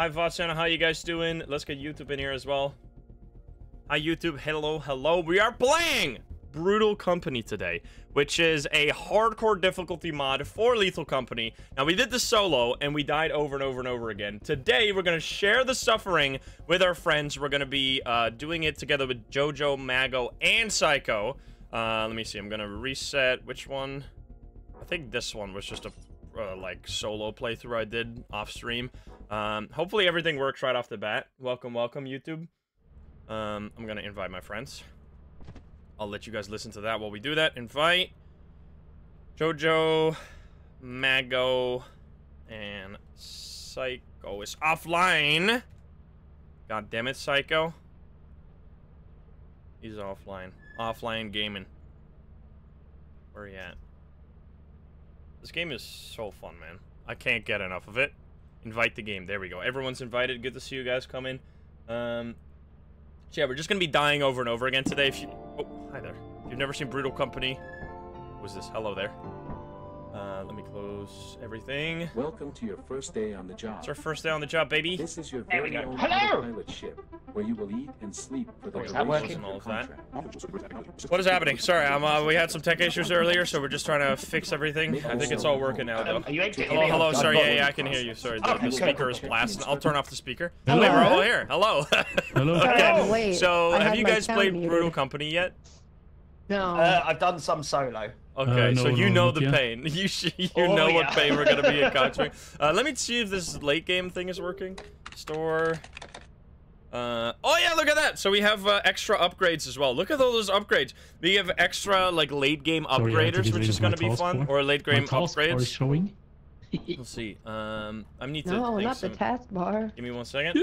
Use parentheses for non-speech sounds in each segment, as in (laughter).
Hi, Vatsana. How you guys doing? Let's get YouTube in here as well. Hi, YouTube. Hello, hello. We are playing Brutal Company today, which is a hardcore difficulty mod for Lethal Company. Now, we did the solo, and we died over and over and over again. Today, we're going to share the suffering with our friends. We're going to be uh, doing it together with Jojo, Mago, and Psycho. Uh, let me see. I'm going to reset. Which one? I think this one was just a uh, like solo playthrough I did off stream. Um, hopefully everything works right off the bat. Welcome, welcome, YouTube. Um, I'm gonna invite my friends. I'll let you guys listen to that while we do that. Invite Jojo, Mago, and Psycho is offline. God damn it, Psycho. He's offline. Offline gaming. Where are you at? This game is so fun, man. I can't get enough of it. Invite the game. There we go. Everyone's invited. Good to see you guys come in. Um, so yeah, we're just going to be dying over and over again today. If you... Oh, hi there. If you've never seen Brutal Company... was this? Hello there. Uh, let me close everything. Welcome to your first day on the job. It's our first day on the job, baby. This is your There we very go. own Hello! pilot ship, where you will eat and sleep for the is duration that of your All of that. contract. What is happening? Sorry, uh, we had some tech issues earlier, so we're just trying to fix everything. I think it's all working now, though. Um, are you able to hear Hello, hello. Sorry, yeah, yeah, I can hear you. Sorry, the, the speaker is blasting. I'll turn off the speaker. Oh, Hello. wait, we're all here. Hello. Hello. (laughs) Okay. Wait. So, have you guys played muted. Brutal Company yet? No. Uh, I've done some solo. Okay, Uh, so no, you no, know the yet. pain. (laughs) You sh- you Oh, know what pain we're gonna be encountering. (laughs) Uh, let me see if this late game thing is working. Store. Uh, oh yeah, look at that. So we have uh, extra upgrades as well. Look at all those upgrades. We have extra like late game Sorry, I had to upgraders, get which is gonna be fun, taskbar. or late My game taskbar is upgrades. showing. Let's see. Um, I need to. no, think not the taskbar. Give me one second.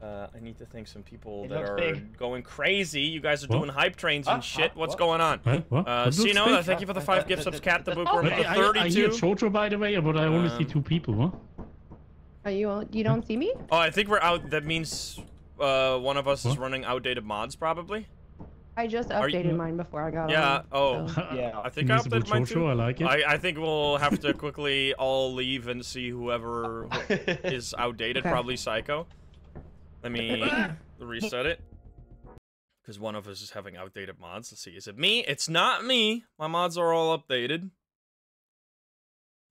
Yeah. Uh, I need to thank some people It that are big. going crazy. You guys are What? doing hype trains and Huh? shit. Huh? What's What? going on? What? What? Uh, What so you know, big? uh, thank you for the five gifts subs, cat, the bookworm, But for I, the I, I hear 32. Jojo by the way, but I only see Um, two people, huh? Are you? You don't see me? Oh, I think we're out. That means uh, one of us is running outdated mods, probably. I just Are you- updated mine before I got Yeah. on. Oh, so- (laughs) Yeah. I think I Invisible updated mine Jojo, too. I like it. I, I think we'll have to quickly all leave and see whoever (laughs) is outdated. Okay. Probably Psycho. Let me reset it. Because one of us is having outdated mods. Let's see. Is it me? It's not me. My mods are all updated.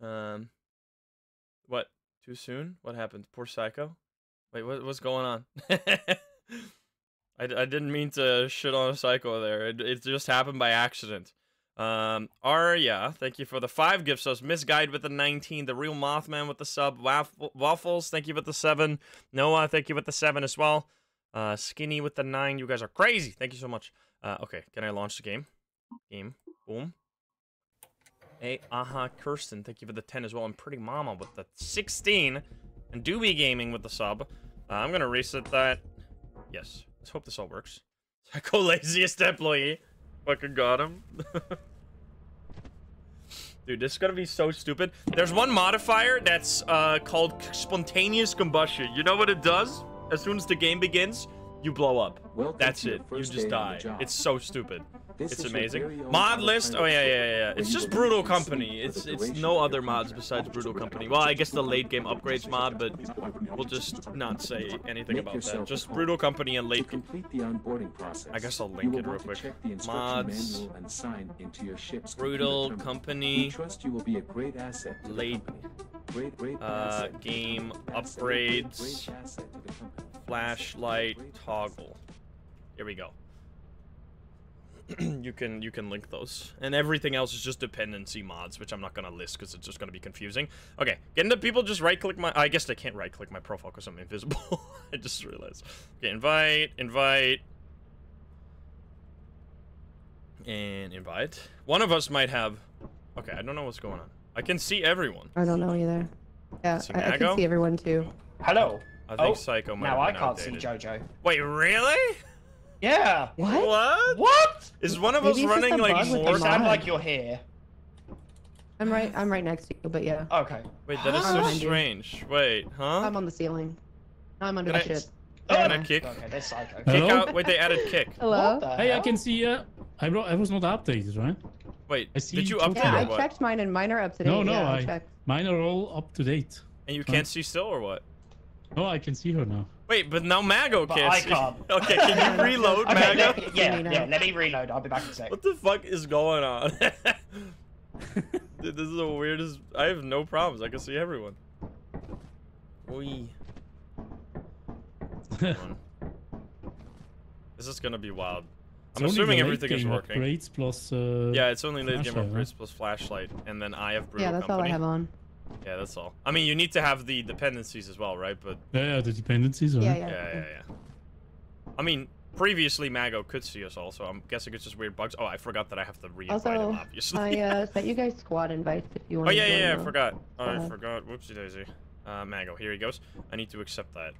Um. What? Too soon? What happened? Poor Psycho? Wait, what, what's going on? (laughs) I, I didn't mean to shit on a Psycho there. It, it just happened by accident. Um, Arya, thank you for the five gift subs. Miss Guide with the 19. The Real Mothman with the sub. Waff- Waffles, thank you with the seven. Noah, thank you with the seven as well. Uh, Skinny with the nine. You guys are crazy. Thank you so much. Uh, okay, can I launch the game? Game. Boom. Hey, aha, Kirsten, thank you for the 10 as well. And Pretty Mama with the 16. And Doobie Gaming with the sub. Uh, I'm gonna reset that. Yes. Let's hope this all works. (laughs) Psycho laziest employee. Fucking got him. (laughs) Dude, this is gonna be so stupid. There's one modifier that's uh, called spontaneous combustion. You know what it does? As soon as the game begins, you blow up. Welcome That's it. You just day on the die. It's so stupid. This It's amazing. Mod list? Oh yeah, yeah, yeah. It's just Brutal eat and sleep Company. It's it's no other mods besides Brutal Company. Well, I guess the late game upgrades mod, but we'll just not say anything about that. Just. Brutal Company and late. complete the onboarding process, I guess I'll link it real quick. check the instruction Mods. manual and sign into your ship's Brutal. Company. Trust you will be a great asset Late company. Great, great uh, game upgrades. Great asset to the company. flashlight toggle. Here we go. (clears throat) you can you can link those, and everything else is just dependency mods, which I'm not gonna list because it's just gonna be confusing. Okay, getting the people just right click my. I guess they can't right click my profile because I'm invisible. (laughs) I just realized. Okay, invite, invite, and invite. One of us might have. Okay, I don't know what's going on. I can see everyone. I don't know either. Yeah, I, I can see everyone too. Hello. I think Oh, Psycho might Now I can't been see. Jojo. Wait, really? Yeah. What? What? What? Is one of Maybe us running like more? sound like you're here. I'm right. I'm right next to you, but yeah, Okay. Wait, that is I'm so strange. Wait, huh? I'm on the ceiling. I'm under Can the I- ship. Can I Yeah. kick? Okay, there's Psycho. Kick Hello? out. Wait, they added kick. Hello. What the Hey, I can see. Uh, I, wrote, I was not updated, right? Wait, I see did you update Yeah, or I checked mine and mine are up to date. No, no, yeah, I I- checked. Mine are all up to date. And you can't see still or what? Oh, I can see her now. Wait, but now Mago But can't. I see- can't. (laughs) Okay, can you (laughs) reload, Okay, Mago? let, yeah, Me now. yeah, let me reload. I'll be back in a sec. What the fuck is going on? (laughs) Dude, this is the weirdest. I have no problems. I can see everyone. Oi. This is gonna be wild. It's I'm only assuming everything is working. Upgrades plus. Uh, Yeah, it's only late game flashlight, huh? upgrades plus flashlight, and then I have brutal Yeah, that's all. I have on. Yeah, that's all. I mean, you need to have the dependencies as well, right? But Yeah, yeah, the dependencies. Yeah, right? yeah. yeah, yeah, yeah. I mean, previously Mago could see us all, so I'm guessing it's just weird bugs. Oh, I forgot that I have to re-invite him, Also, obviously. I uh, (laughs) sent you guys squad invites if you want. Oh yeah, yeah, yeah, I forgot. Oh, I Uh, forgot. Whoopsie daisy. Uh, Mago, here he goes. I need to accept that.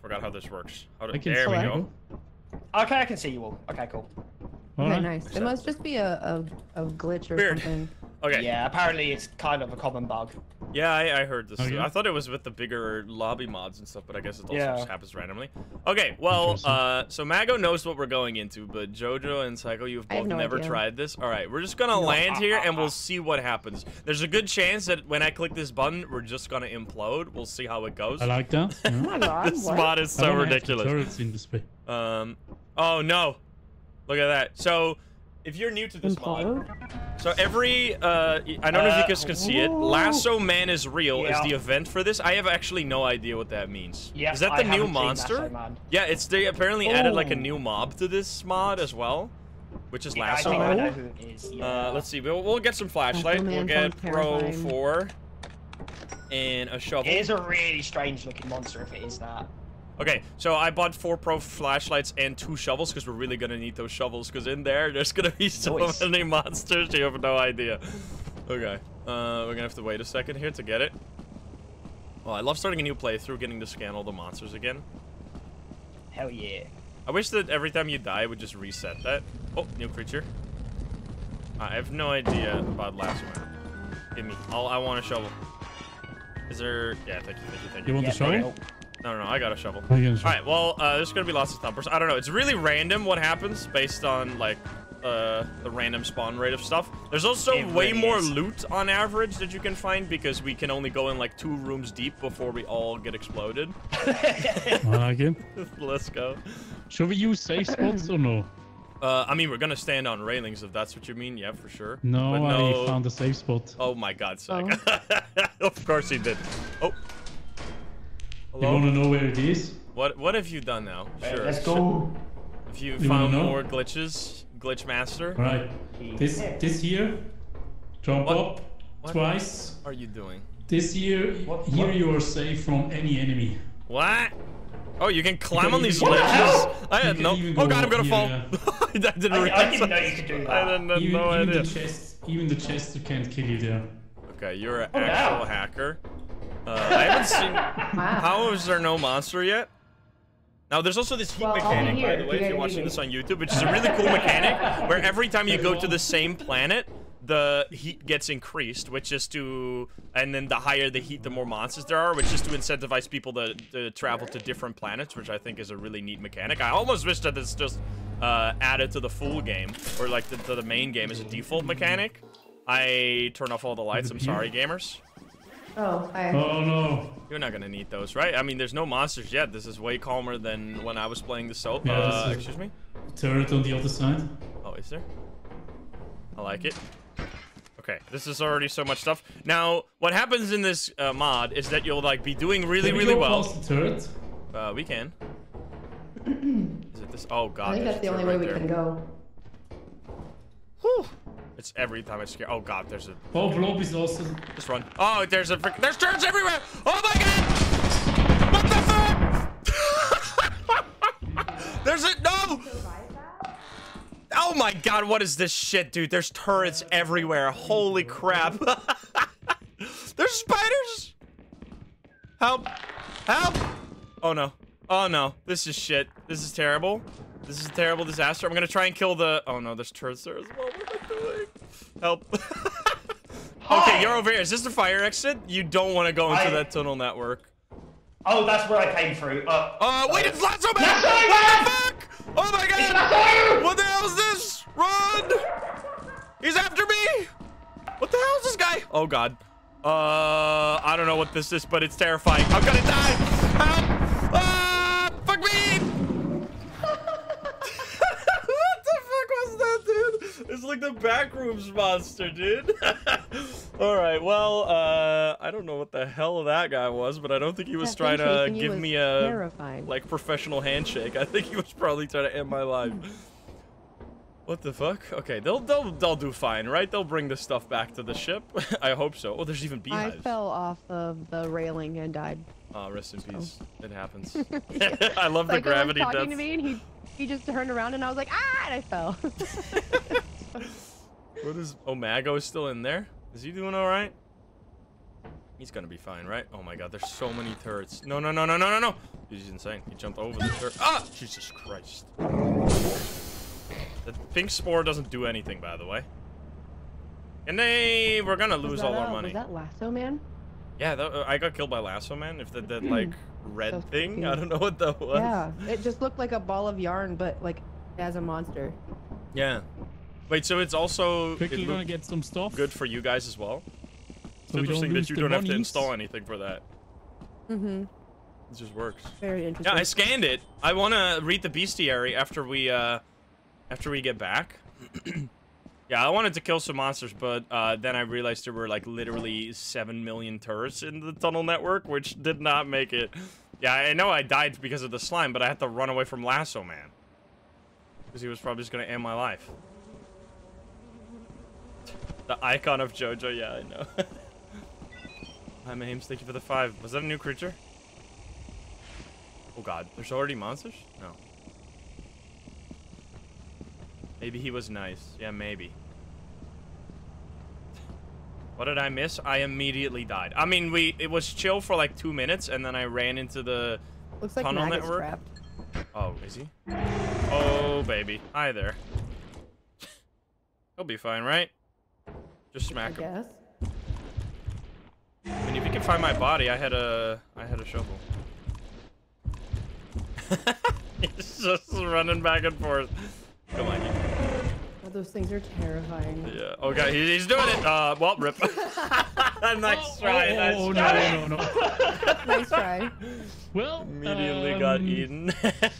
Forgot how this works. How I do, can there we go. her. Okay, I can see you all. Okay, cool. Okay, Alright. nice. It must just be a, a, a glitch or Weird. something. (laughs) Okay. Yeah, apparently it's kind of a common bug. Yeah, I, I heard this. Oh, too. yeah? I thought it was with the bigger lobby mods and stuff, but I guess it also Yeah. just happens randomly. Okay, well, uh, so Mago knows what we're going into, but Jojo and Psycho, you've both no never idea. tried this. All right, we're just gonna No. land here and we'll (laughs) see what happens. There's a good chance that when I click this button, we're just gonna implode. We'll see how it goes. I like that. Oh (laughs) Yeah. this what? mod is so wanna have the ridiculous. in this. Um, oh no, look at that. So, if you're new to this mod, so every uh, I don't know if you Uh, guys can see it. Lasso Man is real is the event for this. I have actually no idea what that means. Yeah, is that I the new monster? Yeah, it's they apparently added like a Oh. new mob to this mod as well, which is Yeah, I Lasso think I Man. know who it is. Yeah. Uh, let's see. We'll, we'll get some flashlight. We'll get Pro. Four and a shovel. It is a really strange looking monster if it is that. Okay, so I bought four pro flashlights and two shovels because we're really gonna need those shovels because in there there's gonna be so Nice. many monsters you have no idea. Okay, uh, we're gonna have to wait a second here to get it. Well, I love starting a new playthrough, getting to scan all the monsters again. Hell yeah. I wish that every time you die, it would just reset that. Oh, new creature. I have no idea about last one. Give me. I'll, I want a shovel. Is there? Yeah, thank you, thank you, thank You you. want Yeah, the shovel? There you No, no, no, I got a shovel. Oh, All right, well, uh, there's gonna be lots of thumpers. I don't know. It's really random what happens based on like uh, the random spawn rate of stuff. There's also It way really more is. loot on average that you can find because we can only go in like two rooms deep before we all get exploded. I like it. Let's go. Should we use safe spots or no? Uh, I mean, we're gonna stand on railings if that's what you mean. Yeah, for sure. No, But I found a safe spot. Oh my God, Psych. (laughs) of course he did. Oh. You wanna know where it is? What What have you done now? Right, Sure. Let's go. If you You found more glitches, glitch master. Alright. This this here. Jump What? up What? twice. What are you doing? This here What- here what? you are safe from any enemy. What? Oh, you can climb can on these even go- ledges? I had no. even Oh god, I'm gonna fall. here, (laughs) I didn't I, I didn't know you could do I that. didn't have Even, no even idea. the chest even the chest can't kill you there. Okay, you're an Oh, actual wow. hacker. Uh, I haven't seen. (laughs) Wow. How is there no monster yet? Now, there's also this heat Well, mechanic, by the way, if you're watching this on YouTube, which is a really cool mechanic where every time you go to the same planet, the heat gets increased, which is to, and then the higher the heat, the more monsters there are, which is to incentivize people to, to travel to different planets, which I think is a really neat mechanic. I almost wish that it's just uh, added to the full game, or like the, to the main game as a default mechanic. I turn off all the lights. I'm (laughs) sorry, gamers. Oh, hi. Oh no. You're not gonna need those, right? I mean, there's no monsters yet. This is way calmer than when I was playing the soap. Yeah, uh, excuse me. Turret on the other side. Oh, is there? I like it. Okay, this is already so much stuff. Now, what happens in this uh, mod is that you'll like be doing really, Can really go well. past the turret? Uh, we can. (clears throat) Is it this? Oh God. I think that's the only turret way we right can go. Whew. It's every time I scare. Oh God, there's a. Oh, Blob is also. Just run. Oh, there's a. There's turrets everywhere. Oh my God! What the fuck? (laughs) there's a no. Oh my god, what is this shit, dude? There's turrets everywhere. Holy crap. (laughs) There's spiders! Help! Help! Oh no. Oh no. This is shit. This is terrible. This is a terrible disaster. I'm gonna try and kill the. Oh no, there's turrets there as well. What am I doing? Help. (laughs) okay, you're over here. Is this the fire exit? You don't want to go into I- that tunnel network. Oh, that's where I came through. Uh, Uh, wait, it's Lasso Man! Lasso What the fuck? Oh my god! Lasso! What the hell is this? Run! He's after me! What the hell is this guy? Oh god. Uh, I don't know what this is, but it's terrifying. I'm gonna die! Help! Backrooms monster, dude. (laughs) All right, well, uh, I don't know what the hell that guy was, but I don't think he was That trying to give me a like professional handshake. I think he was probably trying to end my life. (laughs) What the fuck? Okay, they'll they'll they'll do fine, right? They'll bring the stuff back to the ship. (laughs) I hope so. Oh, there's even beehives. I fell off of the railing and died. Oh, rest in peace. It happens. I love the Like gravity talking deaths. to me and he he just turned around and I was like ah and I fell. What is Omago is still in there? Is he doing all right? He's gonna be fine, right? Oh my god, there's so many turrets. No, no, no, no, no, no, no! He's insane. He jumped over the turret. Ah! Jesus Christ. The pink spore doesn't do anything, by the way. And they, we're gonna lose all our money. Was that lasso man? Yeah, that, uh, I got killed by Lasso Man. If the, that like red So thing, I don't know what that was. Yeah, it just looked like a ball of yarn, but like as a monster. Yeah. Wait, so it's also Quickly it gonna get some stuff. good for you guys as well. It's So we interesting that you don't have to install anything for that. Mm-hmm. It just works. Very interesting. Yeah, I scanned it. I want to read the bestiary after we uh after we get back. (clears throat) yeah, I wanted to kill some monsters, but uh, then I realized there were like literally seven million turrets in the tunnel network, which did not make it. Yeah, I know I died because of the slime, but I had to run away from Lasso Man because he was probably just gonna end my life. The icon of JoJo, yeah, I know. (laughs) Hi, Mahames, thank you for the five. Was that a new creature? Oh god, there's already monsters? No. Maybe he was nice. Yeah, maybe. (laughs) What did I miss? I immediately died. I mean, we it was chill for like two minutes, and then I ran into the... Looks like tunnel Maggot's network? trapped. Oh, is he? Oh, baby. Hi there. (laughs) He'll be fine, right? Just I smack him. guess. I mean, if you can find my body, I had a... I had a shovel. (laughs) He's just running back and forth. Come on, you. Oh, those things are terrifying. Yeah. Oh god, he- he's doing it. Uh, well, rip. (laughs) nice try. nice oh, try. no, no, no. (laughs) nice try. Well, Immediately got um, eaten. I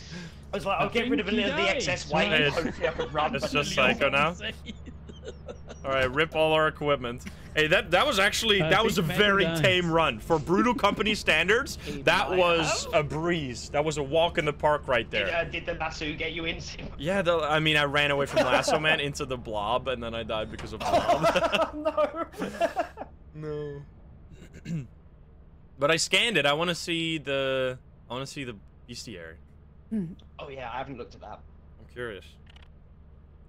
was like, I'll get rid of a little of the excess weight. I- Hopefully I can run. It's just psycho now. All right, rip all our equipment. Hey, that that was actually I that was a very died. tame run for brutal company standards. (laughs) That was a breeze. That was a walk in the park right Did, there. uh, did the lasso get you in? Yeah, the, I mean, I ran away from Lasso Man (laughs) into the blob, and then I died because of (laughs) blob. no. no. (clears throat) but I scanned it. I want to see the. I want to see the bestiary. Oh yeah, I haven't looked at that. I'm curious.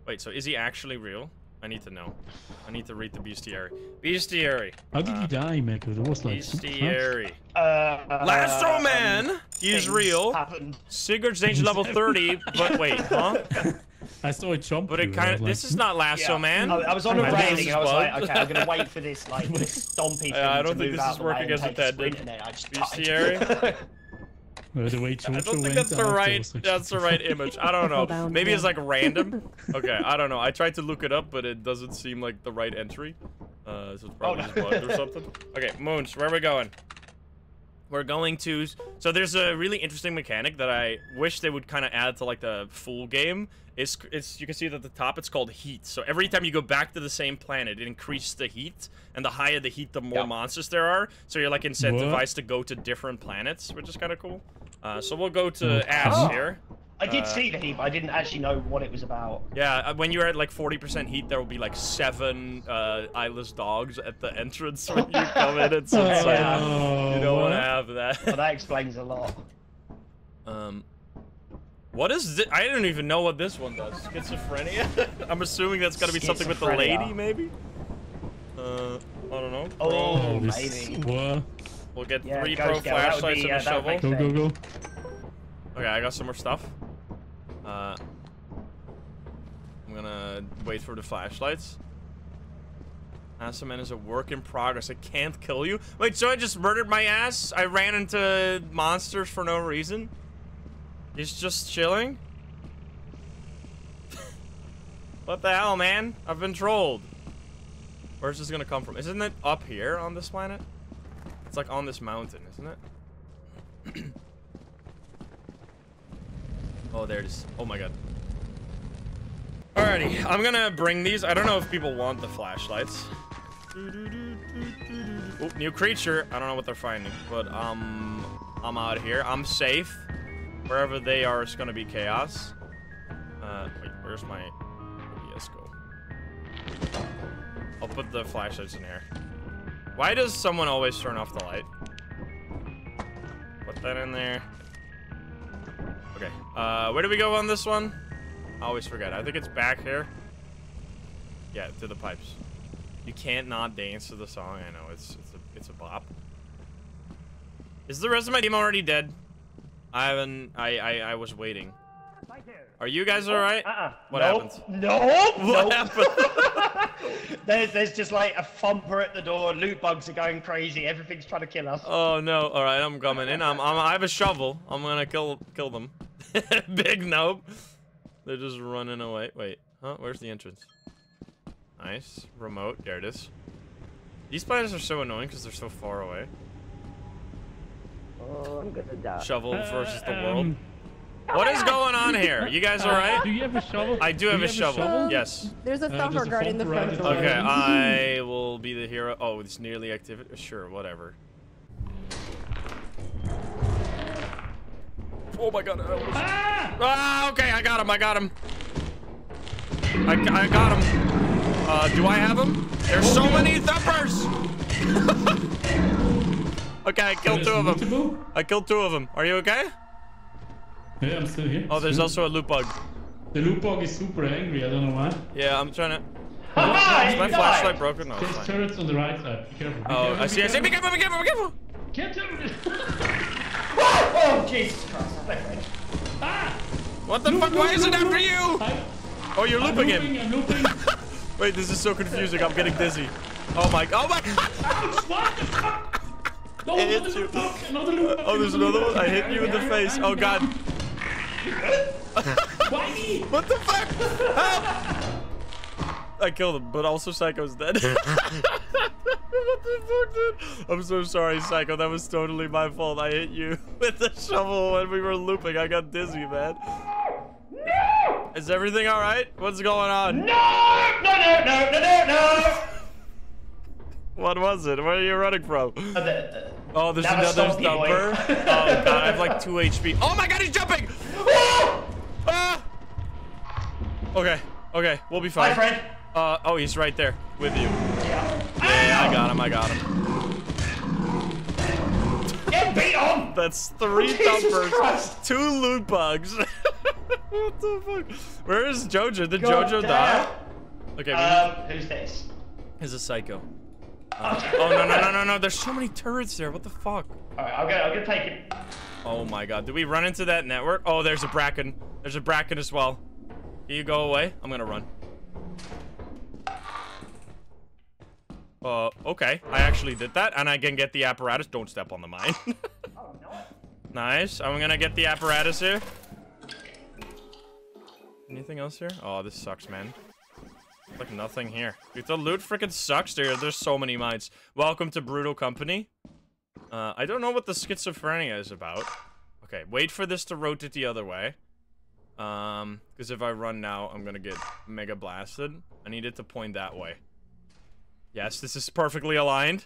Wait, so is he actually real? I need to know. I need to read the bestiary. Bestiary. How did Uh, he die, Mecca? There was like. some- Bestiary. Uh, Lasso um, Man. He's real. Happened. Sigurd's age level 30, but wait, (laughs) huh? I saw it jump. But it kind of. was this is not Lasso Yeah. Man. I, I was on a I think railing and I was like, okay, I'm gonna wait for this like (laughs) this stompy thing Yeah, I don't to think move this is working and as take a intended. sprint, and then I just Bestiary? (laughs) died. The way I don't think that's the right. That's the right image. I don't (laughs) know. Maybe it's like random. (laughs) Okay, I don't know. I tried to look it up, but it doesn't seem like the right entry. Uh, so it's probably no. just bugged or something. (laughs) Okay, Moons, where are we going? We're going to. So there's a really interesting mechanic that I wish they would kind of add to like the full game. It's it's you can see that at the top it's called heat. So every time you go back to the same planet, it increases the heat, and the higher the heat, the more Yep. monsters there are. So you're like incentivized to go to different planets, which is kind of cool. Uh, so we'll go to Okay. Ash Oh. here. I did Uh, see the heat, but I didn't actually know what it was about. Yeah, uh, when you're at like 40% heat, there will be like seven uh, eyeless dogs at the entrance when you (laughs) come in. It's Oh, insane. You don't want to have So that. that explains a lot. um, what is this? I don't even know what this one does. Schizophrenia? (laughs) I'm assuming that's got to be something with the lady, maybe? Uh, I don't know. Oh, Oh, this. maybe. What? We'll get Yeah, three pro Girl, that would flashlights and a uh, that would shovel. Go, go, go. Okay, I got some more stuff. Uh, I'm gonna wait for the flashlights. Lasso Man is a work in progress. It can't kill you. Wait, so I just murdered my ass? I ran into monsters for no reason? He's just chilling? (laughs) what the hell, man? I've been trolled. Where's this gonna come from? Isn't it up here on this planet? It's like on this mountain, isn't it? (clears throat) Oh, there it is. Oh my god. Alrighty, I'm gonna bring these. I don't know if people want the flashlights. Oh, new creature. I don't know what they're finding, but um, I'm out here. I'm safe. Wherever they are, it's gonna be chaos. Uh, wait, where's my OBS go? I'll put the flashlights in here. Why does someone always turn off the light? Put that in there. Okay. Uh, where do we go on this one? I always forget. I think it's back here. Yeah, to the pipes. You can't not dance to the song. I know it's it's a it's a bop. Is the rest of my team already dead? I haven't. I I, I was waiting. Are you guys all right? Uh-uh. What nope. happened? Nope. What nope. (laughs) happened? there's, there's just like a thumper at the door. Loot bugs are going crazy. Everything's trying to kill us. Oh no! All right, I'm coming in. I'm, I'm I have a shovel. I'm gonna kill kill them. (laughs) Big nope. They're just running away. Wait, huh? Where's the entrance? Nice remote. There it is. These spiders are so annoying because they're so far away. Oh, I'm gonna die. Shovel versus the Uh, world. Um, What is going on here? You guys all right? Do you have a shovel? I do have a you shovel. Yes. There's a Uh, thumper there's a guarding the front door. Okay, I will be the hero. Oh, it's nearly activity. Sure, whatever. Oh my god. I was- Ah, okay, I got him. I got him. I, I got him. Uh, do I have him? There's so many thumpers. (laughs) okay, I killed two of them. I killed two of them. Are you okay? Yeah, I'm still here. Oh, there's also a loot bug. The loot bug is super angry. I don't know why. Yeah, I'm trying (laughs) to. Haha, Is my flashlight broken? No, There's turrets on the right side. Be careful. Be Oh, careful, I see. I see. Be careful. Be careful. Be careful. Get him! (laughs) (laughs) Oh, Jesus Christ. Ah! What the Loop, fuck? Why loop, is it loop, after loop. you? I'm, Oh, you're I'm looping looping, him. I'm looping. Wait, this is so confusing. I'm getting dizzy. Oh my. God. Oh my. Ouch, what the fuck? No, another you. another loot bug, Oh, there's another one. I hit you in the face. Oh god. Why me? What the fuck? Help! I killed him, but also Psycho's dead. (laughs) what the fuck, dude? I'm so sorry, Psycho. That was totally my fault. I hit you (laughs) with the shovel when we were looping. I got dizzy, man. No! Is everything all right? What's going on? No! No, no, no, no, no, no! What was it? Where are you running from? Uh, the- Oh, there's another thumper. (laughs) oh god, I have like two HP. Oh my god, he's jumping! Ah! Okay, okay, we'll be fine. Hi, friend. Uh, oh, he's right there with you. Yeah. Yeah, I got him, I got him. Get beat on! That's three Jesus thumpers, Christ. two loot bugs. (laughs) what the fuck? Where is Jojo? Did God Jojo damn. die? Okay, Um, who's this? He's a psycho. Uh, oh no no (laughs) no no no! There's so many turrets there. What the fuck? Alright, I'm gonna, I'm gonna take it. Oh my god! Did we run into that network? Oh, there's a bracken. There's a bracken as well. Can you go away? I'm gonna run. Uh, okay. I actually did that, and I can get the apparatus. Don't step on the mine. Oh, (laughs) no. nice. I'm gonna get the apparatus here. Anything else here? Oh, this sucks, man. Like nothing here. Dude, the loot freaking sucks, dude. There's so many mines. Welcome to Brutal Company. Uh, I don't know what the schizophrenia is about. Okay, wait for this to rotate the other way. Um, because if I run now, I'm gonna get mega blasted. I need it to point that way. Yes, this is perfectly aligned.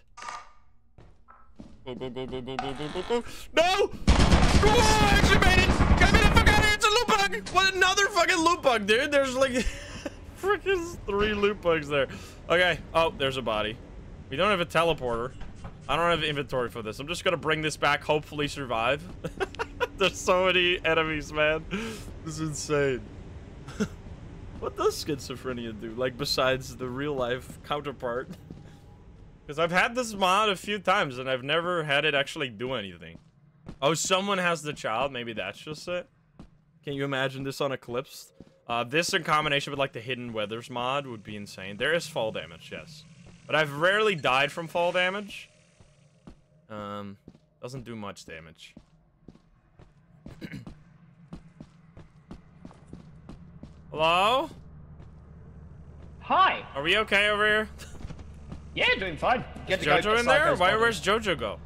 Go, go, go, go, go, go, go, go, go. No! Oh, I actually made it! Me the fuck out of here! It's a loot bug! What another fucking loot bug, dude? There's like (laughs) freaking three loot bugs there. Okay. Oh, there's a body. We don't have a teleporter. I don't have inventory for this. I'm just gonna bring this back, hopefully survive. (laughs) There's so many enemies, man. This is insane. (laughs) what does schizophrenia do? Like, besides the real life counterpart? (laughs) Because I've had this mod a few times and I've never had it actually do anything. Oh, someone has the child. Maybe that's just it. Can you imagine this on Eclipse? Uh, this in combination with like the Hidden Weathers mod would be insane. There is fall damage, yes. But I've rarely died from fall damage. Um, doesn't do much damage. (clears throat) Hello? Hi. Are we okay over here? Yeah, doing fine. Get Is Jojo in there? Why, body. where's Jojo go?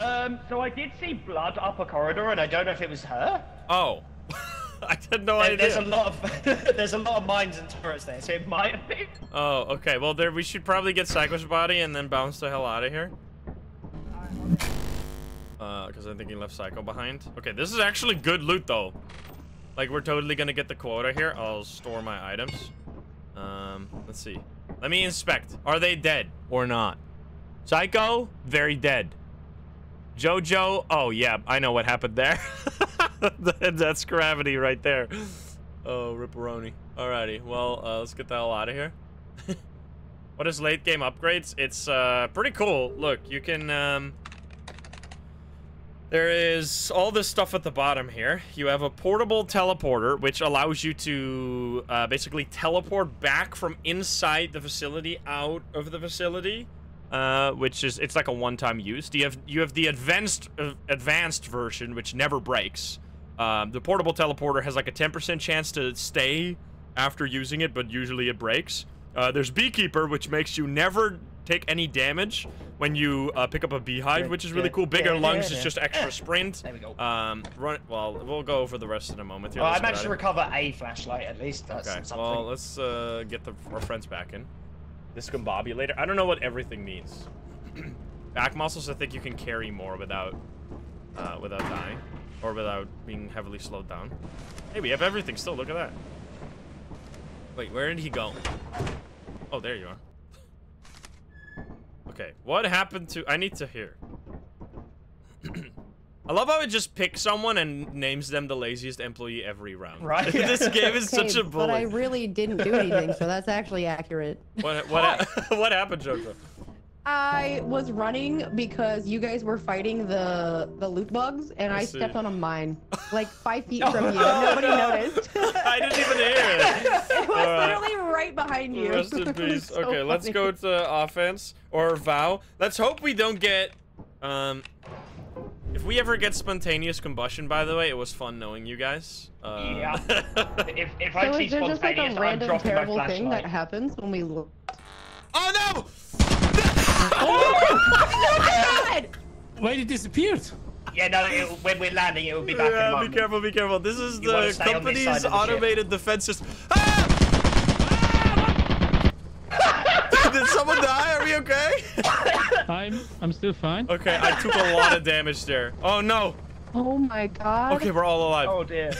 Um, so I did see blood up a corridor, and I don't know if it was her. Oh. (laughs) I had no There- There's a lot of (laughs) there's a lot of mines and turrets there, so it might have been. Oh, okay. Well, there we should probably get Psycho's body and then bounce the hell out of here. Uh, because I think he left Psycho behind. Okay, this is actually good loot though. Like we're totally gonna get the quota here. I'll store my items. Um, let's see. Let me inspect. Are they dead or not? Psycho, very dead. Jojo, oh yeah, I know what happened there. (laughs) That's gravity right there. Oh, ripperoni. Alrighty, well, uh, let's get the hell out of here. (laughs) what is late game upgrades? It's uh, pretty cool. Look, you can um, there is all this stuff at the bottom here. You have a portable teleporter, which allows you to uh, basically teleport back from inside the facility out of the facility, uh, which is it's like a one-time use. You have you have the advanced uh, advanced version, which never breaks. Um, the portable teleporter has like a 10% chance to stay after using it, but usually it breaks. Uh, there's Beekeeper, which makes you never take any damage when you uh, pick up a beehive, which is really cool. Bigger lungs is just extra sprint. There we go. Um, run. Well, we'll go over the rest in a moment. Here. Well, I managed to out of here. recover a flashlight at least. That's Okay. something. Well, let's uh, get the, our friends back in. Discombobulator. I don't know what everything means. (clears throat) Back muscles. I think you can carry more without, uh, without dying, or without being heavily slowed down. Hey, we have everything still. Look at that. Wait, where did he go? Oh, there you are. Okay, what happened to... I need to hear. (clears throat) I love how it just picks someone and names them the laziest employee every round. (laughs) Right. (laughs) this game is Okay, such a but I really didn't do anything, so that's actually accurate. (laughs) What what what happened, Jojo? I was running because you guys were fighting the the loot bugs, and I I, stepped on a mine, like five feet (laughs) from you. Nobody noticed. (laughs) I didn't even hear it. (laughs) it was Alright. literally right behind you. Rest in peace. so okay, let's go to offense or vow. Let's hope we don't get um if we ever get spontaneous combustion, by the way, it was fun knowing you guys. Uh, Yeah. if if I So see is there just like spontaneous, a I'm random terrible thing that happens when we look? Oh my no! Wait, it disappeared. Yeah, no, it, when we're landing, it will be back in a Yeah, be careful, be careful. This is You the stay on this company's side of the ship. automated defense system. Ah! (laughs) Did someone die? Are we okay? I'm I'm still fine. okay, I took a lot of damage there. Oh no. Oh my god. Okay, we're all alive. Oh dear.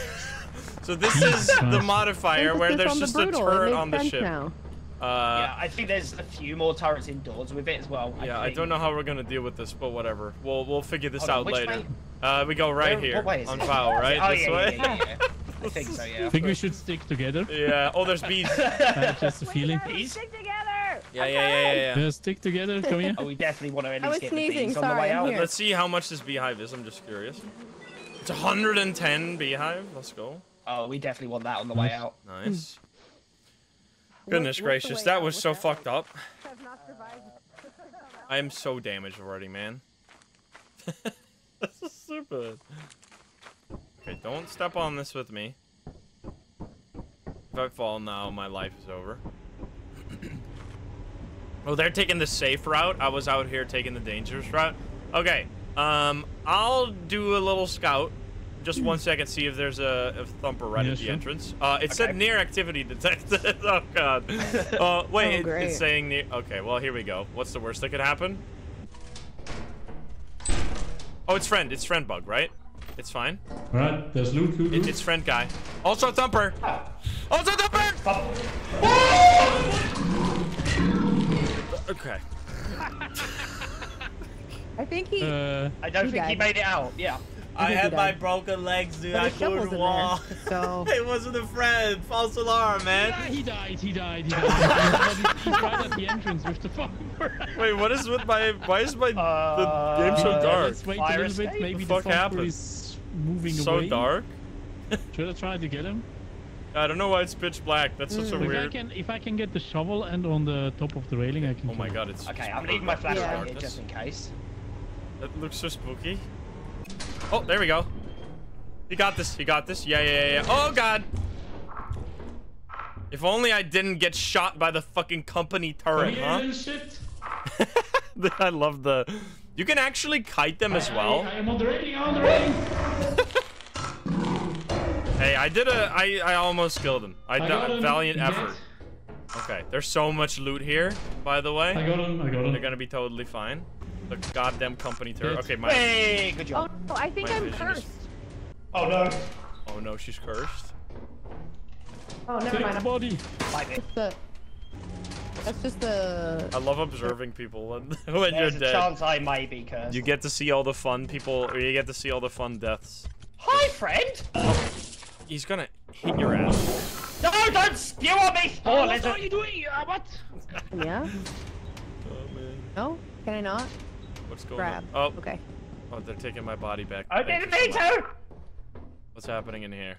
So this is the modifier where there's on the just a brutal. Turret on the ship. Now. Uh, yeah, I think there's a few more turrets indoors with it as well. yeah, I think. don't know how we're gonna deal with this, but whatever. We'll we'll figure this Hold on, out which later. way? Uh, we go right Where- here what way is on it? foul, (laughs) right? Oh, this yeah, way. yeah, yeah, yeah. I think so, Yeah. I (laughs) think we should stick together. Yeah. Oh, there's bees. (laughs) I just a feeling. Bees? Yeah, yeah, yeah, yeah, yeah. Yeah, stick together. Come here. Oh, we definitely want to at least was get the sneezing, bees on the way I'm out. here. Let's see how much this beehive is. I'm just curious. It's 110 beehive. Let's go. Oh, we definitely want that on the way out. Nice. Goodness what's the gracious, that was so that? fucked up. (laughs) I am so damaged already, man. (laughs) this is stupid. Okay, don't step on this with me. If I fall now, my life is over. (clears throat) oh, they're taking the safe route. I was out here taking the dangerous route. Okay, um, I'll do a little scout. Just one second, see if there's a, a thumper right Yeah, at the sure. entrance. Uh, it said near activity detected. (laughs) oh god. Uh, wait, Oh, it- it's saying near. Okay, well here we go. What's the worst that could happen? Oh, it's friend. It's friend bug, right? It's fine. All right, there's loot, loot, It, it's friend guy. Also thumper. Also thumper. Okay. I think he. Uh, I don't He think he made it out. Yeah. I think had my died. broken legs, dude. but I his shovel's couldn't walk. there, so. (laughs) it wasn't a friend. False alarm, yeah, man. he died. He died. He died. he's, he's right at the entrance with the phone. Wait, what is with my? Why is my Uh, the game so dark? Let's wait Fire a little bit. escape? Maybe The the, fuck thumper happened? is moving So away. dark. Should I try to get him? I don't know why it's pitch black. That's such a If I can, if I can get the shovel and on the top of the railing, I can. Oh my god, it's. Okay, it's I'm leaving my flashlight Yeah. here just in case. That looks so spooky. Oh, there we go. He got this. He got this. Yeah, yeah, yeah. yeah. Oh god. If only I didn't get shot by the fucking company turret, huh? (laughs) I love the. You can actually kite them as well. I, I am on the railing. I'm on the railing. (laughs) Hey, I did a. I I almost killed him. I, I got him. valiant effort. Okay, there's so much loot here. By the way, I got him. I got they're gonna be totally fine. The goddamn company turret. Okay, my. Hey, good job. Oh no, I think My I'm vision is- cursed. Oh no. Oh no, she's cursed. Oh, never Take mind. the body. Like it. That's the. That's just the. I love observing people when (laughs) when you're There's a dead. chance I may be cursed. You get to see all the fun people, or you get to see all the fun deaths. Hi, friend. He's gonna hit your ass. No, don't spew on me, Oh, spawn what are you doing? Uh, what? Yeah. Oh man, No. Can I not what's going grab? on? Oh, Okay. oh, they're taking my body back. I didn't you mean to. What's happening in here?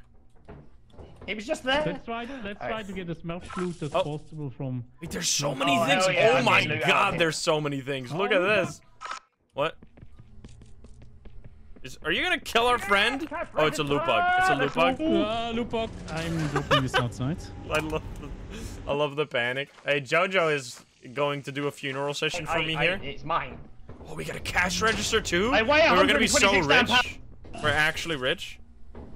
He was just there. Let's try to let's try to get as much loot as Oh. possible from. Wait, there's so many Oh, things. yeah, oh my getting loot out of god, here. there's so many things. Look at this. What? Is, are you gonna kill our friend? Oh, it's a loot bug. It's a loot bug. Uh, loot bug. I'm dropping this outside. (laughs) I love, the, I love the panic. Hey, Jojo is going to do a funeral session for I- me I- here. It's mine. Oh, we got a cash register too. I weigh We're gonna be so rich. We're actually rich.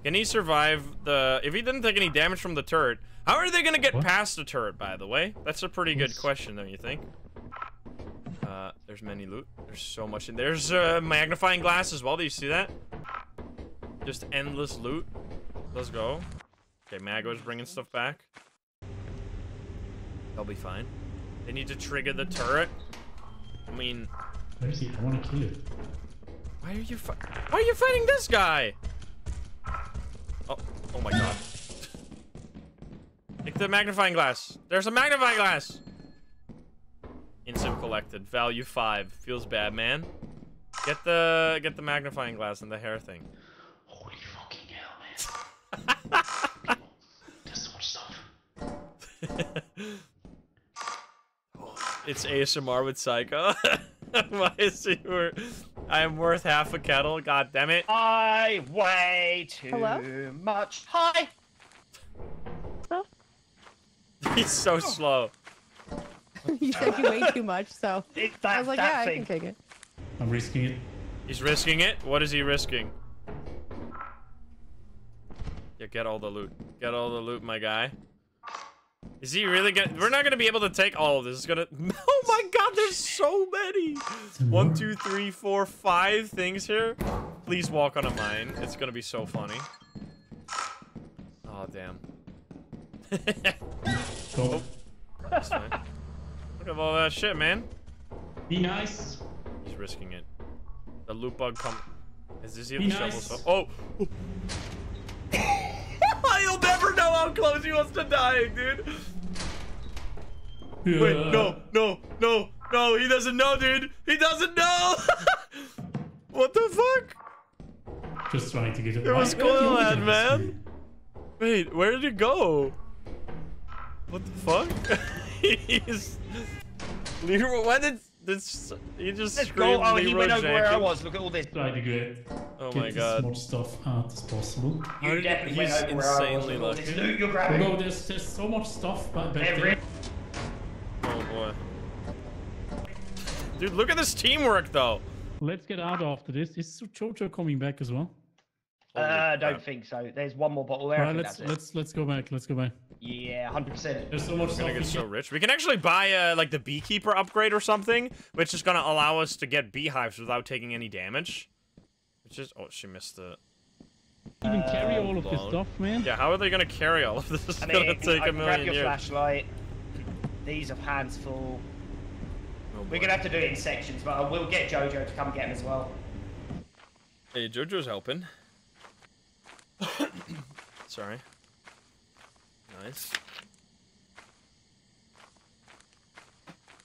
Can he survive the? If he didn't take any damage from the turret, how are they gonna get What? past the turret? By the way, that's a pretty good question, don't you think? Uh, there's many loot. There's so much in there's uh, magnifying glass as well. Do you see that? Just endless loot. Let's go. Okay, Mago's bringing stuff back. They'll be fine. They need to trigger the turret. I mean, Where is he? I want to kill it. why are you Why are you fighting this guy? Oh, oh my god. Take the magnifying glass. There's a magnifying glass. Instant collected. Value five. Feels bad, man. Get the get the magnifying glass and the hair thing. Holy fucking hell, man. There's so much stuff. (laughs) It's ASMR with Psycho. (laughs) (laughs) Why is he worth? I am worth half a kettle. God damn it. I weigh too Hello? much. Hi. (laughs) He's so oh. slow. (laughs) you said you weigh too much, so It's that, I was like, that yeah, I can take it. I'm risking it. He's risking it. What is he risking? Yeah, get all the loot. Get all the loot, my guy. Is he really gonna? We're not gonna be able to take all of this. It's gonna. (laughs) Oh my God! There's so many. One, two, three, four, five things here. Please walk on a mine. It's gonna be so funny. (laughs) Oh damn. Go. That's fine. Look at all that shit, man. Be nice. He's risking it. The loot bug come. Is this Be even shovel? So oh. (laughs) You'll never know how close he was to dying, dude. Wait, Uh, no, no, no, no. He doesn't know, dude. He doesn't know. (laughs) what the fuck? Just trying to get it. It was Why- where cool, are lad, you man. Wait, where did it go? What the fuck? (laughs) He's. Leroy, why did this? He just Let's screamed go. Oh, he Leroy went over where I Jenkins. was. Look at all this. Try to get, Oh get my as god. much stuff out as possible. How You did- definitely went he's over where I was. insanely Look at all this lucky. loot you're grabbing. No, there's there's so much stuff back, back Every- there. Oh boy. Dude, look at this teamwork though. Let's get out after this. Is Jojo coming back as well? Uh, Holy don't crap. think so. There's one more bottle there. I Alright, think let's let's let's go back. Let's go back. Yeah, 100%. There's so much We're stuff. gonna we get so rich. We can actually buy uh, like the beekeeper upgrade or something, which is gonna allow us to get beehives without taking any damage. Which is oh she missed the even carry all of this stuff, man. yeah. How are they gonna carry all of this? It's I gonna mean, take I a can grab your years. flashlight. These have hands full. Oh, We're gonna have to do it in sections, but I will get Jojo to come get him as well. Hey, Jojo's helping. (coughs) Sorry. Nice.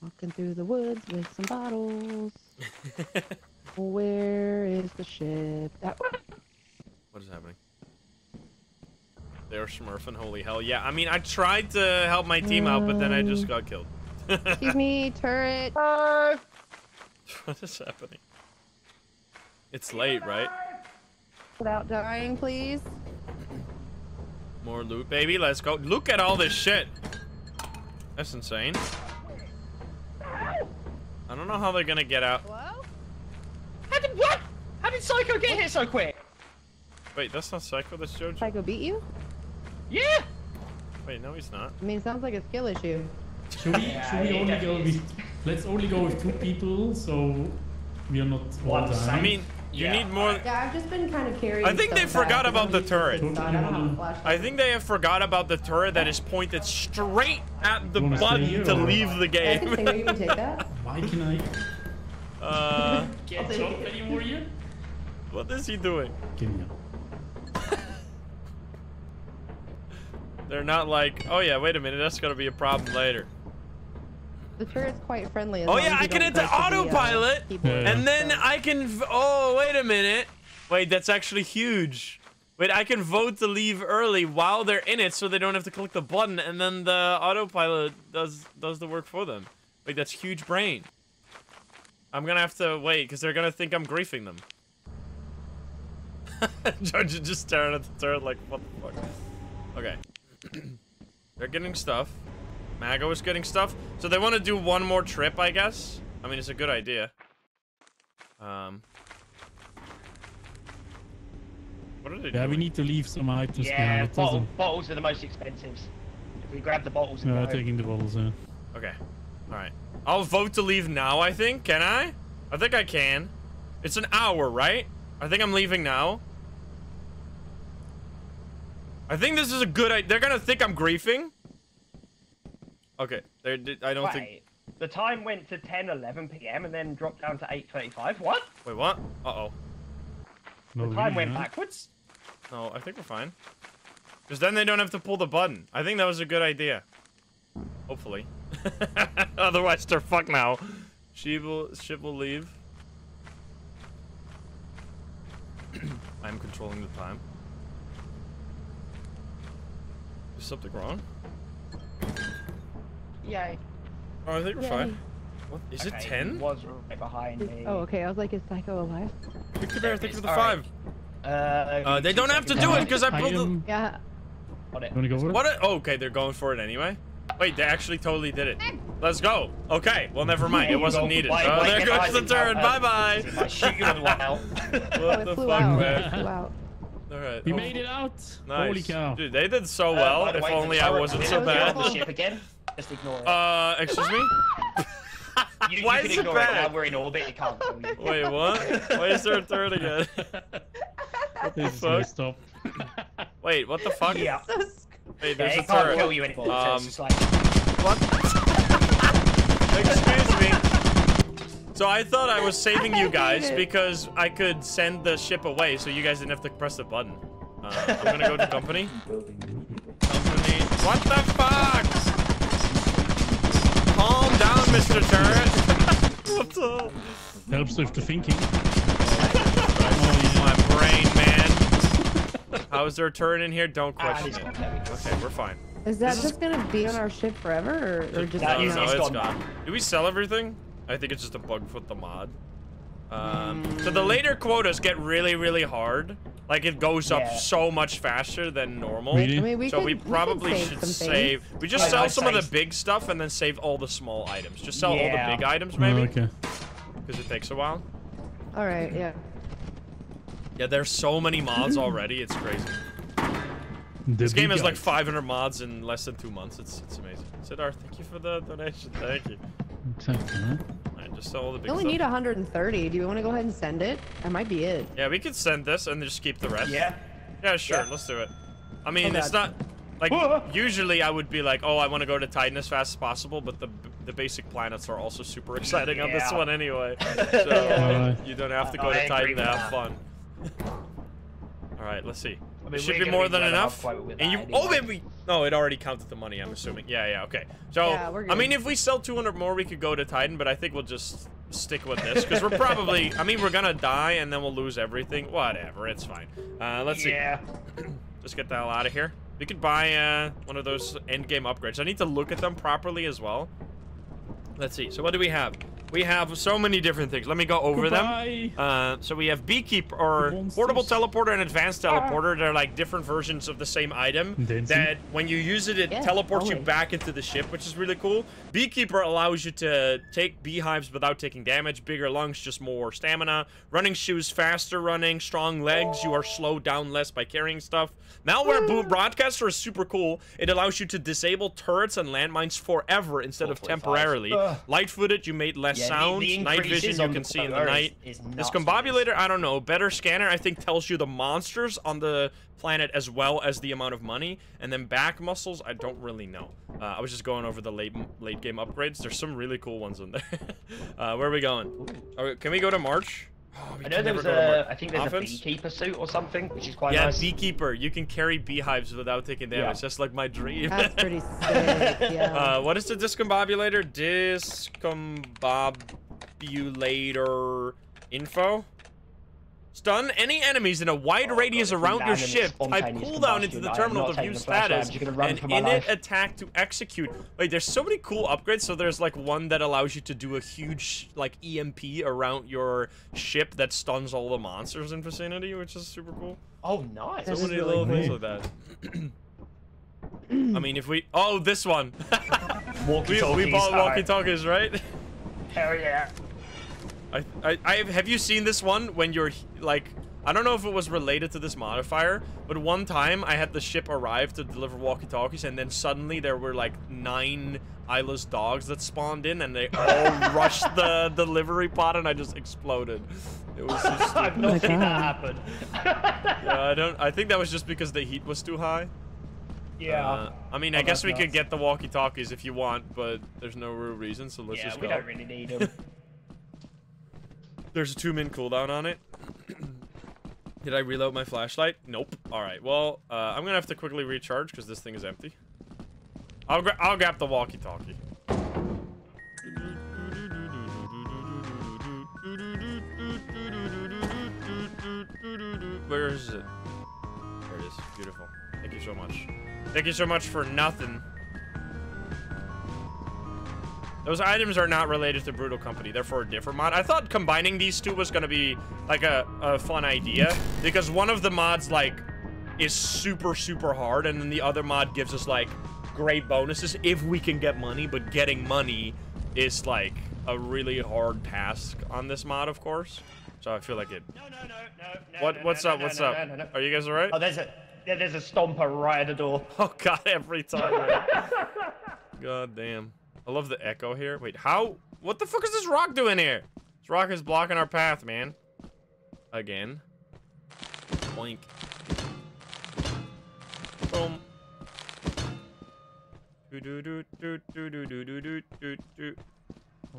Walking through the woods with some bottles. (laughs) Where is the ship? That one. What is happening? They're smurfing, holy hell. Yeah, I mean, I tried to help my team out, but then I just got killed. (laughs) Excuse me, turret. What is happening? It's late, right? Without dying, please. More loot, baby. Let's go. Look at all this shit. That's insane. I don't know how they're gonna get out. Hello? how did what? How did Psycho get here so quick? Wait, that's not Psycho, that's Jojo. Psycho beat you? Yeah. Wait, no, he's not. I mean, sounds like a skill issue. Should we, should we only go definitely. with... Let's only go with two people, so we are not all One dying. I mean, you Yeah, need more. Yeah, I've just been kind of carrying. I think they stuff back forgot about the turret. I don't have a flashlight. I think they have forgot about the turret that is pointed straight at the You wanna button to leave the I can game. stay here. You can take that. (laughs) Why can I uh, can't jump anymore here? what is he doing? Give me up. (laughs) They're not like, oh yeah, wait a minute, that's gonna be a problem later. The turret's quite friendly. As Oh yeah, I can don't hit the break uh, autopilot. Yeah. and then So- I can. v- Oh wait a minute, wait, that's actually huge. Wait, I can vote to leave early while they're in it, so they don't have to click the button, and then the autopilot does does the work for them. Wait, that's huge brain. I'm gonna have to wait because they're gonna think I'm griefing them. (laughs) Judge is just staring at the turret like, what the fuck? Okay. (clears throat) they're getting stuff. Mago is getting stuff. So they want to do one more trip, I guess. I mean, it's a good idea. Um. What are they Yeah, doing? we need to leave some items Yeah. now. It Bottle, doesn't... bottles are the most expensive. If we grab the bottles and No, go. taking the bottles, yeah. Okay. All right. I'll vote to leave now, I think. Can I? I think I can. It's an hour, right? I think I'm leaving now. I think this is a good idea. They're gonna think I'm griefing. Okay. They're, I don't Wait. think... The time went to 10, 11 p.m. and then dropped down to 8:35. What? Wait, what? Uh-oh. No, The time really, went huh? backwards. No, I think we're fine. Because then they don't have to pull the button. I think that was a good idea. Hopefully. (laughs) Otherwise, they're fucked now. She will, ship will leave. (clears throat) I'm controlling the time. Is something wrong? Yay. Oh, I think we're Yay. fine. What? Is it 10? he Was right behind me. Oh, okay. I was like, is Psycho alive? Victor Bear, thank you for the All right. five. Uh, Uh, they don't have to do it because I pulled the... am- Yeah. Got it. You wanna go for it? What? A, oh, okay, they're going for it anyway. Wait, they actually totally did it. Let's go. Okay, well, never mind. It wasn't needed. Wait, Oh, there goes the turn. Bye bye. I shoot you on the way. What the fuck, man? It flew out. All right. We oh, made it out! Nice. Holy cow. Dude, they did so Uh, well. by the if only I wasn't is so bad. The ship again. Just ignore it. Uh, excuse me? (laughs) you, you why can is it ignore it bad? now. We're in orbit. You can't kill you. (laughs) Wait, what? Why is there a third again? (laughs) This is fuck? stop. Wait, what the fuck? Yeah. So sc- Wait, Yeah, there's a it can't kill turret. you anymore. so Um, it's just like, What? Excuse me. So I thought I was saving you guys because I could send the ship away so you guys didn't have to press the button. Uh, I'm gonna go to company. Company. What the fuck? Calm down, Mr. Turret. (laughs) what the? Helps with the thinking. My brain, man. How is there a turret in here? Don't question it. gone. There we go. Okay, we're fine. Is that This is- just gonna be on our ship forever, or, or just That No, is- no, it's it's gone gone. Do we sell everything? I think it's just a bug with the mod. Um, so the later quotas get really, really hard. Like it goes up so much faster than normal. Really? I mean, we so could, we could probably save should save. things. We just I- sell I'd some of the big stuff and then save all the small items. Just sell all the big items Oh, maybe, okay. because it takes a while. All right, yeah. Yeah, there's so many mods already. It's crazy. The This game big has like 500 mods in less than two months. It's it's amazing. Sidar, thank you for the donation. Thank you. Exactly, huh? Alright, just sell all the big We only stuff. need 130. Do you want to go ahead and send it? That might be it. Yeah, we could send this and just keep the rest. Yeah. Yeah, sure. Yeah. Let's do it. I mean, Oh, it's not like Whoa. usually I would be like, oh, I want to go to Titan as fast as possible, but the the basic planets are also super exciting on this one anyway. (laughs) So Yeah. you don't have to go to Titan to have fun. All right, let's see. I it mean, should be more than enough. above quota with And you, oh, anyway. maybe. No, it already counted the money. I'm assuming. Yeah, yeah, okay. So Yeah, I mean, if we sell 200 more, we could go to Titan, but I think we'll just stick with this because we're probably. I mean, we're gonna die and then we'll lose everything. Whatever, it's fine. Uh, let's see. Yeah. (clears throat) Just get the hell out of here. We could buy uh, one of those end game upgrades. I need to look at them properly as well. Let's see. So what do we have? We have so many different things. Let me go over Goodbye. them. Uh, so we have beekeeper or The monsters. portable teleporter and advanced ah. teleporter. They're like different versions of the same item. Dancing. That when you use it, it Yeah, teleports you back into the ship, which is really cool. Beekeeper allows you to take beehives without taking damage. Bigger lungs, just more stamina. Running shoes, faster running. Strong legs, you are slowed down less by carrying stuff. Malware ah. Boot Broadcaster is super cool. It allows you to disable turrets and landmines forever instead of temporarily. Ugh. Light-footed, you made less Yeah, the- sounds. the night vision, you can see in the color is- night. is This nuts, combobulator, I don't know. Better scanner, I think, tells you the monsters on the planet as well as the amount of money. And then back muscles, I don't really know. Uh, I was just going over the late late game upgrades. There's some really cool ones in there. (laughs) uh, where are we going? Oh, can we go to March? Oh, I know there was go to a, March. I think there's Offense? a beekeeper suit or something, which is quite Yeah, nice. Yeah, beekeeper. You can carry beehives without taking damage. Yeah. That's like my dream. That's (laughs) pretty sick. Yeah. Uh, what is the discombobulator? Discombobulator info? Stun any enemies in a wide Oh, radius God, around your ship. Type spontaneous cooldown into the terminal to view status I'm just gonna run and for in it life. attack to execute. Wait, there's so many cool upgrades. So there's like one that allows you to do a huge like EMP around your ship that stuns all the monsters in vicinity, which is super cool. Oh, nice. So That is many really little things like that. I mean, if we oh this one, (laughs) we, Walkie-talkies, we bought walkie talkies, right? Hell yeah. I, I, I have you seen this one when you're like I don't know if it was related to this modifier, but one time I had the ship arrive to deliver walkie-talkies, and then suddenly there were like nine eyeless dogs that spawned in, and they all (laughs) rushed the delivery pod, and I just exploded. It was so (laughs) I've stupid. not seen that happen. (laughs) Yeah, I don't. I think that was just because the heat was too high. yeah. Uh, I mean, I Oh, guess that's we could get the walkie-talkies if you want, but there's no real reason, so let's yeah, just we go. don't really need them. There's a two-min cooldown on it. (clears throat) Did I reload my flashlight? Nope. All right. Well, uh, I'm gonna have to quickly recharge because this thing is empty. I'll gra I'll grab the walkie-talkie. Where is it? There it is. Beautiful. Thank you so much. Thank you so much for nothing. Those items are not related to Brutal Company. They're for a different mod. I thought combining these two was gonna be like a, a fun idea because one of the mods like is super super hard, and then the other mod gives us like great bonuses if we can get money. But getting money is like a really hard task on this mod, of course. So I feel like it. no, no, no, no, no. What no, what's no, up? What's no, up? Are you guys alright? Oh, there's a there's a stomper right at the door. (laughs) Oh god, every time. (laughs) god damn. I love the echo here. Wait, how? What the fuck is this rock doing here? This rock is blocking our path, man. Again. Boink. Boom. Do do do do do do do do do do.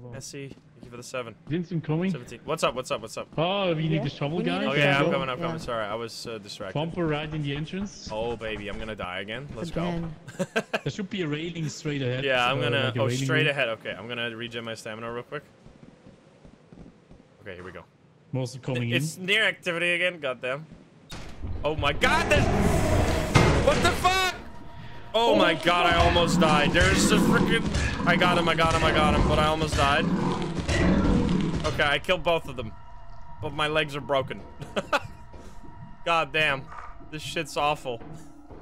Messi, thank you for the seven. Vincent coming. 17. What's up? What's up? What's up? Oh, we need Yeah, the shovel we guy. a Oh yeah, I'm coming. I'm Yeah. coming. Sorry, I was uh, distracted. Thumper right in the entrance. Oh baby, I'm gonna die again. Let's Again. go. (laughs) There should be a railing straight ahead. Yeah, I'm uh, gonna. like oh, straight ahead. Okay, I'm gonna regen my stamina real quick. Okay, here we go. Monster coming It's in. near activity again. Goddamn. Oh my god! That. What the fuck? Oh my god! I almost died. There's a freaking. I got him. I got him. I got him. But I almost died. Okay, I killed both of them, but my legs are broken. (laughs) god damn. This shit's awful.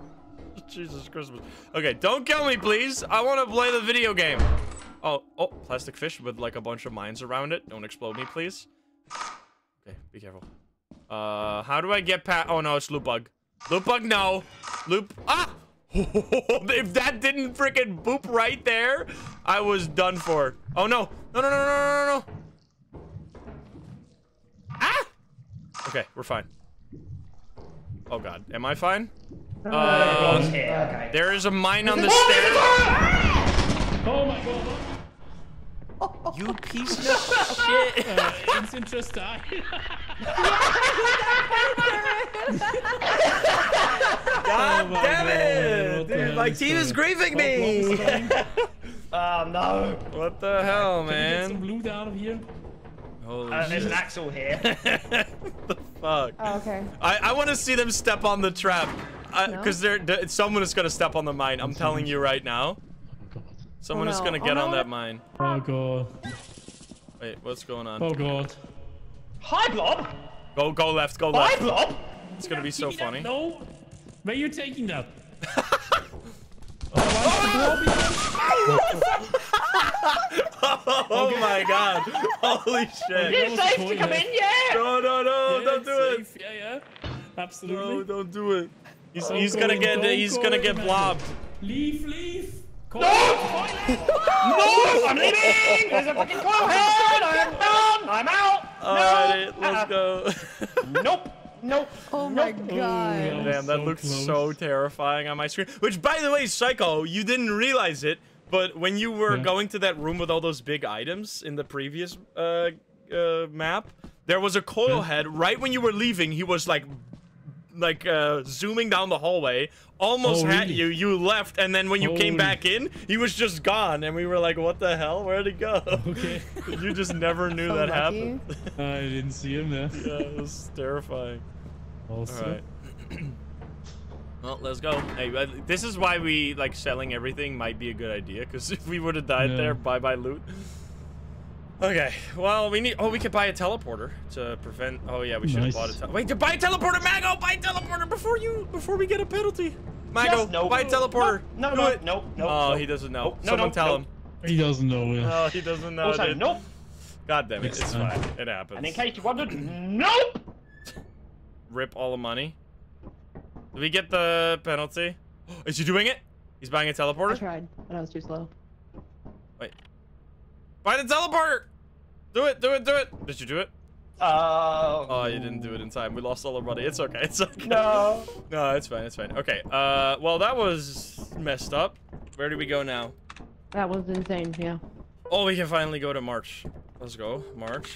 (laughs) Jesus Christmas. Okay, don't kill me, please. I want to play the video game. Oh, oh, plastic fish with like a bunch of mines around it. Don't explode me, please. Okay, be careful. Uh, how do I get past? Oh no, it's loot bug. Loot bug, no. Loop. Ah! (laughs) if that didn't freaking boop right there, I was done for. Oh no! No! No! No! No! No! No! no. Ah! Okay, we're fine. Oh god, am I fine? Uh, Everyone's. Okay. there is a mine on the stairs. Oh my god! You piece of shit. (laughs) Uh, Vincent just (laughs) died. God Oh my damn it! what the Dude, hell my is team is grieving Bob Blob is me! coming. Oh (laughs) no. What the hell, Can we get some man? loot out of here? Holy Uh, there's an axle here. the fuck? Oh, okay. I, I want to see them step on the trap. Because they're, they're- someone is going to step on the mine. I'm telling you right now. Oh god. Someone is going to Oh, get no. on that mine. Oh god. Wait, what's going on? Oh god. Hi, Blob. Go, go left, go left. Hi, left. Blob. It's gonna be so Give me that- funny. No. Where are you taking that? (laughs) Oh, (laughs) oh my god. Holy (laughs) Is shit. it was safe to come in yet? No, no, no, Yeah, don't it's do it. safe. Yeah, yeah. Absolutely. No, don't do it. He's, Don't he's go gonna in, get oh, don't he's go gonna in, get blobbed. Leave, leave. Come No! No! I'm leaving! There's a fucking coil head! I am done! I'm out! Alright, no! let's go. Uh, nope! Nope! Oh my Nope. god. yeah. Damn, that so looks close. so terrifying on my screen. Which, by the way, Psycho, you didn't realize it, but when you were Yeah. going to that room with all those big items in the previous uh, uh, map, there was a coil Yeah. head right when you were leaving. He was like, like uh, zooming down the hallway, almost Oh, had really? you. You left, and then when you came back in, he was just gone, and we were like, "What the hell? Where'd he go?" Okay. (laughs) you just never knew So that lucky. happened. (laughs) I didn't see him there. yeah, it was terrifying. Also. All right. (clears throat) well, let's go. Hey, uh, this is why we like selling everything might be a good idea because (laughs) if we would have died Yeah. there, bye bye loot. Okay, well we need. Oh, we could buy a teleporter to prevent. Oh yeah, we should have bought a. Te- Wait, to buy a teleporter, Mago, buy a teleporter before you before we get a penalty. Mago, Yes, no. buy a teleporter. No, Do no, it. no, no. Oh, no. he doesn't know. Nope, no, Someone no, tell no. him. He doesn't know. Yeah. Oh, he doesn't know. Also, dude. nope. God damn it, Next it's time. fine. It happens. And in case you wondered, nope! rip all the money. Did we get the penalty? (gasps) Is he doing it? He's buying a teleporter? I tried, but I was too slow. Wait. Buy the teleporter! Do it, do it, do it! Did you do it? Uh, Oh, you didn't do it in time. We lost all our money. It's okay, it's okay. no. (laughs) No, it's fine, it's fine. Okay, uh, well, that was messed up. Where do we go now? That was insane, yeah. Oh, we can finally go to March. Let's go, March.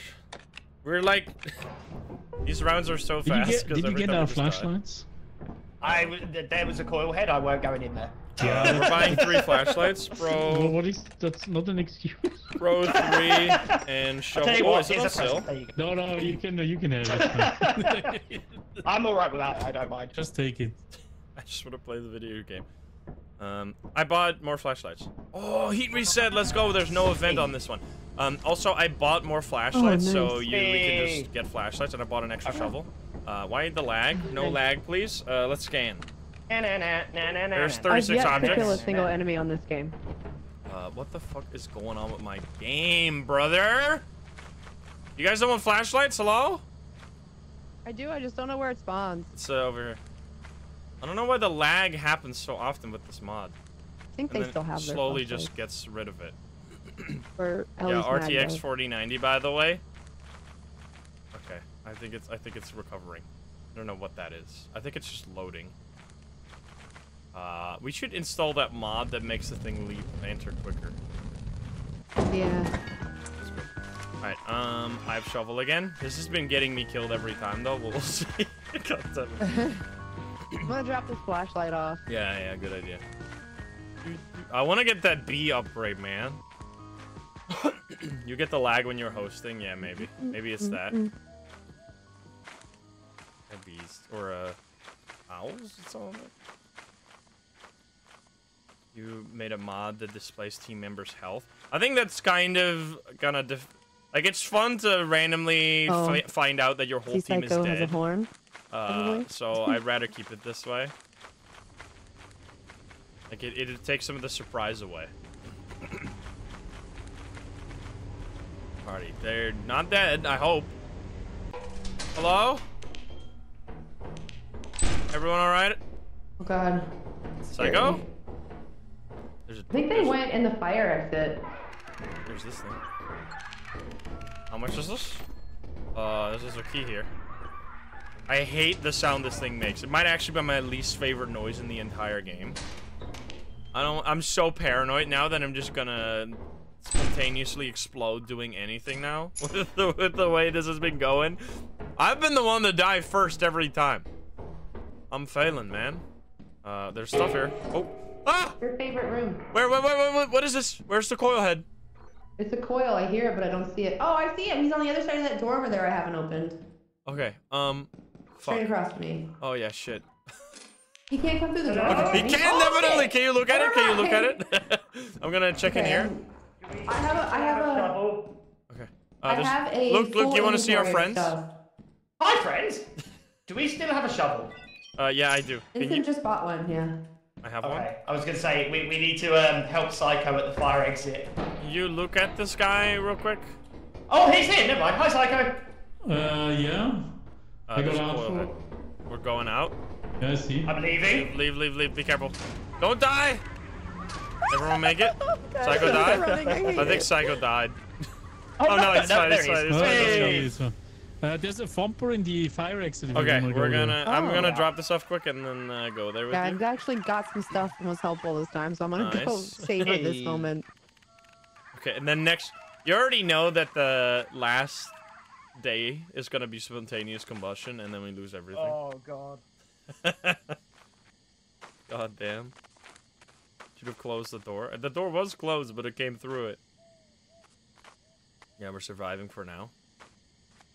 We're like... (laughs) These rounds are so Did you fast. did you get time our just die. flashlights? I, w- th- there was a coil head, I weren't going in there. Uh, we're (laughs) buying three flashlights, Well, bro. what is that's not an excuse. Bro three (laughs) and I'll shovel. tell you Oh, what, is it here's on sale? present. There you go. no, no, you can you can have it. (laughs) I'm alright with that, I don't mind. Just take it. I just want to play the video game. Um, I bought more flashlights. Oh, heat reset. Let's go. There's no event on this one. Um, also, I bought more flashlights, so nice. you we can just get flashlights, and I bought an extra Okay. shovel. Uh, why the lag? No lag, please. Uh, let's scan. Na, na, na, There's na. 36 I've yet objects. to kill a single enemy on this game. Uh, what the fuck is going on with my game, brother? You guys don't want flashlights? Hello? I do, I just don't know where it spawns. It's uh, over here. I don't know why the lag happens so often with this mod. I think And they still have their slowly just gets rid of it. Or yeah, RTX 4090 by the way. I think it's I think it's recovering. I don't know what that is. I think it's just loading. Uh, we should install that mod that makes the thing leave enter quicker. Yeah. Alright, um, I have shovel again. This has been getting me killed every time though. We'll (laughs) see. God damn it. (laughs) I'm gonna drop this flashlight off. Yeah, yeah, good idea. I want to get that B upgrade, man. (coughs) you get the lag when you're hosting? Yeah, maybe. Maybe it's that. Beast. Or a owls? It's all that. You made a mod that displays team members' health. I think that's kind of gonna def- like it's fun to randomly Oh. fi- find out that your whole team is Psycho has a dead. horn. Uh, so (laughs) I'd rather keep it this way. Like it, it takes some of the surprise away. Party, they're not dead. I hope. Hello? Everyone all right? Oh god. Psycho? There's a, I think they there's, went in the fire exit. There's this thing. How much is this? Uh, this is a key here. I hate the sound this thing makes. It might actually be my least favorite noise in the entire game. I don't. I'm so paranoid now that I'm just gonna spontaneously explode doing anything now (laughs) with the, with the way this has been going. I've been the one to die first every time. I'm failing, man. Uh, there's stuff here. Oh, ah! Your favorite room. Where, wait, wait, wait, wait, what is this? Where's the coil head? It's a coil. I hear it, but I don't see it. Oh, I see him. He's on the other side of that door over there. I haven't opened. Okay, um, Straight across me. Oh yeah, shit. He can't come through the door. Okay, (laughs) He can, oh, can shit. definitely. Can you look at it? Can you look at it? (laughs) I'm gonna check in here. I'm- have a. I have a. Shovel. Okay. Uh, I have a. Luke, Luke, you want to see our friends? stuff. Hi, friends. Do we still have a shovel? Uh, yeah, I do. Can Vincent you- just bought one. Yeah. I have one. Okay. I was gonna say we, we need to um, help Psycho at the fire exit. You look at this guy real quick. Oh, he's here. Never mind. Hi, Psycho. Uh, yeah. Uh, I got there's a out for- We're going out. Yeah, I see. I'm leaving. Leave, leave, leave. Be careful. Don't die. Everyone make it. (laughs) Psycho died. I think. Psycho died. Oh (laughs) no, it's fine. there It's he fine. Is. It's fine. that's Hey. lovely, so- Uh, there's a thumper in the fire exit. Okay, wanna we're go gonna. I'm Oh. gonna drop this off quick and then uh, go there with Yeah, you. I actually got some stuff and was helpful this time, so I'm gonna go Nice. (laughs) savor this moment. Okay, and then next, you already know that the last day is gonna be spontaneous combustion, and then we lose everything. Oh God. (laughs) God damn. Should have closed the door. The door was closed, but it came through it. Yeah, we're surviving for now.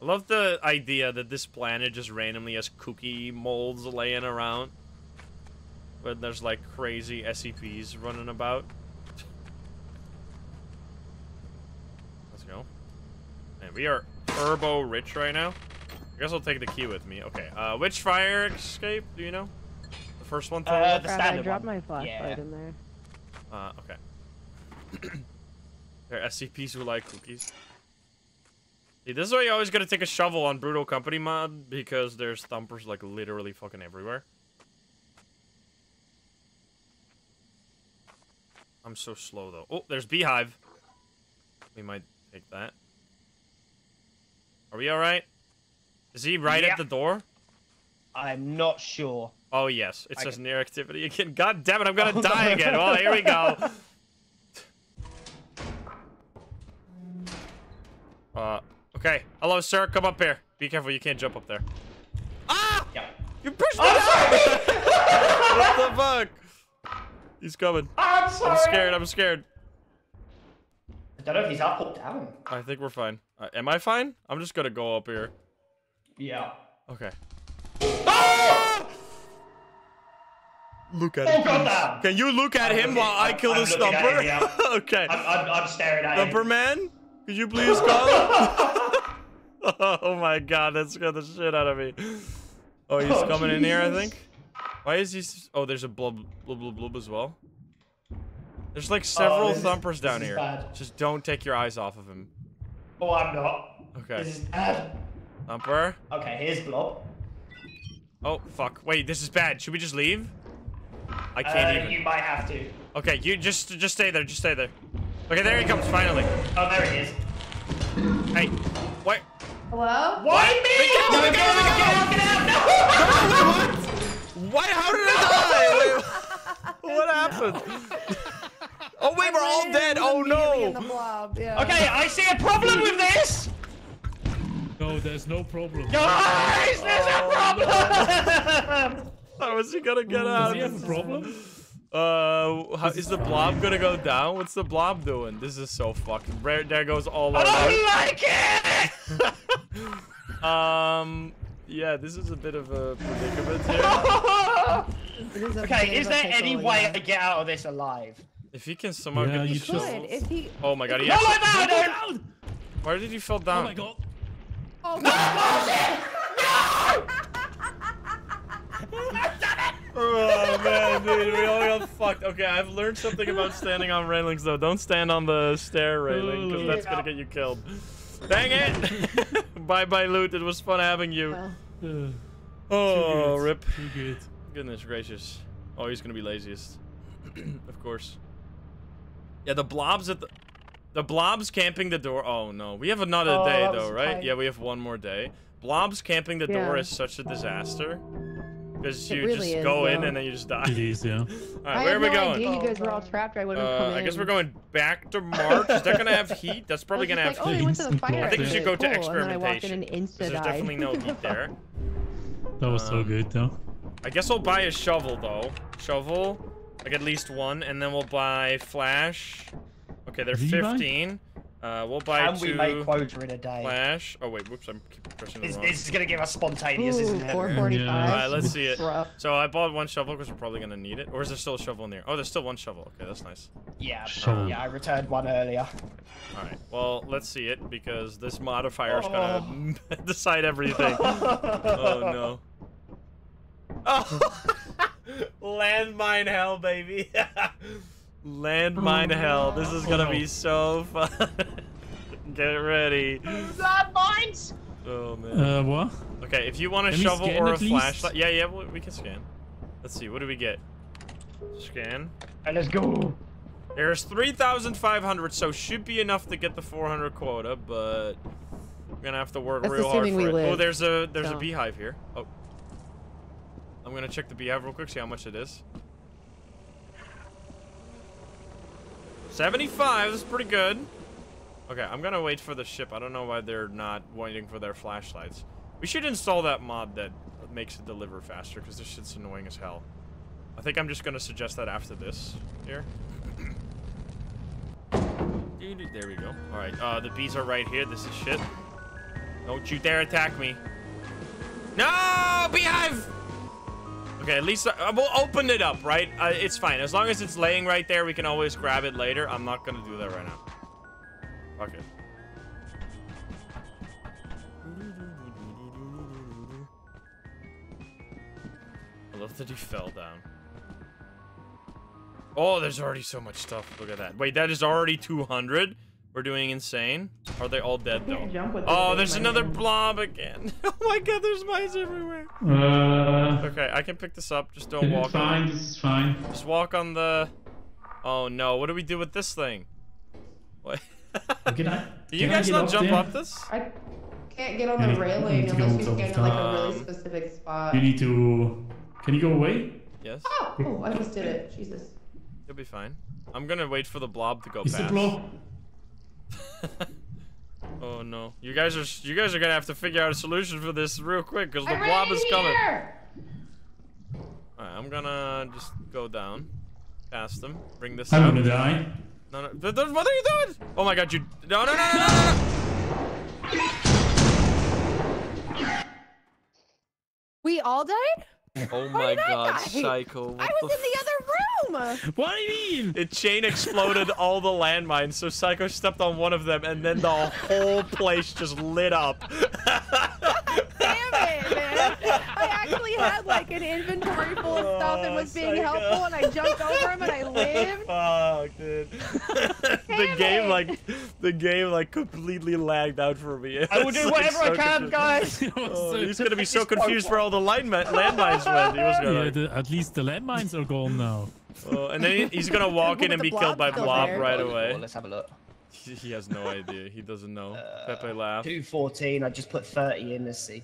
I love the idea that this planet just randomly has cookie molds laying around. But there's like crazy SCPs running about. Let's go. Man, we are turbo rich right now. I guess I'll take the key with me. Okay, uh, which fire escape do you know? The first one? to the Uh, left? the Crap, I dropped one. my flashlight Yeah. in there. Uh, okay. (coughs) There are SCPs who like cookies. See, this is why you always gotta take a shovel on Brutal Company mod, because there's thumpers, like, literally fucking everywhere. I'm so slow, though. Oh, there's Beehive. We might take that. Are we alright? Is he right Yeah. at the door? I'm not sure. Oh, yes. It I says can- near activity again. God damn it, I'm gonna (laughs) die again. Well, here we go. (laughs) Uh, okay. Hello, sir. Come up here. Be careful, you can't jump up there. Ah! Yeah. You pushed me I'm down! (laughs) what the fuck? He's coming. I'm sorry. I'm scared. I'm scared. I don't know if he's up or down. I think we're fine. Uh, am I fine? I'm just gonna go up here. Yeah. Okay. Ah! Look at Oh him. God. Can you look at I'm him looking- while I I'm- kill the him, stumper? (laughs) (laughs) okay. I'm, I'm, I'm staring at him. Stumper man? Could you please come? (laughs) oh my god, that scared the shit out of me. Oh, he's Oh, coming in here, I think. Why is he? Oh, there's a blub, blub, blub, blub as well. There's like several Oh, is- thumpers this down is here. bad. Just don't take your eyes off of him. Oh, I'm not. Okay. This is bad. Thumper. Okay, here's Blob. Oh fuck. Wait, this is bad. Should we just leave? I can't Uh, even. you might have to. Okay, you just just stay there. Just stay there. Okay, there he comes finally. Oh, there he is. Hey, what? Hello? Why me? Get out, No, get out, get get out, out. get out, no! (laughs) Why? How did I die? (laughs) What happened? Oh wait, we're all dead. Oh Immediately in the no. yeah. Okay, I see a problem with this. No, there's no problem. Guys, there's a oh. problem. (laughs) How is he gonna get out? Does he have a problem? Uh, how, is the blob gonna go down? What's the blob doing? This is so fucking rare. There goes all I don't life. like it. (laughs) Um, yeah, this is a bit of a predicament here. (laughs) It is a bit okay, is there any way yeah. I get out of this alive? If he can somehow Yeah, get the you shovel. should. Good. If he. Oh my god, he No, actually- like that, I don't. Where did he fall down? Oh my god. Oh, (laughs) Oh man, dude, we all got fucked. Okay, I've learned something about standing on railings though. Don't stand on the stair railing because that's gonna get you killed. Dang it! (laughs) bye bye, loot. It was fun having you. well. Oh, too good. rip. Too good. Goodness gracious. Oh, he's gonna be laziest. (clears throat) of course. Yeah, the blobs at the the blobs camping the door. Oh no, we have another Oh, day though, right? tight. Yeah, we have one more day. Blobs camping the door Yeah. is such a disaster because you really just is, go in and then you just die. It is, yeah. (laughs) All right, I where are we no going? idea you guys were all trapped. I wouldn't have Uh, come I guess we're going back to March. Is that gonna have (laughs) heat? That's probably gonna was have just like, heat. oh, went to the fire. (laughs) I think we should go to Cool, And then I in experimentation. and 'cause There's definitely no heat there. That was so Um, good, though. I guess we'll buy a shovel though. Shovel, like at least one, and then we'll buy flash. Okay, they're Did you buy? 15. Uh, we'll buy Can two we make quota in a day? flash. Oh wait, whoops, I'm keep pressing the This, wrong. this is gonna give us spontaneous, Ooh, isn't it? 445. Yeah. Alright, let's see it. So I bought one shovel because we're probably gonna need it. Or is there still a shovel in there? Oh, there's still one shovel. Okay, that's nice. Yeah, So- yeah, I returned one earlier. All right. Well, let's see it because this modifier is Oh. gonna (laughs) decide everything. (laughs) oh no. (laughs) Oh, landmine hell, baby. Landmine hell. This is gonna be so fun. (laughs) Get ready. Landmines! Oh man. Uh, what? Okay, if you want a Can shovel or a flashlight, yeah, yeah, we we can scan. Let's see. What do we get? Scan. And let's go. There's 3,500, so should be enough to get the 400 quota, but we're gonna have to work That's real hard assuming for we it. Oh, there's a there's a beehive here. Oh, I'm gonna check the beehive real quick, see how much it is. 75. is pretty good. Okay, I'm gonna wait for the ship. I don't know why they're not waiting for their flashlights. We should install that mod that makes it deliver faster, because this shit's annoying as hell. I think I'm just gonna suggest that after this here. There we go. All right, uh, the bees are right here. This is shit. Don't you dare attack me. No, beehive! Okay, at least I, we'll open it up, right? Uh, it's fine. As long as it's laying right there, we can always grab it later. I'm not gonna do that right now. Fuck it. I love that he fell down. Oh, there's already so much stuff. Look at that. Wait, that is already 200? We're doing insane? Are they all dead, though? Oh, there's another mice. blob again. (laughs) oh my god, there's mice everywhere. Uh, Okay, I can pick this up. Just don't it's walk on fine. This is fine. Just walk on the... Oh no, what do we do with this thing? What? Can I? (laughs) Do you guys not jump there? up this? I can't get on the railing need to go unless you on stand top in like a really specific spot. You need to. Can you go away? Yes, Oh, oh, I just did it. Jesus. you'll be fine. I'm gonna wait for the blob to go Is the blob? (laughs) oh no, you guys are you guys are gonna have to figure out a solution for this real quick because the I'm blob right is coming. here! Alright, I'm gonna just go down, past them, bring this I'm out. gonna die. No, no, th- th- what are you doing? Oh my god, you! No, no, no, no, no, no! We all died? Oh my god, die? psycho! What I the was in the other room! What do you mean? The chain exploded (laughs) all the landmines, so Psycho stepped on one of them, and then the whole place just lit up. Damn it, man! I actually had like an inventory full of stuff and oh, was being Oh, Psycho. helpful, and I jumped over him and I lived. Fuck, dude. the game it. like, the game like completely lagged out for me. It I will was, do like, whatever I can, confusing. guys. (laughs) Oh, he's gonna be so (laughs) confused where all the landmines went. He was gonna, Yeah, like, the, at least the landmines are gone now. Oh, and then he's gonna (laughs) walk in and the be killed by Blob there. right away. let's have a look. He, he has no idea. He doesn't know. Uh, Pepe laughed. 214, I just put 30 in, let's see.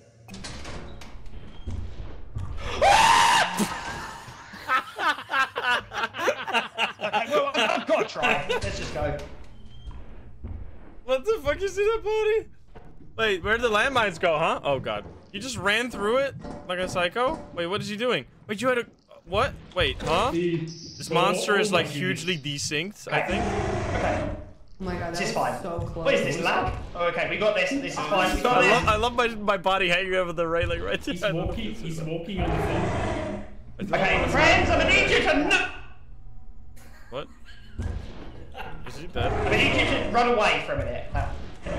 okay, well, I've got to try. Let's just go. What the fuck? You see that body? Wait, where'd the landmines go, huh? Oh god. You just ran through it like a psycho? Wait, what is he doing? Wait, you had a... What? Wait, huh? This monster is like hugely desynced, I think. Okay, Oh my god, this that is was fine. so close. What is this, lag? Oh, okay, we got this. This is fine. We got I love. I love my, my body hanging over the railing right there. He's I walking. He's is- walking on the front. Okay, friends, I'm gonna need you to no. What? Is he dead? I'm gonna need you to run away for a minute. Uh,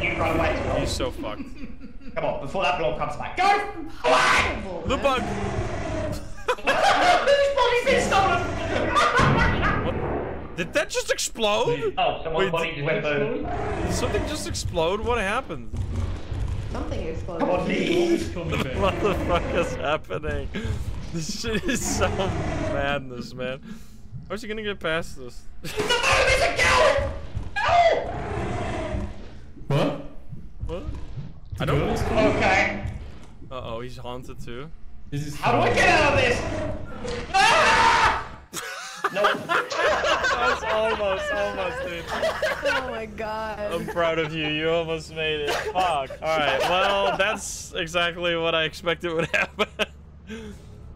you run away as well? He's so fucked. Come on, before that blob comes back. Go! Away! The bug! His body's been stolen! Did that just explode? oh, someone's Wait, body just went boom. Did something just explode? What happened? Something exploded. Come on, leave. What the fuck is happening? This shit is so madness, man. How's he gonna get past this? The bomb is a coward! No! What? What? I don't- girl? Okay. Uh oh, he's haunted too. This is How do I get out of this? Ah! (laughs) no. That's almost, almost, dude. Oh my god. I'm proud of you. You almost made it. Fuck. Alright, well, that's exactly what I expected would (laughs) happen.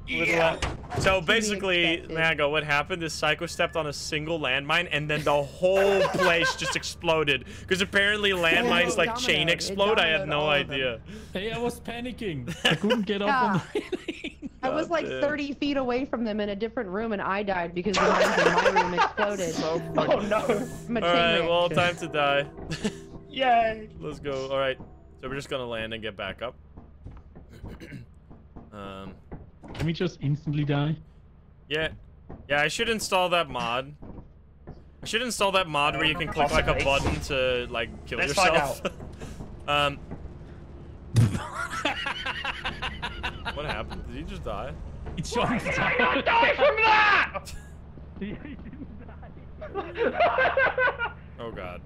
With Yeah. la- So basically, expected. Mago, what happened is Psycho stepped on a single landmine and then the whole (laughs) place just exploded. Because apparently landmines it like chain explode. I had no all of them. idea. Hey, I was panicking. (laughs) I couldn't get up on the railing. I was like 30 feet away from them in a different room, and I died because the mines in my room exploded. (laughs) So Oh no. I'm a chain Alright, well, time to die. Yay. Let's go. Alright. So we're just gonna land and get back up. (clears throat) um, Can we just instantly die? yeah. Yeah, I should install that mod. I should install that mod where you can click like a button to like kill Let's yourself. (laughs) um. what happened? Did he just die? It's Sean. Die from that! (laughs) Oh god.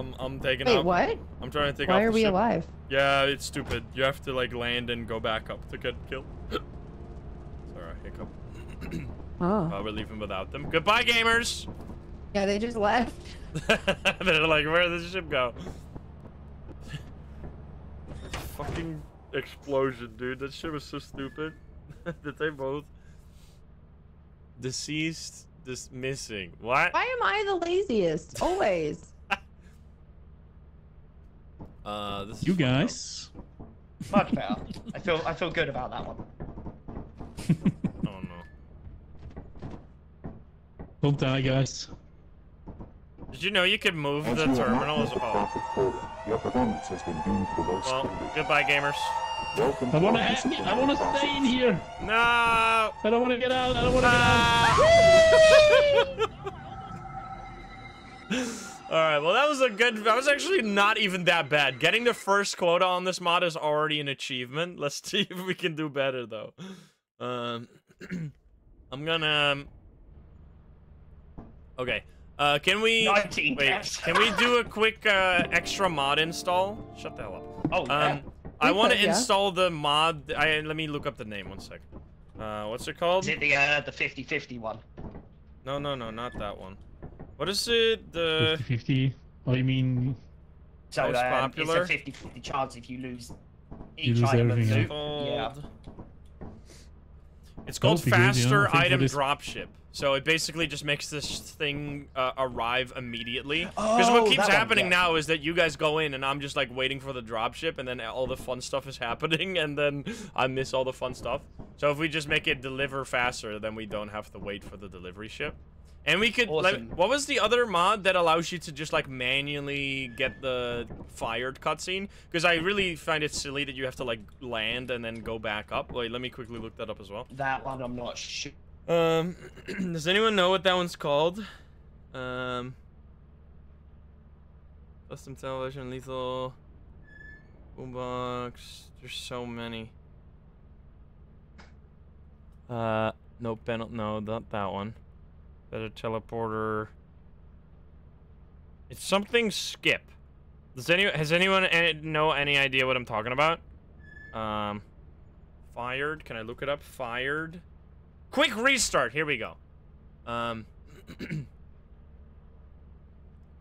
I'm I'm taking Wait, off. what? I'm trying to take Why off are the we ship. alive? Yeah, it's stupid. You have to like land and go back up to get killed. (coughs) Sorry, hiccup. (coughs) Oh. Uh, we're leaving without them. Goodbye, gamers. Yeah, they just left. (laughs) (laughs) They're like, where did the ship go? Fucking explosion, dude. That shit was so stupid. (laughs) Did they both? Deceased, this missing. What? Why am I the laziest? Always. Uh, this You fucked up. guys. Much better. I feel I feel good about that one. (laughs) Oh no. Don't die, guys. Did you know you could move As the you terminal as met the well? profit your performance has been deemed below Well, goodbye, gamers. Welcome I to wanna our have, discipline I wanna stay in here. No. I don't wanna get out. I don't wanna (laughs) (laughs) All right, well that was a good. That was actually not even that bad. Getting the first quota on this mod is already an achievement. Let's (laughs) see if we can do better though. Um, (clears throat) I'm gonna. um, Okay. Uh, can we? 19 Wait. deaths. Can we do a quick uh, extra mod install? Shut the hell up. Oh yeah. Um, I want to yeah. install the mod. I let me look up the name one second. Uh, what's it called? Is it the uh, the 50-50 one? No, no, no, not that one. What is it? The 50 50. Oh, you mean So Most um, popular? it's a 50-50 chance if you lose You lose item of everything, loot. Yeah. It's called would be good, yeah, faster item this- dropship. So it basically just makes this thing uh, arrive immediately. Because Oh, what keeps that one, happening yeah. now is that you guys go in and I'm just like waiting for the dropship, and then all the fun stuff is (laughs) happening, and then I miss all the fun stuff. So if we just make it deliver faster, then we don't have to wait for the delivery ship. And we could. Awesome. what was the other mod that allows you to just like manually get the fired cutscene? Because I really find it silly that you have to like land and then go back up. Wait, let me quickly look that up as well. That one I'm not sure. Um, (clears throat) does anyone know what that one's called? Um, custom television, lethal, boombox. There's so many. Uh, no penalty. No, not that one. Better teleporter. It's something skip. Does any has anyone any, know any idea what I'm talking about? Um, fired. Can I look it up? Fired. Quick restart. Here we go. Um. (clears throat)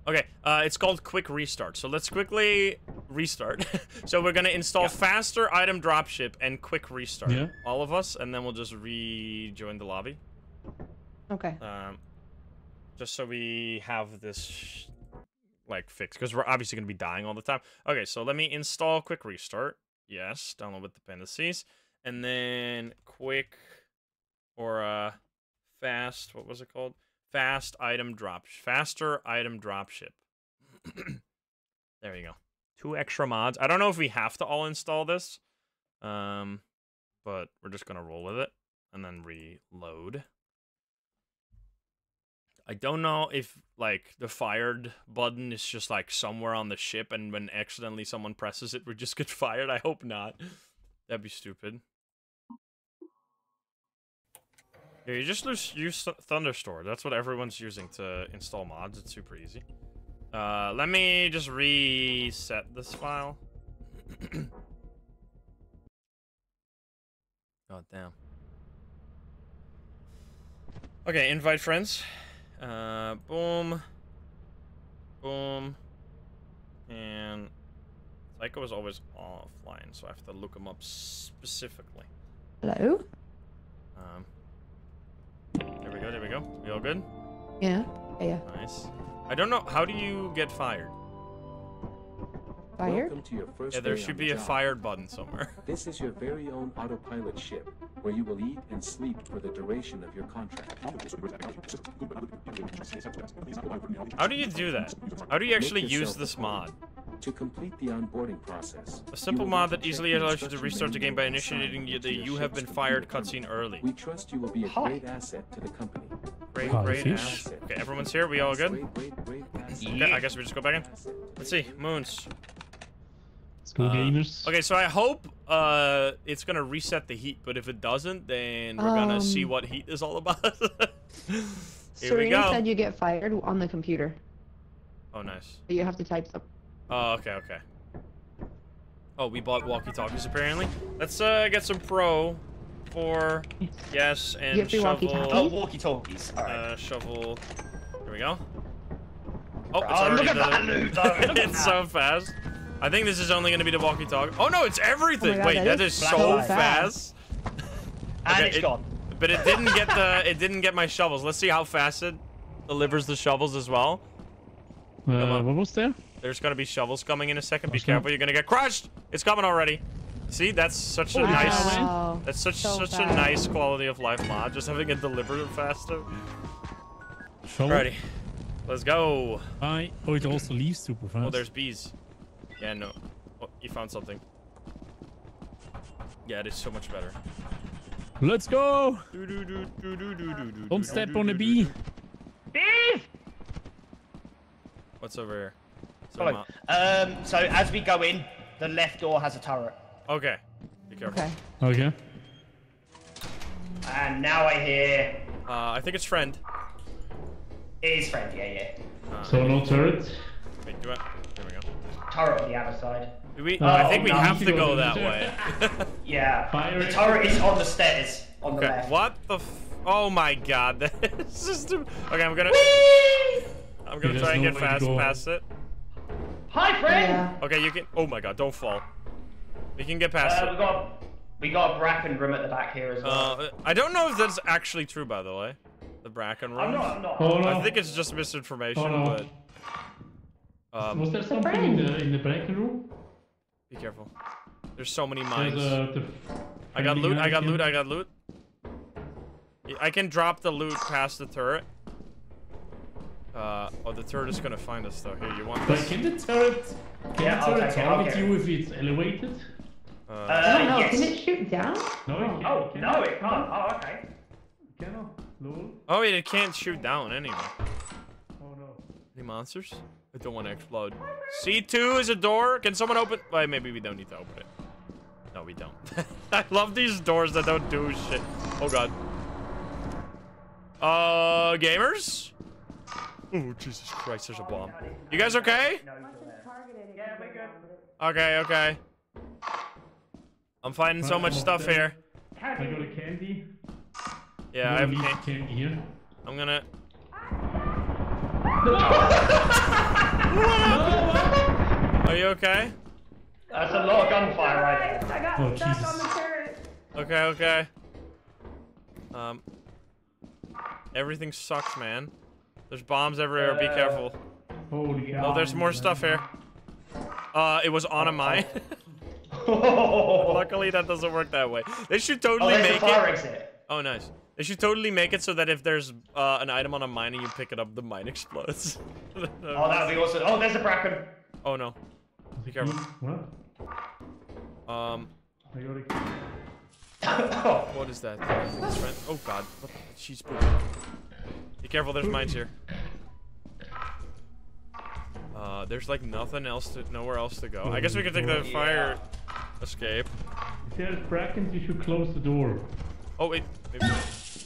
okay. Uh, it's called quick restart. So let's quickly restart. (laughs) so we're gonna install faster item dropship and quick restart. Yeah. All of us, and then we'll just rejoin the lobby. Okay. Um, just so we have this like fixed, because we're obviously gonna be dying all the time. Okay, so let me install quick restart. Yes, download with dependencies, and then quick or uh fast. What was it called? Fast item drop. Faster item dropship. (clears throat) there you go. Two extra mods. I don't know if we have to all install this, um, but we're just gonna roll with it and then reload. I don't know if like the fired button is just like somewhere on the ship and when accidentally someone presses it we just get (laughs) fired. I hope not. That'd be stupid. Yeah, you just use, use Th- Thunderstore. That's what everyone's using to install mods. It's super easy. Uh, let me just reset this file. (clears throat) God damn. Okay, invite friends. Uh, boom. Boom. And Psycho is always offline, so I have to look him up specifically. Hello? Um, there we go, there we go. We all good? Yeah, yeah. Nice. I don't know, how do you get fired? Fired? Welcome to your first Yeah, there should on the be a job. fired button somewhere. (laughs) This is your very own autopilot ship, where you will eat and sleep for the duration of your contract. How do you do that? How do you actually use this mod? To complete the onboarding process, A simple mod that easily allows you to restart the game by initiating sign you into the you have been fired cutscene early. We trust you will be a Hi. great asset to the company. Great, great asset. Okay, everyone's here. We all good? Asset. Okay, I guess we just go back in. Let's see. Moons. Let's Uh, gamers. Okay, so I hope uh it's gonna reset the heat, but if it doesn't, then we're gonna see Um, what heat is all about. (laughs) Here we Serena go. said you get fired on the computer. Oh, nice. You have to type some. Oh, okay, okay. Oh, we bought walkie-talkies apparently. Let's uh get some pro for yes and You have shovel. walkie-talkies? Oh, walkie-talkies. All right. Uh, shovel. Here we go. Oh, it's Oh, already look at that done loot! it. Look at it's so fast. I think this is only going to be the walkie-talkie. Oh no, it's everything. Oh God, Wait, that that is is so light. fast. and okay, it's it- gone. But it didn't get the it didn't get my shovels. Let's see how fast it delivers the shovels as well. Uh, what was there? There's gonna be shovels coming in a second. Be Awesome. careful, you're gonna get crushed. It's coming already. See, that's such a nice. Wow. That's such So such a nice quality of life mod. Just having it delivered faster. Shovel. Alrighty, let's go. I. Oh, it also leaves super fast. Oh, there's bees. Yeah, no. Oh, you found something. Yeah, it is so much better. Let's go! Don't Don't step on a bee. Beef! What's over here? So Um, so as we go in, the left door has a turret. Okay. Be careful. Okay. Okay. And now I hear Uh, I think it's friend. his friend, yeah, yeah. Uh, So no turret. wait, do I? There we go. Turret on the other side. We? Oh, I think we no, have to go go to the that turret. way. (laughs) Yeah. Fire the it. turret is on the stairs on the okay. left. What the? F oh my God! (laughs) This is too- Okay, I'm gonna. I'm gonna there's try and no get way fast go. past it. Hi, friend. Yeah. Okay, you can. Oh my God! Don't fall. We can get past Uh, we got we got a bracken room at the back here as well. Uh, I don't know if that's actually true, by the way. The bracken room. I'm not. I'm not. Oh no. I think it's just misinformation, Oh, no. but um, Was there something in the in the bracken room? be careful. There's so many mines. uh, the I got loot. I got loot. I got loot. I can drop the loot past the turret. Uh, oh, the turret is gonna find us though. Here, you want But this? can the turret? Can Yeah, the I'll turret take it, I'll target get you if it's elevated? Uh, Uh, I don't yes. Can it shoot down? No, it can't. Oh it no, it can't. Oh okay. Cannot. Lol. oh wait, it can't shoot down anyway. Oh no. Any monsters? I don't want to explode. C2 is a door. Can someone open? Well, maybe we don't need to open it. No, we don't. (laughs) I love these doors that don't do shit. Oh god. Uh, gamers? Oh, Jesus Christ, there's a bomb. You guys okay? Okay, okay. I'm finding so much stuff here. I got a candy. Yeah, I I have. candy here. I'm gonna. Are you okay? That's a lot of gunfire right there. I got Oh, stuck Jesus. on the turret. Okay, okay. Um. Everything sucks, man. There's bombs everywhere. Be Uh, careful. Holy cow. Oh, there's more stuff here. Uh, it was on a mine. (laughs) (laughs) Luckily, that doesn't work that way. They should oh, totally there's the make fire it. exit. Oh, nice. They should totally make it so that if there's uh, an item on a mine and you pick it up, the mine (laughs) explodes. Oh, that would be awesome. Oh, there's a bracken. oh no. Be careful. What? Um, I oh, (laughs) what is that? I think it's friend- Oh god. What She's pooping. Be careful, there's mines here. Uh, there's like nothing else to, nowhere else to go. I guess we could take the fire escape. If there's brackens, you should close the door. Oh wait, maybe.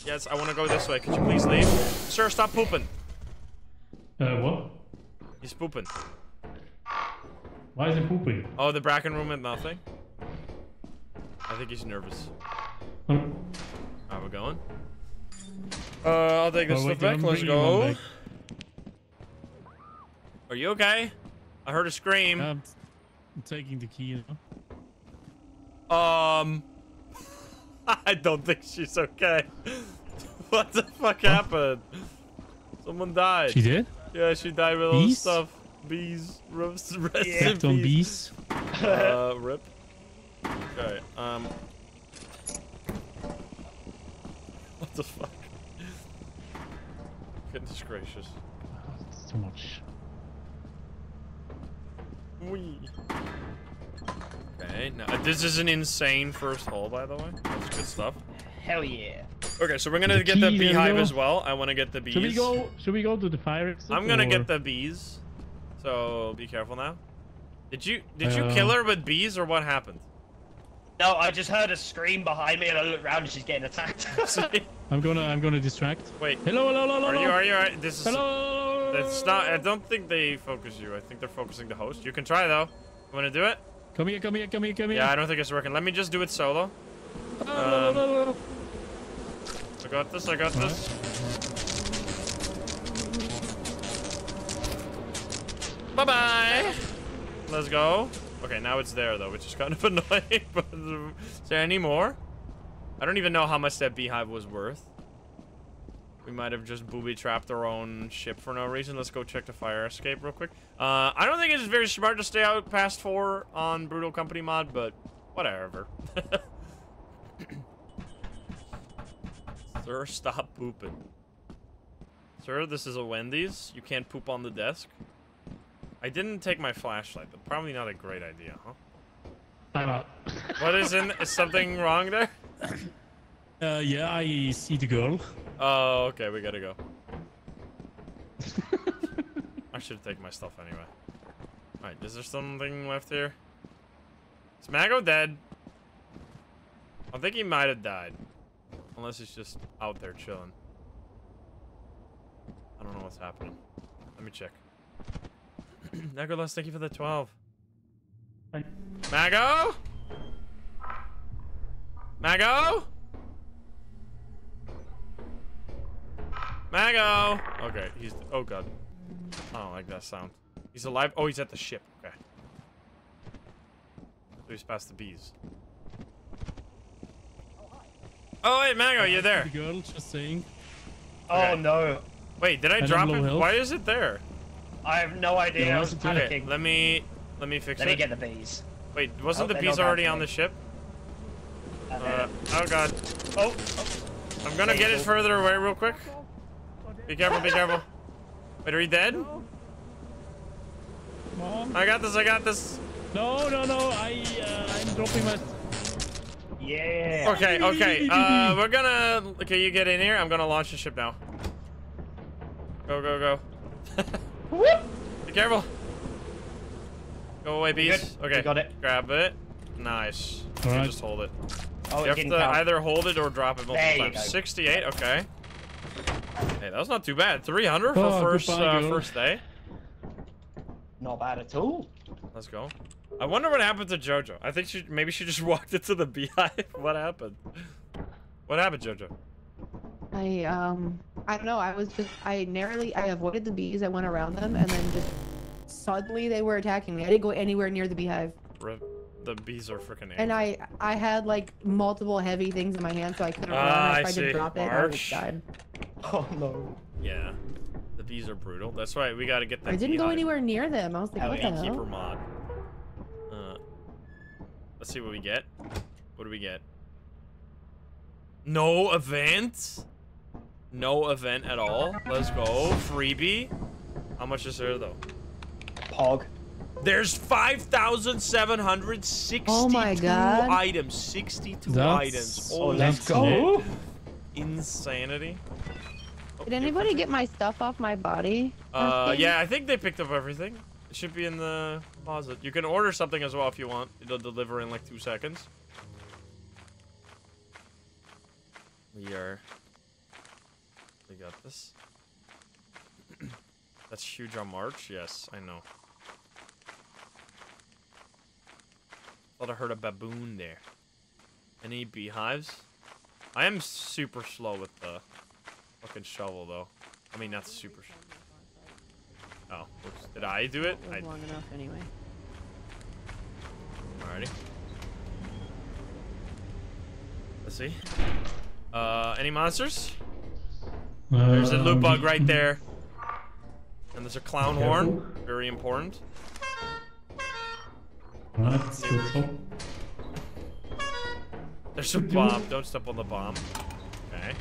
Yes, I want to go this way. Could you please leave? Sir, stop pooping. Uh, what? He's pooping. Why is he pooping? Oh, the bracken room and nothing. I think he's nervous. Oh, Alright, we're going. Uh, I'll take this oh, wait, back. Let's go. back. Are you okay? I heard a scream. I'm, I'm taking the key now. Um, (laughs) I don't think she's okay. (laughs) what the fuck happened? Someone died. She did? Yeah, she died with all the stuff. Bees. (laughs) Rest, rest in Stepped on bees. Uh, rip. Okay, um. What the fuck? Goodness gracious. It's too much. Wee. Okay, now this is an insane first hole, by the way. That's good stuff. Hell yeah. Okay, so we're gonna The get the key, there we beehive as well. I want to get the bees. Should we go? Should we go to the fire exit? I'm gonna or- get the bees. So be careful now. Did you did you kill Uh, her with bees or what happened? No, I just heard a scream behind me and I looked around and she's getting attacked. (laughs) (laughs) I'm gonna. I'm gonna distract. Wait. Hello, hello, hello, hello. Are you are you alright? This is Hello. It's not. I don't think they focus you. I think they're focusing the host. You can try though. You want to do it? Come here, come here, come here, come here. Yeah, I don't think it's working. Let me just do it solo. Um. I got this. I got this. Bye bye. Let's go. Okay, now it's there though, which is kind of (laughs) annoying. But is there any more? I don't even know how much that beehive was worth. We might have just booby trapped our own ship for no reason. Let's go check the fire escape real quick. Uh, I don't think it's very smart to stay out past four on Brutal Company mod, but whatever. (coughs) Sir, stop pooping. Sir, this is a Wendy's. You can't poop on the desk. I didn't take my flashlight. But probably not a great idea, huh? Time out. What is in? Is something wrong there? (coughs) Uh, yeah, I see the girl. Oh, okay. We gotta go. (laughs) I should take my stuff anyway. Alright, is there something left here? Is Mago dead? I think he might have died. Unless he's just out there chilling. I don't know what's happening. Let me check. (clears throat) Negolas, thank you for the 12. Bye. Mago? Mago? Mago! Okay, he's. Oh god. I don't like that sound. He's alive. Oh, he's at the ship. Okay. So he's past the bees. Oh, wait, Mago, you're The there. girl, just saying. oh no. Wait, did I And drop I'm it? health. Why is it there? I have no idea. Yeah, I was that's okay. Okay, let me let me fix it. Let me get the bees. Wait, wasn't Oh, the bees already on for the ship? Uh, Uh, oh god. oh, I'm gonna get it further away real quick. Be careful, be careful. Wait, are you dead? Mom. I got this, I got this. No, no, no. I, uh, I'm dropping my. yeah. Okay, okay. Uh, we're gonna. Okay, you get in here. I'm gonna launch the ship now. Go, go, go. Be careful. Go away, beast. Okay. We got it. Grab it. Nice. You Alright. just hold it. Oh, you it have to count. either hold it or drop it multiple There you times. go. 68. Okay. Hey, that was not too bad. 300 for Oh, first goodbye, uh, first day. Not bad at all. Let's go. I wonder what happened to JoJo. I think she maybe she just (laughs) walked into the beehive. (laughs) what happened? What happened, JoJo? I um I don't know. I was just I narrowly I avoided the bees. I went around them and then just suddenly they were attacking me. I didn't go anywhere near the beehive. Rip. The bees are freaking angry. And I I had like multiple heavy things in my hand, so I couldn't run. Ah, I I tried see. to drop it. and I March. died. Oh no. Yeah. The bees are brutal. That's why we gotta get the I didn't go beehive. anywhere near them. I was like, Hell what yeah, the Keeper hell? mod. Uh, let's see what we get. What do we get? No event? No event at all? Let's go. Freebie? How much is there though? Pog. There's 5,762 Oh my God. items. 62 That's- items. Oh, let's That's go. it. insanity. Oh, Did anybody get my stuff off my body? Uh, last yeah, I think they picked up everything. It should be in the closet. You can order something as well if you want. It'll deliver in like two seconds. We are. We got this. (clears throat) That's huge on March. Yes, I know. Thought I heard a baboon there. Any beehives? I am super slow with the fucking shovel though. I mean, not super. sh- Oh, whoops. did I do it? It I was long enough anyway. Alrighty. Let's see. Uh, any monsters? There's a loot Uh, bug right there. And there's a clown horn. Very important. Right, let's. There's a bomb. Don't step on the bomb. Okay.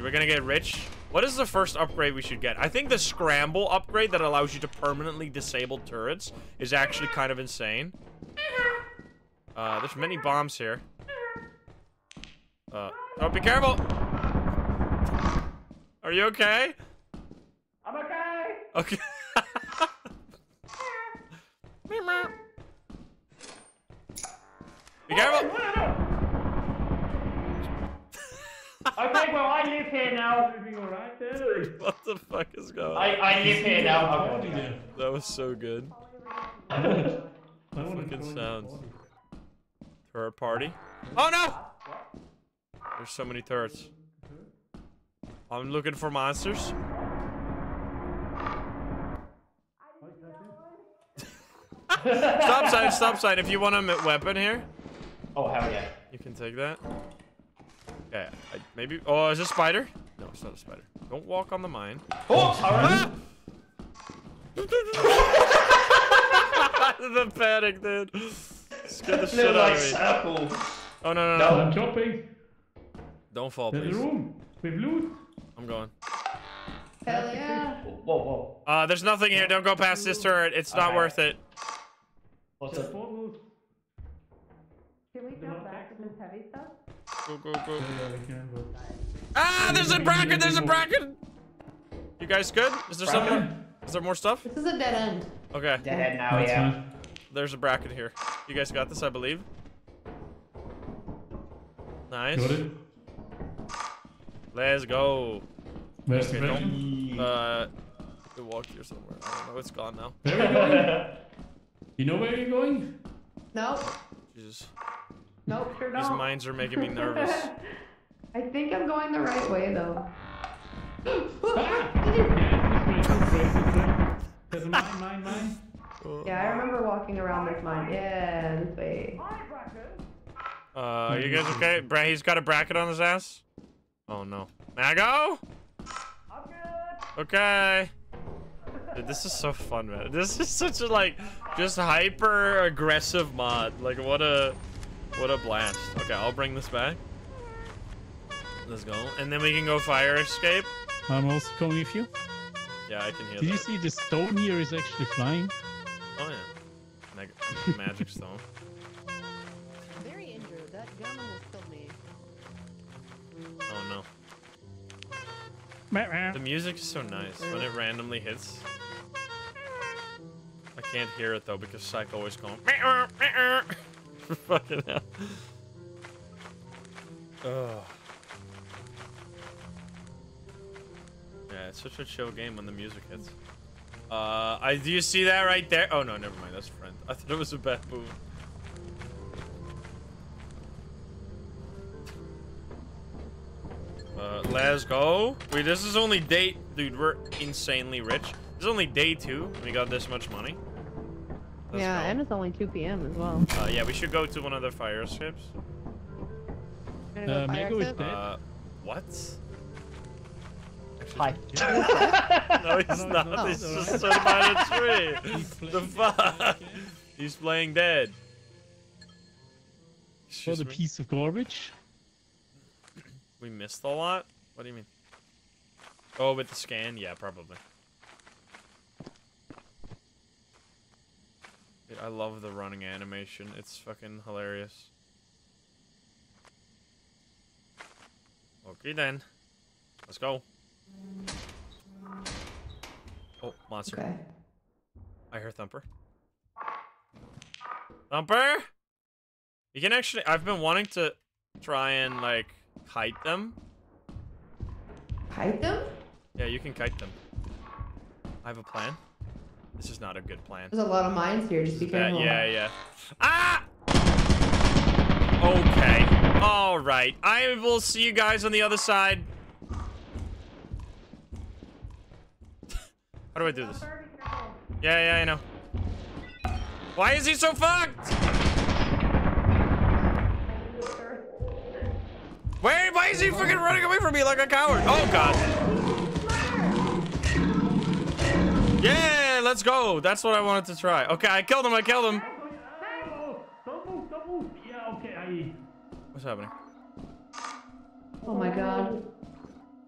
We're gonna get rich. What is the first upgrade we should get? I think the scramble upgrade that allows you to permanently disable turrets is actually kind of insane. Uh, there's many bombs here. Uh, oh, be careful! Are you okay? I'm okay. Okay. (laughs) be careful! (laughs) Okay, well, I live here now. Everything alright there? (laughs) What the fuck is going on? I live here now. Party Okay. there. That was so good. I wanna- I wanna Fucking sounds. party. Turret party. Oh no! There's so many turrets. I'm looking for monsters. (laughs) stop sign, stop sign. If you want a m- weapon here, Oh, hell yeah. you can take that. Okay, I, maybe. Oh, is it a spider? No, it's not a spider. Don't walk on the mine. Oh, alright. (laughs) the panic, dude. Scared the shit Little out like of me. circle. Oh no, no, no! No. I'm chopping. Don't fall, There's a please. room with loot. I'm going. Hell yeah. Whoa, whoa. Uh, there's nothing here. Don't go past this turret. It's not Okay. worth it. What's up? Portals. Can we jump back to this heavy stuff? Go, go, go. Yeah, we can, but... Ah, there's a bracken. There's a bracken. You guys good? Is there some more? Is there more stuff? This is a dead end. Okay. Dead end now, That's yeah. fine. There's a bracken here. You guys got this, I believe. Nice. Got it. Let's go. Where's the Okay, bracken? don't. Uh, it walked here somewhere. I don't know. It's gone now. Where are you going? (laughs) You know where you're going? No. Jesus. Nope, sure These don't. mines are making me (laughs) nervous. I think I'm going the right way though. Yeah, this way, this way, this way. There's a mine, mine, mine. yeah, I remember walking around this mine. Yeah, this way. Uh, are you guys okay? Bra he's got a bracken on his ass. Oh no. May I go? Okay. Dude, this is so fun, man. This is such a like, just hyper aggressive mod. Like, what a, what a blast. Okay, I'll bring this back. Let's go, and then we can go fire escape. I'm also coming with you. Yeah, I can hear Did you see the stone here is actually flying? Oh yeah, Mag (laughs) magic stone. Very injured. That gun almost killed me. Oh no. Meh, meh. The music is so nice when it randomly hits. I can't hear it though because Psycho is going. (laughs) Fucking hell. Ugh. Yeah, it's such a chill game when the music hits. Uh, I do you see that right there? Oh no, never mind. That's a friend. I thought it was a baboon. Uh, let's go. Wait, this is only day, dude. We're insanely rich. This is only day two. We got this much money. Let's yeah, go. and it's only 2 p.m. as well. Uh, yeah, we should go to one of the fire escapes. Gonna go Uh, fire Mago is dead. Uh, what? (laughs) Hi. No, he's (laughs) No, not. no, he's no, just no. stood by a tree. (laughs) He's the playing fuck? dead. He's playing dead. What Excuse a piece of garbage. We missed a lot? What do you mean? Oh, with the scan? Yeah, probably. Dude, I love the running animation. It's fucking hilarious. Okay then. Let's go. Oh, monster. Okay. I hear Thumper. Thumper! You can actually- I've been wanting to try and, like, kite them. Kite them? Yeah, you can kite them. I have a plan. This is not a good plan. There's a lot of mines here. Just be careful. yeah, yeah. Ah! Okay. All right. I will see you guys on the other side. How do I do this? Yeah, yeah, I know. Why is he so fucked? Wait, why is he freaking running away from me like a coward? Oh god. Yeah, let's go. That's what I wanted to try. Okay, I killed him. I killed him. Don't move, don't move. Yeah, okay, I. What's happening? Oh my god.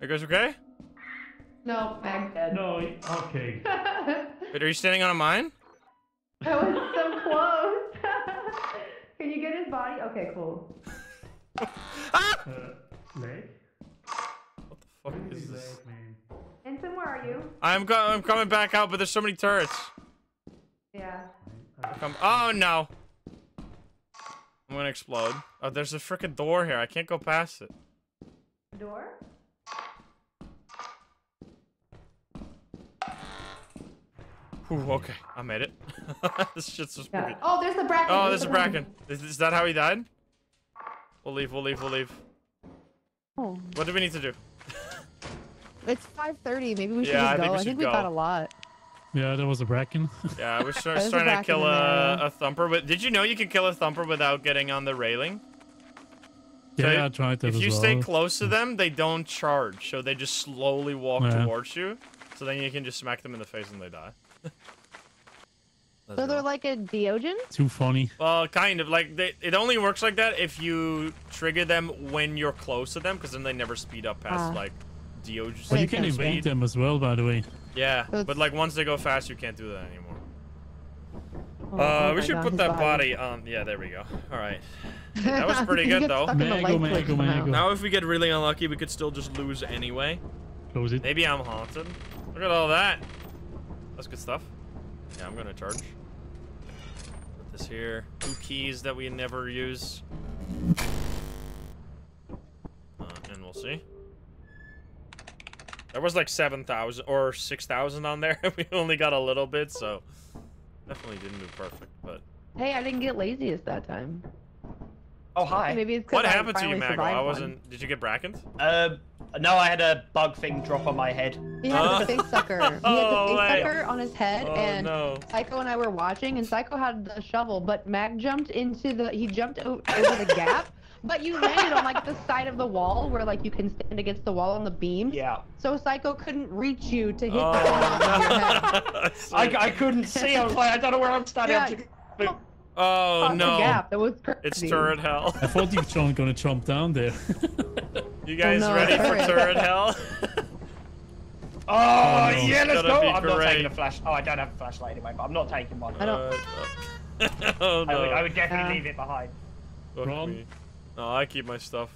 You guys okay? No, Mag's dead. No, okay. (laughs) Wait, are you standing on a mine? That was so close. (laughs) Can you get his body? Okay, cool. Ah! Uh, leg? What the fuck is Leg, this? man. Insym, where are you? I'm go I'm coming back out, but there's so many turrets. Yeah. Come oh no. I'm gonna explode. Oh, there's a freaking door here. I can't go past it. Door? Whew, okay, I made it. (laughs) this shit's so Yeah. spooky. Oh, there's the bracken. Oh, there's a bracken. Is, is that how he died? We'll leave, we'll leave, we'll leave. Oh, What do we need to do? It's 5:30. Maybe we should Yeah, I just think go. we I think we go. got a lot. Yeah, there was a bracken. (laughs) Yeah, I was try- There's a trying to kill a, a thumper, but did you know you can kill a thumper without getting on the railing? So yeah, I tried that If as you well. stay close to them, they don't charge, so they just slowly walk Yeah. towards you. So then you can just smack them in the face and they die. (laughs) So they're like a Deogen? Too funny. Well, kind of like they, it only works like that if you trigger them when you're close to them, because then they never speed up past Ah. like Deogen. Well, you can sense, evade yeah. them as well, by the way. Yeah, So but like once they go fast, you can't do that anymore. Oh, Uh, oh we should God, put that body on. Yeah, there we go. All right. That was pretty (laughs) good though. Mango, mango, mango. Now, if we get really unlucky, we could still just lose anyway. Close it. Maybe I'm haunted. Look at all that. That's good stuff. Yeah, I'm gonna charge. Put this here. Two keys that we never use. Uh, and we'll see. There was like 7,000 or 6,000 on there. (laughs) we only got a little bit, so definitely didn't do perfect. But Hey, I didn't get laziest that time. Oh, hi. Maybe it's 'cause what I happened to you, finally Mago? I wasn't. Did you get brackened? Uh, no, I had a bug thing drop on my head. He had Uh. the face sucker. He had (laughs) Oh, the face wait. sucker on his head, Oh, and no. Psycho and I were watching, and Psycho had the shovel, but Mag jumped into the. He jumped o- over the gap, but you landed on like the side of the wall where like you can stand against the wall on the beam. Yeah. So Psycho couldn't reach you to hit Oh, the corner of your head. no. (laughs) (laughs) I, I couldn't (laughs) see. I was like, I don't know where I'm standing. I'm Yeah. just- oh Across no. gap. That was crazy. It's turret hell. I thought you were gonna jump down there. You guys no, ready for turret. turret hell? Oh, no. yeah, let's go. I'm not taking a flash. Oh, I don't have a flashlight anyway, but I'm not taking one. I don't- Uh, oh no. I would, I would definitely Yeah. leave it behind. Fuck Ron? Me. No, I keep my stuff.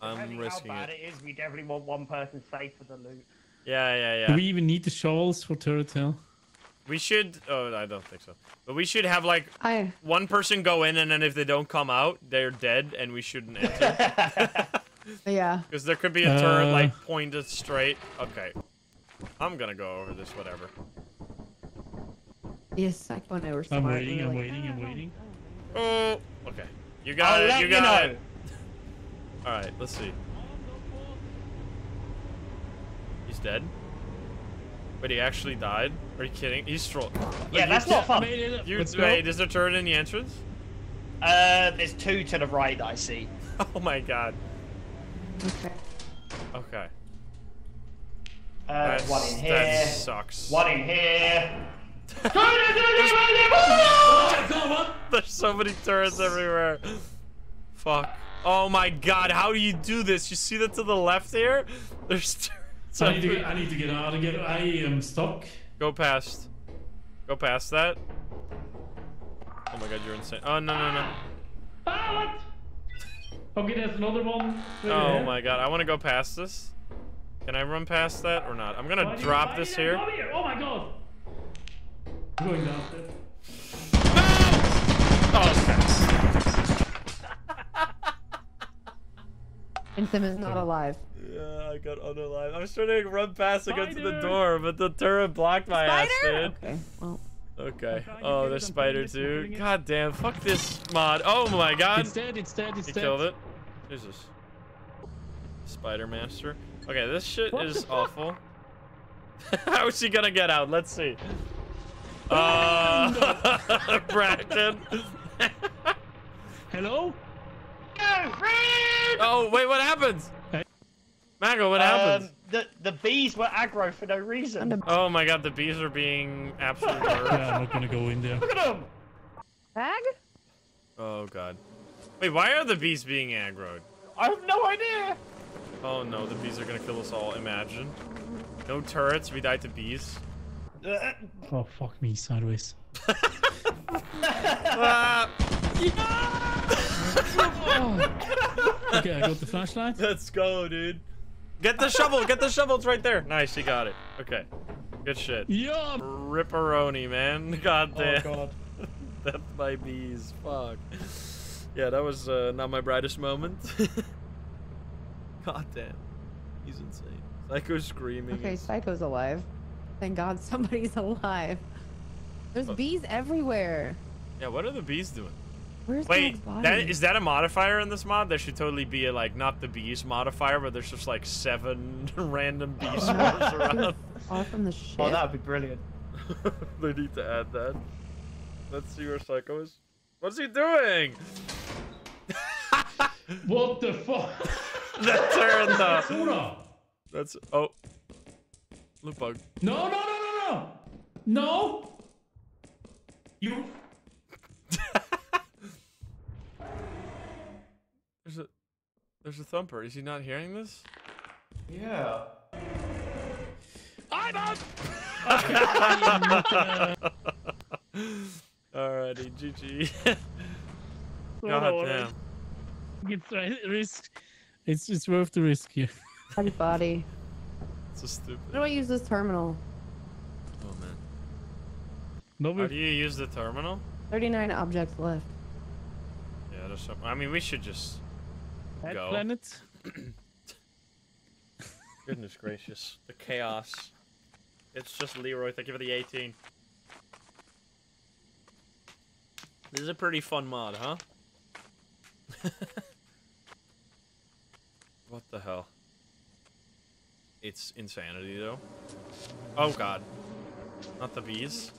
I'm Depending risking how bad it. it is, we definitely want one person safe for the loot. Yeah, yeah, yeah. Do we even need the shovels for turret hell? We should. Oh, I don't think so. But we should have like I. one person go in, and then if they don't come out, they're dead, and we shouldn't enter. (laughs) Yeah. Because there could be a turret Uh. like pointed straight. Okay. I'm gonna go over this. Whatever. Yes, Psycho and I were smart. I'm waiting, I'm waiting, I'm waiting. Oh. Okay. You got I'll it. let You you got know. it. All right. Let's see. He's dead. Wait, he actually died? Are you kidding? He's troll. Yeah, that's not I fun. You Let's go. wait. Is there turret in the entrance? Uh, there's two to the right I see. (laughs) Oh my god. Okay. Okay. Uh, That's- one in here. That sucks. One in here. There's so many turrets everywhere. Fuck. Oh my god, how do you do this? You see that to the left here? There's (laughs) turrets I need, to get. I need to get out again. I am stuck. Go past. Go past that. Oh my god, you're insane. Oh, no, no, no. Ah, what? Okay, there's another one. Wait, Oh yeah. my god, I want to go past this. Can I run past that or not? I'm gonna Why drop this I here. Oh my god. I'm going downstairs. Oh, (laughs) Insym is not alive. Yeah, I got unalive. I was trying to run past to go to the door, but the turret blocked my ass, dude. Okay. Well. Okay. Oh, get there's spider putting too. God damn. Fuck this mod. Oh my god. It's dead, it's dead, it's He dead. killed it. Jesus. Spider Master. Okay, this shit What is awful. (laughs) How is he gonna get out? Let's see. Uh, (laughs) Bracken. Hello? Oh, wait, what happens? Mago, what happens? Um, the the bees were aggro for no reason. Oh my god, the bees are being absolutely (laughs) murdered. Yeah, I'm not gonna go in there. Look at them. Bag? Oh god. Wait, why are the bees being aggroed? I have no idea. Oh no, the bees are gonna kill us all, imagine. No turrets, we died to bees. Oh fuck me sideways. (laughs) Ah, Okay, I got the flashlight. let's go, dude. Get the shovel, get the shovel, it's right there. Nice, you got it. Okay. Good shit. Yeah. Ripperoni, man. (laughs) God damn. oh damn. god. Death by bees. Fuck. Yeah, that was uh, not my brightest moment. (laughs) God damn. He's insane. Psycho screaming. Okay, Psycho's alive. Thank God (laughs) somebody's alive. There's Oh. bees everywhere. Yeah, what are the bees doing? Where's Wait, Dog's body? that is that a modifier in this mod? There should totally be a, like not the bees modifier, but there's just like seven (laughs) random bee (laughs) swarms around. Far from the ship. Oh, that would be brilliant. they need to add that. Let's see where Psycho is. What's he doing? What the fuck? That turned up. Sora! That's oh. Loot bug. No, no, no, no, no! No! You. (laughs) There's a there's a thumper. Is he not hearing this? Yeah. I'm up! (laughs) Alrighty, GG. God (laughs) damn. It's risk. It's it's worth the risk here. Body body. So stupid. How do I use this terminal? Oh man. Nobody... How do you use the terminal? 39 objects left. Yeah, there's some. I mean, we should just. Pet Go. planet. (coughs) Goodness gracious, the chaos. It's just Leroy. Thank you for the 18. This is a pretty fun mod, huh? (laughs) what the hell? It's insanity, though. Oh god. Not the bees.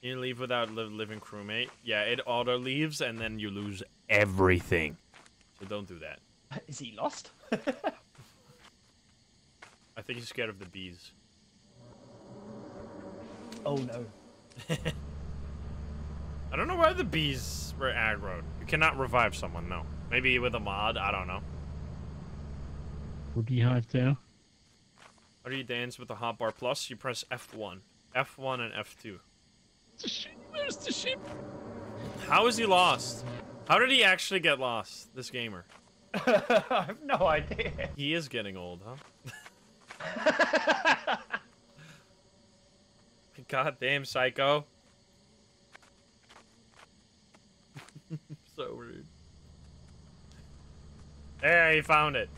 You leave without li living crewmate. Yeah, it auto leaves and then you lose everything. So don't do that. (laughs) Is he lost? (laughs) I think he's scared of the bees. oh no. (laughs) I don't know why the bees were aggroed. You cannot revive someone, no. Maybe with a mod, I don't know. Would beehive there. How do you dance with the hotbar plus? You press F1. F1 and F2. The ship. Where's the ship? How is he lost? How did he actually get lost, this gamer? (laughs) I have no idea. He is getting old, huh? (laughs) God damn, psycho. (laughs) so rude. There, he found it.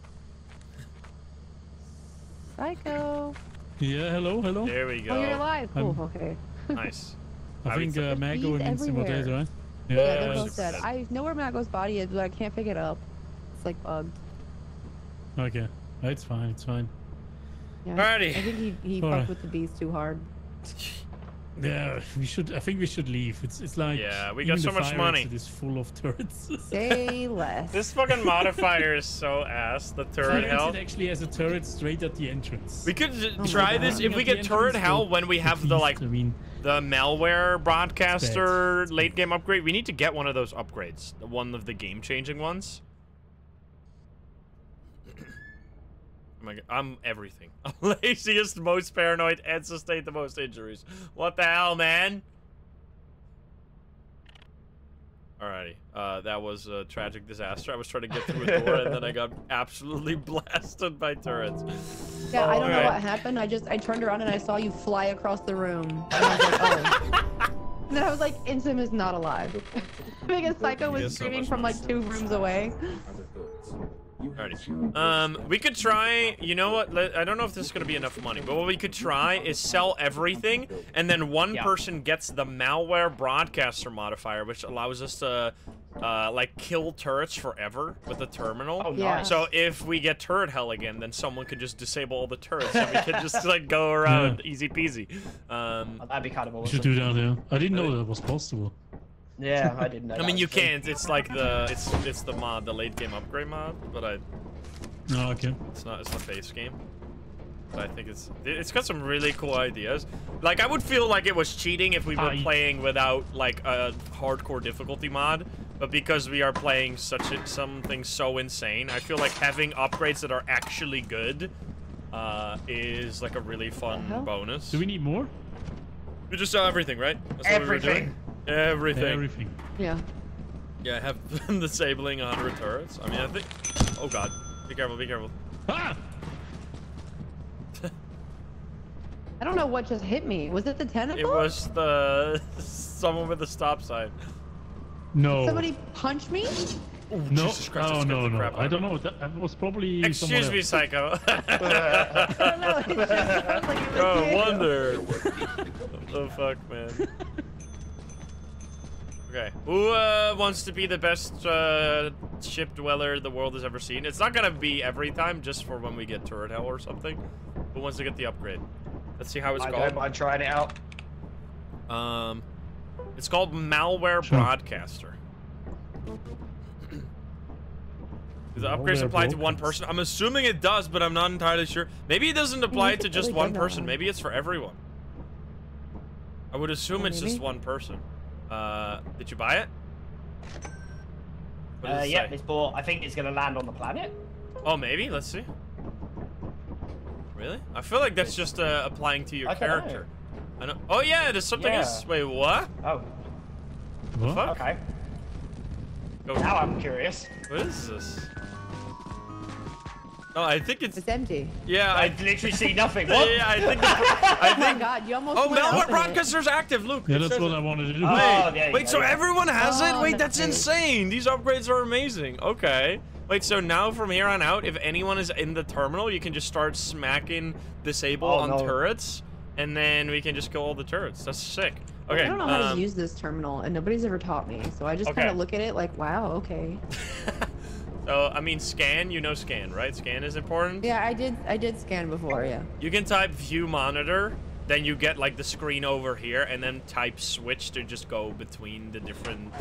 Psycho. Yeah, hello, hello. There we go. Oh, you're alive. Cool. I'm- okay. (laughs) Nice. I How think is it? uh, Mago Bees and Vincent were dead, everywhere. right? Yeah, they're both dead. dead. I know where Mago's body is, but I can't pick it up. It's like bugged. Okay. It's fine, it's fine. Yeah. Alrighty. I think he, he Alright. fucked with the bees too hard. (laughs) Yeah, we should. I think we should leave. It's it's like Yeah, we got so much money. exit is full of turrets. (laughs) Say less. This fucking modifier is so ass. The turret Fire hell. exit actually has a turret straight at the entrance. We could Oh try this if we the get turret hell (laughs) when we have the like I mean, the malware broadcaster late game upgrade. We need to get one of those upgrades. One of the game changing ones. My god, I'm everything. (laughs) I'm laziest, most paranoid, and sustained the most injuries. What the hell, man? Alrighty, uh, that was a tragic disaster. I was trying to get through a door and then I got (laughs) absolutely (laughs) blasted by turrets. Yeah, I don't know Alright. what happened. I just I turned around and I saw you fly across the room. And I was like, oh. and then I was like, Insym is not alive. because Psycho was so screaming much from like two rooms away. Other goods. You have Alrighty. Um, we could try. You know what? I don't know if this is gonna be enough money, but what we could try is sell everything, and then one Yeah. person gets the malware broadcaster modifier, which allows us to, uh, like kill turrets forever with the terminal. Oh, Yeah. nice. So if we get turret hell again, then someone could just disable all the turrets, and we could just (laughs) like go around easy peasy. Um, Oh, that'd be kind of we awesome. should do that. Yeah. I didn't know that was possible. Yeah, I didn't know. I that mean, you can't. It's like the it's it's the mod, the late game upgrade mod, but I Oh, okay. it's not it's the base game. But I think it's it's got some really cool ideas. Like I would feel like it was cheating if we were Aye. playing without like a hardcore difficulty mod, but because we are playing such a, something so insane, I feel like having upgrades that are actually good uh, is like a really fun bonus. Do we need more? We just saw everything, right? That's what we were doing? Everything. Everything. Yeah. Yeah, I have (laughs) them disabling 100 turrets. I mean, I think. Oh god. Be careful, be careful. Ah! (laughs) I don't know what just hit me. Was it the tentacle? It was the. (laughs) someone with a stop sign. No. Somebody punch me? Oh, No. Jesus Christ, oh that no no. crap I don't know. That, that was probably. someone Excuse me, psycho. I don't know. It just sounds like it was oh, wonder. what the fuck, man? Okay. Who uh, wants to be the best uh, ship dweller the world has ever seen? It's not gonna be every time, just for when we get turret hell or something. Who wants to get the upgrade? Let's see how it's I called. don't mind trying it out. Um, it's called Malware Sure. Broadcaster. Do (clears throat) the upgrades Malware apply to one person? I'm assuming it does, but I'm not entirely sure. Maybe it doesn't apply you to just one person. Maybe it's for everyone. I would assume Oh, it's just one person. Uh, did you buy it? Uh, it yeah, say? it's bought. I think it's gonna land on the planet. Oh, maybe. Let's see. Really? I feel like that's just uh, applying to your I don't know. character. I know. Oh yeah, there's something. Yeah. Else. Wait, what? Oh, What? Fuck. okay. Go- Now I'm curious. What is this? Oh, I think it's It's empty. yeah. I I literally see (laughs) nothing. What? yeah. I think the, (laughs) I Oh my god, you almost Oh, went malware up in it. broadcaster's active. Luke. Yeah, that's what it. I wanted to do. Oh, Wait, there you wait. go, So yeah. everyone has it? Oh, Wait, that's that's great. insane. These upgrades are amazing. Okay. Wait, so now from here on out, if anyone is in the terminal, you can just start smacking disable Oh, on no. turrets, and then we can just kill all the turrets. That's sick. Okay. I don't know how um, to use this terminal, and nobody's ever taught me. So I just Okay. kind of look at it like, wow, okay. (laughs) so I mean, scan. You know, scan, right? Scan is important. Yeah, I did. I did scan before. Yeah. You can type view monitor, then you get like the screen over here, and then type switch to just go between the different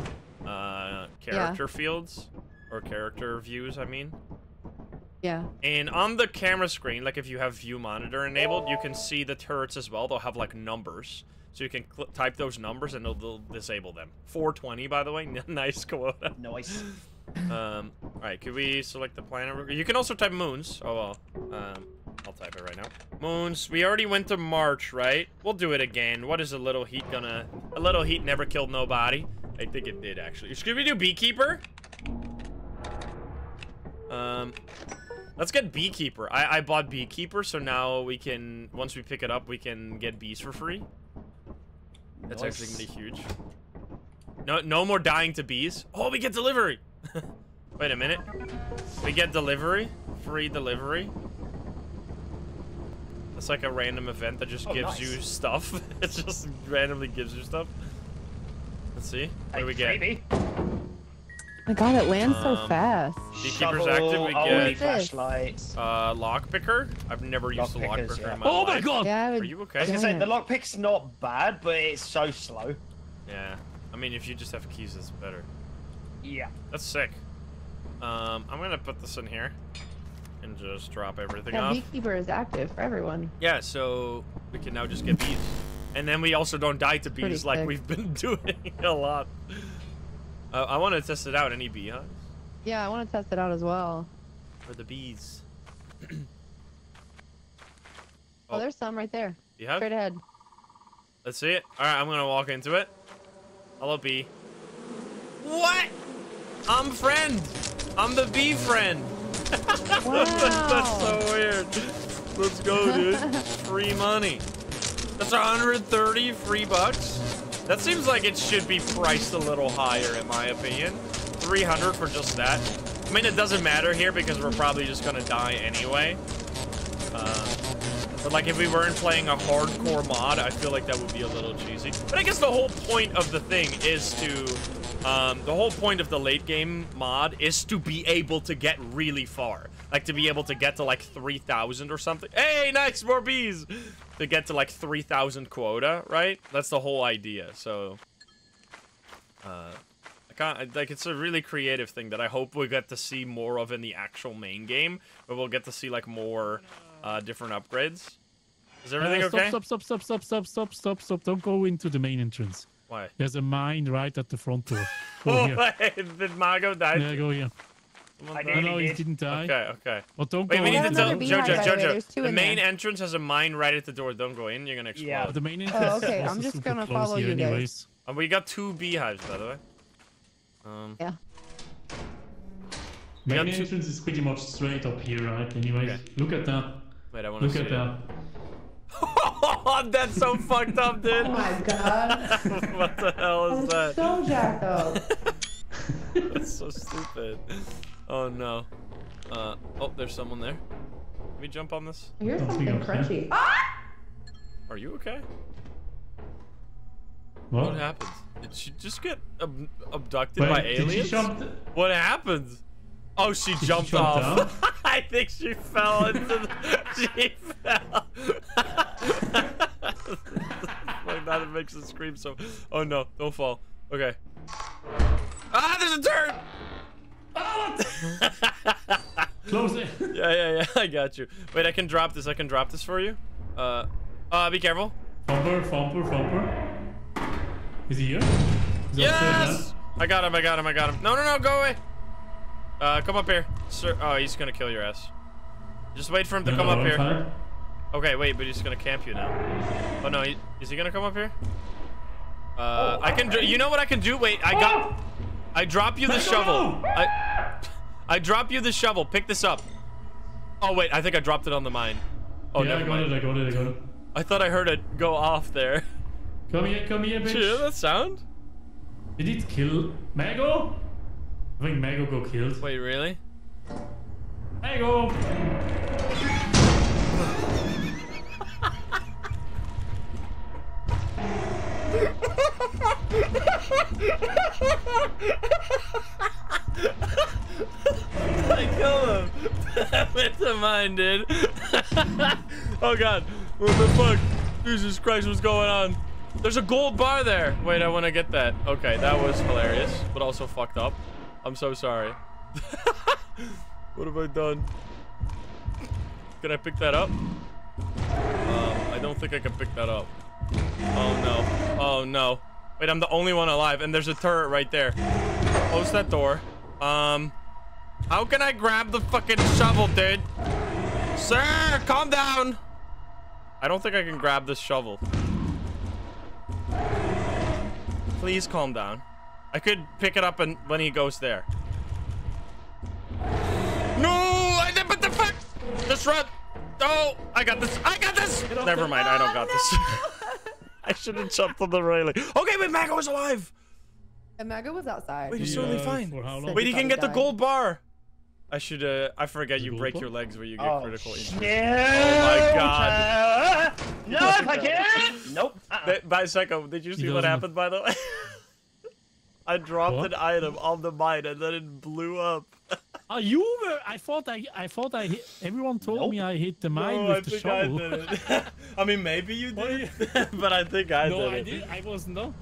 uh, character fields or character views. I mean, Yeah. and on the camera screen, like if you have view monitor enabled, you can see the turrets as well. They'll have like numbers. So you can type those numbers and it'll, they'll disable them. 420, by the way. (laughs) nice quota. Nice. Um, all right, could we select the planet? You can also type moons. Oh, well. Um, I'll type it right now. Moons. We already went to March, right? We'll do it again. What is a little heat gonna... A little heat never killed nobody. I think it did, actually. Should we do Beekeeper? Um, let's get Beekeeper. I, I bought Beekeeper, so now we can... Once we pick it up, we can get bees for free. That's actually gonna be huge. No, no more dying to bees. Oh, we get delivery. (laughs) Wait a minute. We get delivery. Free delivery. It's like a random event that just Oh, gives nice. you stuff. (laughs) it just randomly gives you stuff. Let's see. What do we get? Maybe. my god, it lands so Um, fast. Beekeeper's active. We only get What is flashlights. uh, lockpicker. I've never used a Lockpickers, lockpicker yeah. in my Oh my life. god! Yeah, I would. Are you I was okay? gonna say the lockpick's not bad, but it's so slow. Yeah. I mean, if you just have keys, it's better. Yeah. That's sick. Um, I'm gonna put this in here and just drop everything Yeah, off. beekeeper is active for everyone. Yeah, so we can now just get bees. And then we also don't die to bees Pretty like sick. we've been (laughs) doing a lot. Uh, I want to test it out. Any bee hives? Yeah, I want to test it out as well. For the bees. Oh, (clears throat) Oh. there's some right there. Beehive? Straight ahead. Let's see it. Alright, I'm gonna walk into it. Hello, bee. What? I'm friend. I'm the bee friend. Wow. (laughs) That's so weird. Let's go, dude. (laughs) free money. That's 130 free bucks. That seems like it should be priced a little higher, in my opinion. 300 for just that. I mean, it doesn't matter here because we're probably just gonna die anyway. Uh, but like, if we weren't playing a hardcore mod, I feel like that would be a little cheesy. But I guess the whole point of the thing is to um, the whole point of the late game mod is to be able to get really far. Like to be able to get to like 3,000 or something. Hey, nice, more bees! To get to like 3,000 quota, right? That's the whole idea, so... Uh, I can't, like, it's a really creative thing that I hope we get to see more of in the actual main game, but we'll get to see, like, more uh, different upgrades. Is everything Uh, okay? Stop, stop, stop, stop, stop, stop, stop, stop. Don't go into the main entrance. Why? There's a mine right at the front door. (laughs) Go Oh, here. (laughs) did Mago die? Yeah, go here. I bro. No, did. no, he did. didn't die. Okay, okay. But don't Wait, go we need to tell another the- beehive Jojo, by the way, Jojo. there's two The main there. entrance has a mine right at the door. Don't go in. You're gonna explode. Yeah. The main entrance Oh, okay, I'm just gonna follow here you guys. anyways. And we got two beehives, by the way. Um, Yeah. Main entrance is pretty much straight up here, right? Anyways, Okay. look at that. wait, I want to Look see at it. that. (laughs) That's so fucked up, dude. Oh my god. (laughs) what the hell is that? so jacked up. (laughs) That's so stupid. Oh no. Uh, oh, there's someone there. Let me jump on this. Here's Don't something I'm crunchy. Ah! Are you okay? What? What happened? Did she just get ab- abducted Wait, by did she aliens? jump? What happened? Oh, she she jumped jump off. (laughs) I think she fell into the. She fell. (laughs) like that, it makes it scream so. Oh no! Don't fall. Okay. Ah, there's a turn. (laughs) Close it. Yeah, yeah, yeah. I got you. Wait, I can drop this. I can drop this for you. Uh, uh, be careful. Thumper, thumper, thumper. Is he here? Is Yes! I got him. I got him. I got him. No, no, no. Go away. Uh, come up here, sir. Oh, he's gonna kill your ass. Just wait for him to man? come No, up I'm here. fine. Okay, wait, but he's gonna camp you now. Oh no, he, is he gonna come up here? Uh, I can. dr- You know what I can do? Wait, I got. I drop you the Let shovel. I. I drop you the shovel. Pick this up. Oh wait, I think I dropped it on the mine. Oh, yeah, I never got mind. it, I got it, I got it. I thought I heard it go off there. Come here, come here, Did you hear bitch. that sound? Did it kill Mago? I think Mago got killed. Wait, really? Mago! I killed him. With the mine, dude. (laughs) oh god. What the fuck? Jesus Christ, what's going on? There's a gold bar there. Wait, I want to get that. Okay, that was hilarious, but also fucked up. I'm so sorry. (laughs) what have I done? Can I pick that up? Um, I don't think I can pick that up. Oh no. Oh no. Wait, I'm the only one alive, and there's a turret right there. Close that door. Um, how can I grab the fucking shovel, dude? Sir, calm down. I don't think I can grab this shovel. Please calm down. I could pick it up and when he goes there. No! I did, what the fuck? Just run. Oh, I got this. I got this. Never mind. I don't got this. (laughs) I should have jumped on the railing. Okay, but Mago is alive. And Mago was outside. Wait, he's Yeah, totally fine. For how long? Wait, he thought can he get the gold bar. I should, uh, I forget The you break bar? your legs where you get Oh, critical shit. injury. Oh my God. No, thank you. Nope. Uh-uh. Th- By Psycho, did you see what happened, by the way? (laughs) I dropped What? an item on the mine and then it blew up. Oh, (laughs) you were. I thought I. I thought I hit. Everyone told Nope. me I hit the mine No, I the think shovel. I did it. (laughs) (laughs) I mean, maybe you did, but I think I no, did I it. did. I was not.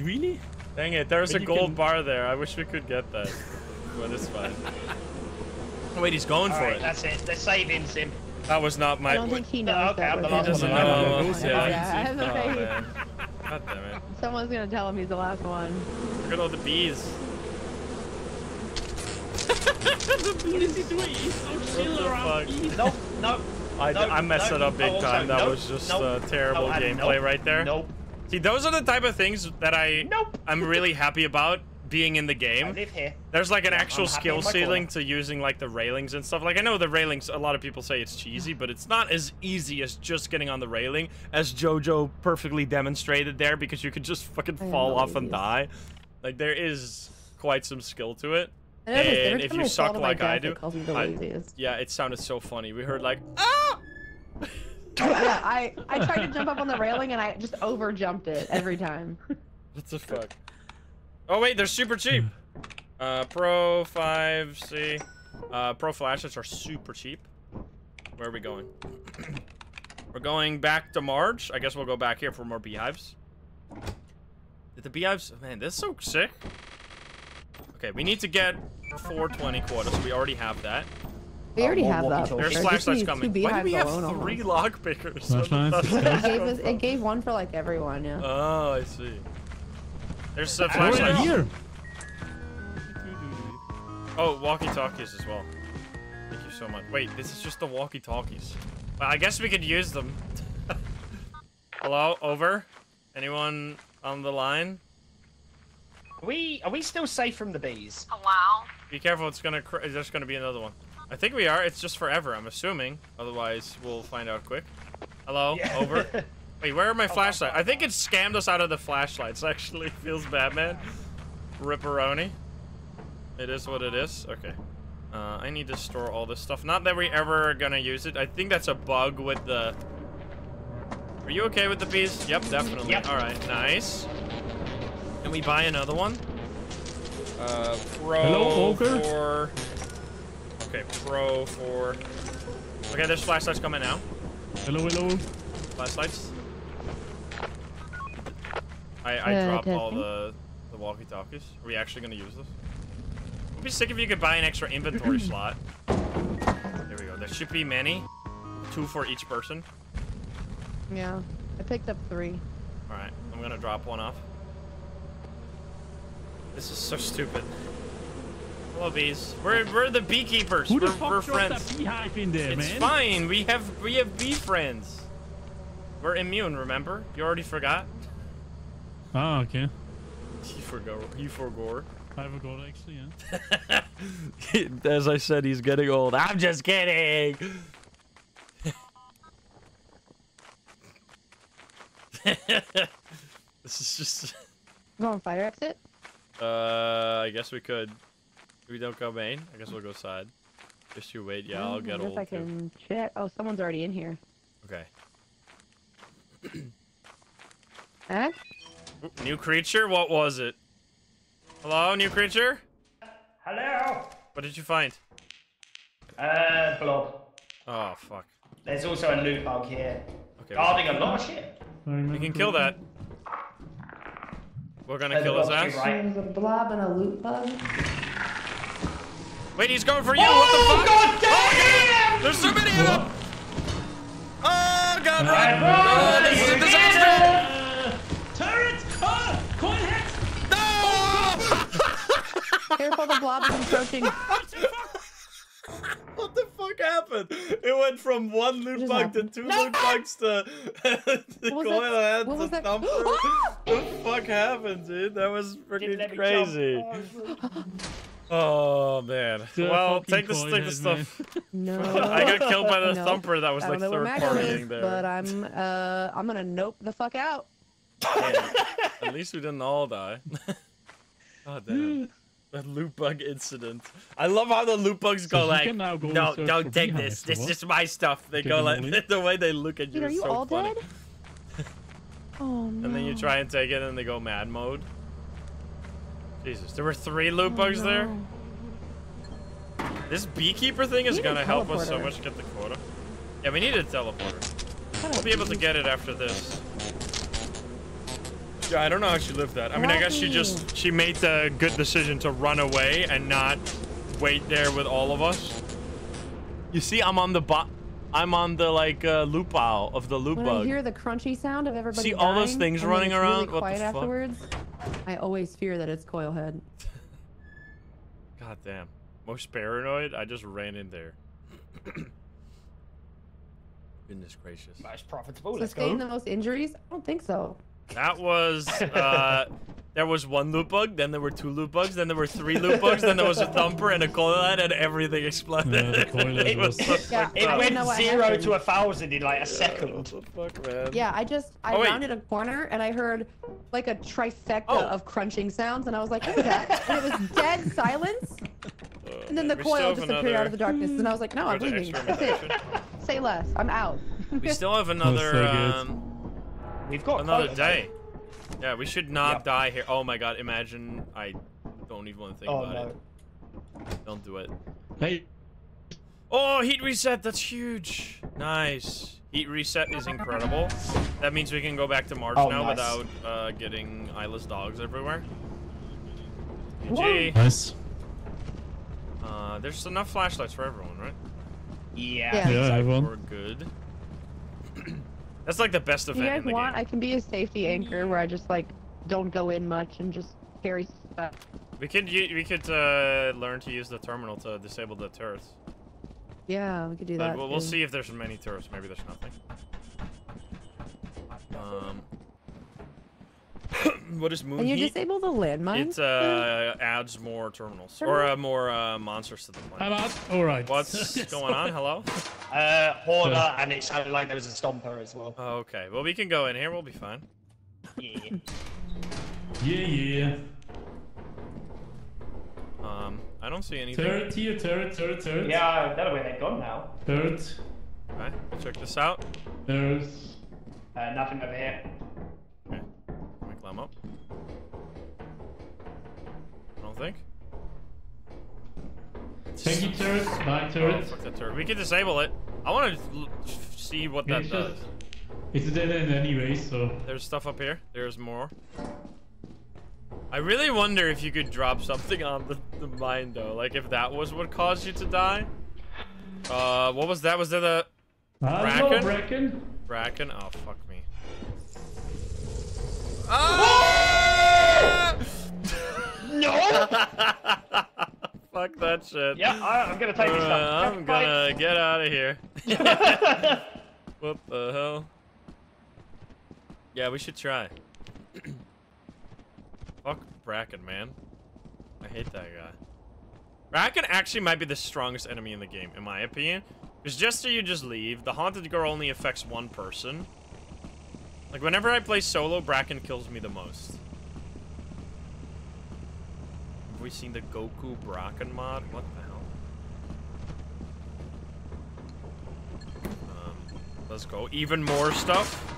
really? Dang it, there's But a gold can- bar there. I wish we could get that, but it's fine. Wait, he's going All for right, it. that's it. They're saving Sim. That was not my. I don't think he knows okay, that. I'm the last He doesn't one. know. know. us, Yeah, Yeah. yeah, I have Oh, a face. man. God damn it. Someone's gonna tell him he's the last one. Look at all the bees. (laughs) What is he doing? He's so chill around fuck? me. Nope, nope. I, No, I messed no, it up big oh, time. sorry, That nope, was just nope, uh, terrible no, gameplay nope, right there. Nope. See, those are the type of things that I Nope. I'm really happy about being in the I game. live here. There's like an I'm actual skill ceiling corner. to using like the railings and stuff. Like I know the railings, a lot of people say it's cheesy, but it's not as easy as just getting on the railing, as JoJo perfectly demonstrated there, because you could just fucking fall off and die. Like there is quite some skill to it. I And if you I suck like I do, it calls me the I- Yeah, it sounded so funny. We heard like ah. (laughs) yeah, I I tried to jump up on the railing and I just over jumped it every time. What the fuck? Oh wait, they're super cheap. Uh, Pro 5C. Uh, Pro flashes are super cheap. Where are we going? (clears throat) We're going back to March. I guess we'll go back here for more beehives. Did the beehives? Man, this is so sick. Okay, we need to get 420 quota, so we already have that. We already more have that. There's flashlights coming. Two Why do we have three (laughs) almost. lock pickers? Flashlights. It gave, us, it gave one for like everyone, yeah. Oh, I see. There's a Oh, flashlight. right here. Oh, walkie-talkies as well. Thank you so much. Wait, this is just the walkie-talkies. Well, I guess we could use them. (laughs) Hello, over? Anyone on the line? Are we are we still safe from the bees? Wow. Be careful, it's gonna. Cr there's gonna be another one. I think we are. It's just forever. I'm assuming. Otherwise, we'll find out quick. Hello, Yeah. over. (laughs) Wait, where are my flashlights? I think it scammed us out of the flashlights. (laughs) Actually, feels bad, man. Ripperoni. It is what it is. Okay. Uh, I need to store all this stuff. Not that we ever are gonna use it. I think that's a bug with the. Are you okay with the bees? Yep, definitely. Yep. All right, nice. Can we buy another one? Uh, pro Hello, ogre. for. Okay, pro for. Okay, there's flashlights coming now. Hello, hello. Flashlights. I I Uh, dropped all testing. the the walkie-talkies. Are we actually gonna use this? It'd be sick if you could buy an extra inventory (clears throat) slot. There we go. There should be many. Two for each person. Yeah. I picked up three. All right, I'm gonna drop one off. This is so stupid. Hello, bees. We're we're the beekeepers. Who the we're, fuck we're friends. that beehive in there, It's man? fine. We have we have bee friends. We're immune. Remember? You already forgot. Ah, okay. You forgot. You forgot. I forgot actually, yeah. (laughs) As I said, he's getting old. I'm just kidding. (laughs) this is just. Go on fire exit. Uh, I guess we could. If we don't go main, I guess we'll go side. Just you wait. Yeah, I'll Mm, get I guess old I too. can check. Oh, someone's already in here. Okay. Eh? Ooh, New creature? What was it? Hello, new creature? Hello. What did you find? Uh, blob. Oh, fuck. There's also a loot bug here. Okay. Guarding a lot of shit. We can kill that. We're gonna kill his ass. right. There's a blob and a loot bug. Wait, he's going for you. Oh, what the fuck? God damn! There's so many of them. Oh, God, Right. Oh, this is a Here we disaster. Careful, the blob is approaching. What the fuck happened? It went from one loot bug to happened? two loot bugs to (laughs) the What was coil that? head to was thumper. (gasps) what the fuck happened, dude? That was freaking crazy. (laughs) Oh man. The well, take the coil take the stuff. (laughs) No. I got killed by the No. thumper that was like don't third what partying there. but I'm uh I'm gonna nope the fuck out. Yeah, At least we didn't all die. God damn. That loot bug incident. I love how the loot bugs So go you like, can now go no, don't take this. or This what? is my stuff. They Get go like, all (laughs) the way they look at you Wait, are you so all funny. dead? (laughs) Oh no. And then you try and take it and they go mad mode. Jesus, there were three loot Oh, bugs there? This beekeeper thing is We need a gonna help us so teleporter. much get the quota. Yeah, we need a teleporter. We'll be able to get it after this. Yeah, I don't know how she lived that. I mean, I guess she just she made the good decision to run away and not wait there with all of us. You see, I'm on the bot. I'm on the like uh, loop owl of the loop When I bug. hear the crunchy sound of everybody See all those things and running it's really around? What the quiet fuck? afterwards, I always fear that it's Coilhead. (laughs) God damn. Most paranoid? I just ran in there. (coughs) Goodness gracious. Most profitable. Does Let's this gain the most injuries? I don't think so. That was uh there was one loot bug, then there were two loot bugs, then there were three loot bugs, then there was a thumper and a coil head and everything exploded. Yeah, the coil head (laughs) it was was- Yeah, It up. went zero happened. to a thousand in like a What second. the fuck, man? Yeah, I just I Oh, rounded a corner and I heard like a trifecta Oh. of crunching sounds, and I was like, "What is that?" and it was dead (laughs) silence, Uh, and then the we still coil have disappeared out of the darkness, and I was like, "No, I'm Go to leaving. That's experimentation. it. Say less. I'm out." We still have another so good. um We've got another quite a- day. Yeah, we should not Yep. die here. Oh my god, imagine I don't even want to think Oh about no. it. Don't do it. Hey, Oh, heat reset. That's huge. Nice. Heat reset is incredible. That means we can go back to March Oh, now nice. without uh, getting eyeless dogs everywhere. GG. Nice. Uh, there's enough flashlights for everyone, right? Yeah. Yeah. Yeah, We're good. That's like the best If you guys want, game. I can be a safety anchor where I just like don't go in much and just carry stuff. We could we could uh, learn to use the terminal to disable the turrets. Yeah, we could do But that. we'll, we'll see if there's many turrets. Maybe there's nothing. Um, (coughs) what is moon Can you heat? disable the landmines? It uh, adds more terminals or uh, more uh, monsters to the I'm plane. All right. What's (laughs) going on? Hello? Uh, Hoarder, and it sounded like there was a Stomper as well. Oh, okay. Well, we can go in here. We'll be fine. Yeah. Yeah, yeah. Um, I don't see anything. Turret here, turret, turret, turret. yeah, I don't where they've gone now. Turret. Okay, we'll check this out. There's. Uh, nothing over here. Okay, let me climb up. I don't think. Tanky turret, my Oh, turret. that turret. We can disable it. I want to see what that it's does. just- It's a dead end anyway, so. There's stuff up here. There's more. I really wonder if you could drop something on the, the mine though. Like if that was what caused you to die. Uh, what was that? Was that a Bracken? Bracken. bracken? Oh fuck me. Ah! No! (laughs) fuck that shit. yeah, I, I'm gonna take this Uh, stuff. I'm Bye. gonna get out of here. (laughs) what the hell? Yeah, we should try. (clears throat) Fuck Bracken, man. I hate that guy. Bracken actually might be the strongest enemy in the game, in my opinion. Because just so you just leave, the Haunted Girl only affects one person. Like, whenever I play solo, Bracken kills me the most. Have we seen the Goku Bracken mod? What the hell? Um, let's go. Even more stuff.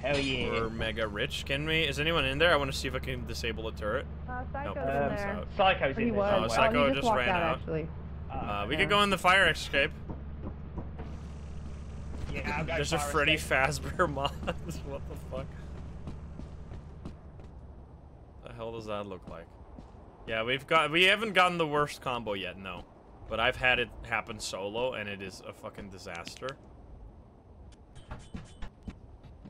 Hell yeah. We're mega rich. Can we? Is anyone in there? I want to see if I can disable a turret. Uh, Psycho's Nope, in there. out. Psycho's in there. Oh. Psycho he just, just ran out, out. actually. Uh, we yeah. could go in the fire escape. Yeah, There's a Freddy escape. Fazbear (laughs) mod. (laughs) what the fuck? The hell does that look like? Yeah, we've got we haven't gotten the worst combo yet, no. But I've had it happen solo, and it is a fucking disaster.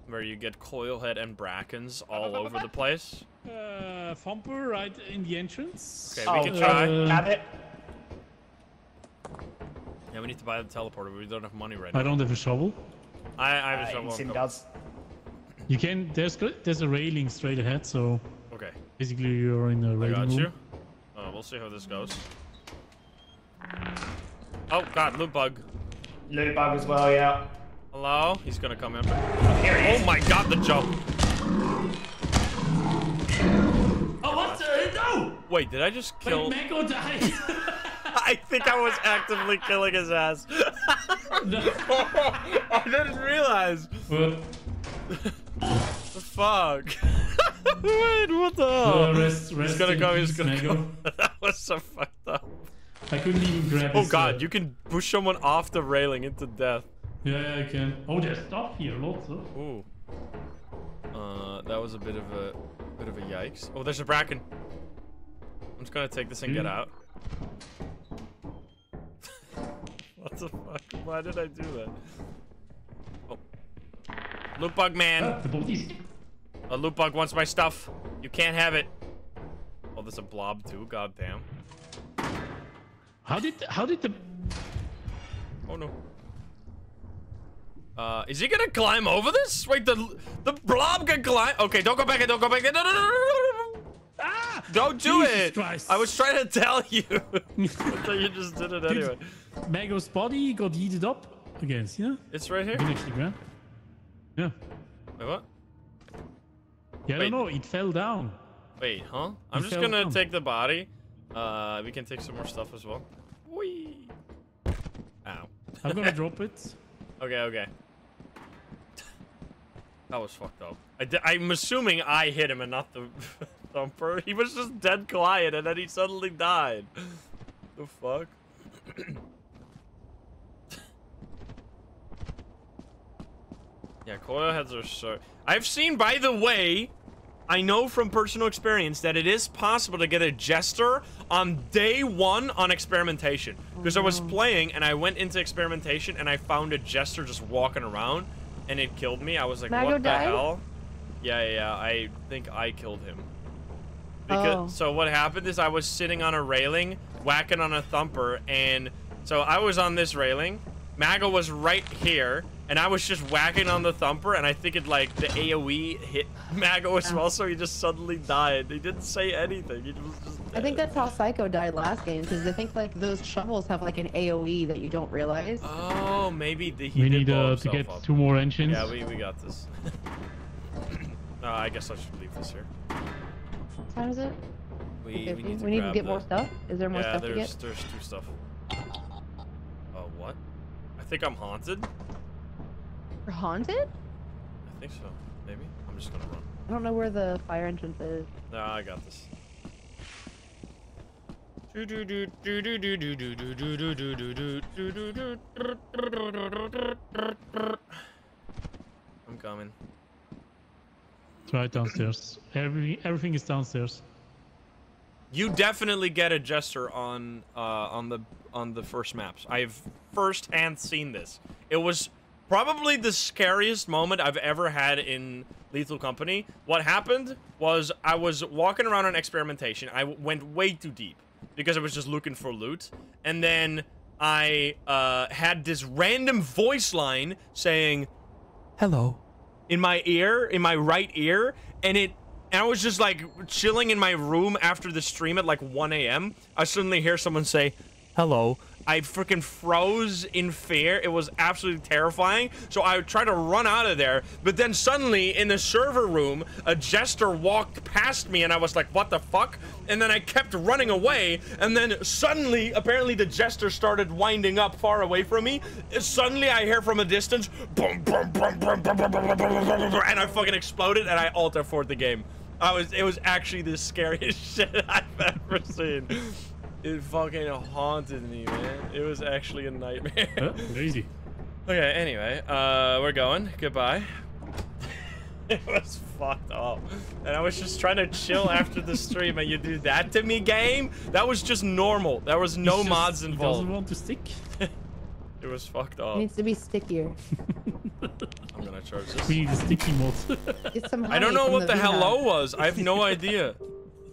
Where you get Coilhead and Brackens all over the place. Uh, Thumper right in the entrance. Okay, we Oh, can try. Uh, Damn it. Yeah, we need to buy the teleporter, but we don't have money right now. I don't have a shovel. I, I have a Uh, shovel. Sim does. You can. There's there's a railing straight ahead, so Okay, basically you're in a I railing got room. you. Uh, we'll see how this goes. Oh god, loot bug. Loot bug as well, yeah. Hello? He's gonna come in. Here he is. Oh my god, the jump! Oh what? The, no! Wait, did I just Wait, kill? Mago died. (laughs) (laughs) I think I was actively killing his ass. (laughs) (laughs) I didn't realize. What? The fuck? Wait, what the Uh, hell? rest, rest He's gonna go, he's gonna go. that was so fucked up. I couldn't even grab Oh his, god, uh, you can push someone off the railing into death. Yeah, yeah, I can. Oh, there's stuff here, lots of. Ooh. Uh, that was a bit of a bit of a yikes. Oh, there's a bracken. I'm just gonna take this and get Hmm. out. What the fuck? Why did I do that? Oh. Loot bug man. The bodies. A loot bug wants my stuff. You can't have it. Oh, there's a blob too. God damn. How did how did the Oh no. Uh, is he gonna climb over this? Wait, the the blob can climb. Okay, don't go back in. Don't go back in. No, no, no, no, no, no. ah? Don't do Jesus it. Christ. I was trying to tell you. (laughs) but you just did it anyway. Mago's body got heated up again. See that? It's right here. You can actually grab. Yeah. Wait, what? Yeah, I Wait. don't know. It fell down. Wait, huh? I'm He just gonna down. take the body. Uh, we can take some more stuff as well. Whee. Ow. I'm gonna (laughs) drop it. Okay, okay. That was fucked up. I I'm assuming I hit him and not the (laughs) thumper. He was just dead quiet and then he suddenly died. The fuck? (clears throat) Yeah, coil heads are so. I've seen, by the way, I know from personal experience that it is possible to get a jester on day one on experimentation. Because I was playing and I went into experimentation and I found a jester just walking around and it killed me. I was like, Mago what the hell? Yeah, yeah, yeah, I think I killed him. Because, Oh. So what happened is I was sitting on a railing, whacking on a thumper, and so I was on this railing. Mago was right here, and I was just whacking on the thumper, and I think it like the AOE hit (laughs) Mago as well, so he just suddenly died. He didn't say anything. He was just. I think that's how Psycho died last game because I think like those shovels have like an AOE that you don't realize. Oh, maybe the, he we did need blow uh, to get up. two more engines. Yeah, we we got this. (coughs) uh, I guess I should leave this here. What time is it? We, we need to, we need to get the- more stuff. Is there more yeah, stuff to there's get? there's two stuff. Oh, what? I think I'm haunted. We're haunted? I think so. Maybe. I'm just gonna run. I don't know where the fire entrance is. Nah, I got this. I'm coming. It's right downstairs. Every, everything is downstairs. You definitely get a jester on uh, on the on the first maps. I've firsthand seen this. It was probably the scariest moment I've ever had in Lethal Company. What happened was I was walking around on experimentation. I went way too deep because I was just looking for loot, and then I uh, had this random voice line saying, "Hello." in my ear, in my right ear, and it and I was just like chilling in my room after the stream at like 1 a.m. I suddenly hear someone say, "Hello." I freaking froze in fear. It was absolutely terrifying. So I tried to run out of there, but then suddenly in the server room, a jester walked past me, and I was like, "What the fuck?" And then I kept running away, and then suddenly, apparently, the jester started winding up far away from me. Suddenly, I hear from a distance, boom, boom, boom, boom, boom, boom, boom, boom, boom, boom, and I fucking exploded, and I alt F4'd the game. I was, it was actually the scariest (laughs) shit I've ever seen. It fucking haunted me, man. It was actually a nightmare. Uh, crazy. Okay, anyway, uh, we're going. Goodbye. (laughs) it was fucked up. And I was just trying to chill after the stream, and you do that to me, game? That was just normal. There was no just- mods He involved. doesn't want to stick. (laughs) It was fucked up. It up. needs to be stickier. (laughs) I'm gonna charge this. We need a sticky mod. Get some I don't know what the Viva. hello was. I have no idea.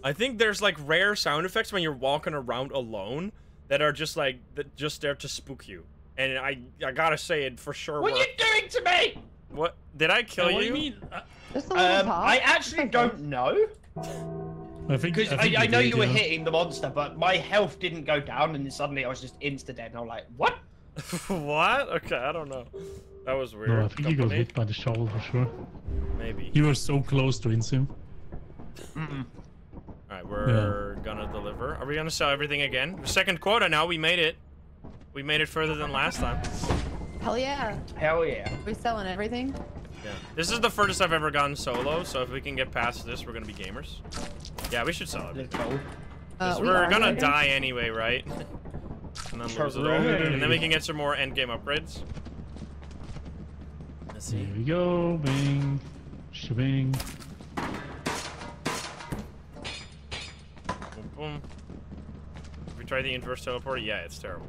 I think there's like rare sound effects when you're walking around alone that are just like that just there to spook you. And I I gotta say it for sure. What are you doing to me? What did I kill what do you? you mean? Uh, a Um. I actually don't know. I think Because think I, I know did, you were yeah. hitting the monster, but my health didn't go down, and suddenly I was just insta dead, and I'm like, what? (laughs) what? Okay, I don't know. That was weird. No, I think he got hit by the shovel for sure. Maybe. You were so close to Insym. Alright, we're gonna deliver. Are we gonna sell everything again? Second quota now, we made it. We made it further than last time. Hell yeah. Hell yeah. we selling everything? Yeah. This is the furthest I've ever gone solo, so if we can get past this, we're gonna be gamers. Yeah, we should sell it. Let's go. Uh, 'Cause we we're gonna die anyway, right? (laughs) and then lose it all. And then we can get some more end game upgrades. Let's see. Here we go. Bing. Shebang. Boom, boom. If we try the inverse teleport, yeah, it's terrible.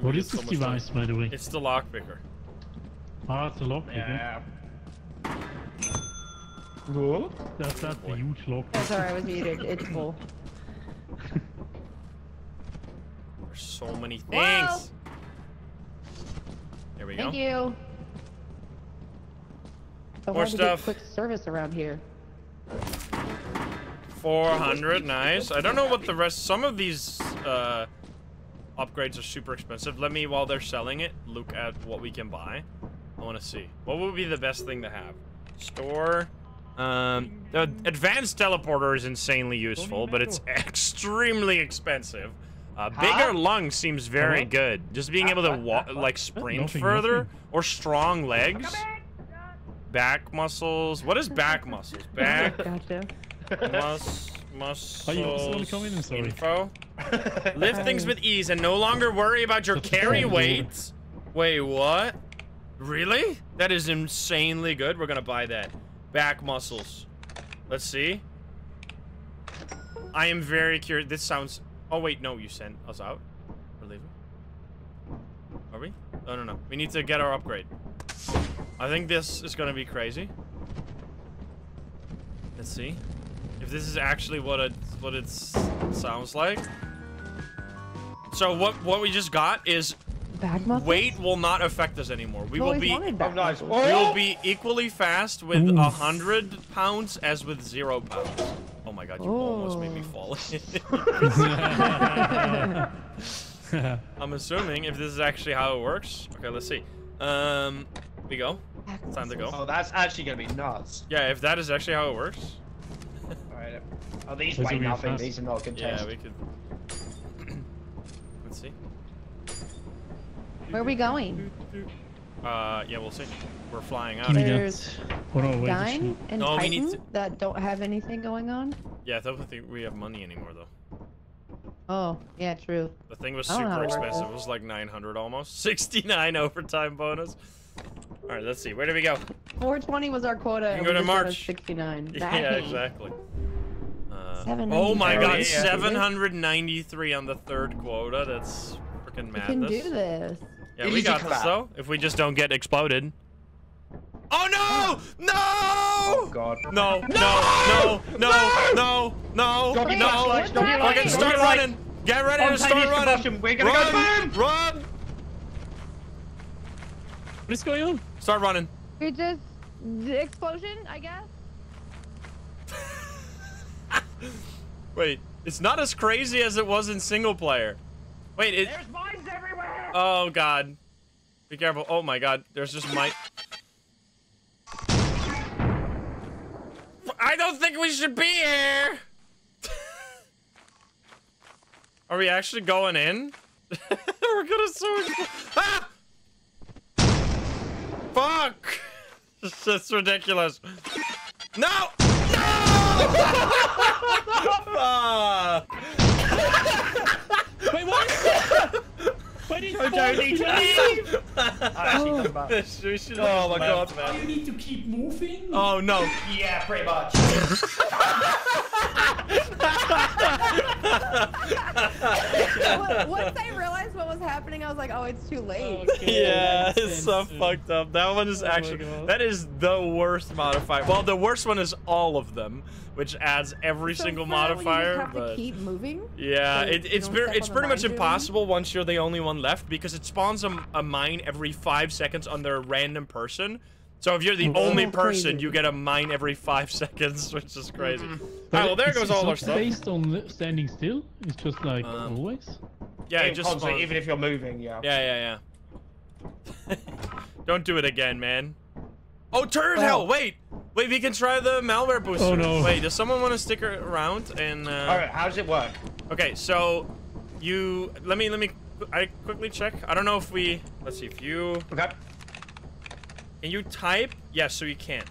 What is We is get this so much device, by the way? It's the lockpicker. Ah, it's a lock. Yeah. That's that a huge lock. Oh, sorry, I was muted. It's full. There's so many things. Wow. There we Thank go. you. So More hard to get stuff. quick service around here. 400, nice. I don't know what the rest. Some of these uh, upgrades are super expensive. Let me, while they're selling it, look at what we can buy. I want to see. What would be the best thing to have? Store. Um, the advanced teleporter is insanely useful, but it's (laughs) extremely expensive. Uh, bigger Huh? lungs seems very Hello? good. Just being able to walk, like sprint Nothing, further, nothing. or strong legs. Back muscles. What is back muscles? (laughs) Back Gotcha. Mus muscles. Oh, you wanna come in? Sorry. Info. (laughs) Lift things with ease and no longer worry about your carry fine, weight. Wait, what? Really? That is insanely good. We're gonna buy that. Back muscles. Let's see. I am very curious. This sounds. Oh wait, no, you sent us out. We're leaving. Are we? No, no, no. We need to get our upgrade. I think this is gonna be crazy. Let's see. If this is actually what it what it sounds like. So what what we just got is Back weight will not affect us anymore. We I've will be wanted Oh, back nice. we will Oh! be equally fast with a hundred pounds as with zero pounds. Oh my god, you almost made me Oh. fall. (laughs) I'm assuming if this is actually how it works. Okay, let's see. Um, we go. Back Time to go. Oh, that's actually gonna be nuts. Yeah, if that is actually how it works. (laughs) Alright. Oh, these Those weigh are really nothing. fast. These are not a good Yeah, we could. (coughs) let's see. Where are we going? Uh, yeah, we'll see. We're flying out. Give me again. that. There's Oh no, wait. Dine and No, we need Titan to- that don't have anything going on. Yeah, I don't think we have money anymore though. Oh, yeah, true. The thing was I don't know super how to work expensive. It was like 900 almost. (laughs) 69 overtime bonus. All right, let's see. Where do we go? 420 was our quota. can and go to just got a March. 69. (laughs) Yeah, Dang. exactly. Uh, oh my god, Yeah. 793 on the third quota. That's freaking madness. We can madness. do this. Yeah, we got this though. If we just don't get exploded. Oh no! No! Oh god. No, no, no, no, no, no, Drop your no. flashlights, drop Fucking start running. Get ready to start running. we're gonna go run, boom! run. What is going on? Start running. We just the explosion, I guess. (laughs) Wait, it's not as crazy as it was in single player. Wait, it. There's mines everywhere! Oh god. Be careful. Oh my god. There's just my. I don't think we should be here. (laughs) Are we actually going in? (laughs) We're gonna so. Ah! Fuck! (laughs) That's ridiculous. No! No! Fuck! Wait, what? Why did I don't need to leave! I actually come back. (laughs) Oh my God. man. You need to keep moving? Oh no. Yeah, pretty much. (laughs) Once I realized what was happening, I was like, oh, it's too late. Yeah, it's so fucked up. That one is Oh actually that is the worst modifier. Well, the worst one is all of them, which adds every So single for that You modifier. have but to keep moving. yeah, so it, it's don't very, it's pretty much mine doing? impossible once you're the only one left because it spawns a, a mine every five seconds under a random person. So if you're the Oh, only crazy. person, you get a mine every five (laughs) seconds, which is crazy. Mm-hmm. Alright, well there goes all our stuff. based on standing still. It's just like Um, always. Yeah, it just concert, even if you're moving, yeah. Yeah, yeah, yeah. (laughs) Don't do it again, man. Oh, turret Well- hell! Wait, wait, we can try the malware booster. Oh, no. Wait, does someone want to stick around and? Uh... Alright, how does it work? Okay, so you let me let me I quickly check. I don't know if we. Let's see if you Okay. can you type. Yes, so you can.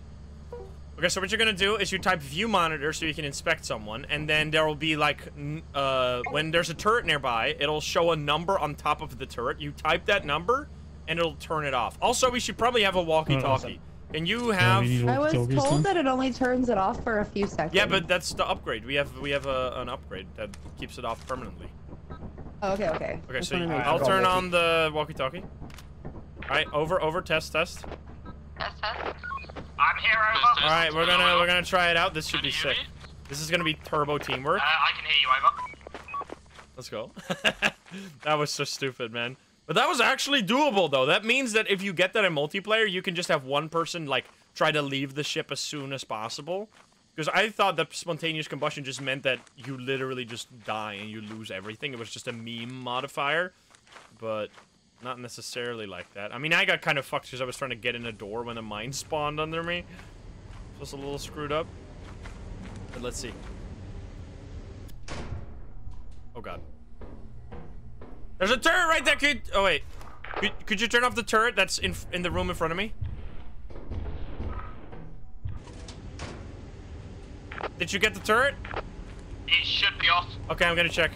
Okay, so what you're gonna do is you type view monitor so you can inspect someone, and then there will be like, uh, when there's a turret nearby, it'll show a number on top of the turret. You type that number, and it'll turn it off. Also, we should probably have a walkie-talkie. And you have, we I was told then. that it only turns it off for a few seconds. yeah, but that's the upgrade. We have we have a, an upgrade that keeps it off permanently. Oh, okay, okay. Okay, Just so you, I'll I'll turn on the walkie-talkie. All right, over, over, test, test. Test, test. I'm here, over. All right, we're gonna we're gonna try it out. This should Can be sick. me? This is gonna be turbo teamwork. Uh, I can hear you, over. Let's go. (laughs) that was so stupid, man. But that was actually doable, though. That means that if you get that in multiplayer, you can just have one person, like, try to leave the ship as soon as possible. Because I thought that spontaneous combustion just meant that you literally just die and you lose everything. It was just a meme modifier. But not necessarily like that. I mean, I got kind of fucked because I was trying to get in a door when a mine spawned under me. Just a little screwed up. But let's see. Oh, God. There's a turret right there, kid. Oh wait, could, could you turn off the turret that's in in the room in front of me? Did you get the turret? It should be off. Okay, I'm gonna check.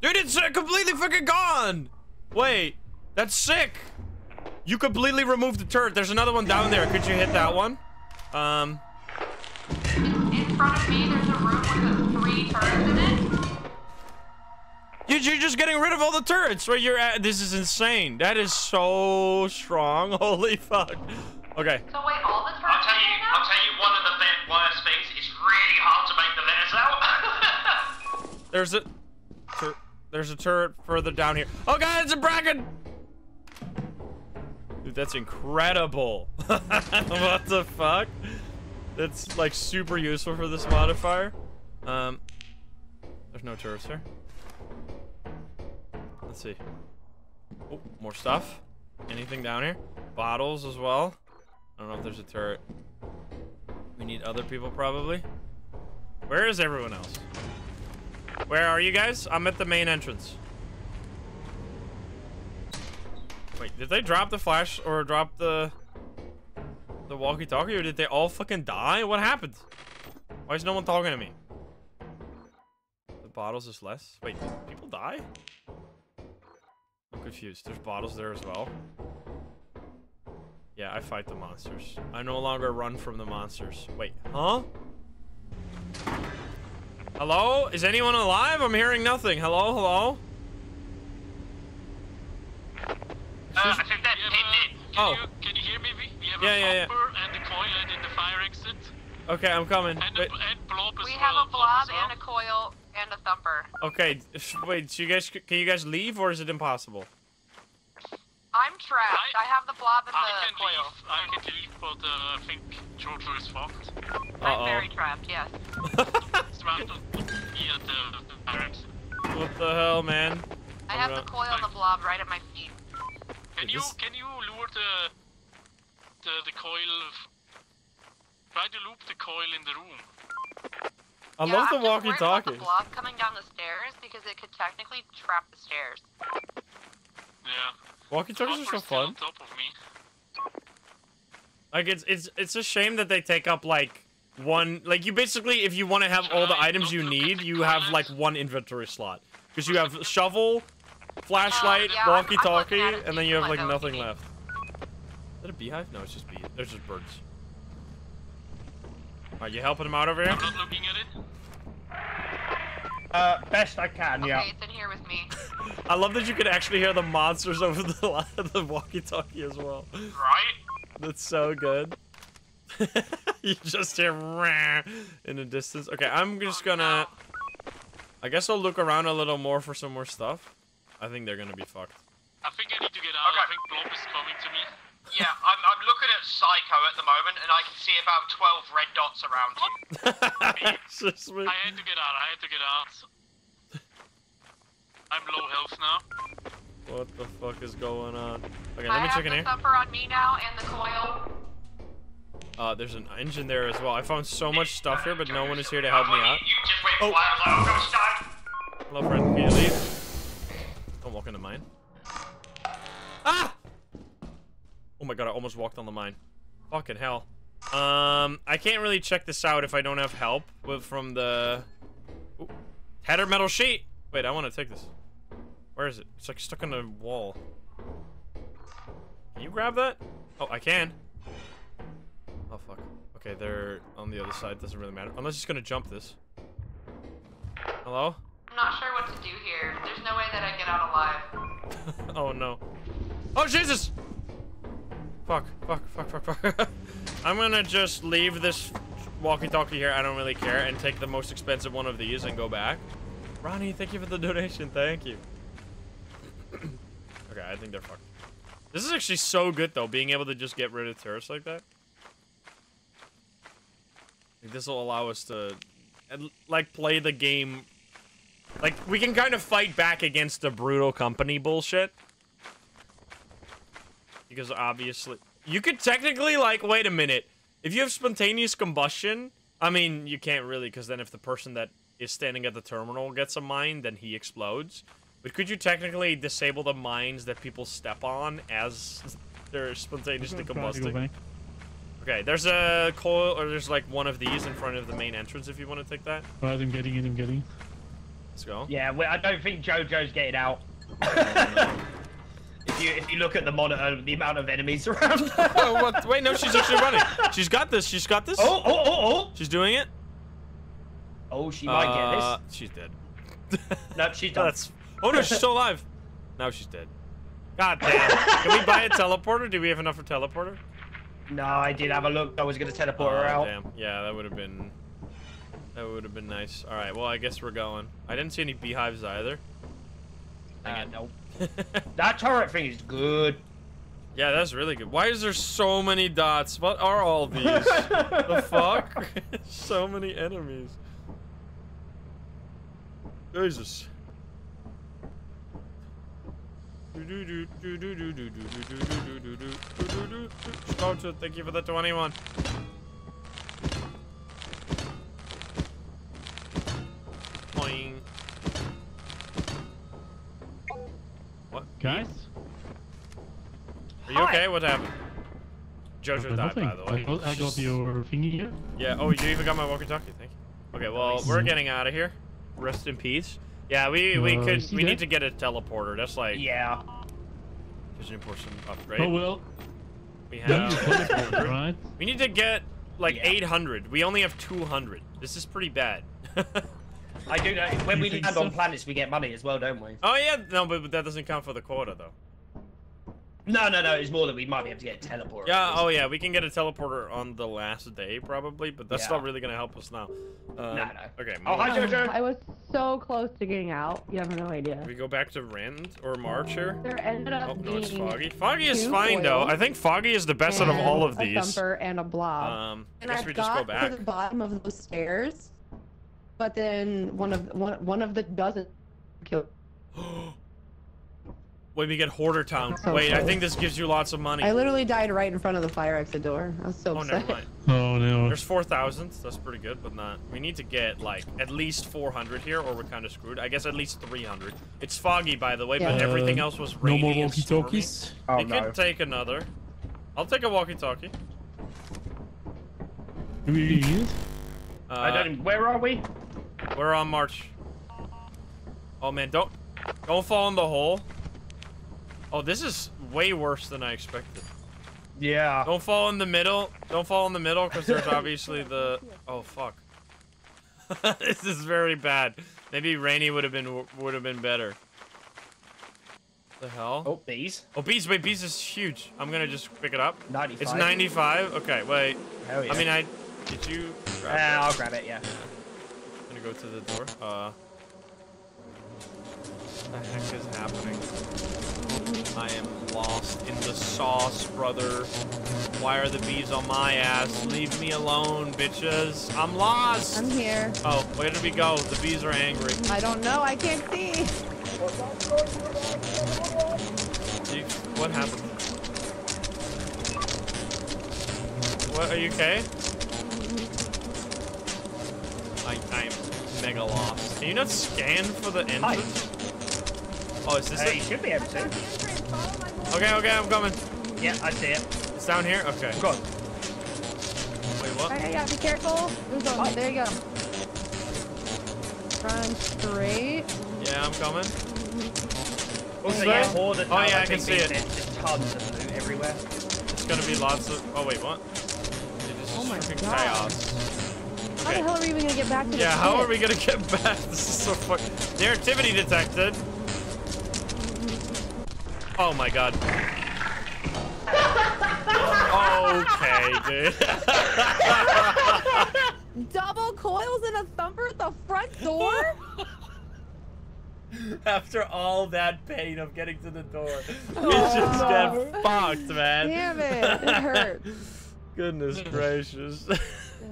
Dude, it's uh, completely fucking gone. Wait, that's sick. You completely removed the turret. There's another one down there. Could you hit that one? Um, In front of me, there's a room with three turrets in it. You- you're just getting rid of all the turrets. Where you're at. This is insane. That is so strong. (laughs) Holy fuck. Okay. So wait, all the turrets I'll tell you, I'll tell you one of the ve- worst things. It's really hard to make the letters out. (laughs) There's a tur- there's a turret further down here. Oh god, it's a bracken! Dude, that's incredible. (laughs) what the fuck? That's like super useful for this modifier. Um, there's no turrets here. Let's see. Oh, more stuff. Anything down here? Bottles as well. I don't know if there's a turret. We need other people probably. Where is everyone else? Where are you guys? I'm at the main entrance. Wait, did they drop the flash or drop the the walkie-talkie or did they all fucking die? What happened? Why is no one talking to me? The bottles is less. Wait, people die? I'm confused. There's bottles there as well. Yeah, I fight the monsters. I no longer run from the monsters. Wait, huh? Hello? Is anyone alive? I'm hearing nothing. Hello? Hello? Uh, I think that We have, it. can, Oh. you, can you hear me? We- We have Yeah, a yeah, yeah. and a coil and in the fire exit. Okay, I'm coming. And, a, and blob as We well. have a blob as well. and a coil and a thumper. okay, wait, so you guys, can you guys leave or is it impossible? I'm trapped. I- I, have the blob and I the can coil. leave. I can leave, but uh, I think Jojo is fucked. I'm very trapped, yes. (laughs) Surrounded me at the, the fire exit. What the hell, man? I have the coil and the blob right at my feet. Can Wait, you this- can you lure the the the coil? Of, try to loop the coil in the room. I yeah, love the I'm just worried about walkie-talkie. the blob coming down the stairs because it could technically trap the stairs. Yeah. Walkie-talkies are so fun. on top of me. Like it's it's it's a shame that they take up like one like you basically if you want to have all the items you need, you have like one inventory slot because you have shovel, flashlight, yeah, I'm- I'm walkie-talkie, looking at it, and then you have like nothing left. Is that a beehive? No, it's just bees. There's just birds. Are you helping them out over here? I'm not looking at it. Uh, best I can, Okay, yeah. it's in here with me. (laughs) I love that you can actually hear the monsters over the (laughs) the walkie-talkie as well. Right? That's so good. (laughs) you just hear "Rah" in the distance. Okay, I'm just gonna. I guess I'll look around a little more for some more stuff. I think they're gonna be fucked. I think I need to get out. I think Blob is coming to me. Yeah, I'm, I'm looking at Psycho at the moment, and I can see about 12 red dots around him. (laughs) Just me. I had to get out. I had to get out. I'm low health now. What the fuck is going on? Okay, I let me check in the here. thumper on me now and the coil. Uh, there's an engine there as well. I found so much stuff here, but no one is here to help me out. You just wait Oh. for I was like, I'm gonna start. Hello, friend. Can you leave? Don't walk into mine. Ah! Oh my god, I almost walked on the mine. Fucking hell. Um, I can't really check this out if I don't have help with from the Ooh. header metal sheet. Wait, I want to take this. Where is it? It's like stuck on the wall. Can you grab that? Oh, I can. Oh fuck. Okay, they're on the other side. Doesn't really matter. Unless he's gonna jump this. Hello? I'm not sure what to do here. There's no way that I get out alive. (laughs) oh no. Oh Jesus! Fuck, fuck, fuck, fuck, fuck. (laughs) I'm gonna just leave this walkie-talkie here, I don't really care, and take the most expensive one of these and go back. Ronnie, thank you for the donation, thank you. (coughs) okay, I think they're fucked. This is actually so good though, being able to just get rid of turrets like that. This will allow us to, like, play the game like, we can kind of fight back against the brutal company bullshit. Because obviously... You could technically, like, wait a minute. If you have spontaneous combustion, I mean, you can't really, because then if the person that is standing at the terminal gets a mine, then he explodes. But could you technically disable the mines that people step on as they're spontaneously Try combusting? Okay, there's a coil, or there's like one of these in front of the main entrance if you want to take that. Right, I'm getting in, I'm getting. Let's go. Yeah, well, I don't think JoJo's getting out. (laughs) if you if you look at the monitor, the amount of enemies (laughs) around. Oh, what? Wait, no, she's actually running. She's got this. She's got this. Oh, oh, oh, oh! She's doing it. Oh, she might Uh, get this. She's dead. Nope, she's (laughs) done. That's. Oh no, she's still alive. Now she's dead. God damn. Can we buy a teleporter? Do we have enough for teleporter? No, I did have a look. I was gonna teleport her Oh, out. Damn. Yeah, that would have been. That would have been nice. All right. Well, I guess we're going. I didn't see any beehives either. Uh, nope. That turret thing is good. Yeah, that's really good. Why is there so many dots? What are all (laughs) these? the fuck? (laughs) so many enemies. Jesus. Thank you for the 21. Boing. What? Guys? Are you okay? What happened? Jojo died, by the way. I got, I got your thingy here. Yeah, oh, you even got my walkie-talkie, thank you. Okay, well, we're getting out of here. Rest in peace. Yeah, we, we Uh, could, we dead? need to get a teleporter. That's like, Yeah. there's an important upgrade. Oh well. We have, (laughs) right? we need to get like 800. We only have 200. This is pretty bad. (laughs) I do know. When You we think land so? on planets, we get money as well, don't we? oh yeah, no, but, but that doesn't count for the quarter though. No, no, no. It's more that we might be able to get a teleporter. Yeah, oh yeah, we can get a teleporter on the last day probably, but that's Yeah. not really gonna help us now. Um, no. Okay, Oh, hi, on. Jojo. I was so close to getting out. You have no idea. we go back to Rend or March here. There ended up Oh no, it's Foggy. Foggy is fine though. I think Foggy is the best out of all of and these. A thumper and a blob. Um, I and guess I've we just got go back. to the bottom of those stairs, but then one of one one of the doesn't kill. (gasps) Wait, we get Hoarder Town. So Wait, I think this gives you lots of money. I literally died right in front of the fire exit door. I was so oh, upset. never mind. (laughs) Oh no. There's 4,000. That's pretty good, but not. We need to get like at least 400 here, or we're kind of screwed. I guess at least 300. It's foggy, by the way, but Yeah. everything Uh, else was No more walkie-talkies. Oh we no. could take another. I'll take a walkie-talkie. Do we really need? Uh, I don't. Where are we? We're on March. Oh man, don't don't fall in the hole. Oh, this is way worse than I expected. Yeah. Don't fall in the middle. Don't fall in the middle because there's (laughs) obviously the. Oh fuck. (laughs) this is very bad. Maybe Rainy would have been would have been better. The hell? Oh, bees. Oh, bees. Wait, bees is huge. I'm gonna just pick it up. 95. It's 95. Okay, wait. Hell yeah. I mean, I did you? grab ah, that? I'll grab it. Yeah. Gonna go to the door. Uh. What the heck is happening? I am lost in the sauce, brother. Why are the bees on my ass? Leave me alone, bitches. I'm lost. I'm here. Oh, where did we go? The bees are angry. I don't know. I can't see. What happened? What? Are you okay? I, I'm mega lost. Can you not scan for the Hi. entrance? Oh, is this Uh, it? you should be able to. Okay, okay, I'm coming. Yeah, I see it. It's down here? Okay. Go on. Wait, what? Yeah, yeah, yeah, be careful. There's. There you go. Run straight. Yeah, I'm coming. Also, that? yeah, Horde Oh, yeah, I can see it. There's just tons of loot everywhere. It's gonna be lots of. Oh, wait, what? It is Oh my freaking God. chaos. How the hell are we even gonna get back to the Yeah, how are we gonna get back? (laughs) This is so fuck. The activity detected. Oh my god. okay, dude. (laughs) Double coils and a thumper at the front door? (laughs) After all that pain of getting to the door, we oh just get fucked, man. Damn it. It hurts. Goodness gracious.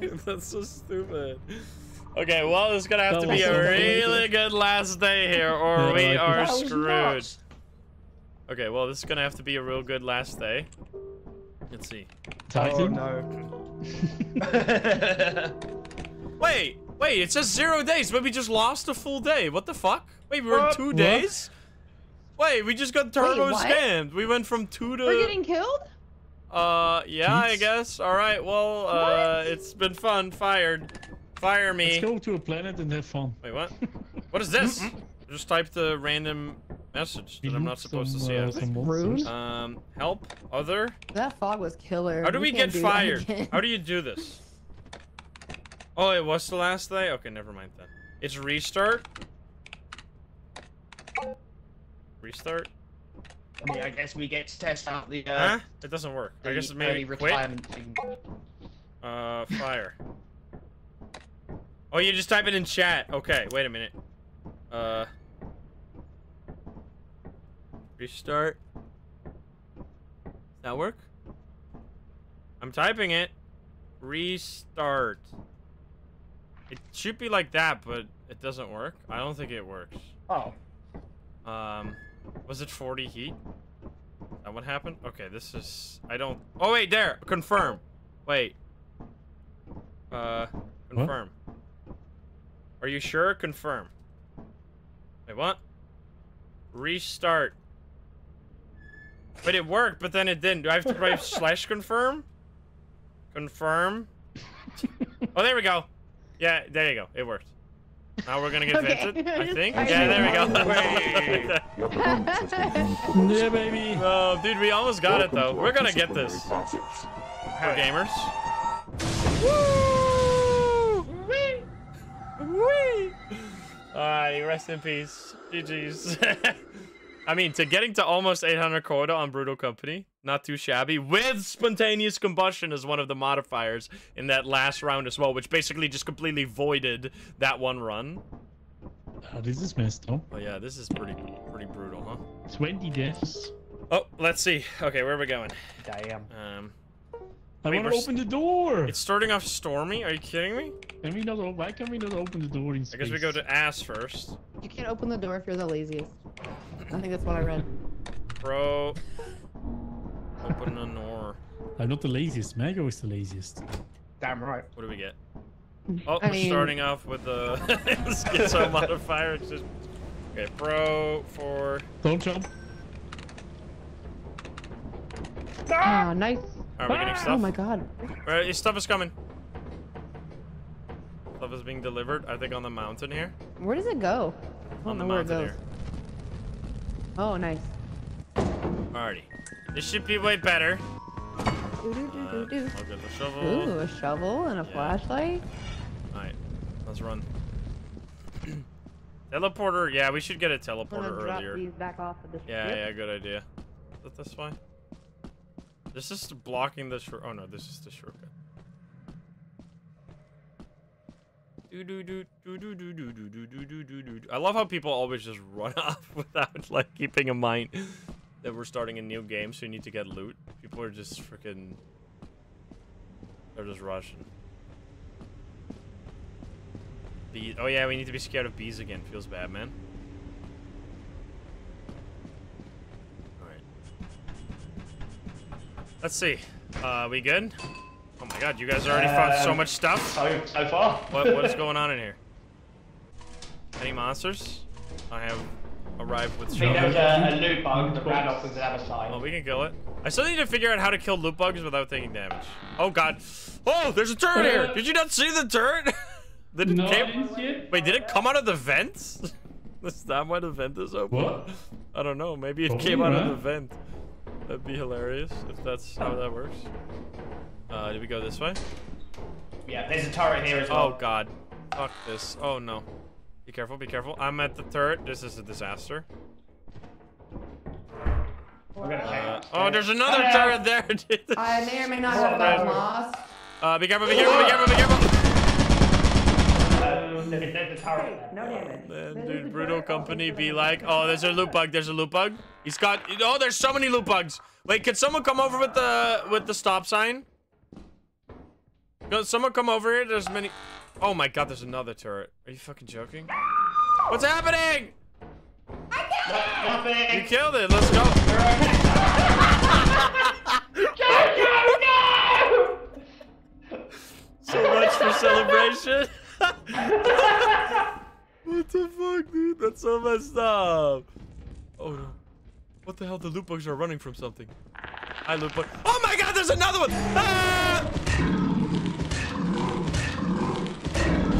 (laughs) That's so stupid. Okay, well, it's gonna have That to be a so really good last day here, or we are screwed. Okay, well, this is gonna have to be a real good last day. Let's see. Titan? Oh no. (laughs) Wait, wait, it says zero days, but we just lost a full day. What the fuck? Wait, we were in What? two What? days? Wait, we just got turbo what? scammed. We went from two to. We're getting killed? Uh, yeah, I guess. All right, well, uh, it's been fun. Fired. Fire me. Let's go to a planet and have fun. Wait, what? What is this? Just type the random message that We I'm not loot supposed to some, see. Uh, think. some monsters. Um, help, other. That fog was killer. How do we can't get do fired? How do you do this? Oh, it was the last day? Okay, never mind then. It's restart. Restart? I mean, I guess we get to test out the, uh, Huh? It doesn't work. I guess early maybe quit. thing. Uh, fire. Oh, you just type it in chat. Okay, wait a minute. Uh, restart. Does that work? I'm typing it. Restart. It should be like that, but it doesn't work. I don't think it works. Oh. Um, was it 40 heat? That what happened? Okay, this is... I don't... Oh, wait, there! Confirm. Wait. Uh, confirm. Are you sure? Confirm. Wait, what? Restart. But it worked, but then it didn't. Do I have to write (laughs) slash confirm? Confirm. Oh, there we go. Yeah, there you go. It worked. Now we're gonna get Okay. vented, I (laughs) think. I Yeah, there we go. Wait. Your performance has (laughs) been Yeah, baby. Oh, dude, we almost got it though. We're gonna get this. process. We're gamers. Woo! Wee! Alright, rest in peace. (laughs) GG's. I mean, to getting to almost 800 quota on Brutal Company, not too shabby. With spontaneous combustion as one of the modifiers in that last round as well, which basically just completely voided that one run. Oh, this is messed up. Oh yeah, this is pretty pretty brutal, huh? 20 deaths. Oh, let's see. Okay, where are we going? Damn. Um, I Wait, want to open the door. it's starting off stormy. Are you kidding me? Can we not? o- Why can we not open the door in I guess we go to ass first. You can't open the door if you're the laziest. I think that's what I read. Bro. Open a door. I'm not the laziest. Mago is the laziest. Damn right. What do we get? Oh, I we're mean- starting off with the (laughs) schizo (laughs) modifier. It's just... Okay, pro for. Don't jump. Ah, nice. Are we getting Oh my god. Right, stuff is coming. Stuff is being delivered. I think on the mountain here. Where does it go? On the know where it mountain here. Oh, nice. Alrighty. This should be way better. Do, do, do, do, do. I'll get the shovel. Ooh, a shovel and a yeah. flashlight? Alright, let's run. (clears throat) teleporter, yeah, we should get a teleporter earlier. Of yeah, ship. yeah, good idea. Is that this way? This is blocking the short. Oh no, this is the shortcut. I love how people always just run off without like keeping in mind that we're starting a new game, so you need to get loot. People are just freaking. They're just rushing. Bee. Oh yeah, we need to be scared of bees again. Feels bad, man. Alright. Let's see. Uh, we good? Oh my god, you guys already found so Um, much stuff? So far. What, what is going on in here? Any monsters? I have arrived with I think there was shovels. a, a loot bug that ran off with the other side. Well, we can kill it. I still need to figure out how to kill loot bugs without taking damage. Oh god. Oh, there's a turret here! Did you not see the turret? (laughs) did No, I came- didn't see it. Wait, did it come out of the vents? (laughs) is that why the vent is open? What? I don't know. Maybe it Probably came out of the vent. That'd be hilarious if that's how that works. Uh, did we go this way? Yeah, there's a turret here as well. Oh god. Fuck this. Oh no. Be careful, be careful. I'm at the turret. This is a disaster. Uh, oh, there's another Hello. turret there. (laughs) I may or may not have that moss. uh, be careful, be careful, be careful, be careful. Uh, there's, there's turret. No damage. Man, dude, Brutal Company be like, oh, there's a loot bug, there's a loot bug. He's got, oh, there's so many loot bugs. Wait, could someone come over with the with the stop sign? Could someone come over here? There's many. Oh my god, there's another turret. Are you fucking joking? What's happening? I know! You Nothing. killed it. Let's go. (laughs) So much for celebration. (laughs) what the fuck, dude? That's so messed up. Oh no. What the hell? The loot bugs are running from something. Hi, loot bug. Oh my god, there's another one! Ah!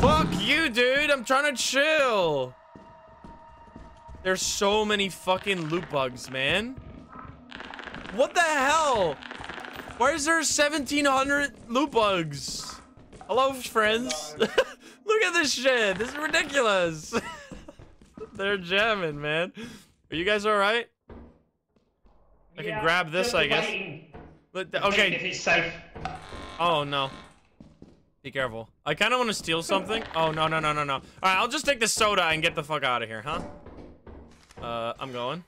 Fuck you, dude. I'm trying to chill. There's so many fucking loot bugs, man. What the hell? Why is there 1,700 loot bugs? Hello, friends. (laughs) Look at this shit. This is ridiculous. (laughs) They're jamming, man. Are you guys all right? I can grab this, I guess. waiting. But- If okay. he's safe. Oh no. Be careful. I kind of want to steal something. Oh no no no no no. All right, I'll just take the soda and get the fuck out of here, huh? Uh, I'm going.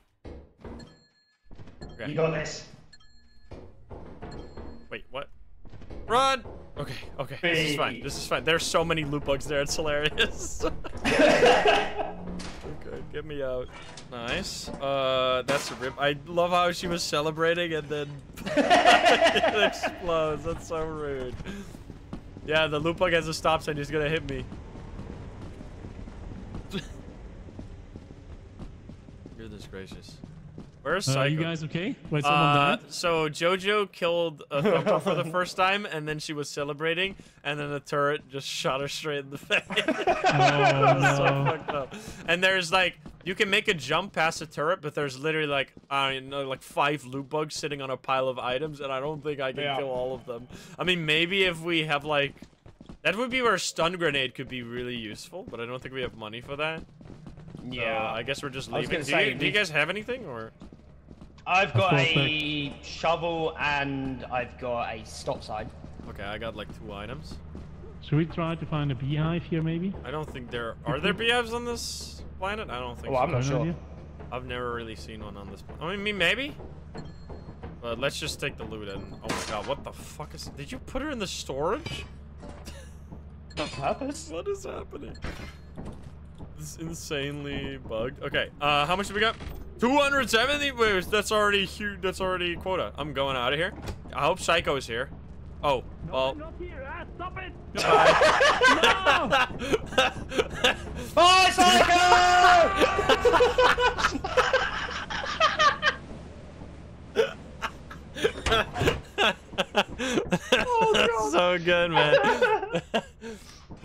Okay. You got this. Wait, what? Run! Okay, okay, this is fine. This is fine. There's so many loot bugs there. It's hilarious. (laughs) okay, get me out. Nice. Uh, that's a rip. I love how she was celebrating and then (laughs) it explodes. That's so rude. Yeah, the loot bug has a stop sign. He's gonna hit me. (laughs) Goodness gracious. Where's Uh, you guys okay? Wait, someone Uh, died? so Jojo killed a Thumper for the first time, and then she was celebrating, and then the turret just shot her straight in the face. (laughs) That's so no. fucked up. And there's like, you can make a jump past the turret, but there's literally like, I don't know, like five loot bugs sitting on a pile of items, and I don't think I can Yeah. kill all of them. I mean, maybe if we have like, that would be where stun grenade could be really useful, but I don't think we have money for that. So Yeah. I guess we're just leaving. gonna Do, say, you, do you guys have anything or? I've got course, a shovel and I've got a stop sign. Okay, I got like two items. Should we try to find a beehive here, maybe? I don't think there are there beehives on this planet. I don't think. Oh, I'm not sure. Idea. I've never really seen one on this. planet. I mean, maybe. But let's just take the loot and. Oh my god, what the fuck is? Did you put her in the storage? On purpose? (laughs) What is happening? This is insanely bugged. Okay, uh, how much do we got? 270? Wait, that's already huge. That's already quota. I'm going out of here. I hope Psycho is here. Oh, well. Not here! Ah, stop it! (laughs) Bye, (laughs) Oh, That's so good, man. (laughs)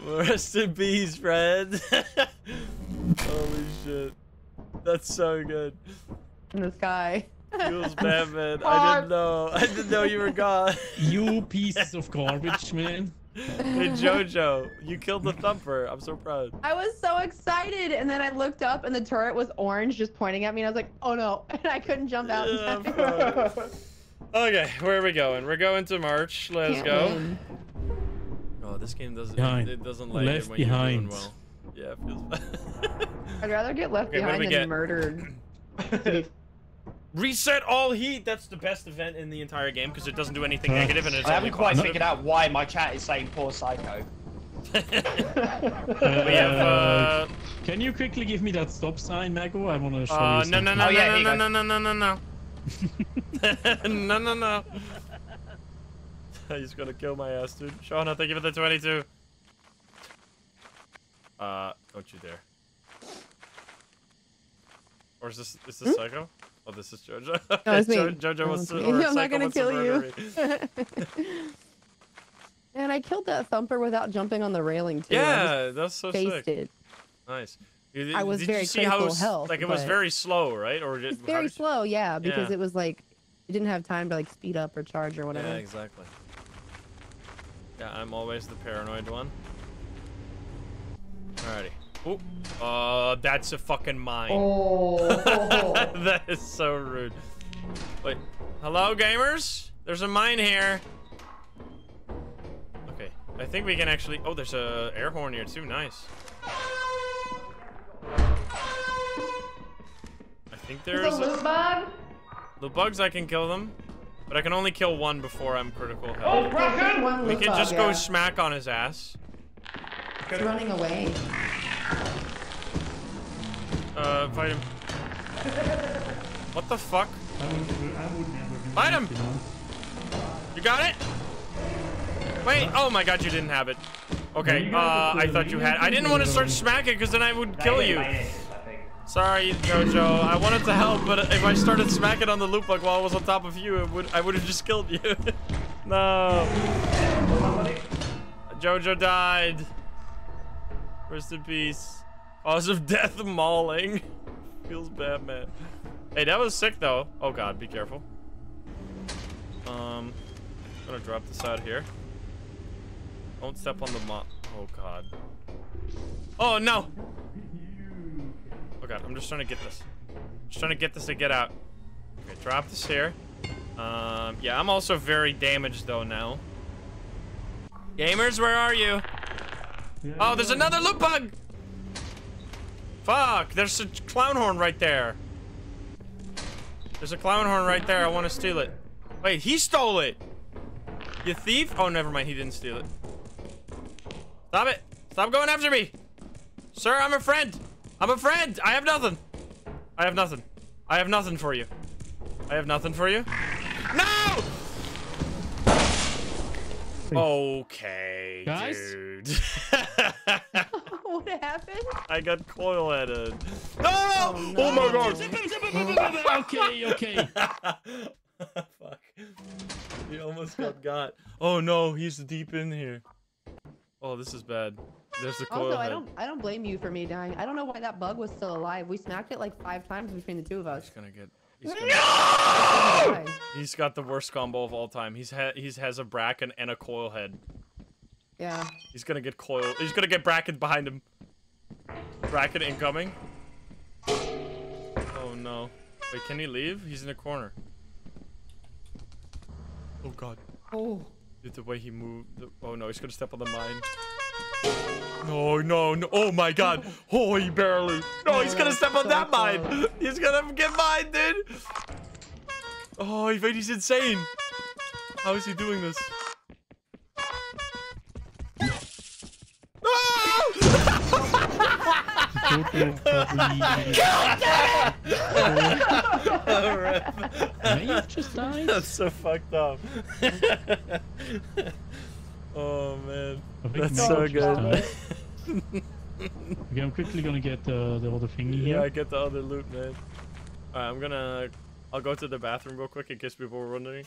Rest in peace, Fred. (laughs) Holy shit. That's so good. in the sky. Feels bad, man. I didn't (laughs) know. I didn't know you were gone. You pieces of garbage, man. Hey, Jojo, you killed the thumper. I'm so proud. I was so excited, and then I looked up, and the turret was orange, just pointing at me, and I was like, "Oh no!" (laughs) And I couldn't jump out. Yeah, I'm time. Okay, where are we going? We're going to March. Let's Can't go. win. Oh, this game doesn't. Behind. It, it doesn't like Left it when you're doing behind. well. Yeah, it feels bad. (laughs) I'd rather get left Okay, behind we than get? murdered. (laughs) Reset all heat. That's the best event in the entire game because it doesn't do anything negative and it's I only haven't quite positive. figured out why my chat is saying poor psycho. (laughs) we have uh, Can you quickly give me that stop sign, Mago? I want to show uh you no something. no no Oh, yeah, no here no you no go. no no no no no no no. (laughs) He's gonna kill my ass, dude. Shauna, thank you for the 22. Uh, don't you dare. Or is this is this Psycho? Oh, this is Jojo. Hmm? No, (laughs) it's me. Jo- Jojo No, wants it's to. me. Or I'm not gonna kill you. me. (laughs) and I killed that thumper without jumping on the railing too. Yeah, that's so just sick. faced it. Nice. You- I was did very you see how critical s- health, like it was very slow, right? Or did, It's how very you- slow, yeah, because Yeah. it was like it didn't have time to like speed up or charge or whatever. Yeah, exactly. Yeah, I'm always the paranoid one. Alrighty. Oop. Uh, that's a fucking mine. Oh. (laughs) that is so rude. Wait. Hello, gamers? There's a mine here. Okay. I think we can actually... Oh, there's a air horn here, too. Nice. I think There's there's a loot bug. The bugs, I can kill them. But I can only kill one before I'm critical Oh, health. Bracken! One we can bug, just go yeah. smack on his ass. It's running away. Uh, fight him. (laughs) What the fuck? I would, I would never Fight him! you got it? Wait, oh my god, you didn't have it. Okay, uh, I thought you you had. I didn't want to start smacking because then I would kill Mine you. Sorry, Jojo. I wanted to help, but if I started smacking on the loot bug while I was on top of you, would I would have just killed you. (laughs) no. Jojo died. Rest in peace. Cause of death, mauling. (laughs) Feels bad, man. Hey, that was sick though. Oh god, be careful. Um, I'm gonna drop this out here. Don't step on the mo- Oh god. Oh no! Oh god, I'm just trying to get this. Just trying to get this to get out. Okay, drop this here. Um, yeah, I'm also very damaged though now. Gamers, where are you? Oh, there's another loot bug! Fuck, there's a clown horn right there. There's a clown horn right there. I want to steal it. Wait, he stole it. You thief? Oh, never mind. He didn't steal it. Stop it. Stop going after me. Sir, I'm a friend. I'm a friend. I have nothing. I have nothing. I have nothing for you. I have nothing for you. No! Okay, Guys? dude. (laughs) what happened? (laughs) I got coil headed. No! Oh, oh my god. okay, okay. (laughs) Fuck. He almost got got. Oh no, he's deep in here. Oh, this is bad. There's the coil Also, I don't I don't blame you for me dying. I don't know why that bug was still alive. We smacked it like five times between the two of us. He's gonna get. He's, gonna, No! (laughs) he's got the worst combo of all time. He's ha he's has a bracken and a coil head. Yeah. He's gonna get coil. He's gonna get bracken behind him. Bracken incoming. Oh no. Wait, can he leave? He's in the corner. Oh god. Oh. Dude, the way he moved. The, oh no, he's gonna step on the mine. No, no, no. Oh my god. Oh, he barely. No, he's gonna step on that mine. He's gonna get mine, dude. Oh, he- he's insane. How is he doing this? (laughs) Total probably. May have just died. That's so fucked up. (laughs) oh man, that's so good. (laughs) Okay, I'm quickly gonna get uh, the other thingy Yeah, here. get the other loot, man. Alright, I'm gonna. I'll go to the bathroom real quick in case people were wondering.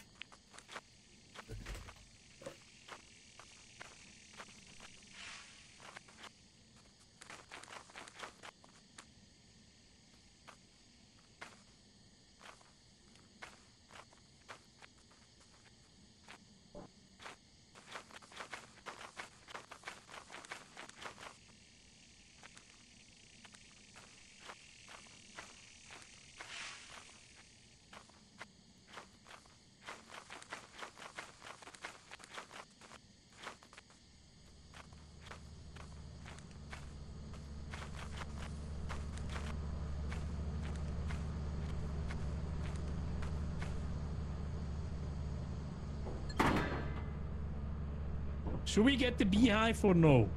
Should we get the beehive or no?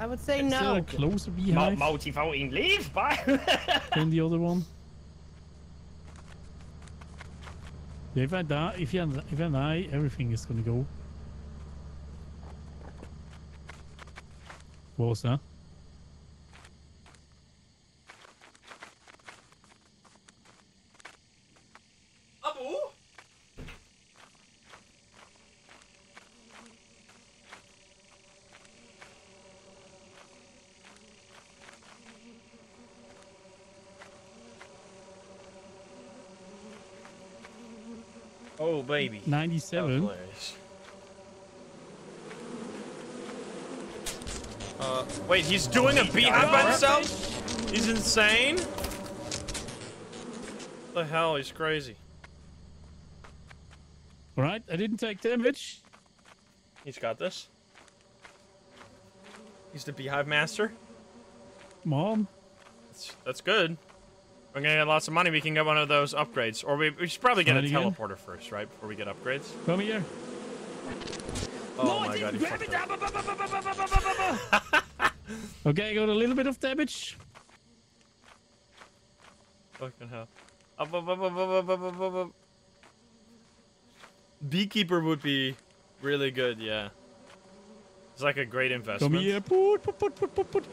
I would say Is there a no. Uh, closer Mo- beehive multi-voting leave, bye. (laughs) than the other one? If I die, if I, if I die, everything is gonna go. What was that? Abu? Oh baby. 97. Uh, wait, he's doing a beehive by himself? He's insane? What the hell? He's crazy. Alright, I didn't take damage. He's got this. He's the beehive master. Mom. That's, that's good. We're gonna get lots of money. We can get one of those upgrades, or we, we should probably get a again? teleporter first, right? Before we get upgrades. Come here. Oh no, my god! Okay, got a little bit of damage. Fucking hell. help. Beekeeper would be really good, yeah. It's like a great investment. Come here, put, put, put, put, put.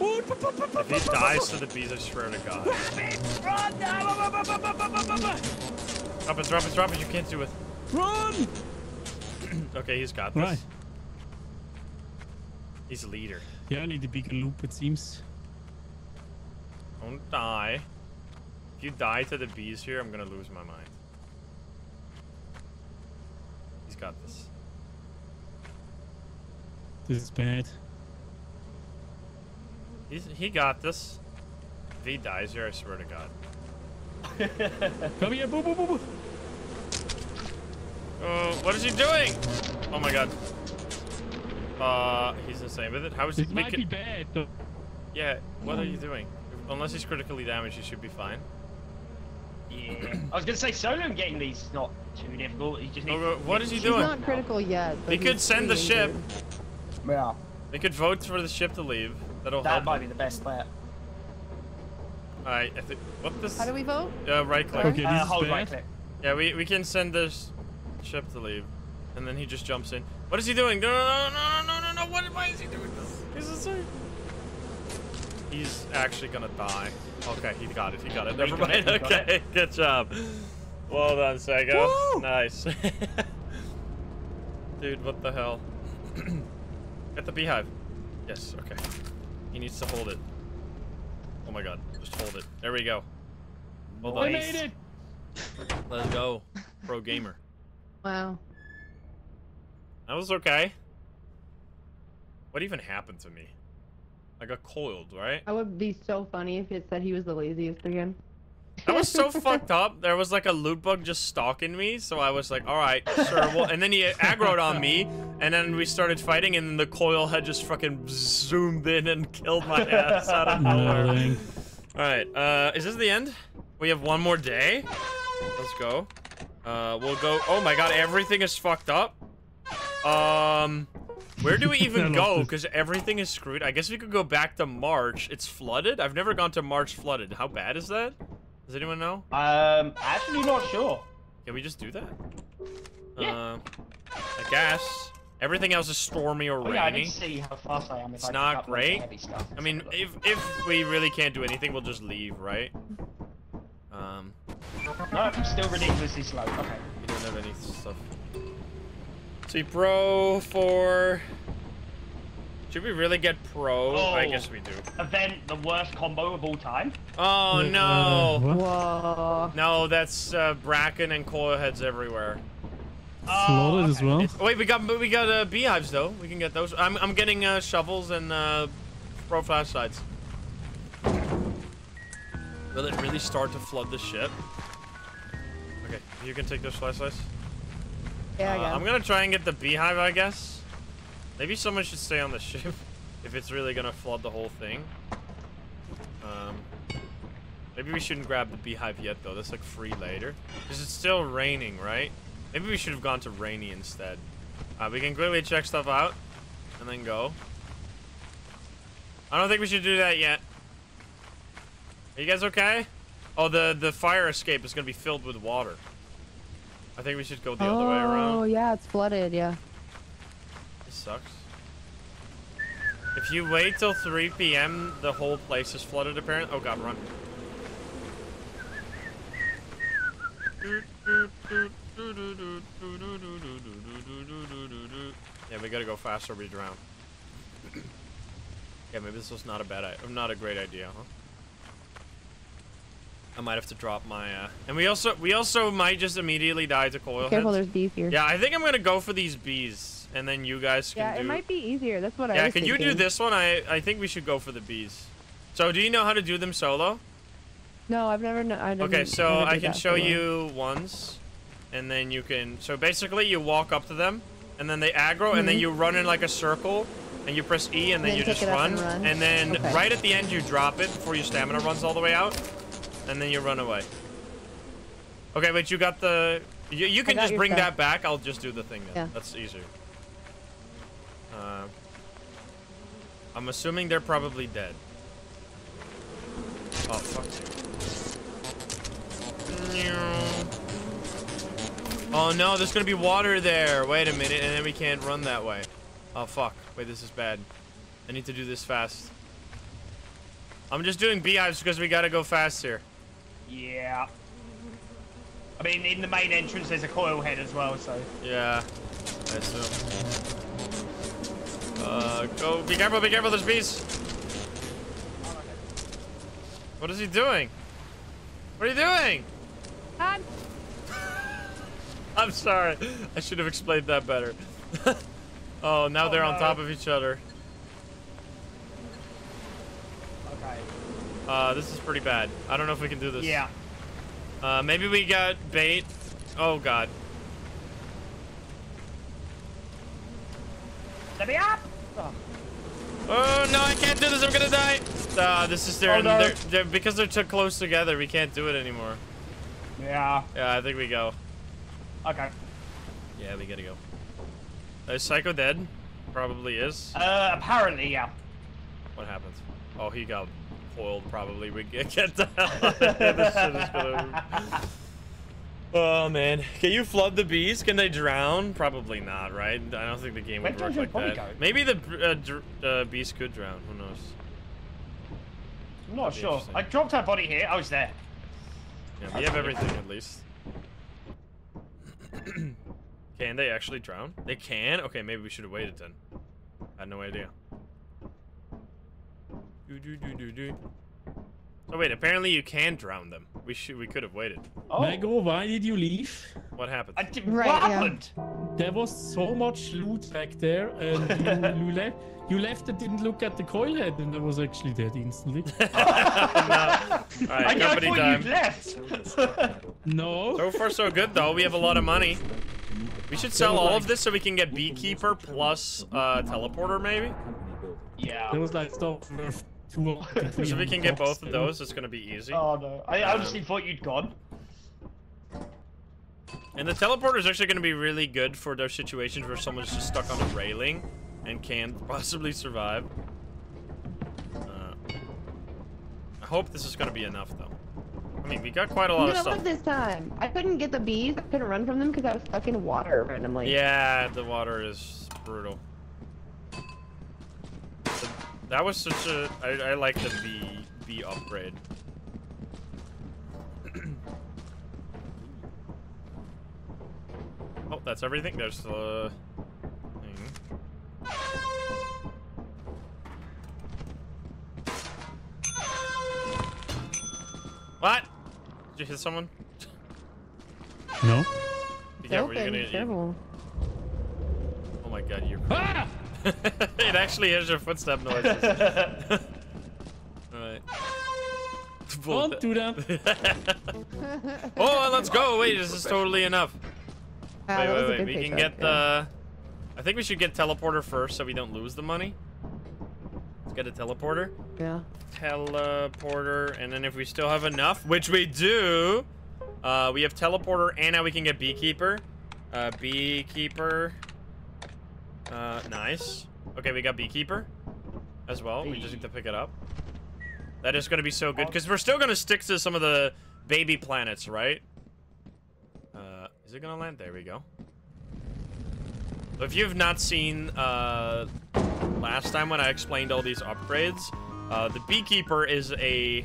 If he dies to the bees, I swear to God. Run! Drop it, drop it, drop it. You can't do it. Run! (clears throat) Okay, he's got this. Right. He's a leader. Yeah, I need a bigger loop, it seems. Don't die. If you die to the bees here, I'm gonna lose my mind. He's got this. This is bad. He's, he got this. If he dies here, I swear to God. (laughs) Come here, boo, boo, boo, boo. Oh, what is he doing? Oh my God. Uh, he's insane with it. How is he? This might be bad, though. Yeah, what are you doing? Unless he's critically damaged, he should be fine. Yeah. I was gonna say solo getting these is not too difficult. He just needs. Oh, what is he He's doing? not critical yet. But He could send the pretty ship. injured. Yeah, They could vote for the ship to leave. That'll that help. might be the best bet. Alright, I think. What this? How do we vote? Uh, right click. Okay, Uh, hold bad. right click. Yeah, we, we can send this ship to leave. And then he just jumps in. What is he doing? No, no, no, no, no, no, no. What, why is he doing this? He's insane. He's actually gonna die. Okay, he got it. He got it. Never mind. he got Okay, good job. Well done, Sego. Nice. (laughs) Dude, what the hell? (clears throat) Get the beehive. Yes, okay. He needs to hold it. Oh my god, just hold it. There we go. Well I made it! Let's go. Pro gamer. (laughs) Wow. That was okay. What even happened to me? I got coiled, right? That would be so funny if it said he was the laziest again. That was so (laughs) fucked up. There was like a loot bug just stalking me, so I was like, all right, sure. Well, and then he aggroed on me, and then we started fighting, and then the coil head just fucking zoomed in and killed my ass out of nowhere. All right, uh, is this the end? We have one more day. Let's go. Uh, we'll go. Oh my god, everything is fucked up. Um, where do we (laughs) even go? Because everything is screwed. I guess we could go back to March. It's flooded. I've never gone to March flooded. How bad is that? Does anyone know? Um, actually not sure. Can we just do that? Yeah. Uh, I guess. Everything else is stormy or Oh yeah, I rainy. to see how fast I am. It's I not great. I mean, if if we really can't do anything, we'll just leave, right? Um, no, I'm still ridiculously slow. Okay. we don't have any stuff. See, pro for. Should we really get pro? Oh, I Oh. guess we do. Event the worst combo of all time. Oh Uh, no! Whoa. No, that's uh, bracken and coil heads everywhere. Flooded as okay. well. It's- wait, we got we got uh, beehives though. We can get those. I'm I'm getting uh, shovels and uh, pro flashlights. Will it really start to flood the ship? Okay, you can take those flashlights. Yeah, I Uh, got I'm gonna try and get the beehive, I guess. Maybe someone should stay on the (laughs) ship if it's really gonna flood the whole thing. Um, maybe we shouldn't grab the beehive yet though. That's like free later, because it's still raining, right? Maybe we should have gone to rainy instead. Uh, we can quickly check stuff out and then go. I don't think we should do that yet. Are you guys okay? Oh, the the fire escape is gonna be filled with water. I think we should go the other way around. Oh, yeah, it's flooded, yeah. Sucks. If you wait till 3 p.m., the whole place is flooded apparently. Oh god, run. Yeah, we gotta go faster or we drown. yeah, maybe this was not a bad idea. Not a great idea, huh? I might have to drop my, uh... And we also, we also might just immediately die to coil Careful, heads. there's bees here. Yeah, I think I'm gonna go for these bees, and then you guys can Yeah, do. it might be easier. That's what I yeah, can you do this one? I I think we should go for the bees. So, do you know how to do them solo? No, I've never. kn- I Okay, so I can show solo. you ones, and then you can. So basically, you walk up to them, and then they aggro, and then Mhm. you run in like a circle, and you press E, and then Then you just it up run, and then Okay. right at the end you drop it before your stamina runs all the way out, and then you run away. Okay, but you got the. You, you can just bring stuff. that back. I'll just do the thing then. Yeah. That's easier. Uh, I'm assuming they're probably dead. Oh fuck. Oh no, there's gonna be water there. Wait a minute, and then we can't run that way. Oh fuck. Wait, this is bad. I need to do this fast. I'm just doing beehives because we gotta go fast here. Yeah. I mean, in the main entrance, there's a coil head as well, so. Yeah. I assume. Uh, go. Be careful, be careful, there's bees. What is he doing? What are you doing? God. I'm sorry. I should have explained that better. (laughs) oh, now they're on no. top of each other. Okay. Uh, this is pretty bad. I don't know if we can do this. Yeah. Uh, maybe we got bait. Oh, God. Let me up! Oh. No, I can't do this. I'm gonna die. Uh, this is their, Oh, no. they're, they're, because they're too close together, we can't do it anymore. Yeah. Yeah, I think we go. Okay. Yeah, we gotta go. Is Psycho dead? Probably is. Uh, apparently, yeah. What happens? Oh, he got foiled, probably. We get, get the hell out of here. This shit is gonna... (laughs) Oh, man. Can you flood the bees? Can they drown? Probably not, right? I don't think the game Where would work like that. go? Maybe the uh, uh, bees could drown. Who knows? I'm not That'd sure. I dropped her body here. I was there. Yeah, we have everything at least. (clears throat) can they actually drown? They can? Okay, maybe we should have waited then. I had no idea. Do do do do do. So wait, apparently you can drown them. We should we could have waited. Oh. Mago, why did you leave? What happened? I did, Right, what yeah. happened? There was so much loot back there, and you, (laughs) you, le you left and didn't look at the coil head, and I was actually dead instantly. (laughs) no. Alright, I, I company thought time. you left. no. So far so good though. We have a lot of money. We should sell all of this so we can get beekeeper plus uh teleporter maybe. Yeah. There was like stuff worth two (laughs) So if we can get both of those, it's gonna be easy. Oh no. I Um, honestly thought you'd gone. And the teleporter is actually going to be really good for those situations where someone's just stuck on a railing and can't (laughs) possibly survive. Uh, I hope this is going to be enough, though. I mean, we got quite a I'm lot of gonna stuff. live this time. I couldn't get the bees. I couldn't run from them because I was stuck in water randomly. Yeah, the water is brutal. But That was such a... I, I like the bee, bee upgrade. (clears throat) oh, that's everything? There's the... thing. What? Did you hit someone? No. Be It's careful, you're gonna... Careful. Oh my god, you're... Ah! (laughs) it actually hears your footstep noises. (laughs) Alright. Don't do that. oh, let's go! Wait, this is totally enough. Ah, wait, wait, wait. good We can get the... I think we should get teleporter first so we don't lose the money. Let's get a teleporter. Yeah. Teleporter, and then if we still have enough, which we do, uh, we have teleporter, and now we can get beekeeper. Uh, beekeeper. Uh, nice. Okay, we got beekeeper as well. We just need to pick it up. That is going to be so good because we're still going to stick to some of the baby planets, right? Uh, is it going to land? There we go. So if you've not seen uh, last time when I explained all these upgrades, uh, the beekeeper is a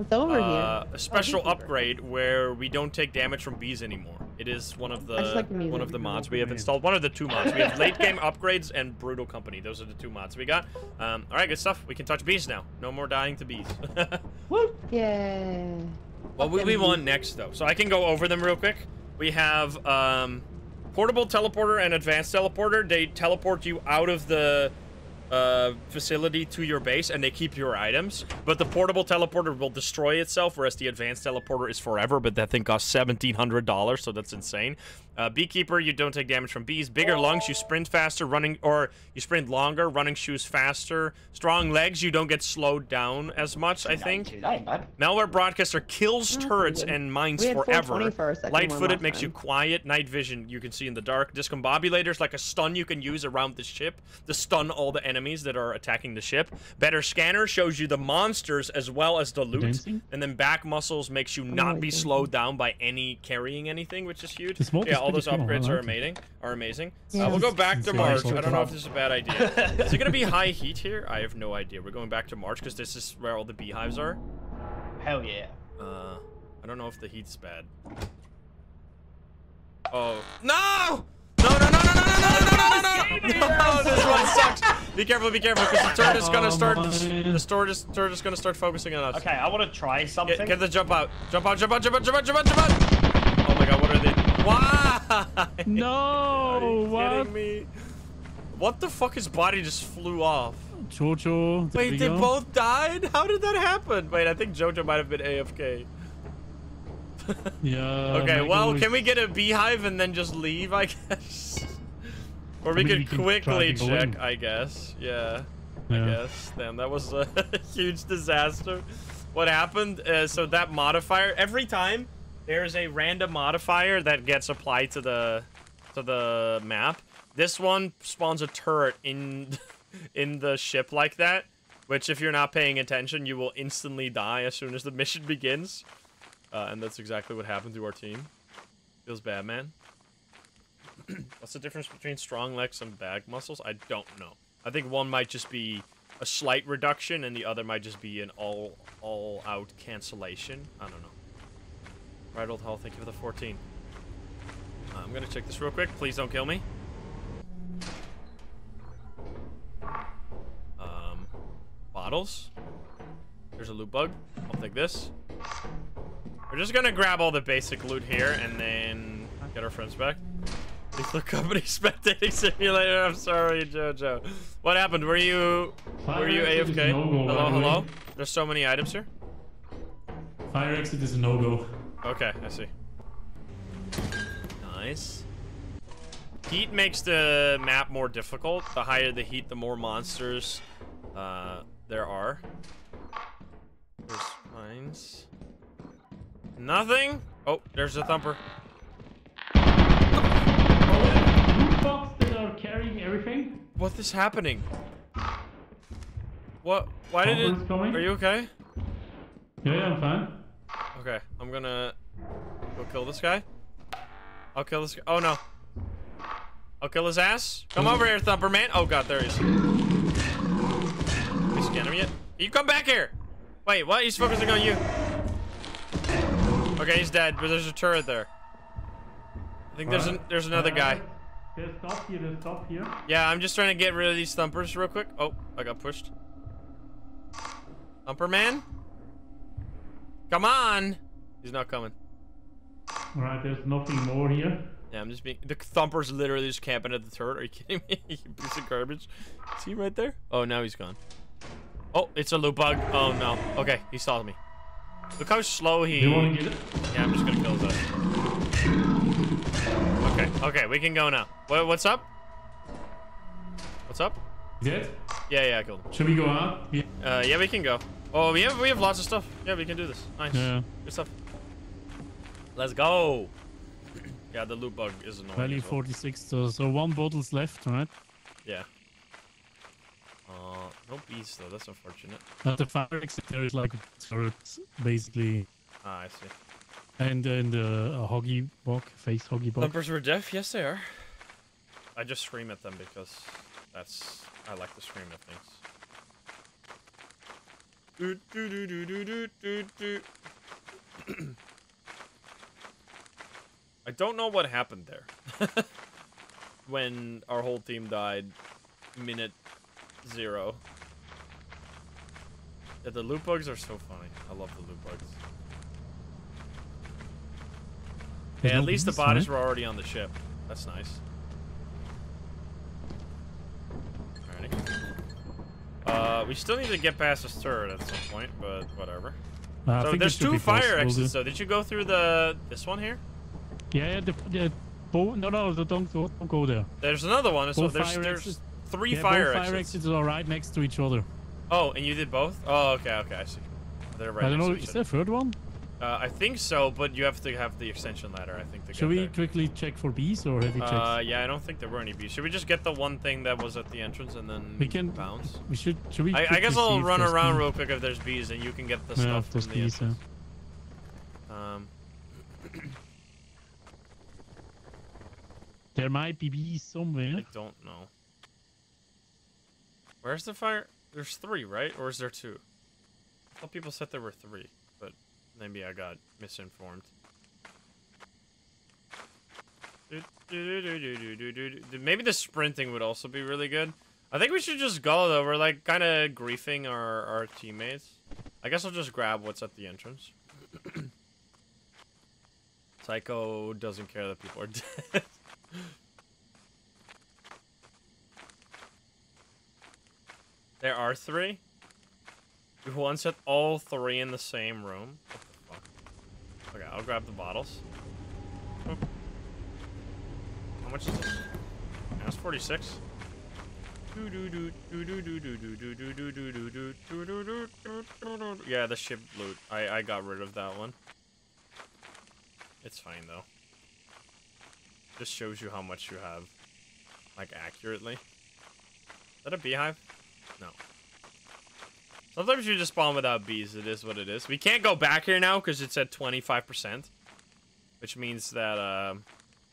It's over uh, here. a special beekeeper. upgrade where we don't take damage from bees anymore. It is one of the like one of the mods we have installed. One of the two mods. We have (laughs) late game upgrades and brutal company. Those are the two mods we got. Um, all right, good stuff. We can touch bees now. No more dying to bees. (laughs) Yeah. What would we want next, though? So I can go over them real quick. We have um, portable teleporter and advanced teleporter. They teleport you out of the uh, facility to your base, and they keep your items. But the portable teleporter will destroy itself, whereas the advanced teleporter is forever. But that thing costs seventeen hundred dollars, so that's insane. Uh, Beekeeper, you don't take damage from bees. Bigger lungs, you sprint faster, running, or you sprint longer, running shoes faster. Strong legs, you don't get slowed down as much. I think. Too late, man. Malware Broadcaster kills Oh, turrets and mines forever. 420 for a Light-footed makes you quiet. Night vision you can see in the dark. Discombobulators like a stun you can use around the ship to stun all the enemies that are attacking the ship. Better scanner shows you the monsters as well as the loot. Dancing? And then back muscles makes you not be slowed down by any carrying anything, which is huge. The smoke yeah, is all those pretty cool, I upgrades are amazing. Are amazing. Uh, we'll go back to It's March. I don't know if this is a bad idea. is it gonna be high heat here? I have no idea. We're going back to March because this is where all the beehives are. Hell yeah. Uh, I don't know if the heat's bad. Oh. No! No, no, no, no, no, no, no, no, no, no, no, no, no! this one sucks. Be careful, be careful, because the turret is gonna Oh, start. The turret is, turret is gonna start focusing on us. Okay, I want to try something. Get, get the jump out. Jump out, jump out, jump out, jump out, jump out, jump out! Oh my god, what are they? Why? (laughs) No, what? kidding me? What the fuck? His body just flew off. Jojo. Wait, they go. both died? How did that happen? Wait, I think Jojo might have been AFK. (laughs) Yeah. Okay, well, can we get a beehive and then just leave, I (laughs) guess? Or we I mean, could we can try quickly check. I guess. Yeah, I Yeah. guess. Damn, that was a huge disaster. What happened, uh, so that modifier, every time there's a random modifier that gets applied to the to the map, this one spawns a turret in (laughs) in the ship like that, which if you're not paying attention, you will instantly die as soon as the mission (laughs) begins. Uh, and that's exactly what happened to our team. Feels bad, man. (clears throat) What's the difference between strong legs and back muscles? I don't know. I think one might just be a slight reduction, and the other might just be an all all out cancellation. I don't know. Right, old hell. Thank you for the 14. Uh, I'm gonna check this real quick. Please don't kill me. Um, bottles. There's a loot bug. I'll take this. We're just gonna grab all the basic loot here and then get our friends back. Lethal Company (laughs) spectating simulator. I'm sorry, Jojo. What happened? Were you were you Fire exit is AFK? Hello, the hello. There's so many items here. Fire exit is a no-go. Okay, I see. Nice. Heat makes the map more difficult. The higher the heat, the more monsters uh, there are. There's mines. Nothing. Oh, there's a thumper. Loot box that are carrying everything. What is happening? What? Why did Thumper's it? coming. Are you okay? Yeah, yeah, I'm fine. Okay, I'm gonna go kill this guy. I'll kill this guy. Oh no. I'll kill his ass. Come over here, Thumper Man. Oh god, there he is. He scan him yet? You come back here. Wait, what? He's focusing on you. Okay, he's dead, but there's a turret there. I think there's an, there's another guy. There's stuff here, there's stuff here. Yeah, I'm just trying to get rid of these thumpers real quick. Oh, I got pushed. Thumper Man? Come on! He's not coming. Alright, there's nothing more here. Yeah, I'm just being. The thumper's literally just camping at the turret. Are you kidding me? (laughs) you piece of garbage. See him right there? Oh, now he's gone. Oh, it's a loot bug. Oh no. Okay, he saw me. Look how slow he. You wanna get it? Yeah, I'm just gonna kill ass. Okay, okay, we can go now. What, what's up? What's up? Dead? Yeah, yeah, I killed him. Should we go out? Yeah. Uh, yeah, we can go. Oh, we have we have lots of stuff. Yeah, we can do this. Nice. Yeah. Good stuff. Let's go. (clears throat) yeah, the loot bug is annoying. Value well. 46, so, so one bottle's left, right? Yeah. Uh, no bees though. That's unfortunate. At the fire exit there is like a turret, basically. Ah, I see. And then the a hoggy bug, face hoggy bug. Thumpers were deaf. Yes, they are. I just scream at them because that's I like to scream at things. Do, do, do, do, do, do, do. I don't know what happened there. (laughs) when our whole team died, minute zero. Yeah, the loot bugs are so funny. I love the loot bugs. Yeah, at least the bodies were already on the ship. That's nice. Alrighty. Uh, we still need to get past this turret at some point, but whatever. Uh, so there's two fire possible, exits. So did you go through the this one here? Yeah, yeah, the, the bo- no, no, don't, don't, don't go there. There's another one. So Both there's there's exits- three yeah, fire exits. fire exits are right next to each other. Oh, and you did both? Oh, okay, okay, I see. They're right I don't next know, is there a third one? Uh, I think so, but you have to have the extension ladder. I think Should we there. quickly check for bees or have you checked? Uh, yeah, I don't think there were any bees. Should we just get the one thing that was at the entrance and then We can- bounce? we should, should we I, I guess I'll run around bee- real quick if there's bees, and you can get the Yeah, stuff from the bees, yeah. entrance. Um, (coughs) There might be bees somewhere. I don't know. Where's the fire? There's three, right? Or is there two? I thought people said there were three, maybe I got misinformed. Maybe the sprinting would also be really good. I think we should just go though. We're like kind of griefing our our teammates. I guess I'll just grab what's at the entrance. (coughs) Psycho doesn't care that people are (laughs) dead. there are three. We once had all three in the same room. Okay, I'll grab the bottles. Oop. How much is this? That's 46. Yeah, the ship loot. I, I got rid of that one. It's fine though. Just shows you how much you have. Like accurately. Is that a beehive? No. Sometimes you just spawn without bees. It is what it is. We can't go back here now because it's at 25%. Which means that uh,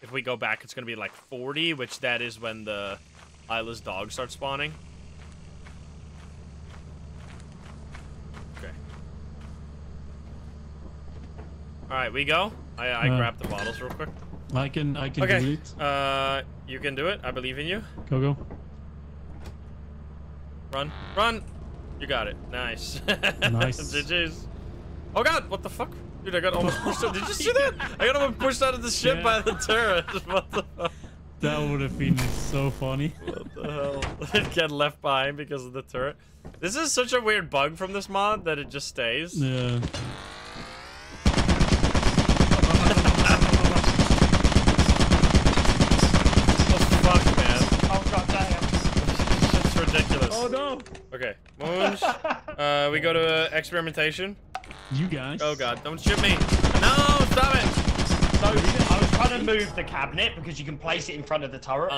if we go back, it's going to be like 40, which that is when the eyeless dog starts spawning. Okay. Alright, we go. I, I Uh, grabbed the bottles real quick. I can I can do Okay. it. Uh, you can do it. I believe in you. Go go. Run. Run! You got it. Nice. (laughs) Nice. (laughs) GG's. Oh god, what the fuck? Dude, I got almost pushed out. Did you see that? I got almost pushed out of the ship Yeah. by the turret. (laughs) What the fuck? That would have been so funny. What the hell? Get left behind because of the turret. This is such a weird bug from this mod that it just stays. Yeah. Fuck, man. Oh god damn. It's ridiculous. Oh no! Okay, moons. uh, we go to experimentation. You guys. Oh god, don't shoot me. No, stop it. So I was trying to move the cabinet because you can place it in front of the turret. Oh,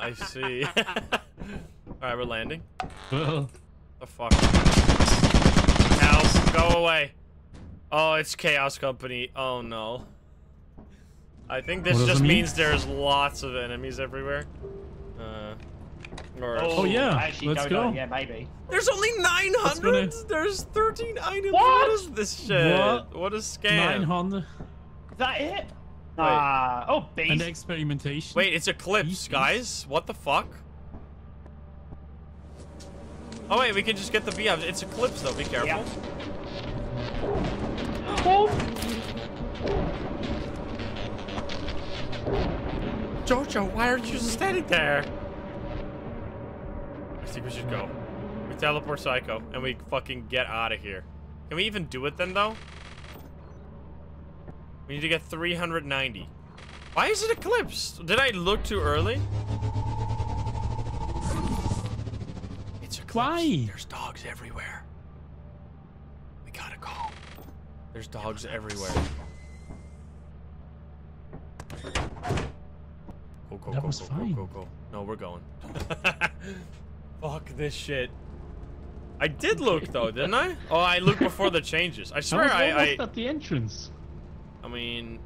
I see. (laughs) Alright, we're landing. Well, The fuck? Help, go away. Oh, it's Chaos Company. Oh no. I think this just mean? means there's lots of enemies everywhere. Uh, or Oh, yeah, Actually, let's no, no, go. yeah, maybe. There's only 900? gonna- There's 13 items. What? what is this shit? What? What a scam. 900. Is that it? Ah, oh, base. And experimentation. Wait, it's Eclipse, Beast, guys. What the fuck? Oh wait, we can just get the beehives. It's Eclipse though, be careful. Yeah. Oh, (gasps) Jojo, why aren't you standing there? Think we should go. We teleport Psycho and we fucking get out of here. Can we even do it then though? We need to get 390. Why is it Eclipse? Did I look too early? It's Eclipse. Why? There's dogs everywhere. We gotta go. There's dogs everywhere. Go, go, That go, was go, fine. go, go, go. No, we're going. (laughs) Fuck this shit. I did look though, didn't I? Oh, I looked before the changes. I (laughs) I swear I, almost I, at the entrance. I mean,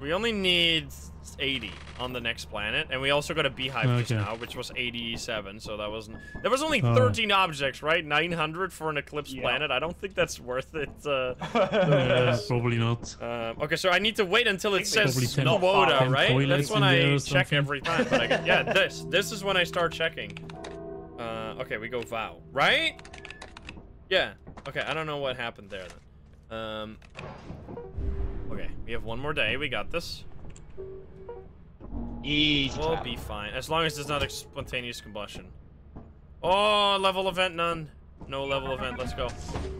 we only need 80 on the next planet, and we also got a beehive just now, which was 87. So that wasn't. There was only Oh. 13 objects, right? 900 for an eclipse Yeah. planet. I don't think that's worth it. Uh, Yeah, (laughs) probably not. um, okay, so I need to wait until it says 10 Swoboda, right? That's when I check every time. But I get, yeah, (laughs) this this is when I start checking. Uh, okay, we go vow, right? Yeah. Okay, I don't know what happened there then. Um. Okay, we have one more day. We got this. Easy. We'll trap. be fine as long as it's not a spontaneous combustion. Oh, level event none. No level event. Let's go.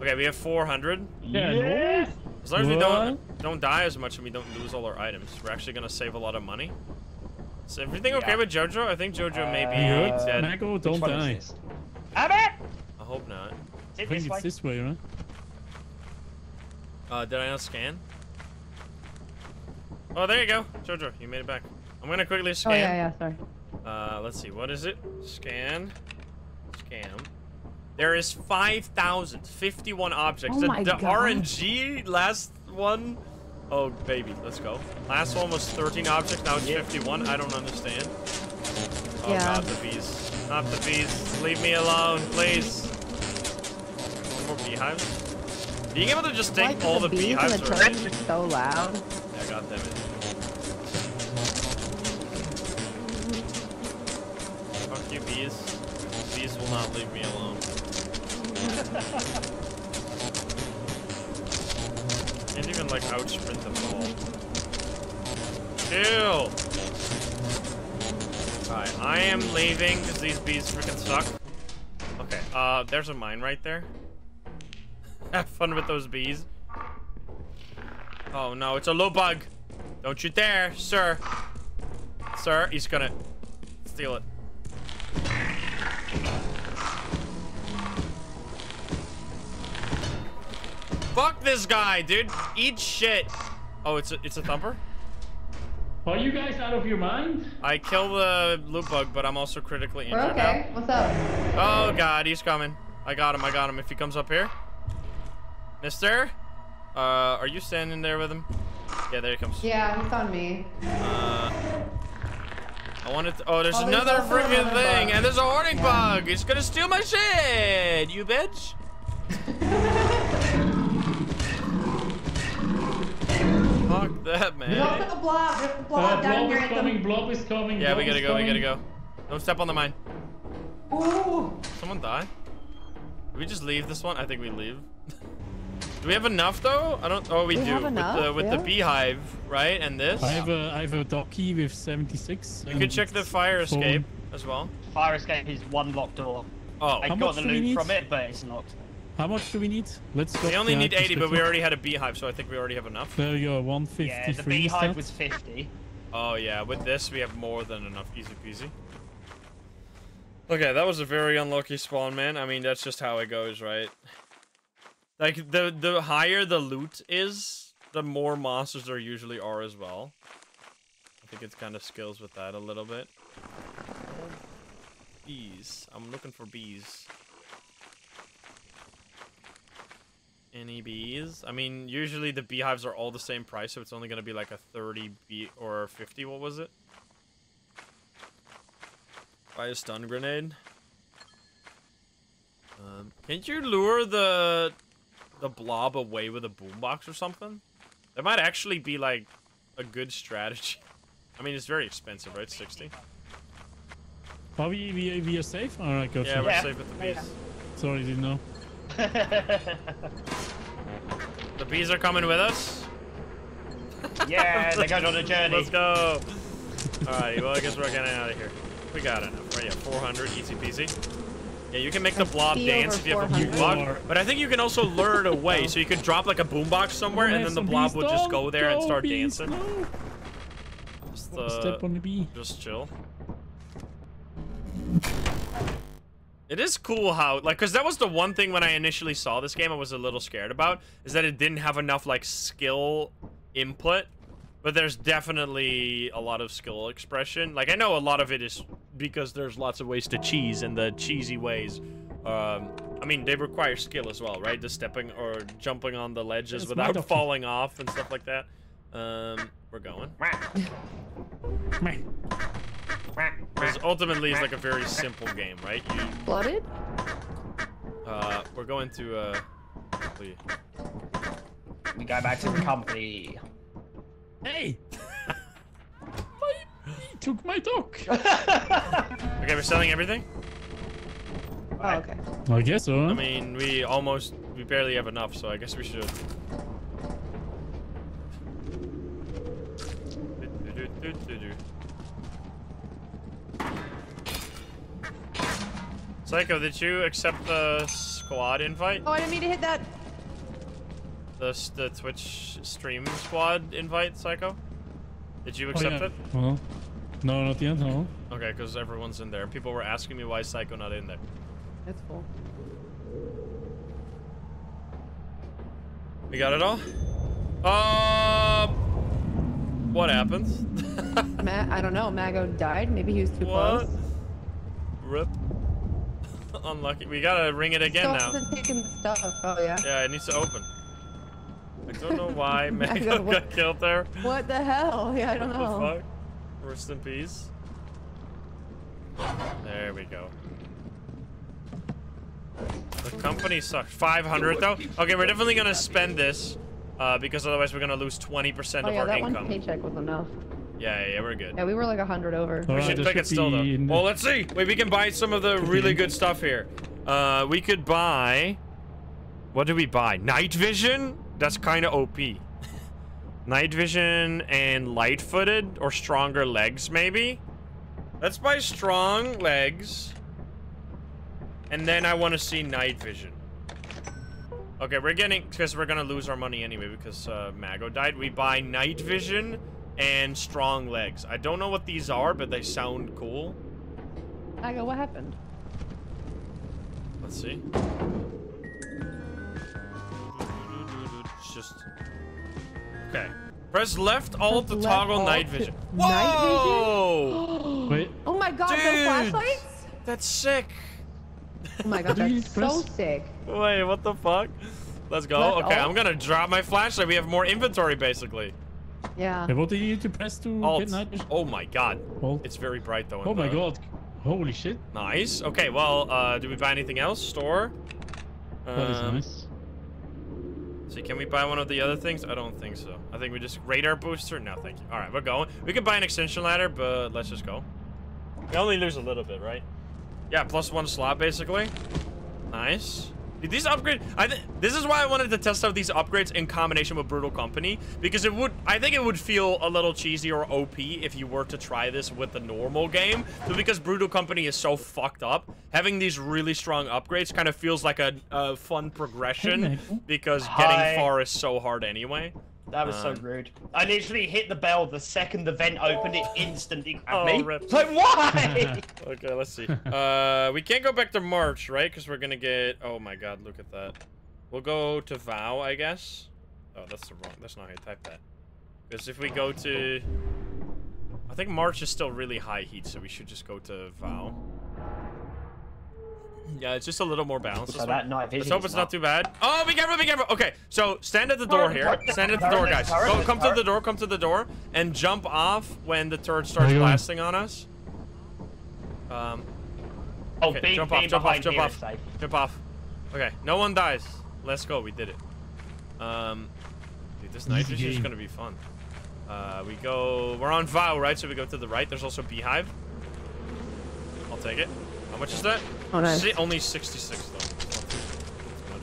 Okay, we have 400. Yeah, Yeah. As long as we don't don't die as much and we don't lose all our items, we're actually gonna save a lot of money. Is everything okay Yeah. with Jojo? I think Jojo may be Uh, dead. Mago, Which don't one is die. this? Abbott! I hope not. Is I it think this way? it's this way, right? Uh, did I not scan? Oh, there you go, Jojo. You made it back. I'm gonna quickly scan. Oh scan. yeah, yeah. Sorry. Uh, let's see. What is it? Scan. Scam. There is 5,051 objects. Oh the my the God. RNG last one. Oh, baby. Let's go. Last one was 13 objects. Now it's 51. I don't understand. Oh, Yeah. God. The bees. Not the bees. Leave me alone, please. One more beehives. Being able to just take Like all the the bees beehives and the already. turrets are so loud. Yeah, God damn it. Not leave me alone. Can't even like outsprint them at all. Chill. Alright, I am leaving because these bees freaking suck. Okay, uh, there's a mine right there. (laughs) Have fun with those bees. Oh no, it's a loot bug. Don't you dare, sir. Sir, he's gonna steal it. Fuck this guy, dude. Eat shit. Oh, it's a, it's a thumper? Are you guys out of your mind? I kill the loot bug, but I'm also critically injured We're injured okay. What's up? Oh god, he's coming. I got him, I got him. If he comes up here. Mister? Uh, are you standing there with him? Yeah, there he comes. Yeah, he's on me. Uh, I wanted to, oh, there's Oh, there's another freaking thing, bug. and there's a hoarding Yeah. bug. It's gonna steal my shit, you bitch. (laughs) Fuck that, There's man. also a blob. There's a Uh, down blob here is at the... coming, blob is coming. Yeah, we gotta is go, we gotta go. Don't step on the mine. Ooh. Someone die? Did we just leave this one? I think we leave. (laughs) do we have enough though? I don't. Oh, we, We do. have with the with the beehive, right? And this. I have a I have a docky with 76. You and can check the fire phone. escape as well. Fire escape is one locked door. Oh, I How got the loot from it, but it's locked. How much do we need? Let's go. we only need 80, but we already had a beehive, so I think we already have enough. There you go, Yeah, 153 the beehive was 50. Oh yeah, with this we have more than enough. Easy peasy. Okay, that was a very unlucky spawn, man. I mean, that's just how it goes, right? Like the the higher the loot is, the more monsters there usually are as well. I think it's kind of skills with that a little bit. Bees. I'm looking for bees. Any bees? I mean, usually the beehives are all the same price, so it's only going to be like a 30 bee or 50. What was it? Buy a stun grenade. Um, can't you lure the the blob away with a boombox or something? That might actually be like a good strategy. (laughs) I mean, it's very expensive, right? 60. Are we, we, we are safe? Alright, go Yeah, we're. Yeah. safe with the bees. Sorry, didn't know. (laughs) The bees are coming with us. (laughs) yeah, they're going on a journey. Let's go. Alright, well, I guess we're getting out of here. We got enough, right? Yeah, 400, easy peasy. Yeah, you can make the blob dance if you have a 400. boombox, but I think you can also lure it away. (laughs) So you could drop like a boombox somewhere, and then the blob would just go there and start dancing. no. Just, Step uh, on the bee. just chill. It is cool how, like, because that was the one thing when I initially saw this game I was a little scared about, is that it didn't have enough, like, skill input. But there's definitely a lot of skill expression. Like, I know a lot of it is because there's lots of ways to cheese, and the cheesy ways, um, I mean, they require skill as well, right? The stepping or jumping on the ledges without falling off and stuff like that. Um, we're going. Meh. Because ultimately, it's like a very simple game, right? You, Blooded? uh, we're going to, uh, hopefully- We go back to the company. Hey! (laughs) my, he took my dog. (laughs) Okay, we're selling everything? Oh, okay. I guess so. I mean, we almost, we barely have enough, so I guess we should. Psycho, did you accept the squad invite? Oh, I didn't mean to hit that. The, s- the Twitch stream squad invite, Psycho? Did you Oh, accept yeah. it? Well, no, not yet, no. Okay, because everyone's in there. People were asking me why is Psycho not in there. That's full. We got it all? Um, what happens? (laughs) Matt, I don't know. Mago died. Maybe he was too What? close. Rip. (laughs) Unlucky. We gotta ring it again now. hasn't stuff. Oh yeah. Yeah, it needs to open. I don't know why (laughs) Mago, Mango what- got killed there. What the hell? Yeah, I don't What know. What the fuck? Rest in peace. There we go. The company sucks. 500 though? Okay, we're definitely gonna spend this. Uh, because otherwise we're gonna lose 20% Oh of yeah, our that income. one paycheck was enough. Yeah, yeah, yeah, we're good. Yeah, we were like a hundred over. We should there pick it still though. in- Well, let's see. Wait, we can buy some of the really good stuff here. Uh, we could buy. What do we buy? Night vision. That's kind of OP. (laughs) Night vision and light-footed or stronger legs, maybe. Let's buy strong legs. And then I want to see night vision. Okay, we're getting because we're gonna lose our money anyway because uh, Mago died. We buy night vision and strong legs. I don't know what these are, but they sound cool. Mago, what happened? Let's see. It's just okay. Press left alt to Press toggle left night alt to- vision. Night vision? Whoa! Wait, (gasps) Oh my god, Dude. the flashlights? That's sick. Oh my god, that's so sick. (laughs) Wait, what the fuck? Let's go. Left okay, alt? I'm gonna drop my flashlight. We have more inventory basically. Yeah. Hey, what do you need to press to Alt. get night vision? Oh my god. Alt. It's very bright though. in Oh my the- god. Holy shit. Nice. Okay, well, uh, do we buy anything else? Store? That is Um, nice. See, can we buy one of the other things? I don't think so. I think we just radar booster. No, thank you. All right, we're going. We could buy an extension ladder, but let's just go. We only lose a little bit, right? Yeah, plus one slot basically. Nice. Dude, These upgrades, I think this is why I wanted to test out these upgrades in combination with Brutal Company because it would, I think it would feel a little cheesy or OP if you were to try this with the normal game. But because Brutal Company is so fucked up, having these really strong upgrades kind of feels like a, a fun progression Michael. because Hi. getting far is so hard anyway. That was so Um, rude. I literally hit the bell the second the vent opened. It instantly grabbed Oh, me. rip. (laughs) Like why? (laughs) Okay, let's see. Uh, we can't go back to March, right? Because we're gonna get. Oh my God, look at that. We'll go to Vow, I guess. Oh, that's the wrong. That's not how you type that. Because if we go to, I think March is still really high heat, so we should just go to Vow. Yeah, it's just a little more balanced. so that night Let's hope it's not too bad. Oh, be careful, be careful. Okay, so stand at the door here. Stand at the door, guys. Go, come to the door, come to the door, and jump off when the turret starts Where you going? blasting on us. Um, Oh, okay, being, jump off, jump off, jump off, jump off. Okay, no one dies. Let's go, we did it. Um, dude, this night is just gonna be fun. Uh, we go, we're on Vow, right? So we go to the right. There's also Beehive. I'll take it. How much is that? Oh, nice. Si- only 66 though. It's not too- too much.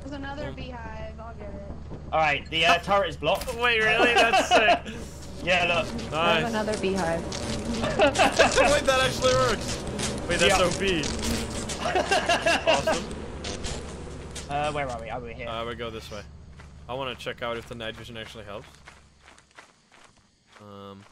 There's another beehive. I'll get it. All right, the uh, turret is blocked. (laughs) Wait, really? That's (laughs) sick. Yeah, look. I have Nice. another beehive. Wait, that actually works. Wait, that's Yeah. OP. (laughs) Awesome. Uh, where are we? Are we here? Uh, we go this way. I want to check out if the night vision actually helps. Um,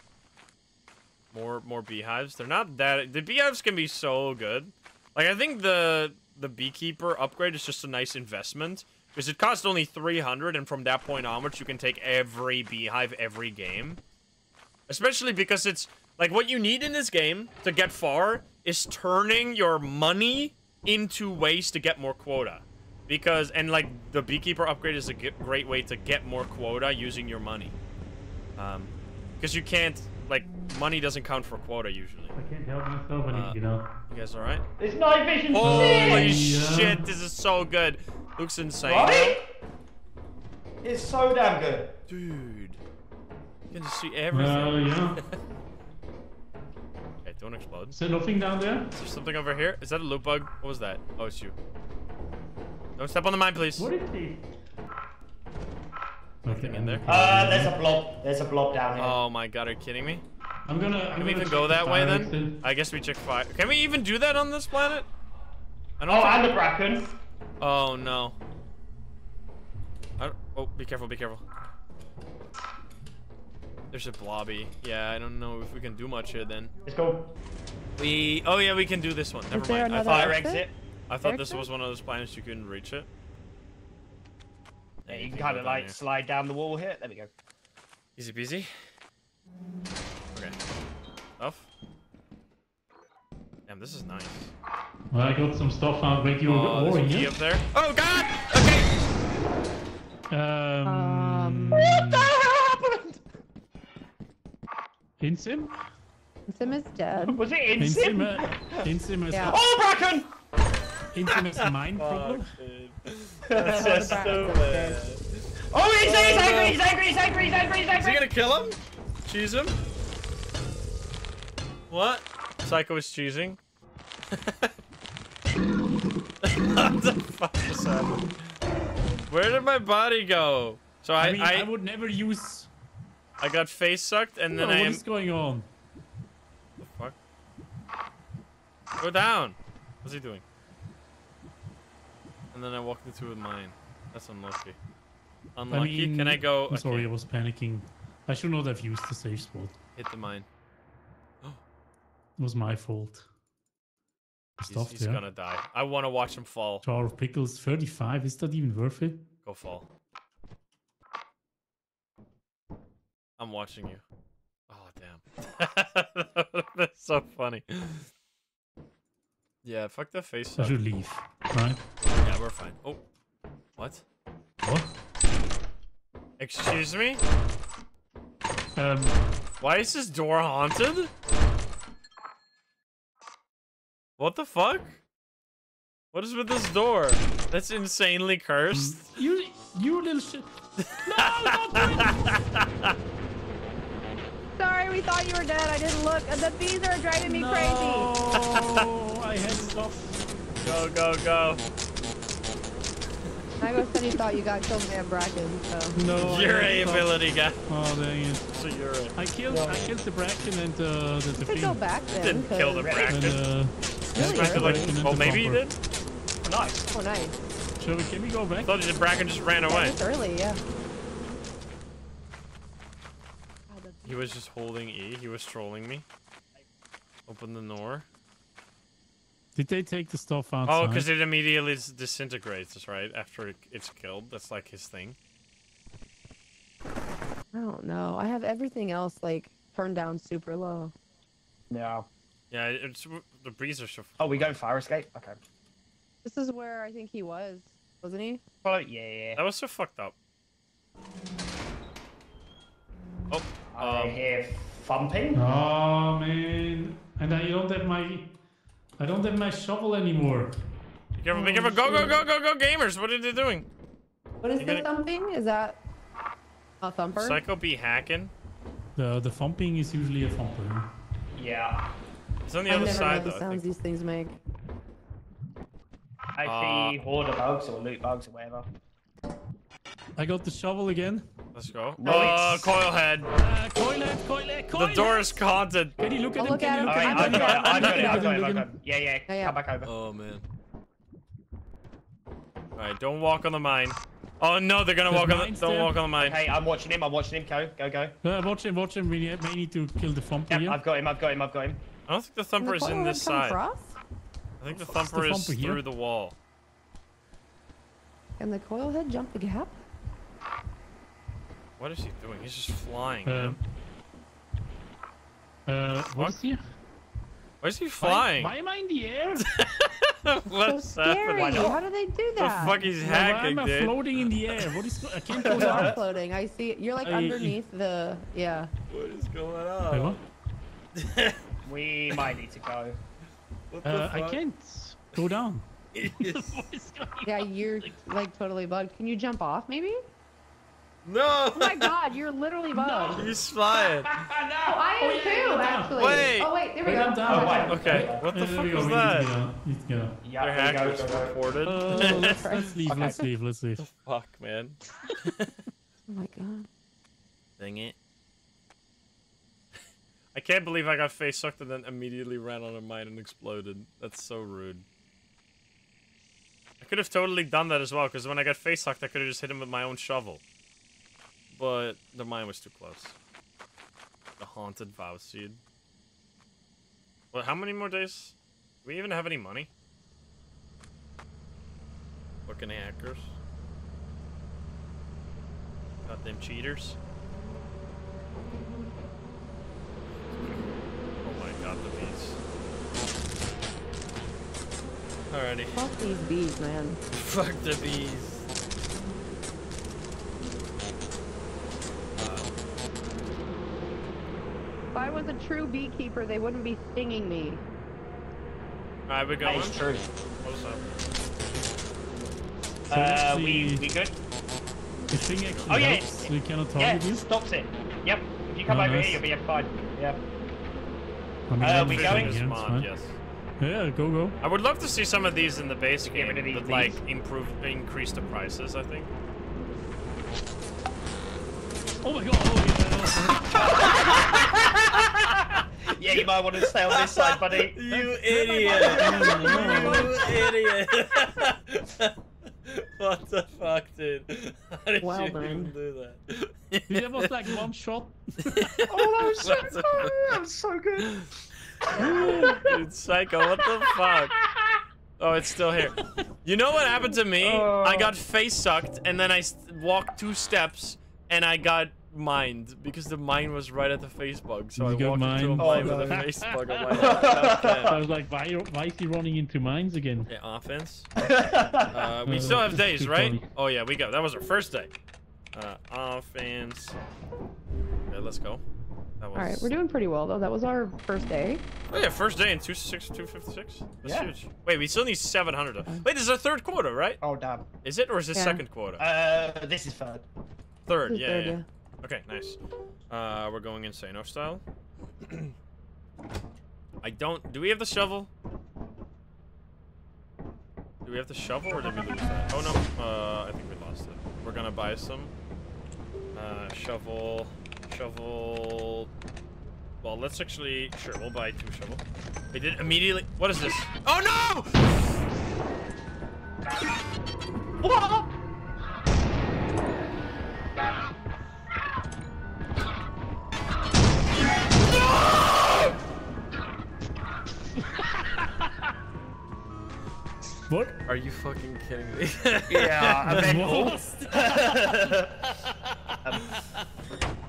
more more beehives. They're not that. The beehives can be so good. Like I think the the beekeeper upgrade is just a nice investment because it costs only 300, and from that point onwards, you can take every beehive every game. Especially because it's like what you need in this game to get far is turning your money into ways to get more quota. Because, and like, the Beekeeper upgrade is a great way to get more quota using your money. Um, because you can't, like, money doesn't count for quota usually. I can't help myself, I Uh, need to get out. You guys alright? It's night vision. Holy Yeah. shit, this is so good. Looks insane. Right? It's so damn good. Dude. You can see everything. Uh, (laughs) yeah. (laughs) okay, don't explode. Is there nothing down there? Is there something over here? Is that a loot bug? What was that? Oh, it's you. Don't step on the mine, please. What is this? Nothing in there. Uh, there's a blob. There's a blob down here. Oh my god, are you kidding me? I'm gonna. I'm Can we gonna even go that way fire then? exit. I guess we check fire. Can we even do that on this planet? I don't oh, think- and the bracken. Oh no. I don't... Oh, be careful, be careful. There's a blobby. Yeah, I don't know if we can do much here then. Let's go. We... Oh yeah, we can do this one. Never there mind. I thought, Fire exit? exit. I thought this was one of those planets you couldn't reach it. Yeah, you can can kind of like here. slide down the wall here. There we go. Easy peasy. Okay. Stuff. Damn, this is nice. Well, I got some stuff out with your Oh, ore a in here. up there. Oh god! Okay! Um. Um, What the hell happened? Insym? Sim is dead. Was it in Insym. sim? uh, Insym is. Yeah. Oh, bracken! Insym is mine problem. That's just so (laughs) bad. Oh, he's, he's angry, he's angry, he's angry, he's angry, he's Is he gonna kill him? Cheese him? What? Psycho is cheesing? (laughs) what the fuck is happening? Where did my body go? So I I mean, I, I, would never use. I got face sucked and then Oh, I what am is going on? The fuck. Go down. What's he doing? And then I walked into a mine. That's unlucky. Unlucky. I mean, Can I go? I'm sorry, I was panicking. I should not have used the safe spot. Hit the mine. It was my fault. He's, Stuff he's there. gonna die. I want to watch him fall. Jar of pickles, 35. Is that even worth it? Go fall. I'm watching you. Oh damn. (laughs) That's so funny. Yeah, fuck the face I up. should leave. Right? Yeah, we're fine. Oh. What? What? Excuse me? Um, Why is this door haunted? What the fuck? What is with this door? That's insanely cursed. you, you little shit. No, don't (laughs) Sorry, we thought you were dead. I didn't look. The bees are driving me crazy. No, (laughs) I had stuff. Go, go, go. Mago said he thought you got killed by a bracken, so. No, I You're a ability guy. Oh dang it! So you're a... I killed, I killed the bracken and uh, the, the You could go back then. Didn't kill the bracken. And, uh, Really Smacked it like- and well, the maybe he bumper. did. Nice. Oh, nice. Shall we, can we go back? I thought the bracken just ran Yeah, away. it's early, yeah. He was just holding E. He was trolling me. Open the door. Did they take the stuff oh, outside? Oh, because it immediately disintegrates, right? After it's killed. That's like his thing. I don't know. I have everything else like turned down super low. Yeah. Yeah, it's the breeze are so. Oh, we going fire escape? Okay. This is where I think he was, wasn't he? Follow, yeah. That was so fucked up. Oh, I um, hear thumping. Oh man, and I don't have my, I don't have my shovel anymore. be careful, be careful. Go, go, go, go, go, gamers. What are they doing? What is You the gotta- thumping? Is that a thumper? Psycho be hacking. The the thumping is usually a thumper. Yeah. It's on the I've other never side, known though. the I sounds these things make. I see hoarder bugs or loot bugs or whatever. I got the shovel again. Let's go. No, oh, it's- coil head. Uh, coil head, coil head, coil The door is haunted. Can you look at I'll him? look Can at you him. look Alright, at I've him? it, I've got it, Look I've at him, it, I've at got him. it. Yeah, yeah, Yeah, yeah. come back over. Oh man. Alright, don't walk on the mine. Oh no, they're gonna There's walk on the. mines Don't there. walk on the mine. Okay, I'm watching him, I'm watching him, go, go, go. Uh, watch him, watch him. We need- may need to kill the thumper Yep, here. I've got him, I've got him, I've got him. I don't think the thumper the is in this side. I think the What's the thumper is thumper here? through the wall. Can the coil head jump the gap? What is he doing? He's just flying. Uh, man. uh, what is here? Why is he flying? why am I in the air? (laughs) What's so scary. happening? How do they do that? The that? fuck he's Why am I dude? floating in the air? What is? I can't (laughs) go You are down. floating. I see. it. You're like I- underneath the. Yeah. What is going Wait, on? what? (laughs) We might need to go. Uh, I can't go down. Yeah, you're like totally bugged. Can you jump off maybe? No! Oh my god, you're literally bugged. He's flying. (laughs) Oh, I am Oh, yeah, too, actually. Wait. Oh wait, there we Wait, go. Down. Oh, wait. Okay, what the there fuck we go, was we need to that? get out, need to get out. Yeah, Your here we go, hackers go, go. reported. Let's, let's leave, Okay. let's leave, let's leave. (laughs) Fuck, man. Oh my god. Dang it. I can't believe I got face sucked and then immediately ran on a mine and exploded. That's so rude. I could have totally done that as well, because when I got face sucked, I could have just hit him with my own shovel. But the mine was too close. The haunted vow seed. Well, how many more days? Do we even have any money? Fucking hackers. Goddamn cheaters. Oh my god, the bees. Alrighty. Fuck these bees, man. (laughs) Fuck the bees. I was a true beekeeper, they wouldn't be stinging me. Alright, we're That going. is true. What's up? So Uh, let's we, we good? The thing actually Oh, yeah, helps, it's- so you cannot Yeah, target you. stops it. Yep. If you come Oh, over nice. here, you'll be fine. Yeah. I mean, Uh, that's we going? thing, This yeah, it's mod, yes. Yeah, go go. I would love to see some of these in the base Get game, rid of these- but like improve, increase the prices. I think. Oh my god! Oh yeah. (laughs) Yeah, you might want to stay on this side, buddy. (laughs) You idiot! you idiot! (laughs) what the fuck, dude? How did Well you done. even do that? Dude, that was like one shot. (laughs) Oh, that was so, the oh, that was so good. Dude, psycho, what the fuck? Oh, it's still here. You know what happened to me? Oh. I got face sucked, and then I walked two steps, and I got mined because the mine was right at the face bug. So You I got walked into a mine Oh, with no. a face bug. I'm like, (laughs) "God damn." I was like, why, why is he running into mines again? Yeah, offense. (laughs) Uh, we still have days, right? funny. Oh yeah, we go. That was our first day. Uh, offense. Yeah, let's go. That was... All right, we're doing pretty well though. That was our first day. Oh yeah, first day in two six two fifty six. That's Yeah. huge. Wait, we still need seven hundred. Wait, this is our third quarter, right? Oh, damn. Is it or is this Yeah. second quarter? Uh, this is third. third, This is yeah, third, yeah. Okay, nice. Uh, we're going Insano style. I don't. Do we have the shovel? Do we have the shovel or did we lose that? Oh no, uh, I think we lost it. We're gonna buy some. Uh, shovel, shovel. Well, let's actually. Sure, we'll buy two shovel. We did immediately. What is this? Oh no! What? What? Are you fucking kidding me? (laughs) (laughs) Yeah, I'm meant (laughs)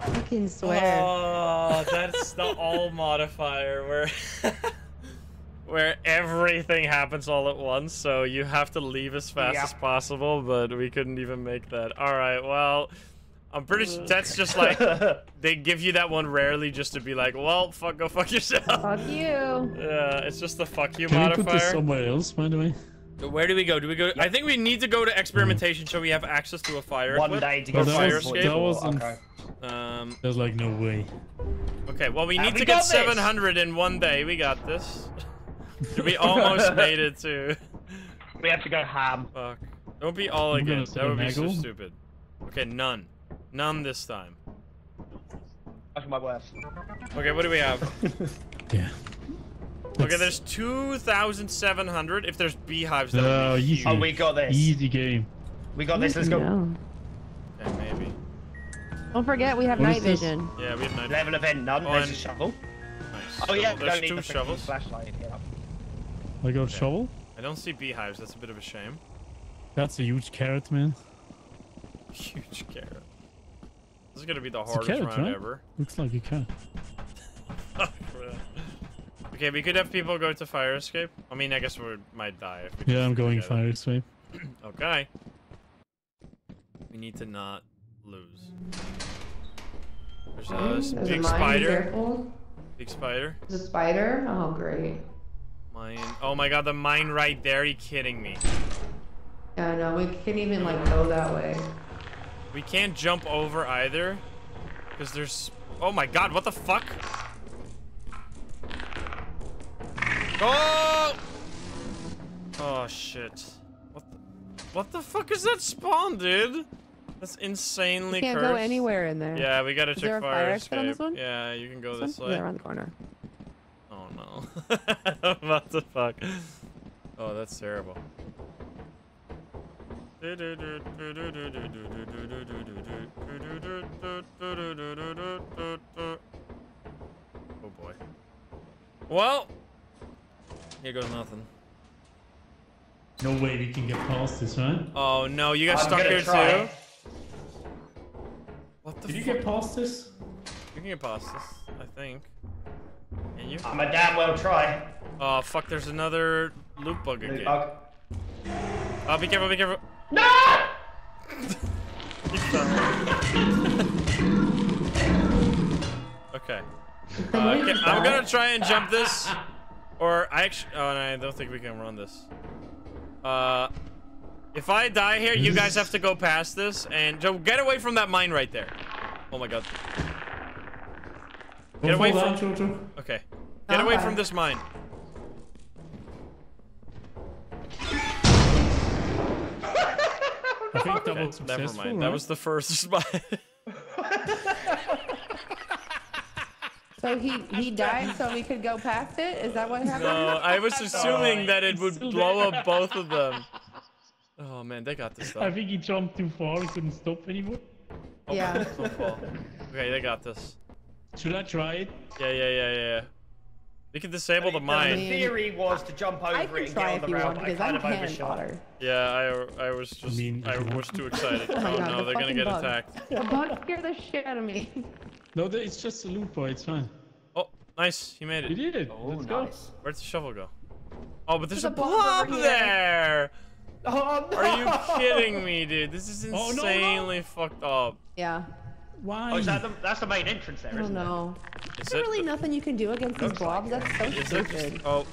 Fucking swear. Oh, that's the all modifier where where everything happens all at once, so you have to leave as fast Yeah. as possible, but we couldn't even make that. All right, well, I'm pretty sure that's just like they give you that one rarely just to be like, well, fuck, go fuck yourself. Fuck you. Yeah, it's just the fuck you Can we put this somewhere else, by the way? Where do we go? Do we go? I think we need to go to experimentation so we have access to a fire. One day to or go fire was- escape. that wasn't- Okay. Um, There's like no way. Okay, well, we need we to get got this? 700 in one day. We got this. (laughs) we almost (laughs) made it too. We have to go ham. Fuck. Don't be all I'm again. That would be so stupid. Okay, none. None this time. That's my worst. Okay, what do we have? (laughs) Yeah. Okay, there's 2,700. If there's beehives, that Oh, uh, would be easy. Oh, we got this. Easy game. We got this. Let's go. No. Yeah, maybe. Don't forget we have What night is this? vision. Yeah, we have nine. Level event none. Oh, There's a shovel. Nice. Oh yeah, we there's don't need two the shovels. flashlight. Yeah. I got a shovel. I don't see beehives. That's a bit of a shame. That's a huge carrot, man. Huge carrot. This is gonna be the It's hardest carrot, round right? ever. Looks like a carrot. (laughs) okay, we could have people go to fire escape. I mean, I guess we might die if we Yeah, I'm going together. fire escape. (clears throat) Okay. We need to not lose. There's a s- There's big a mine, spider. Careful. Big spider. There's a spider. Oh great. Mine. Oh my god, the mine right there. Are you kidding me? Yeah, no, we can't even like go that way. We can't jump over either. Because there's... Oh my god, what the fuck? Oh! Oh shit. What the... What the fuck is that spawn, dude? That's insanely We can't cursed. go anywhere in there. Yeah, we gotta Is check fire, fire escape. on this one? Yeah, you can go This way. Yeah, around the corner. Oh no. (laughs) what the fuck? Oh, that's terrible. Oh boy. Well, here goes nothing. No way we can get past this, right? Oh no, you got I'm stuck here try. too? What the Did you get past this? You can get past this, I think. And you? I'm a damn well try. Oh fuck, there's another loop bug Loot again. bug. Oh, be careful, be careful. No! (laughs) You fell. okay. (laughs) Uh, okay, I'm gonna try and jump this. (laughs) Or I actually, oh no, I don't think we can run this. Uh, If I die here, you guys have to go past this and Joe, get away from that mine right there. Oh my god. Get Don't away from. down, Jojo. Okay. Get away from this mine. I think (laughs) that Okay, never successful, mind. That was the first (laughs) mine. (laughs) So he he died so we could go past it. Is that what happened? no, I was (laughs) assuming that it would blow up both of them. Oh man, they got this I think he jumped too far. He couldn't stop anymore. Oh, Yeah. (laughs) Don't. Okay, they got this. Should I try it? Yeah, yeah, yeah, yeah. yeah. We can disable the The mine. The theory was to jump over I it and try get on the you rail, want but I because kind I'm of cannon overshot. fodder. Yeah, I, I was just, mean, I was too excited. (laughs) Oh Oh God, no, the they're gonna get bug. attacked. The bug scared the shit out of me. No, it's just a loot boy. It's fine. Oh, nice, you made it. You did it. Oh, Let's go. nice. Where'd the shovel go? Oh, but there's, There's a a blob blob there. (laughs) Oh, no! Are you kidding me, dude? This is (laughs) Oh, no, no. insanely fucked up. Yeah. Why? Oh, is that the, that's the main entrance there, I don't know. Is There's really the- nothing you can do against these Looks like. That's so Is it? stupid. Oh,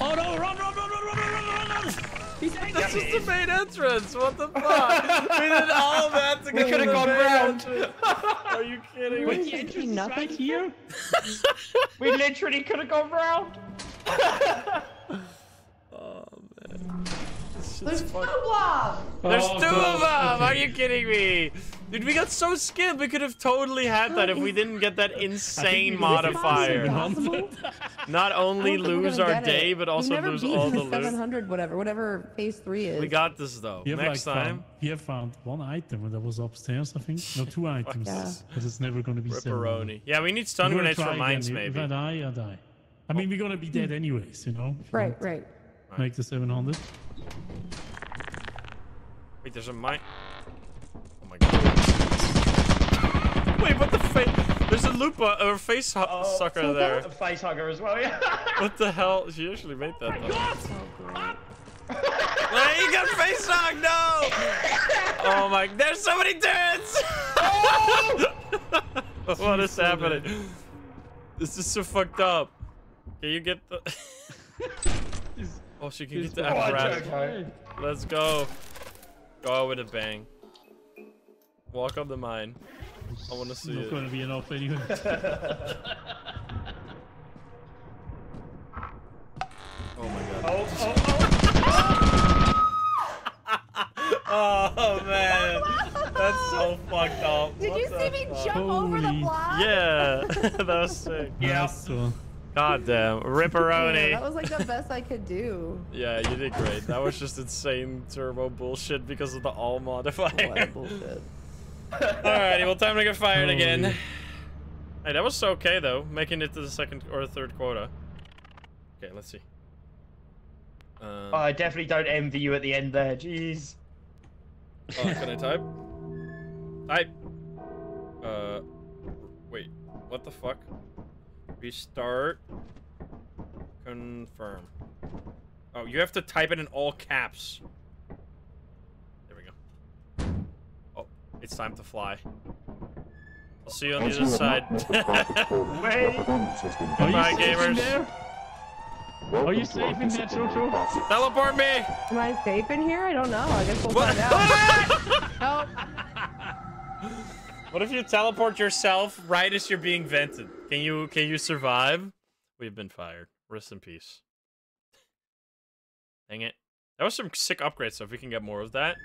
Oh no! Run! Run! Run! Run! Run! Run! Run! Run! this is the main entrance. What the fuck? we did (laughs) all that to We get to could've the gone main round. entrance. Are you kidding Wait, me? the Just entrance is nothing? right here. (laughs) We literally could have gone round. (laughs) Oh man. This There's two fucked. blobs. There's Oh, two of them! Are you kidding me? Dude, we got so skilled. We could have totally had that if we didn't get that insane modifier. Not only (laughs) don't think we're lose our get it. day, but also never lose all the the loot. 700, whatever, whatever phase three is. We got this though. We have Next like time, Found, we have found one item that was upstairs. I think. No, two items. Yeah. Because it's never gonna be seven. Ripperoni. Yeah, we need stun We're grenades for try mines, again. If maybe. I die, I die. I mean, we're gonna be dead hmm. anyways, you know. Right, right. Make the 700. Wait, there's a mine. Oh my god. Wait, what the face? There's a loop uh, or face hu- Oh, sucker so there. A face hugger as well, yeah. (laughs) What the hell? She actually made that though. (laughs) Hey, you got face hug! No! (laughs) Oh my! There's so many turrets! what is happening? This is so fucked up. Can you get the? oh, she can get the He's- Oh, apparatus. Jojo. Let's go. Go with a bang. Walk up the mine. I want to see Not it. gonna be enough anyway. (laughs) Oh my god. Oh, oh, Oh (laughs) oh man, that's so fucked up. Did What you see me fuck? jump over the Holy- blob? Yeah, (laughs) that was sick. Yeah. Nice one. God damn, Yeah, ripperoni. that was like the best I could do. Yeah, you did great. That was just insane turbo bullshit because of the all modifier. What bullshit. Alrighty, well, time to get fired again. (laughs) Hey, that was okay though, making it to the second or third quota. Okay, let's see. Um, oh. I definitely don't envy you at the end there. Jeez. oh, can I type? Type. Uh, wait. What the fuck? Restart. Confirm. Oh, you have to type it in all caps. There we go. Oh, it's time to fly. I'll see you on the other side. not met the (laughs) Wait. your performance has been Are you Bye, safe in gamers. there? Welcome Are you safe in there, disciplinary Jojo? Teleport me! Am I safe in here? I don't know. I guess we'll What? find out. (laughs) no. What if you teleport yourself right as you're being vented? Can you can you survive? We've been fired. Rest in peace. Dang it. That was some sick upgrades, so if we can get more of that.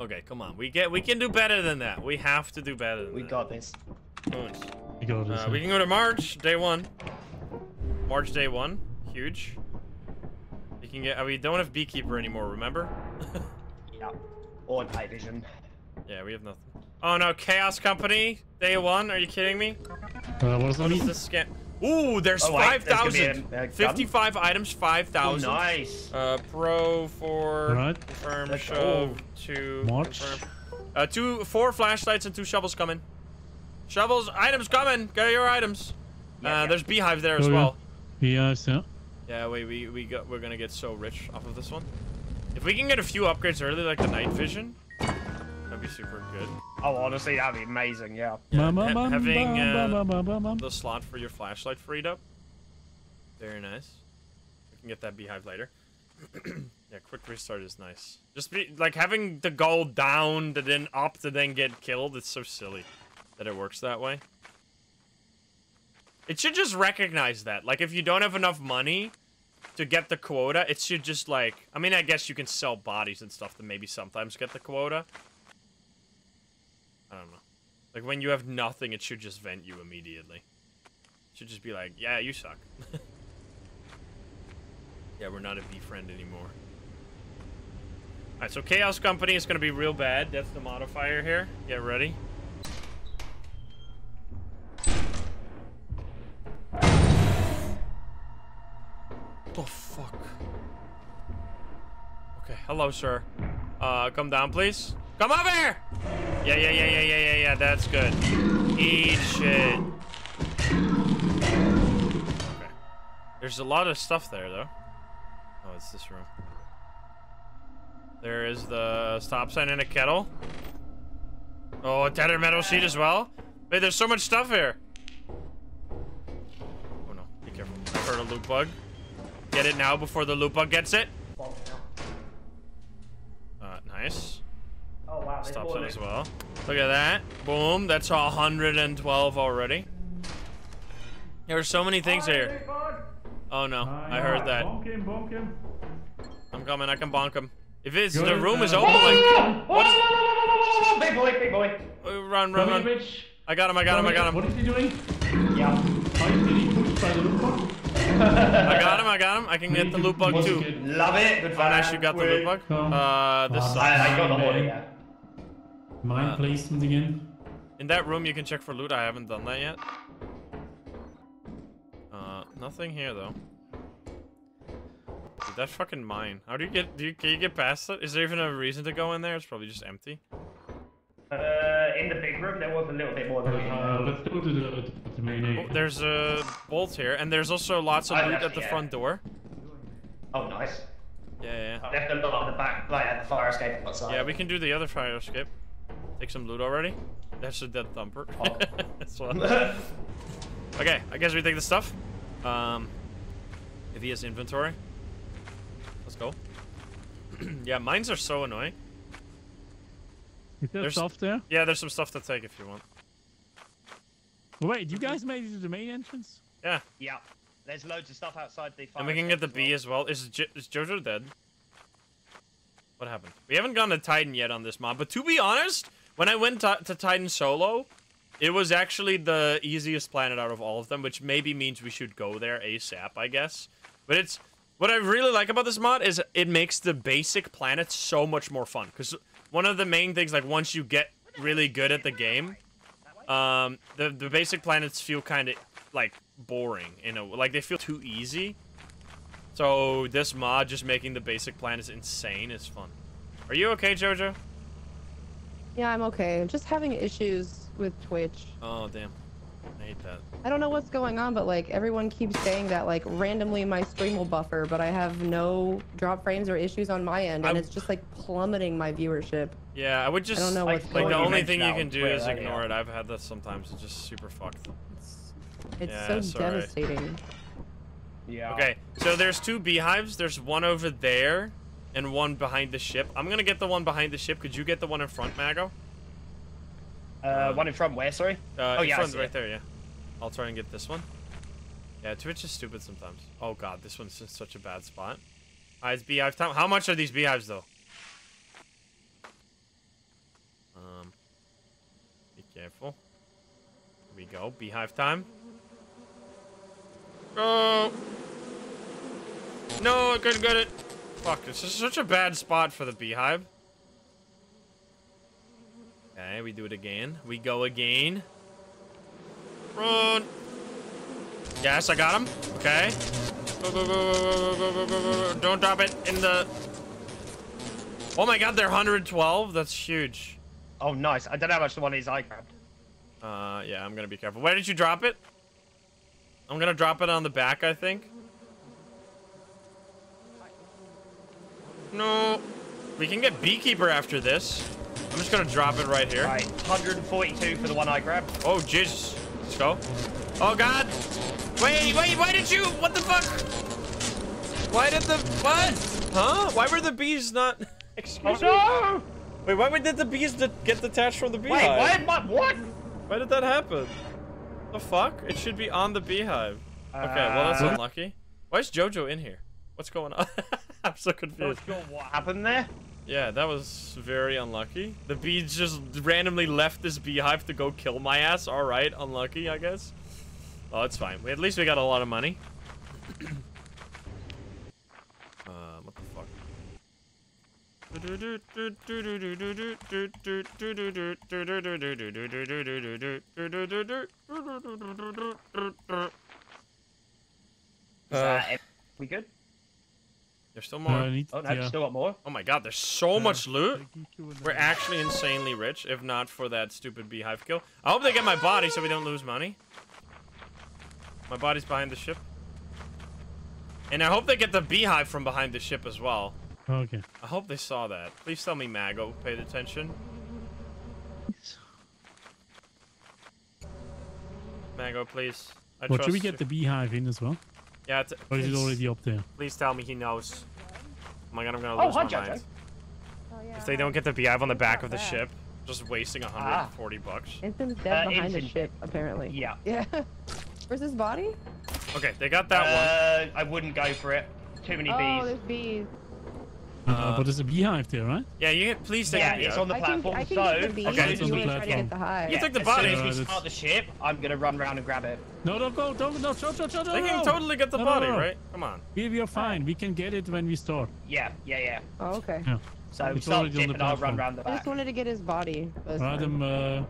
Okay, come on. We get we can do better than that. We have to do better than We that. got this. Nice. You got this. Uh, we can go to March, day one. March day one. Huge. We can get uh, we don't have beekeeper anymore, remember? (laughs) Yeah. Or night vision. yeah, we have nothing. Oh no, Chaos Company, day one. Are you kidding me? Uh, what does that What is mean? this scan? Ooh, there's Oh, wait, there's gonna be 5,000. a- a 55 items, Oh, 5,000. nice. Uh, pro for Alright. confirm, Let's show, go. two, March. confirm. Uh, two, four flashlights and two shovels coming. Shovels, items coming. Get your items. Yeah, uh, yeah. there's beehives there as Oh, yeah. well. Yeah, yeah. Yeah, wait, we we got we're gonna get so rich off of this one. If we can get a few upgrades early, like the night vision, that'd be super good. Oh, honestly, that'd be amazing, yeah. Yeah, ha- having uh, the slot for your flashlight freed up. Very nice. We can get that beehive later. (clears throat) yeah, quick restart is nice. Just be like having the go down to then up to then get killed. It's so silly that it works that way. It should just recognize that. Like if you don't have enough money to get the quota, it should just like. I mean, I guess you can sell bodies and stuff to maybe sometimes get the quota. I don't know. Like when you have nothing, it should just vent you immediately. It should just be like, yeah, you suck. (laughs) yeah, we're not a befriend anymore. Alright, so Chaos Company is gonna be real bad. That's the modifier here. Get ready. The fuck? Okay, hello, sir. Uh, come down, please. Come over here! Yeah, yeah, yeah, yeah, yeah, yeah, yeah, that's good. Eat shit. Okay. There's a lot of stuff there, though. Oh, it's this room. There is the stop sign and a kettle. Oh, a tattered metal sheet as well. Wait, there's so much stuff here. Oh no, be careful. I heard a loot bug. Get it now before the loot bug gets it. Uh, nice. Oh wow, they Stop it. as well. Look at that. Boom. That's 112 already. There are so many things here. Oh no, I heard that. Bonk him, bonk him. I'm coming. I can bonk him. If it's the room is open, like what is? Big boy, big boy. Run, run, run! I got him! I got him! I got him! What is he doing? Yeah. How is he pushed by the loot bug? I got him! I got him! I can get the loot bug too. Love it. Good Oh, fun. nice! You got the loot bug. Uh, this sucks. I, I got the order, yeah. Mine Uh, placement again. In that room, you can check for loot. I haven't done that yet. Uh, nothing here though. Dude, that fucking mine. How do you get? Do you can you get past it? Is there even a reason to go in there? It's probably just empty. Uh, in the big room, there was a little bit more than Uh, let's go to the, to the main Oh, there's a bolt here, and there's also lots of Oh, loot that's- at the yeah. front door. Oh, nice. Yeah, yeah, I left a lot on the back, like at the fire escape outside. yeah. Yeah, we can do the other fire escape. Take some loot already. (laughs) That's a dead thumper. Oh. That's one. Okay, I guess we take the stuff. Um, if he has inventory, let's go. (clears throat) yeah, mines are so annoying. Is there there's- stuff there? Yeah, there's some stuff to take if you want. Wait, you guys made it to the main entrance? Yeah, Yeah. There's loads of stuff outside the fire and we can get the as B well. as well. Is jo is Jojo dead? What happened? We haven't gone to Titan yet on this mod, but to be honest, when I went to, to Titan solo, it was actually the easiest planet out of all of them, which maybe means we should go there ASAP, I guess. But it's what I really like about this mod is it makes the basic planets so much more fun. Because one of the main things, like once you get really good at the game, um, the the basic planets feel kind of like boring, you know, like they feel too easy. So this mod just making the basic planets insane is fun. Are you okay, Jojo? Yeah, I'm okay. I'm just having issues with Twitch. Oh damn, I hate that. I don't know what's going on, but like everyone keeps saying that like randomly my stream will buffer, but I have no drop frames or issues on my end, and I- it's just like plummeting my viewership. Yeah, I would just I don't know like- what's like going the on. only thing you can do is earlier. ignore it. I've had that sometimes. It's just super fucked. It's, it's Yeah, so sorry. devastating. Yeah. Okay, so there's two beehives. There's one over there and one behind the ship. I'm gonna get the one behind the ship. Could you get the one in front, Mago? Uh, one in front where, sorry? Uh, Oh, in yeah, front, right it. there. Yeah. I'll try and get this one. Yeah, Twitch is stupid sometimes. Oh god, this one's in such a bad spot. Alright, it's beehive time. How much are these beehives though? Um, be careful. Here we go. Beehive time. Go. No, I couldn't get it. Fuck, this is such a bad spot for the beehive. Okay, we do it again. We go again. Run! Yes, I got him. Okay. Go, go, go, Don't drop it in the... Oh my god, they're 112? That's huge. Oh, nice. I don't know how much the one is I grabbed. Uh, yeah, I'm gonna be careful. Where did you drop it? I'm gonna drop it on the back, I think. No. We can get Beekeeper after this. I'm just gonna drop it right here. Right, 142 for the one I grabbed. Oh, jizz. Let's go. Oh, God. Wait, wait, why did you? What the fuck? Why did the... What? Huh? Why were the bees not? Oh (laughs) Excuse me. no! Wait, why did the bees get detached from the beehive? Wait, why? My, what? Why did that happen? The fuck? It should be on the beehive. Okay, well that's Uh, unlucky. Why is Jojo in here? What's going on? (laughs) I'm so Not confused. sure what happened there. Yeah, that was very unlucky. The bees just randomly left this beehive to go kill my ass. All right, unlucky, I guess. Oh, it's fine. We, at least we got a lot of money. (clears throat) uh, what the fuck? Is Uh, that it? We good? There's still more. I need, Oh no, yeah. still got more. Oh my god, there's so much loot. I geek you and We're actually insanely rich, if not for that stupid beehive kill. I hope they get my body so we don't lose money. My body's behind the ship. And I hope they get the beehive from behind the ship as well. Okay. I hope they saw that. Please tell me Mago paid attention. Mago, please. I What should we get you. the beehive in as well? Yeah, t- Or is it already up there? please tell me he knows. Oh my god, I'm gonna Oh, lose hi, my Jojo. mind. Oh, yeah. If they don't get the beehive on the back of the ship, just wasting Ah. 140 bucks. Insym's dead Uh, behind the ship, apparently. Yeah. Yeah. (laughs) Where's his body? Okay, they got that one. Uh, I wouldn't go for it. Too many Oh, bees. Oh, there's bees. Uh, but there's a beehive there, right? Yeah, you can, please take Yeah, the it's on the I can, platform. I can so, the Okay, it's you on the want to platform. the hive. You yeah, took the as body. soon as Uh, we start the ship, I'm gonna run around and grab it. No, don't go, don't, no, no, no, no, no, They can totally get the No, no, body, no. right? Come on. We, we are fine. We can get it when we start. Yeah, yeah, yeah. Oh, okay. Yeah. So It's start already the on ship the and I'll run platform. around the I just wanted to get his body. but it's Right, fine. um, uh,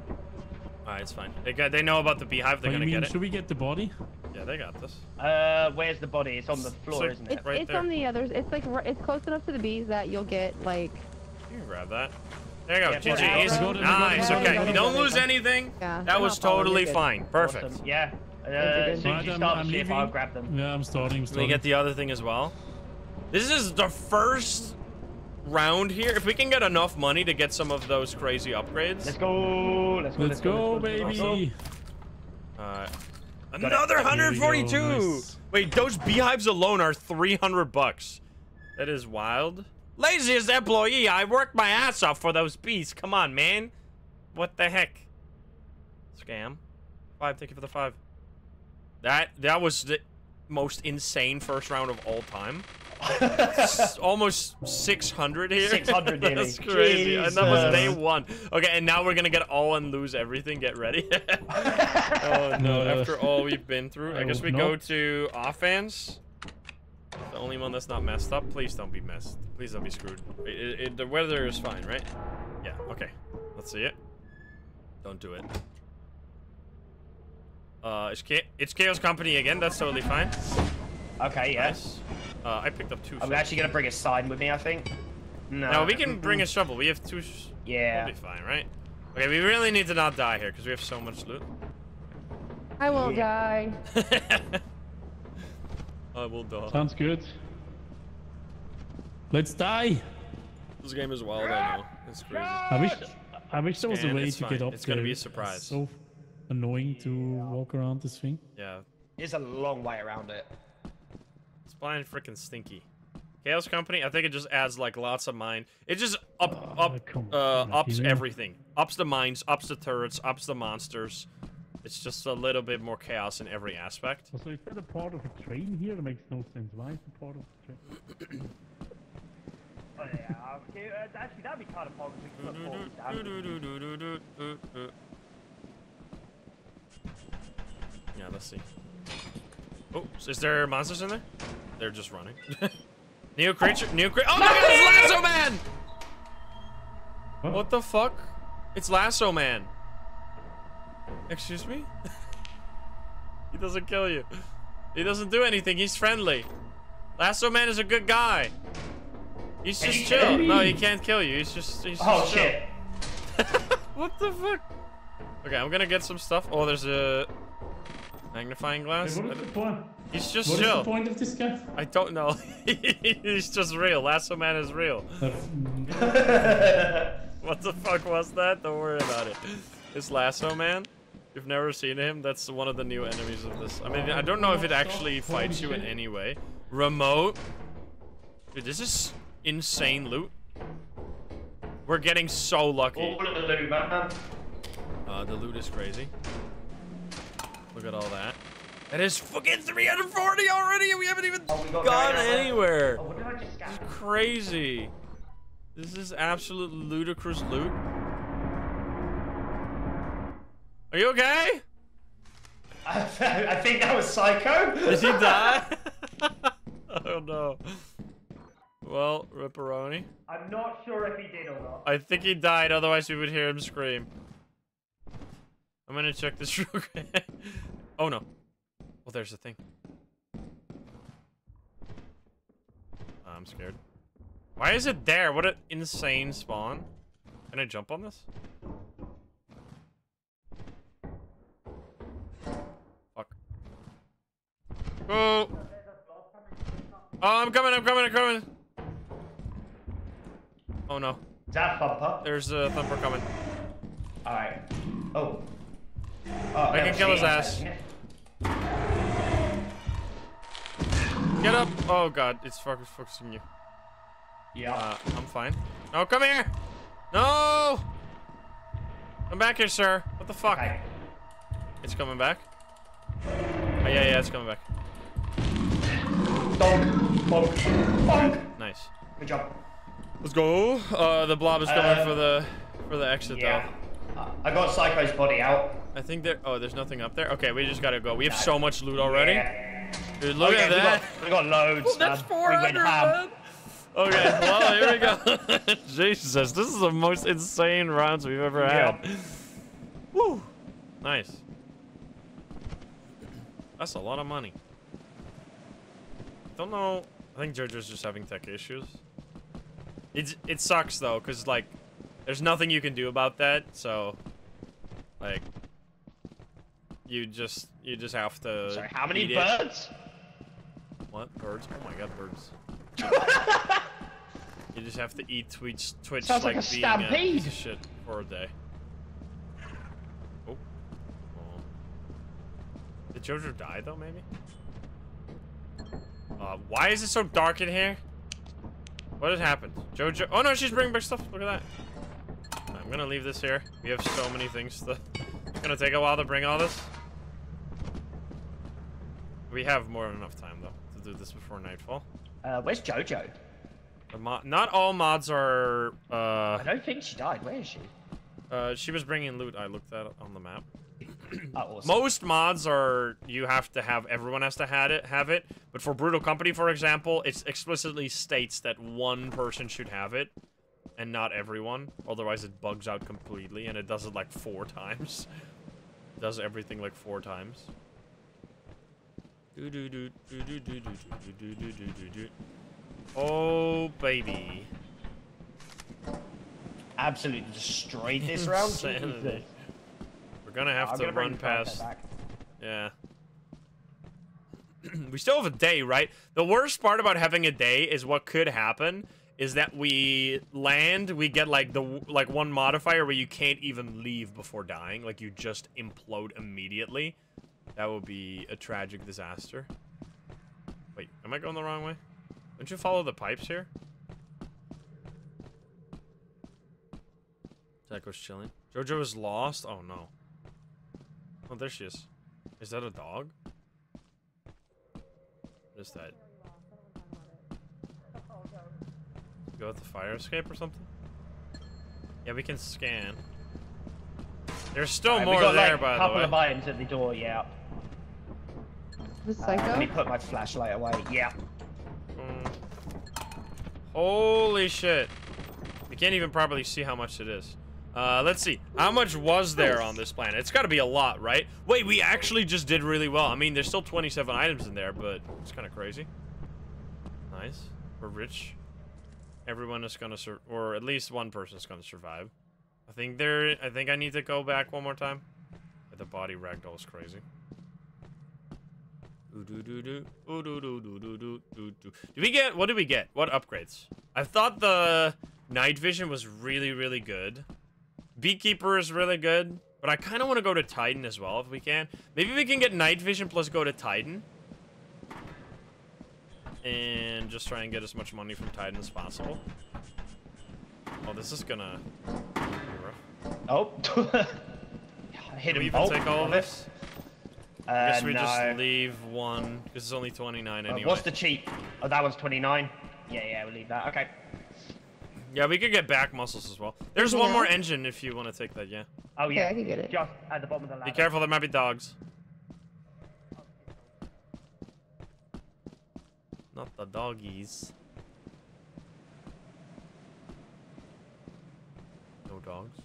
Alright, it's fine. They got, they know about the beehive. They're what gonna mean, get it. should we get the body? Yeah, they got this. Uh, where's the body? It's on the floor, So- isn't it? It's, right it's there. on the others. It's like it's close enough to the bees that you'll get like You can grab that. There you go. Yeah, GG. body. Easy. Go to- go to- Nice. Okay. go You don't lose anything. yeah. That was totally fine. Perfect. Awesome. Yeah. Uh, good. as soon as you I'm- start I'm the ship, leaving. I'll grab them. Yeah, I'm starting. I'm We starting. get the other thing as well. This is the first round here. If we can get enough money to get some of those crazy upgrades. Let's go. Let's go. Let's go, let's baby. let's go. Uh, it. another Here we go, 142. nice. Wait, those beehives alone are 300 bucks. That is wild. Laziest employee. I worked my ass off for those bees. Come on, man. What the heck? Scam. Five. Thank you for the five. That that was the most insane first round of all time. S- (laughs) Almost 600 here. 600 nearly. (laughs) That's crazy. And that was day one. Okay, and now we're gonna get all and lose everything. Get ready. (laughs) oh no! After all we've been through, I I guess hope we go to offense. The only one that's not messed up. Please don't be messed. Please don't be screwed. It- it- the weather is fine, right? Yeah. Okay. Let's see it. Don't do it. Uh, it's, Cha- it's Chaos Company again. That's totally fine. Okay, yes. Nice. Uh, I picked up two. I'm shovels. actually gonna bring a sign with me, I think. No. No, we can (laughs) bring a shovel. We have two. Sh- Yeah. We'll be fine, right? Okay, we really need to not die here because we have so much loot. I will Yeah. die. (laughs) I will die. Sounds good. Let's die. This game is wild, I know. It's crazy. I wish, I wish there was a way to fine. get up It's gonna be a surprise. so annoying to walk around this thing. Yeah. There's a long way around it. It's blind freaking stinky. Chaos Company, I think it just adds like lots of mine. It just up Oh, up come uh ups everything. Ups the mines, ups the turrets, ups the monsters. It's just a little bit more chaos in every aspect. So is that a part of a train here? That makes no sense. Why is it part of the train? (coughs) Oh, yeah. Okay, uh, actually, that'd be kind of positive. Yeah, let's see. Oh, is there monsters in there? They're just running. (laughs) new creature, new creature. Oh my god, it's Lasso Man! Huh? What the fuck? It's Lasso Man. Excuse me? (laughs) he doesn't kill you. He doesn't do anything. He's friendly. Lasso Man is a good guy. He's just he- chill. No, he can't kill you. He's just. He's Oh chill. shit. (laughs) what the fuck? Okay, I'm gonna get some stuff. Oh, there's a magnifying glass. Hey, what is the point? He's just What is chill. the point of this guy? I don't know. (laughs) He's just real. Lasso Man is real. (laughs) What the fuck was that? Don't worry about it. It's Lasso Man. You've never seen him. That's one of the new enemies of this. I mean, I don't know if it actually fights you in any way. Remote. Dude, this is insane loot. We're getting so lucky. All of the loot, man. Uh, the loot is crazy. Look at all that. That is fucking 340 already, and we haven't even Oh, we got gone eh? anywhere. Oh, what I just This is crazy. This is absolute ludicrous loot. Are you okay? I, (laughs) I think that was Psycho. Did he die? (laughs) (laughs) oh no. Well, Ripperoni. I'm not sure if he did or not. I think he died, otherwise we would hear him scream. I'm gonna check this real quick. oh no. Well, there's the thing. Uh, I'm scared. Why is it there? What an insane spawn. Can I jump on this? Fuck. Oh! Oh, I'm coming, I'm coming, I'm coming! Oh no. That Thumper? There's a thumper coming. Alright. Oh. Oh, I can kill his ass. Get up! Oh god, it's fucking focusing you. Yeah. Uh, I'm fine. No, come here! No! Come back here, sir. What the fuck? Okay. It's coming back. Oh, yeah, yeah, it's coming back. Donk. Bonk. Bonk. Nice. Good job. Let's go. Uh, the blob is coming Uh, for the for the exit Yeah. Uh, I got Psycho's body out. Though. I think there. Oh, there's nothing up there. Okay, we just gotta go. We have so much loot already. Yeah. Dude, look Oh, yeah, at we that. Got, we got loads. Oh, that's man. We went 400, ham. man. Okay, well, here we go. (laughs) Jesus, this is the most insane rounds we've ever had. Yeah. Woo! Nice. That's a lot of money. Don't know. I think JoJo's just having tech issues. It's it sucks though, cause like, there's nothing you can do about that. So, like, you just you just have to. Sorry, how many it. birds? What birds? Oh my god, birds. (laughs) you just have to eat Twitch, Twitch Sounds like like, a being stampede. piece of shit for a day. Oh. oh. Did Jojo die though? Maybe. Uh, why is it so dark in here? What has happened? Jojo. Oh no, she's bringing back stuff. Look at that. I'm gonna leave this here. We have so many things to. It's gonna take a while to bring all this. We have more than enough time though to do this before nightfall. Uh, where's Jojo? Not all mods are. Uh, I don't think she died. Where is she? uh, she was bringing loot. I looked at on the map. (clears throat) Oh, awesome. Most mods are you have to have everyone has to have it have it, but for Brutal Company, for example, it explicitly states that one person should have it, and not everyone. Otherwise, it bugs out completely, and it does it like four (laughs) times. Does everything like four times. Oh baby. Absolutely destroyed this round. We're gonna have to run past. Yeah. we still have a day, right? The worst part about having a day is what could happen is that we land, we get like the like one modifier where you can't even leave before dying, like you just implode immediately. That would be a tragic disaster. Wait, am I going the wrong way? Don't you follow the pipes here? Psycho's chilling. Jojo is lost? Oh no. Oh, there she is. Is that a dog? What is that? Go with the fire escape or something? Yeah, we can scan. There's still Alright, we more got, there, like, by a couple the way. of items at the door. Yeah. The Uh, let me put my flashlight away. Yeah. Mm. Holy shit. We can't even properly see how much it is. Uh, let's see. How much was there on this planet? It's got to be a lot, right? Wait, we actually just did really well. I mean, there's still 27 items in there, but it's kind of crazy. Nice. We're rich. Everyone is gonna sur- or at least one person is gonna survive. I think there. I think I need to go back one more time. The body ragdoll is crazy. Did we get? What did we get? What upgrades? I thought the night vision was really, really good. Beekeeper is really good, but I kind of want to go to Titan as well if we can. Maybe we can get night vision plus go to Titan. and just try and get as much money from Titan as possible. Oh, this is gonna. be rough. Oh. (laughs) Can Hit him we even bolt take all of this? Uh, I guess we no. just leave one because it's only 29 Uh, anyway. What's the cheap? Oh, that one's 29. Yeah, yeah, we'll leave that. Okay. Yeah, we could get back muscles as well. There's Anything one more engine if you want to take that. Yeah. Oh, Okay, yeah. I can get it. Just at the bottom of the ladder. Be careful, there might be dogs. Not the doggies. No dogs.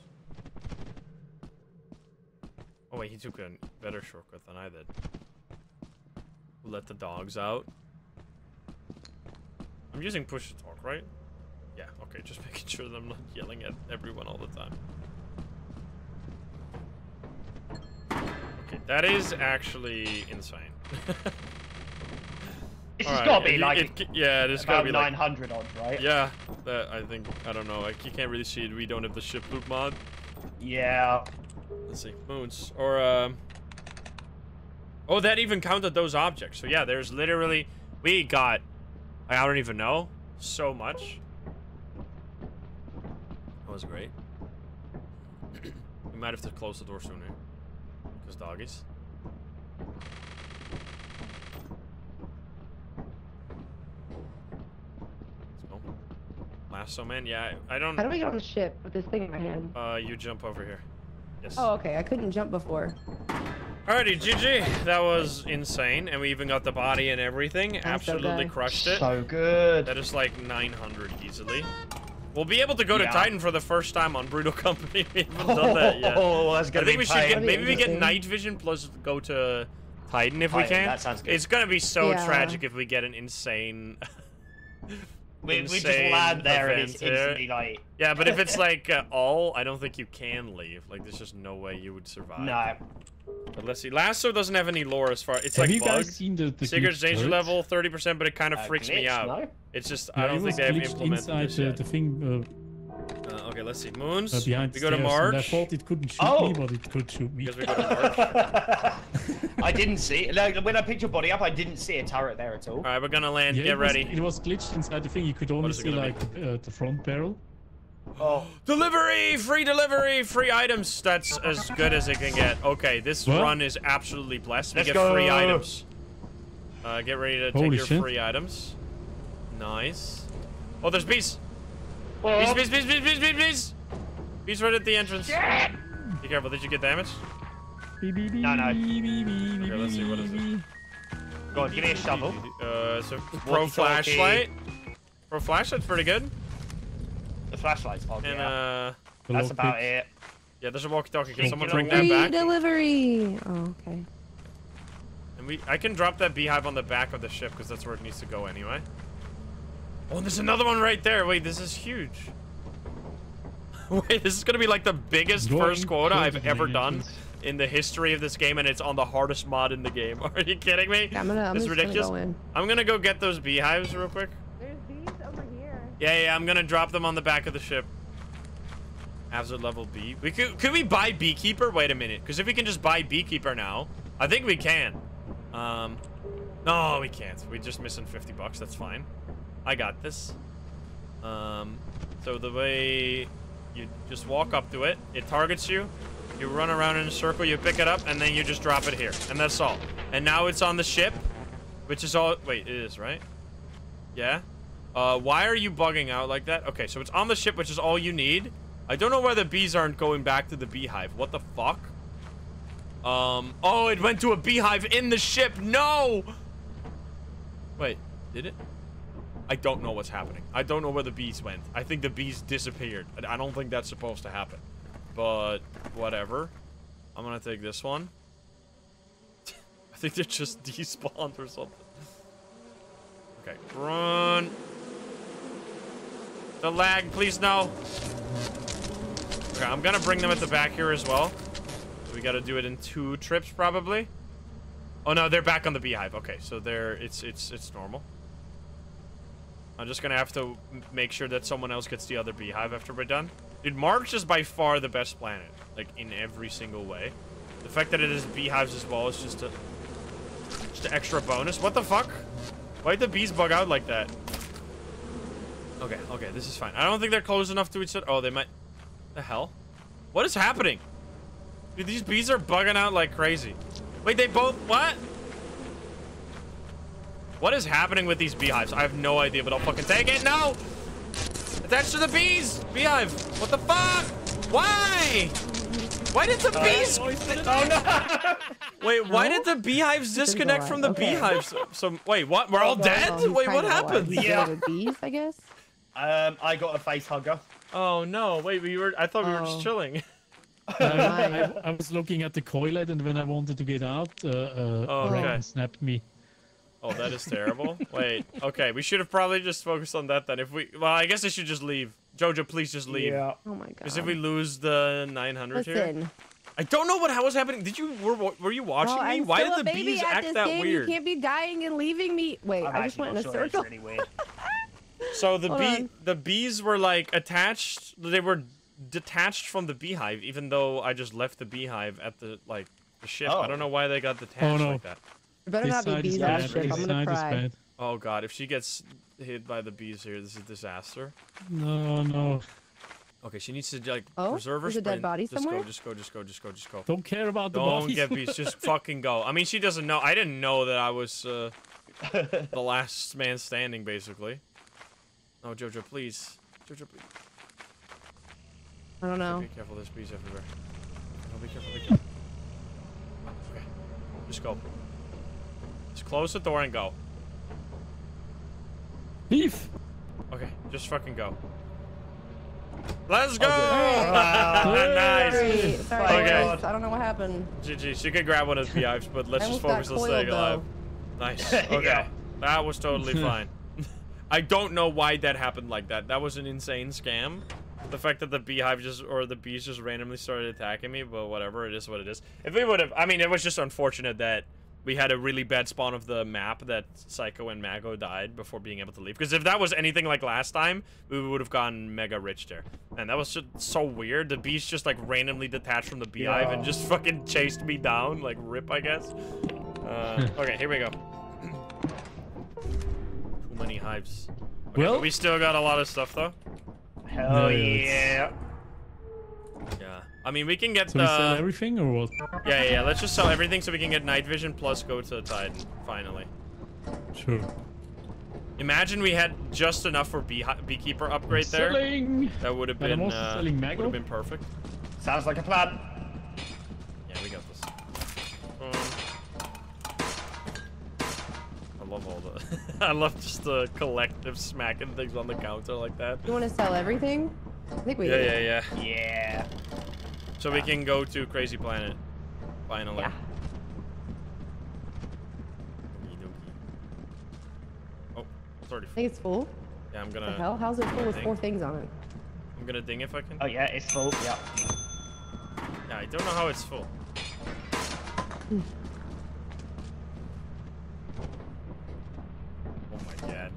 Oh wait, he took a better shortcut than I did. Let the dogs out. I'm using push to talk, right? Yeah, okay, just (laughs) making sure that I'm not yelling at everyone all the time. Okay, that is actually insane. (laughs) It's Alright, got to be it- like it- yeah, it's gotta about be like 900 odds, right? yeah. That I think I don't know. Like you can't really see it. We don't have the ship loot mod. Yeah. Let's see, moons or um. Oh, that even counted those objects. So yeah, there's literally we got. I don't even know so much. That was great. we might have to close the door sooner, because doggies. Let's go. Lasso man, yeah. I I don't. How do we get on the ship with this thing in my hand? Uh, you jump over here. Yes. Oh, okay. I couldn't jump before. Alrighty, GG. That was insane, and we even got the body and everything. I'm Absolutely good. crushed it. So good. That is like 900 easily. We'll be able to go to Titan for the first time on Brutal (laughs) Company. we haven't done that oh, yet. Oh, oh that's I gonna I think be we should get maybe we get night vision plus go to Titan if we can. that sounds good. It's gonna be so Yeah. tragic if we get an insane. (laughs) We, we just insane land there and it's here. instantly like, Yeah, but if it's (laughs) like uh, all, I don't think you can leave. Like, there's just no way you would survive. no. But let's see. Lasso doesn't have any lore as far. It's Have like you guys seen the, the Sigurd's danger turret? level 30%, but it kind of Uh, freaks me out. no? It's just Yeah, I don't think they have implemented inside this the, yet. the thing Uh, okay, let's see. uh, Moons. uh, behind we go to stairs, and I thought it couldn't shoot Oh! me, but it could shoot me. We go to March. (laughs) I didn't see like, when I picked your body up. I didn't see a turret there at all. All right, we're gonna land. Yeah, Get it was, ready. It was glitched inside the thing. You could only see gonna like uh, the front barrel. Oh, (gasps) Delivery! Free delivery! Free items! That's as good as it can get. Okay, this What? run is absolutely blessed. We Let's get free items. Uh, get ready to take your shit. free items. Nice. Oh, there's bees. Well, Bees, bees, bees, bees, bees, bees, bees. Bees right at the entrance. Be careful. Did you get damaged? No, no. Okay, let's see. What is it? Go on, give me a shovel. Uh, so pro flashlight. Pro flashlight's pretty good. The flashlight's on. And uh, That's lockpick. about it. yeah, there's a walkie-talkie. Can someone bring that back? delivery. Oh, okay. And we, I can drop that beehive on the back of the ship because that's where it needs to go anyway. Oh, and there's another one right there. Wait, this is huge. (laughs) Wait, this is gonna be like the biggest Going first quota I've ever done in the history of this game, and it's on the hardest mod in the game. (laughs) Are you kidding me? Yeah, I'm gonna. I'm This is ridiculous. gonna go. I'm gonna go get those beehives real quick. There's bees over here. Yeah, yeah, I'm gonna drop them on the back of the ship. Hazard level B. We could could we buy beekeeper? Wait a minute, because if we can just buy beekeeper now, I think we can. Um, no, we can't. We're just missing 50 bucks. That's fine. I got this. Um, so the way you just walk up to it, it targets you. You run around in a circle, you pick it up, and then you just drop it here, and that's all. And now it's on the ship, which is all. Wait, it is right. Yeah. Uh, why are you bugging out like that? Okay, so it's on the ship, which is all you need. I don't know why the bees aren't going back to the beehive. What the fuck? Um, oh, it went to a beehive in the ship. No! Wait, did it? I don't know what's happening. I don't know where the bees went. I think the bees disappeared. I- don't think that's supposed to happen. But, whatever. I'm gonna take this one. (laughs) I think they're just (laughs) despawned or something. Okay, run. The lag, please no. Okay, I'm gonna bring them at the back here as well. We gotta do it in two trips probably. Oh no, they're back on the beehive. Okay, so they're it's it's it's normal. I'm just gonna have to make sure that someone else gets the other beehive after we're done. Dude, March is by far the best planet, like in every single way. The fact that it has beehives as well is just a just an extra bonus. What the fuck? Why'd the bees bug out like that? Okay, okay, this is fine. I don't think they're close enough to each other. Oh, they might... The hell? What is happening? Dude, these bees are bugging out like crazy. Wait, they both... What? What is happening with these beehives? I have no idea, but I'll fucking take it. No! Attached to the bees! Beehive! What the fuck? Why? Why did the bees... Oh no! (laughs) Wait, why did the beehives disconnect from the Okay. beehives? So, wait, what? We're all Oh, dead? Wait, what happened? get Yeah. rid of bees, I guess. Um, I got a face hugger. Oh, no. Wait, we were... I thought we were Oh. just chilling. (laughs) I, I, I was looking at the coil and when I wanted to get out, uh, uh, Oh, Bracken okay. snapped me. Oh, that is terrible. Wait, okay, we should have probably just focused on that then. If we, well, I guess I should just leave. Jojo, please just leave. Yeah. Oh my god. Because if we lose the 900 here, Listen, I don't know what how was happening. Did you were were you watching well, me? I'm Why still did a the baby bees at act this that game. weird? You can't be dying and leaving me. Wait, I'm I just actually went in a not sure. Circle. really weird. (laughs) So the Hold bee on. the bees were like attached. They were detached from the beehive, even though I just left the beehive at the like the ship. Oh. I Oh. don't know why they got detached Oh, no. like that. There better This not be bees on bad. the ship. I'm gonna cry. Oh god, if she gets hit by the bees here, this is a disaster. No, no. Okay, she needs to like Oh, preserve her there's a dead body just somewhere? go, just go, just go, just go, just go. Don't care about the Don't bodies. get beats. (laughs) Just fucking go. I mean, she doesn't know. I didn't know that I was uh, (laughs) the last man standing, basically. Oh, Jojo, please. Jojo, please. I don't know. Be careful. There's bees everywhere. Oh, be careful. Be careful. Okay. Just go. Just close the door and go. Beef. Okay. Just fucking go. Let's go! Wow. (laughs) nice. Sorry, sorry, Okay. I don't know what happened. GG. She could grab one of the beehives, but let's just focus on staying coiled, alive. Nice. Okay. Yeah. That was totally (laughs) fine. I don't know why that happened like that. That was an insane scam. The fact that the beehive just or the bees just randomly started attacking me, but whatever, it is what it is. If we would have, I mean, it was just unfortunate that we had a really bad spawn of the map that Psycho and Mago died before being able to leave. Because if that was anything like last time, we would have gotten mega rich there. And that was just so weird. The bees just like randomly detached from the beehive and just fucking chased me down, like rip, I guess. Uh, okay, here we go. (clears throat) Too many hives. Okay, Well- we still got a lot of stuff though. Hell No, yeah. Yeah. I mean, we can get So the. we sell everything or what? Yeah, yeah, yeah. Let's just sell everything so we can get night vision plus go to the Titan finally. Sure. Imagine we had just enough for bee beekeeper upgrade there. Selling. That would have been also uh, would have been perfect. Sounds like a plan. Yeah, we got this. Um, I love all the. (laughs) I love just the collective smacking things on the counter like that. You want to sell everything? I think we Yeah, do. yeah, yeah. Yeah. So we can go to Crazy Planet. Finally. Yeah. Oh, it's already I full. think it's full. Yeah, I'm gonna. The hell? How's it full with ding. four things on it? I'm gonna ding if I can. Oh yeah, it's full. Yeah. Yeah, I don't know how it's full. Oh my god.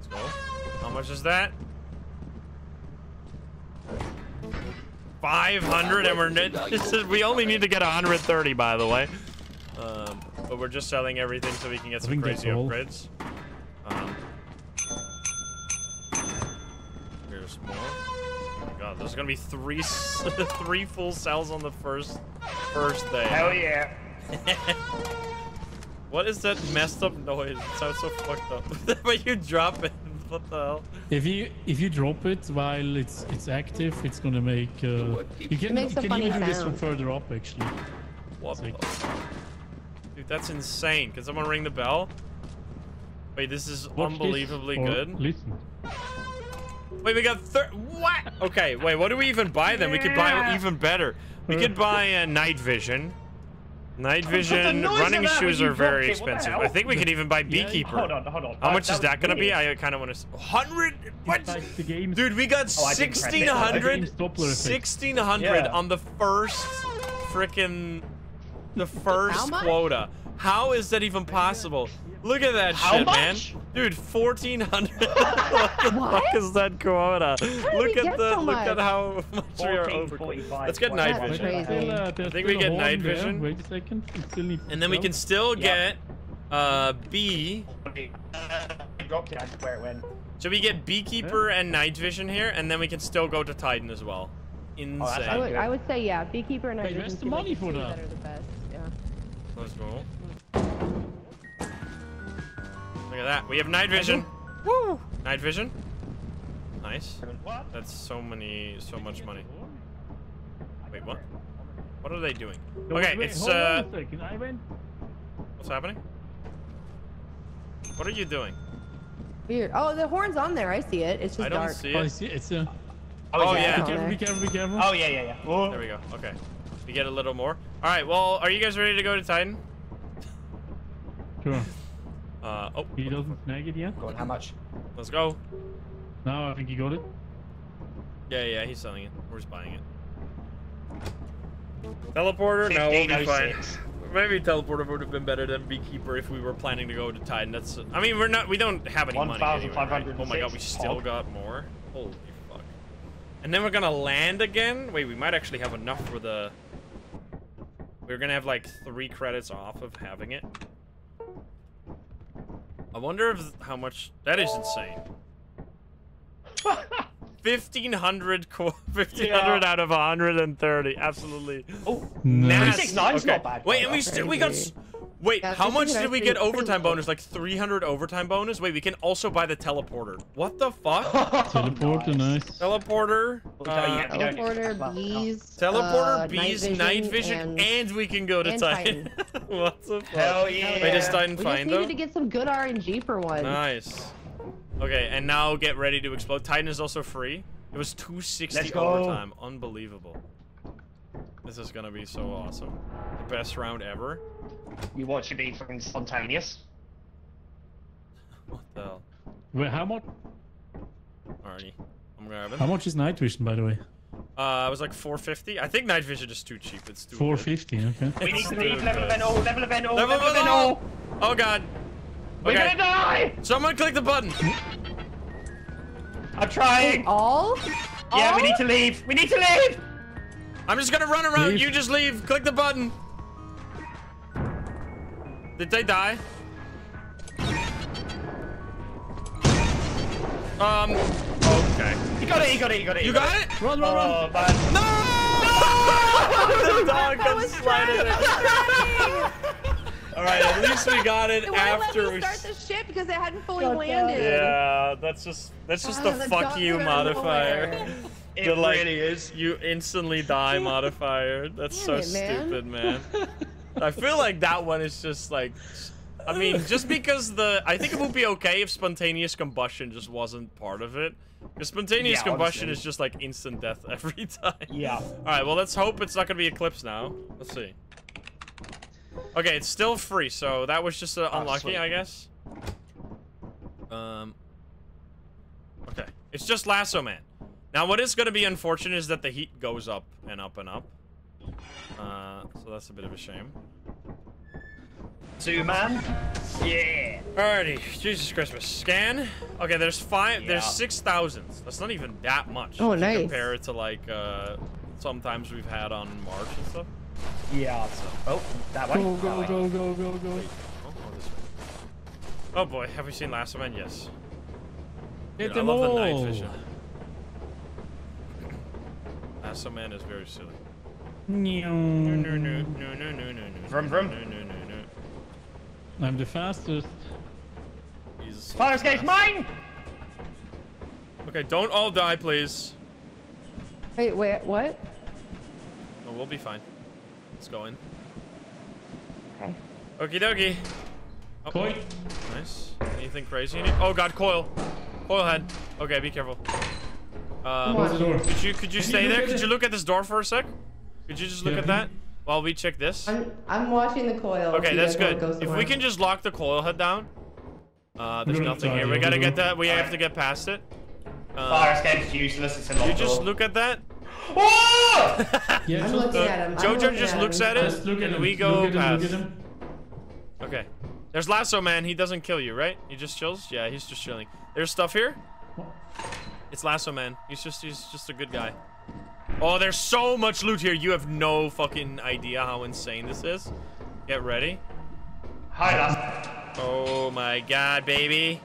Let's go. How much is that? 500 and we're net- (laughs) we only need to get 130 by the way. Um, but we're just selling everything so we can get some crazy upgrades. Um, here's more. Oh my god, there's gonna be three (laughs) three full cells on the first first day. Hell yeah. (laughs) What is that messed up noise? It sounds so fucked up. but you drop it. What the hell? If you if you drop it while it's it's active, it's gonna make. Uh, you can, you can funny even do this from further up actually. What the Sick. Dude, that's insane. Can someone ring the bell? Wait, this is Watch unbelievably or good. Listen. Wait, we got thir- what? Okay, wait, what do we even buy then? We could buy even better. We could buy a night vision. Night vision, running shoes are very dropped it, what the expensive. I think we could even buy Yeah, beekeeper. Hold on, hold on. How That- much is that gonna be? I kind of want to. Hundred? What? Like the game. Dude, we got Oh, I didn't press it. sixteen hundred. Game's Doppler effect. Sixteen hundred Yeah. on the first freaking the first How quota. How is that even possible? Look at that How shit, much? man. Dude, 1400. (laughs) what the What? fuck is that quota? Look at get the so look at how much we are over. Let's get night That's vision. crazy. Still, uh, there's think we get night there. vision. Wait a second. we still need And then we can still Yeah. get uh B. I dropped it. Where it went. So we get beekeeper and night vision here, and then we can still go to Titan as well. Insane. that's I would, I would say yeah, beekeeper and Wait, night where's vision the seem like money for that? that are the best. Yeah. Let's go. Look at that. We have night vision. Woo! Night vision. Nice. That's so many, so much money. Wait, what? What are they doing? Okay, it's uh, a. I went. what's happening? What are you doing? Weird. Oh, the horn's on there. I see it. It's just I don't dark. see Oh, I it. It's a. Oh, is it? yeah. Be on careful, be careful, be careful. Oh yeah, yeah, yeah. Oh. There we go. Okay. We get a little more. All right. Well, are you guys ready to go to Titan? Sure. Uh, oh, He doesn't snag it yet. Go on, how much? let's go. No, I think he got it. Yeah, yeah, he's selling it. We're just buying it. Teleporter? No, we'll be fine. Maybe teleporter would have been better than beekeeper if we were planning to go to Titan. That's. I mean, we're not. We don't have any money. Anyway, right? Oh my god, we 1,506. still got more. Holy fuck. And then we're gonna land again. Wait, we might actually have enough for the. We're gonna have like three credits off of having it. I wonder if how much. That is insane. (laughs) 1500 co (laughs) 1500 out of 130 absolutely Oh, Nice. 369 's Okay. not bad. wait by and we still we got s- wait Yeah, how much did we get overtime low. bonus like 300 overtime bonus wait we can also buy the teleporter what the fuck (laughs) Teleporter, nice. teleporter uh, yeah, we don't- Teleporter, bees. teleporter uh, bees night vision, and, and, we can go to and titan (laughs) what the fuck Hell yeah. wait is titan We just fine needed though to get some good RNG for one. Nice. Okay, and now get ready to explode. Titan is also free. It was 260 overtime. Unbelievable. This is gonna be so awesome. The best round ever. You want to be fucking spontaneous? What the hell? Wait, how much? Alrighty. I'm grabbing. How much is night vision, by the way? Uh, it was like 450. I think night vision is too cheap. It's too. Four good. Okay. We need to leave level guys. event all, level event all, Level level event below. all. Oh god. We're Okay. gonna die! Someone click the button. I'm trying! All? Yeah, we need to leave! We need to leave! I'm just gonna run around. Leave. You just leave. Click the button. Did they die? Um. Okay. You got it, you got it, you got it. You got it? Run, run, run. Oh, man. No! (laughs) the dog got slided in. (laughs) All right, at least we got it It after let we. me start the ship because it hadn't fully God, landed. Yeah, that's just that's just the the fuck you modifier. (laughs) nowhere. It The, like, really is. You instantly die (laughs) modifier. That's so it, man. stupid, man. (laughs) I feel like that one is just like. I mean, just because the. I think it would be okay if spontaneous combustion just wasn't part of it. Because spontaneous Yeah, combustion honestly. is just like instant death (laughs) every time. Yeah. Alright, well, let's hope it's not gonna be Eclipse now. Let's see. Okay, it's still free, so that was just uh, unlucky, sweet. I guess. Um. Okay, it's just Lasso Man. Now, what is gonna be unfortunate is that the heat goes up and up and up. Uh, so that's a bit of a shame. Two man. Yeah. Alrighty, Jesus Christmas. Scan. Okay, there's five. There's Yeah. six thousand. That's not even that much. Oh, if nice. Compare it to like uh, sometimes we've had on March and stuff. Yeah. Oh, that way. Go, That go, way. go, go, go, go. Oh, oh, this way. Oh boy, have we seen Lasso Man? Yes. Hit Dude, I them love the all. night vision. Lasso Man is very silly. No, no, no, no, no, no, no, no. Vroom, vroom. No, no, no, no. I'm the fastest. He's Fire escape's mine! Okay, don't all die, please. Wait, wait, what? No, we'll be fine. Let's go in. Okay. Okie dokie. Oh, Coin. Nice. Anything crazy in here? Oh god, coil. Coil head. Okay, be careful. Um, Close the door. could you could you Can stay you there? Could you look at this door for a sec? Could you just look Yeah, at that while we check this? I'm I'm watching the coil. Okay, that's good. go If we can just lock the coil head down. Uh, there's gonna nothing try here. to We gotta open get that. We have to get past it. Fire Uh, escape's useless, it's a you just look at that. (laughs) Oh! Yeah, I'm just, looking Uh, at him. Jojo just at looks him. at it, just look at and him. we go look at him, past. look at him. Okay. There's Lasso Man. He doesn't kill you, right? He just chills? Yeah, he's just chilling. There's stuff here. It's Lasso Man. He's just he's just a good guy. Oh, there's so much loot here. You have no fucking idea how insane this is. Get ready. Hi, Lasso. Oh my god, baby.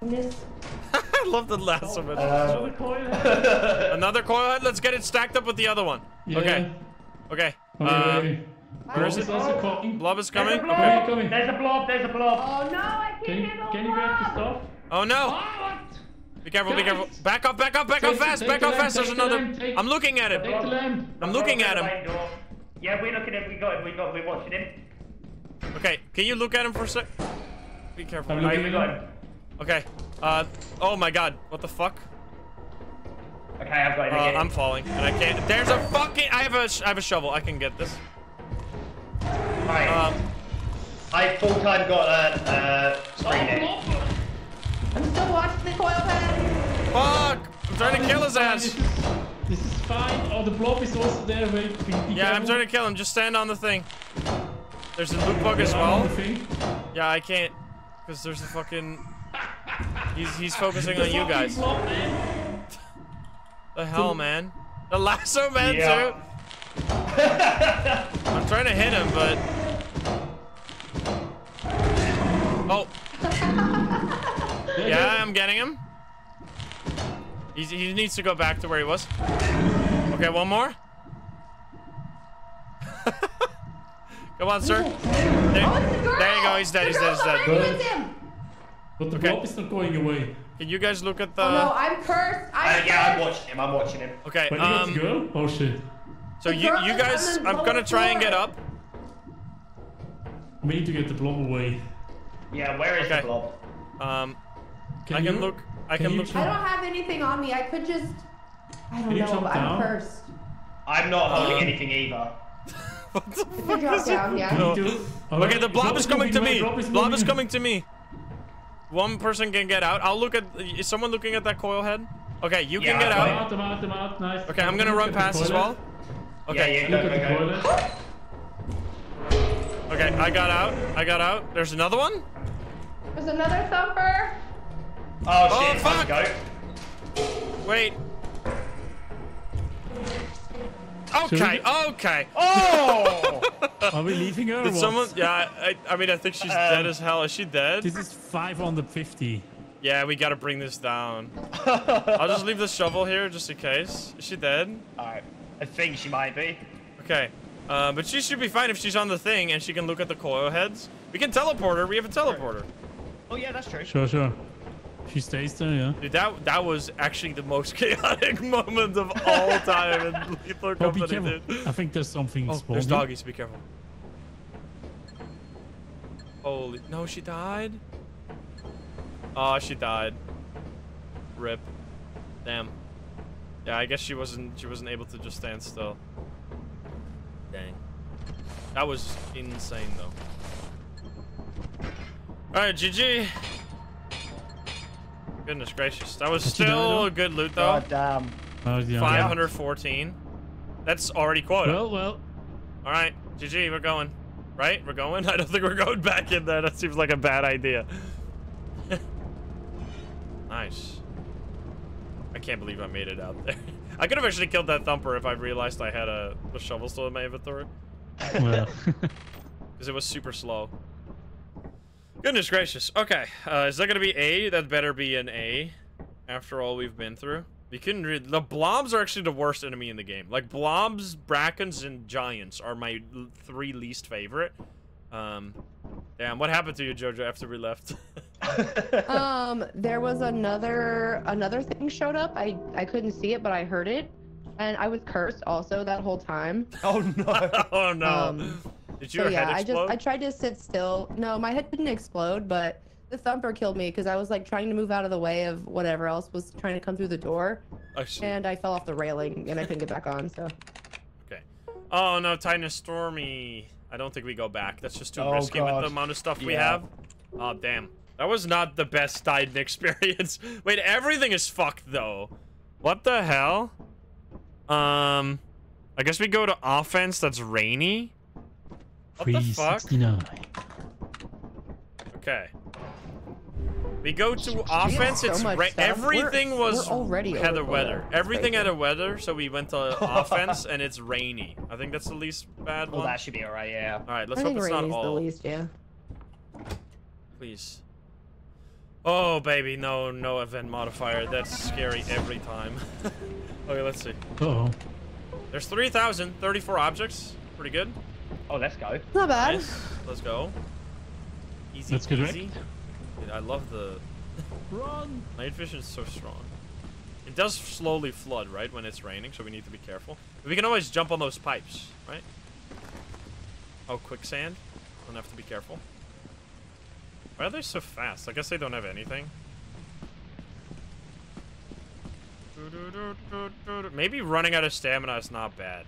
(laughs) I love the Lasso Man. Another coil. (laughs) Another coil head. Let's get it stacked up with the other one. Yeah. Okay. Okay. Okay, Uh, where is Blob it? coming. Blob is There's coming. a blob. Okay. There's a blob. There's a blob. Oh no, I can't Can handle can you grab the stuff? Oh no. Be careful, be careful. Back up, back up, back up fast, back up fast. There's another. I'm looking at him. I'm looking at him. Yeah, we're looking at. Him. We got. Him. We got. him. We're watching him. Okay, can you look at him for a sec? Be careful. I'm looking at him. okay. Uh. Oh my God. What the fuck? Okay, I've got him Uh. I'm falling, and I can't. There's a fucking. I have a. sh- I have a shovel. I can get this. Hi. Um. I full time got a uh, screen Oh. I'm still watching the coil head. Fuck! I'm trying to kill his This ass. is, this is fine. Oh, the blob is also there. Wait, be, be Yeah, I'm trying to kill him. Just stand on the thing. There's a loot bug as Yeah, I'm well. Yeah, I can't. Because there's a fucking. (laughs) He's he's focusing The on you guys. blob, man. The hell, man? The lasso man Yeah. too. I'm trying to hit him, but. Oh. (laughs) Yeah, I'm getting him. He's, he needs to go back to where he was. Okay, one more. (laughs) Come on, sir. There, there you go. He's dead. He's dead. He's dead. It's him. But the Okay. blob is not going away. Can you guys look at the? Oh no, I'm cursed. Uh, I'm yeah, I'm watching him. I'm watching him. Okay. When you got Um. the girl? Oh shit. So you you guys, I'm gonna try and get up. We need to get the blob away. Yeah, where is Okay. the blob? Um. Can I can you- look. I can can look. I don't have anything on me. I could just. I don't Can know, I'm down? cursed. I'm not holding Um, (laughs) anything either. What the If you drop down, yeah. No. Do- Okay, the blob is coming to me. away, blob is Blob moving is away. coming to me. One person can get out. I'll look at. Is someone looking at that coil head? Okay, you Yeah, can get I'm out. I'm out, I'm out, I'm out, nice. Okay, I'm gonna run past as well. toilet. Okay. Yeah, yeah, Look go, at the go, go. toilet. Okay, I got out. I got out. There's another one. There's another thumper. Oh, Oh, shit. fuck. Go. Wait. Okay. Okay. Oh! (laughs) Are we leaving her? or Did what? someone? Yeah. I. I mean, I think she's dead as hell. Is she dead? This is 550. Yeah, we gotta bring this down. (laughs) I'll just leave the shovel here just in case. Is she dead? Alright. I think she might be. Okay. Uh, but she should be fine if she's on the thing and she can look at the coil heads. We can teleport her. We have a teleporter. Oh, yeah, that's true. Sure, sure. She stays there, yeah. Dude, that that was actually the most (laughs) chaotic moment of all time in (laughs) Lethal Oh, be Company, careful. dude. I think there's something Oh, spawning. there's doggies. Be careful. Holy... No, she died? Oh, she died. Rip. Damn. Yeah, I guess she wasn't she wasn't able to just stand still. Dang. That was insane, though. Alright, GG. Goodness gracious. That was Did still a good loot, though. God damn. Um, oh, yeah. 514. That's already quota. Well, well. All right, GG, we're going. Right? We're going? (laughs) I don't think we're going back in there. That seems like a bad idea. (laughs) nice. I can't believe I made it out there. (laughs) I could have actually killed that thumper if I realized I had a, a shovel still in my inventory. well. Because it was super slow. Goodness gracious. Okay, uh, is that going to be A? That better be an A. After all we've been through. You couldn't read. The blobs are actually the worst enemy in the game. Like, blobs, brackens, and giants are my l- three least favorite. Um, damn, what happened to you, Jojo, after we left? (laughs) Um, there was another another thing showed up. I I couldn't see it, but I heard it, and I was cursed also that whole time. Oh, no. (laughs) oh, no. Um, Did your so yeah, head I just I tried to sit still. No, my head didn't explode, but the thumper killed me because I was like trying to move out of the way of whatever else was trying to come through the door, I see. and I fell off the railing and I couldn't get back on. So Okay. Oh, no, Titanus Stormy. I don't think we go back. That's just too Oh, risky with the amount of stuff we Yeah. have. Oh, damn. That was not the best Titan (laughs) experience. Wait, everything is fucked, though. What the hell? Um, I guess we go to offense that's rainy. What the fuck? 369. Okay. We go to have offense. so It's much stuff. everything We're- was we're already had a weather. weather. Everything had a weather, so we went to (laughs) offense, and it's rainy. I think that's the least bad Well, that should be alright, yeah. All right, let's I hope think it's not rainy's the all. least, yeah. Please. Oh baby, no, no event modifier. That's scary every time. (laughs) okay, let's see. Uh oh. There's 3,034 objects. Pretty good. Oh, let's go. Not bad. Nice. Let's go. Easy Let's get peasy. Dude, I love the (laughs) Run! night vision is so strong. It does slowly flood, right, when it's raining, so we need to be careful. But we can always jump on those pipes, right? Oh, quicksand. Don't have to be careful. Why are they so fast? I guess they don't have anything. Maybe running out of stamina is not bad.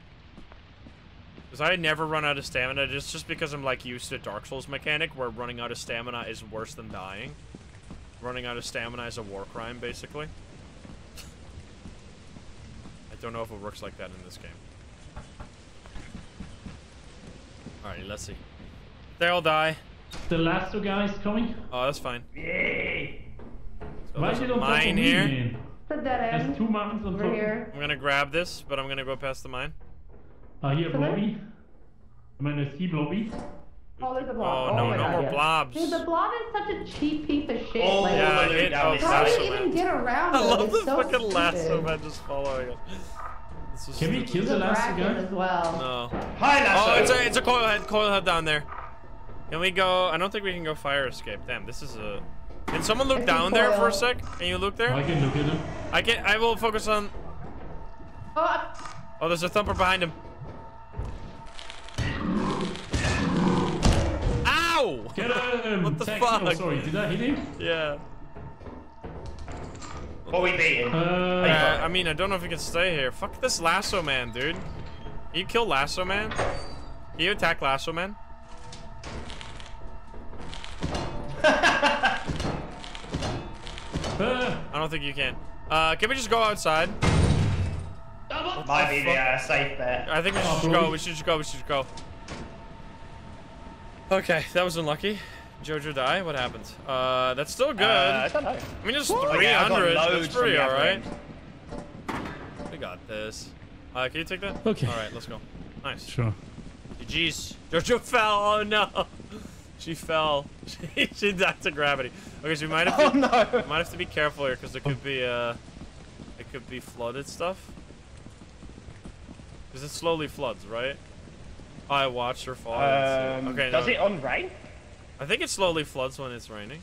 Because I never run out of stamina, just just because I'm like used to Dark Souls mechanic, where running out of stamina is worse than dying. Running out of stamina is a war crime, basically. I don't know if it works like that in this game. Alright, let's see. They all die. The last two guys coming. Oh, that's fine. Yay! So Why there's is it a on top of mine here. man? It's a dead There's two mines on Over top. here. I'm gonna grab this, but I'm gonna go past the mine. I hear So there- Blobby. I mean, I see Blobby. Oh, there's a blob. Oh, blob. no, no God, more yeah. blobs. Dude, the blob is such a cheap piece of shit. Oh, like, Yeah, I look hit. down Oh, this how do you even get around I it? love It's the so fucking lasso stupid. man just following it. This is Can we kill the a last guy? as well. No. Hi, Lasso! Oh, it's a it's a coil head, coil head down there. Can we go? I don't think we can go fire escape. Damn, this is a. Can someone look I think down there for a sec? Can you look there? I can look at him. I can. I will focus on. Oh, Oh, there's a thumper behind him. Ow! Get him! What the Tech- fuck? Oh, sorry, did I hit him? Yeah. What are we beating? Uh, Uh, I mean, I don't know if we can stay here. Fuck this lasso man, dude. Can you kill lasso man? Can you attack lasso man? (laughs) uh, I don't think you can. Uh, can we just go outside? Might be the uh, safe bet. I think we should Oh, just go. We should just go. We should just go. Okay, that was unlucky. Jojo die. What happened? Uh, that's still good. Uh, I don't know. I mean, just Oh, yeah, 300. loads That's pretty alright. We got this. Uh, can you take that? Okay. All right, let's go. Nice. sure. GG's. Jojo fell. Oh no. (laughs) She fell. (laughs) She, she died to gravity. Okay, so we might have to, (laughs) Oh no! might have to be careful here because there could be uh, it could be flooded stuff. Because it slowly floods, right? Oh, I watched her fall. Um, okay, does no. it on rain? I think it slowly floods when it's raining.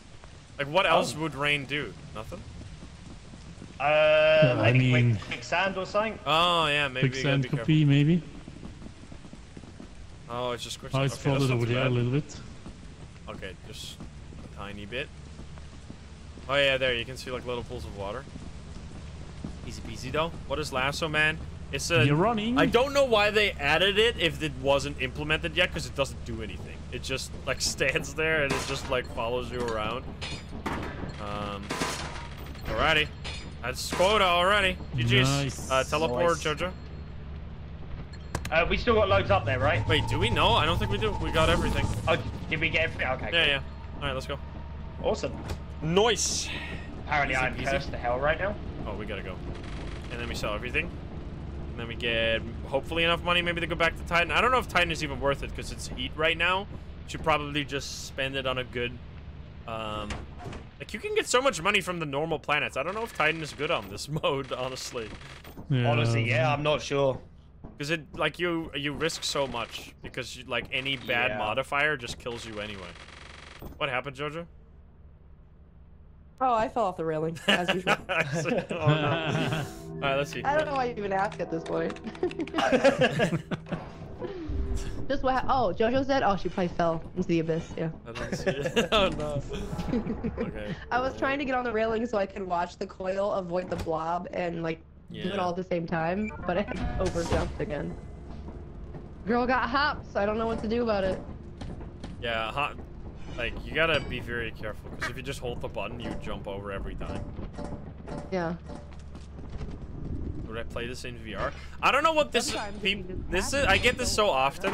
Like, what else would rain do? Nothing. Uh, I maybe mean- quick, quicksand or something? Oh yeah, maybe you gotta Quicksand could be, maybe. Oh, it's just quick. Oh, it's okay, that's flooded over too there a little bit. Okay, just a tiny bit. Oh yeah, there you can see like little pools of water. Easy peasy though. What is lasso man? It's a. You're running. I don't know why they added it if it wasn't implemented yet, because it doesn't do anything. It just like (laughs) stands there and it just like follows you around. Um. Alrighty, that's quota already. GG's. Nice. Uh, teleport, Nice. Jojo. Uh, we still got loads up there, right? Wait, do we know? I don't think we do. We got everything. Oh, did we get everything? Okay, Yeah, yeah. All right, let's go. Awesome. Nice. Apparently Easy I'm peasy. cursed to hell right now. Oh, we gotta go. And then we sell everything. And then we get hopefully enough money maybe to go back to Titan. I don't know if Titan is even worth it because it's heat right now. Should probably just spend it on a good. Um, like you can get so much money from the normal planets. I don't know if Titan is good on this (laughs) mode, honestly, Yeah. Honestly, yeah, I'm not sure. because it like you you risk so much because you, like any bad Yeah. modifier just kills you anyway. What happened, Jojo? Oh, I fell off the railing, as usual. (laughs) oh no. (laughs) All right, let's see. I don't know why you even ask at this point. (laughs) Just what? Oh, JoJo said. Oh, she probably fell into the abyss. Yeah. I don't see it. oh no. Okay. I was trying to get on the railing so I could watch the coil avoid the blob and like do it all at the same time, but I overjumped again. Girl got hops. I don't know what to do about it. Yeah, hot. Like you gotta be very careful because if you just hold the button, you jump over every time. Yeah. Would I play this in VR? I don't know what this. Sometimes if peop- you just This is. I get this so often,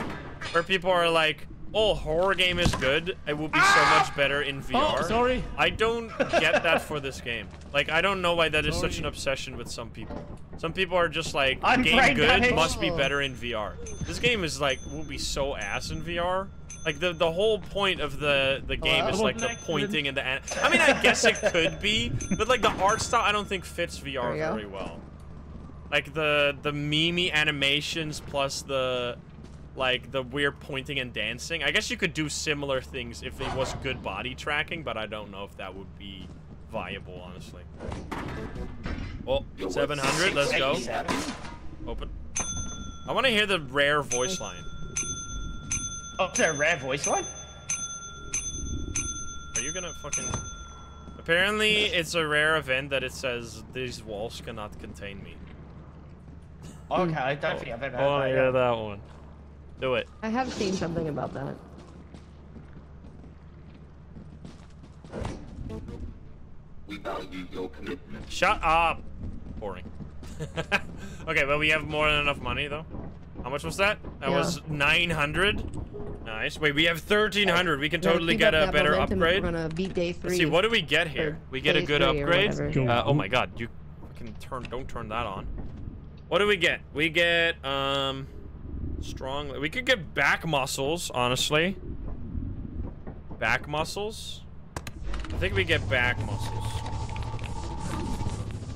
where people are like, oh, horror game is good. It will be so ah! much better in VR. Oh, sorry. I don't get that for this game. Like, I don't know why that is such an obsession with some people. Some people are just like, I'm game good damaged. must be better in VR. This game is like, will be so ass in VR. Like, the, the whole point of the, the game Hello, is like the pointing and the... an- I mean, I guess it could be, but like the art style I don't think fits There VR you go. very well. Like the the mimi animations plus the like the weird pointing and dancing. I guess you could do similar things if it was good body tracking, but I don't know if that would be viable, honestly. Oh, 700, let's go. Open. I want to hear the rare voice line. Oh, is there a rare voice line? Are you gonna fucking... Apparently, it's a rare event that it says, these walls cannot contain me. Okay, I don't oh. think I've ever heard Oh, that. yeah, that one. Do it. I have seen something about that. We value your commitment. Shut up! Boring. (laughs) okay, but we have more than enough money, though. How much was that? That Yeah. was 900. Nice. Wait, we have 1300. We can totally get a better momentum upgrade. We're gonna beat day 3 Let's see, what do we get here? Or We get a good upgrade. Uh, oh my god, you can turn. Don't turn that on. What do we get? We get um, strong. We could get back muscles, honestly. Back muscles. I think we get back muscles.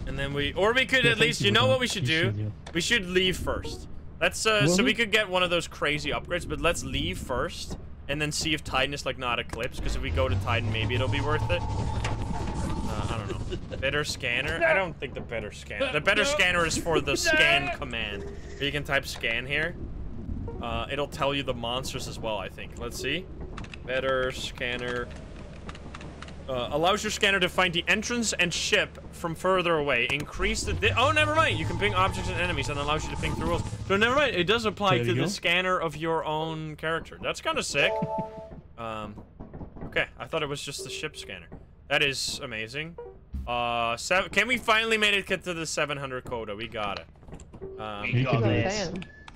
And then we, or we could Yeah, at least, you you know what we should do? We should leave first. Let's, uh, so we we? could get one of those crazy upgrades, but let's leave first. And then see if Titan is like not eclipsed, because if we go to Titan, maybe it'll be worth it. Uh, I don't know. (laughs) Better scanner? I don't think the better scanner. The better scanner is for the (laughs) scan command. You can type scan here. Uh, it'll tell you the monsters as well, I think. Let's see. Better scanner. Uh, allows your scanner to find the entrance and ship from further away. Increase the. Di oh, never mind. You can ping objects and enemies and allows you to ping through walls. So never mind. It does apply There to the go. scanner of your own character. That's kind of sick. Um, okay. I thought it was just the ship scanner. That is amazing. Uh, seven, can we finally make it get to the 700 quota? We got it. Um, We got That's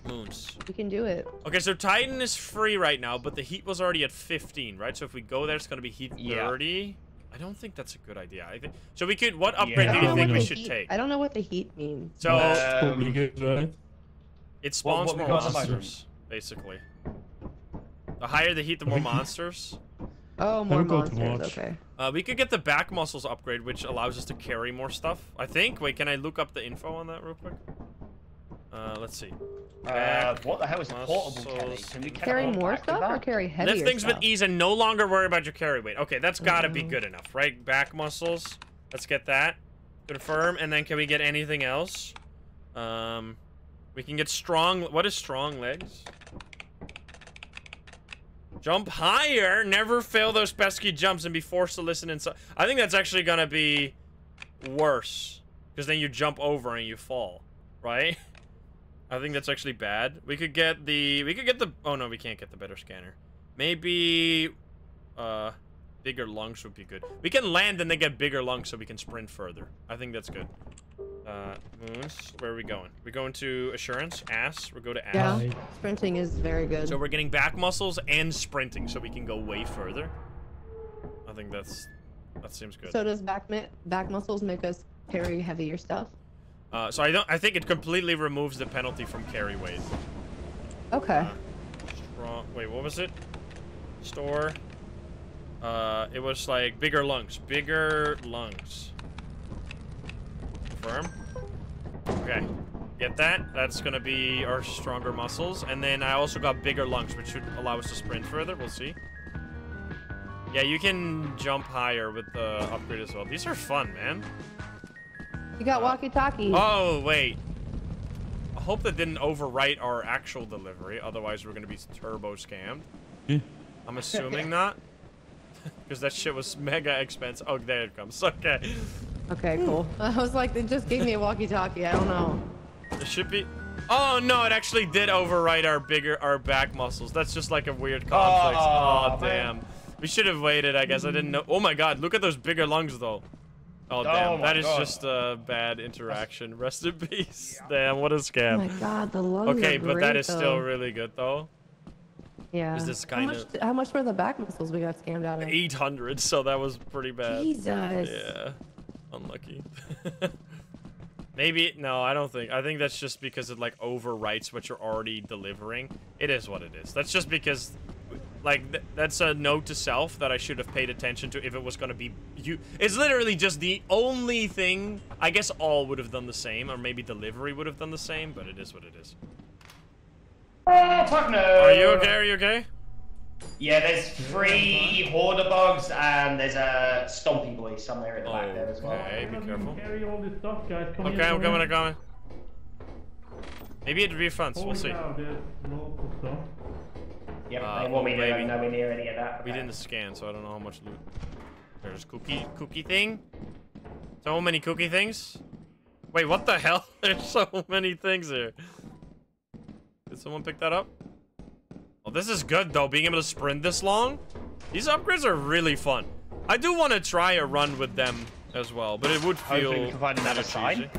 what I'm this. saying. moons. We can do it. Okay, so Titan is free right now, but the heat was already at 15, right? So if we go there, it's gonna be heat Yeah. 30. I don't think that's a good idea. I think so. We could. What upgrade Yeah. do I you don't think know we what the should heat- take? I don't know what the heat means. So Um, it spawns what we more got at the monsters, basically. The higher the heat, the more monsters. oh, more I'll to monsters. Okay. Uh, we could get the back muscles upgrade, which allows us to carry more stuff. I think. Wait, can I look up the info on that real quick? Uh, let's see. Uh, what the hell is a portable Kelly? muscles. Can we Carry teleport more back stuff or carry heavier Lift things stuff? with ease and no longer worry about your carry weight. Okay, that's gotta be Mm. good enough, right? Back muscles. Let's get that. Confirm, and then can we get anything else? Um, we can get strong. What is strong legs? Jump higher. Never fail those pesky jumps and be forced to listen inside. I think that's actually gonna be worse because then you jump over and you fall, right? (laughs) I think that's actually bad. We could get the we could get the oh no, we can't get the better scanner. Maybe uh bigger lungs would be good. We can land and then get bigger lungs so we can sprint further. I think that's good. Uh moons, where are we going? We're going to assurance, ass. We're going to ass. Yeah. Sprinting is very good. So we're getting back muscles and sprinting so we can go way further. I think that's that seems good. So does back back muscles make us carry heavier stuff? Uh, so I don't. I think it completely removes the penalty from carry weight. Okay. Strong. Wait, what was it? Store. Uh, it was like bigger lungs. Bigger lungs. Confirm. Okay. Get that? That's gonna be our stronger muscles. And then I also got bigger lungs, which should allow us to sprint further. We'll see. Yeah, you can jump higher with the upgrade as well. These are fun, man. You got walkie-talkie. Oh, wait. I hope that didn't overwrite our actual delivery. Otherwise, we're going to be turbo scammed. Yeah. I'm assuming not. (laughs) Because that shit was mega expensive. Oh, there it comes. (laughs) Okay. Okay, cool. Hmm. (laughs) I was like, they just gave me a walkie-talkie. I don't know. It should be... Oh, no, it actually did overwrite our bigger, our back muscles. That's just like a weird conflict. Oh, Oh, man. damn. We should have waited, I guess. I didn't know. Oh, my God. Look at those bigger lungs, though. Oh, oh, damn. my that is God. just a bad interaction. Rest in peace. Damn, what a Oh scam. my god, the lungs Okay, are but that great, is still though. really good though. Yeah. Is this how much, of how much were the back muscles we got scammed out of? 800? So that was pretty bad. Jesus. Yeah, unlucky. (laughs) Maybe no, I don't think. I think that's just because it like overwrites what you're already delivering. It is what it is. That's just because, like, th that's a note to self that I should have paid attention to if it was gonna be you. It's literally just the only thing. I guess all would have done the same, or maybe delivery would have done the same. But it is what it is. Oh, fuck no! Are you okay? Are you okay? Yeah, there's three hoarder bugs and there's a stompy boy somewhere at the back there as well. Okay, be careful. Carry all this stuff, guys. Come Okay, here, I'm coming. I'm coming. Maybe it refunds. We'll Holy see. Yep, Uh, they want me to maybe. nowhere near any of that. We didn't scan, so I don't know how much loot. There's cookie, cookie thing. So many cookie things. Wait, what the hell? (laughs) There's so many things here. Did someone pick that up? Well, this is good though, being able to sprint this long. These upgrades are really fun. I do want to try a run with them as well, but it would feel. Hopefully we can find another sign.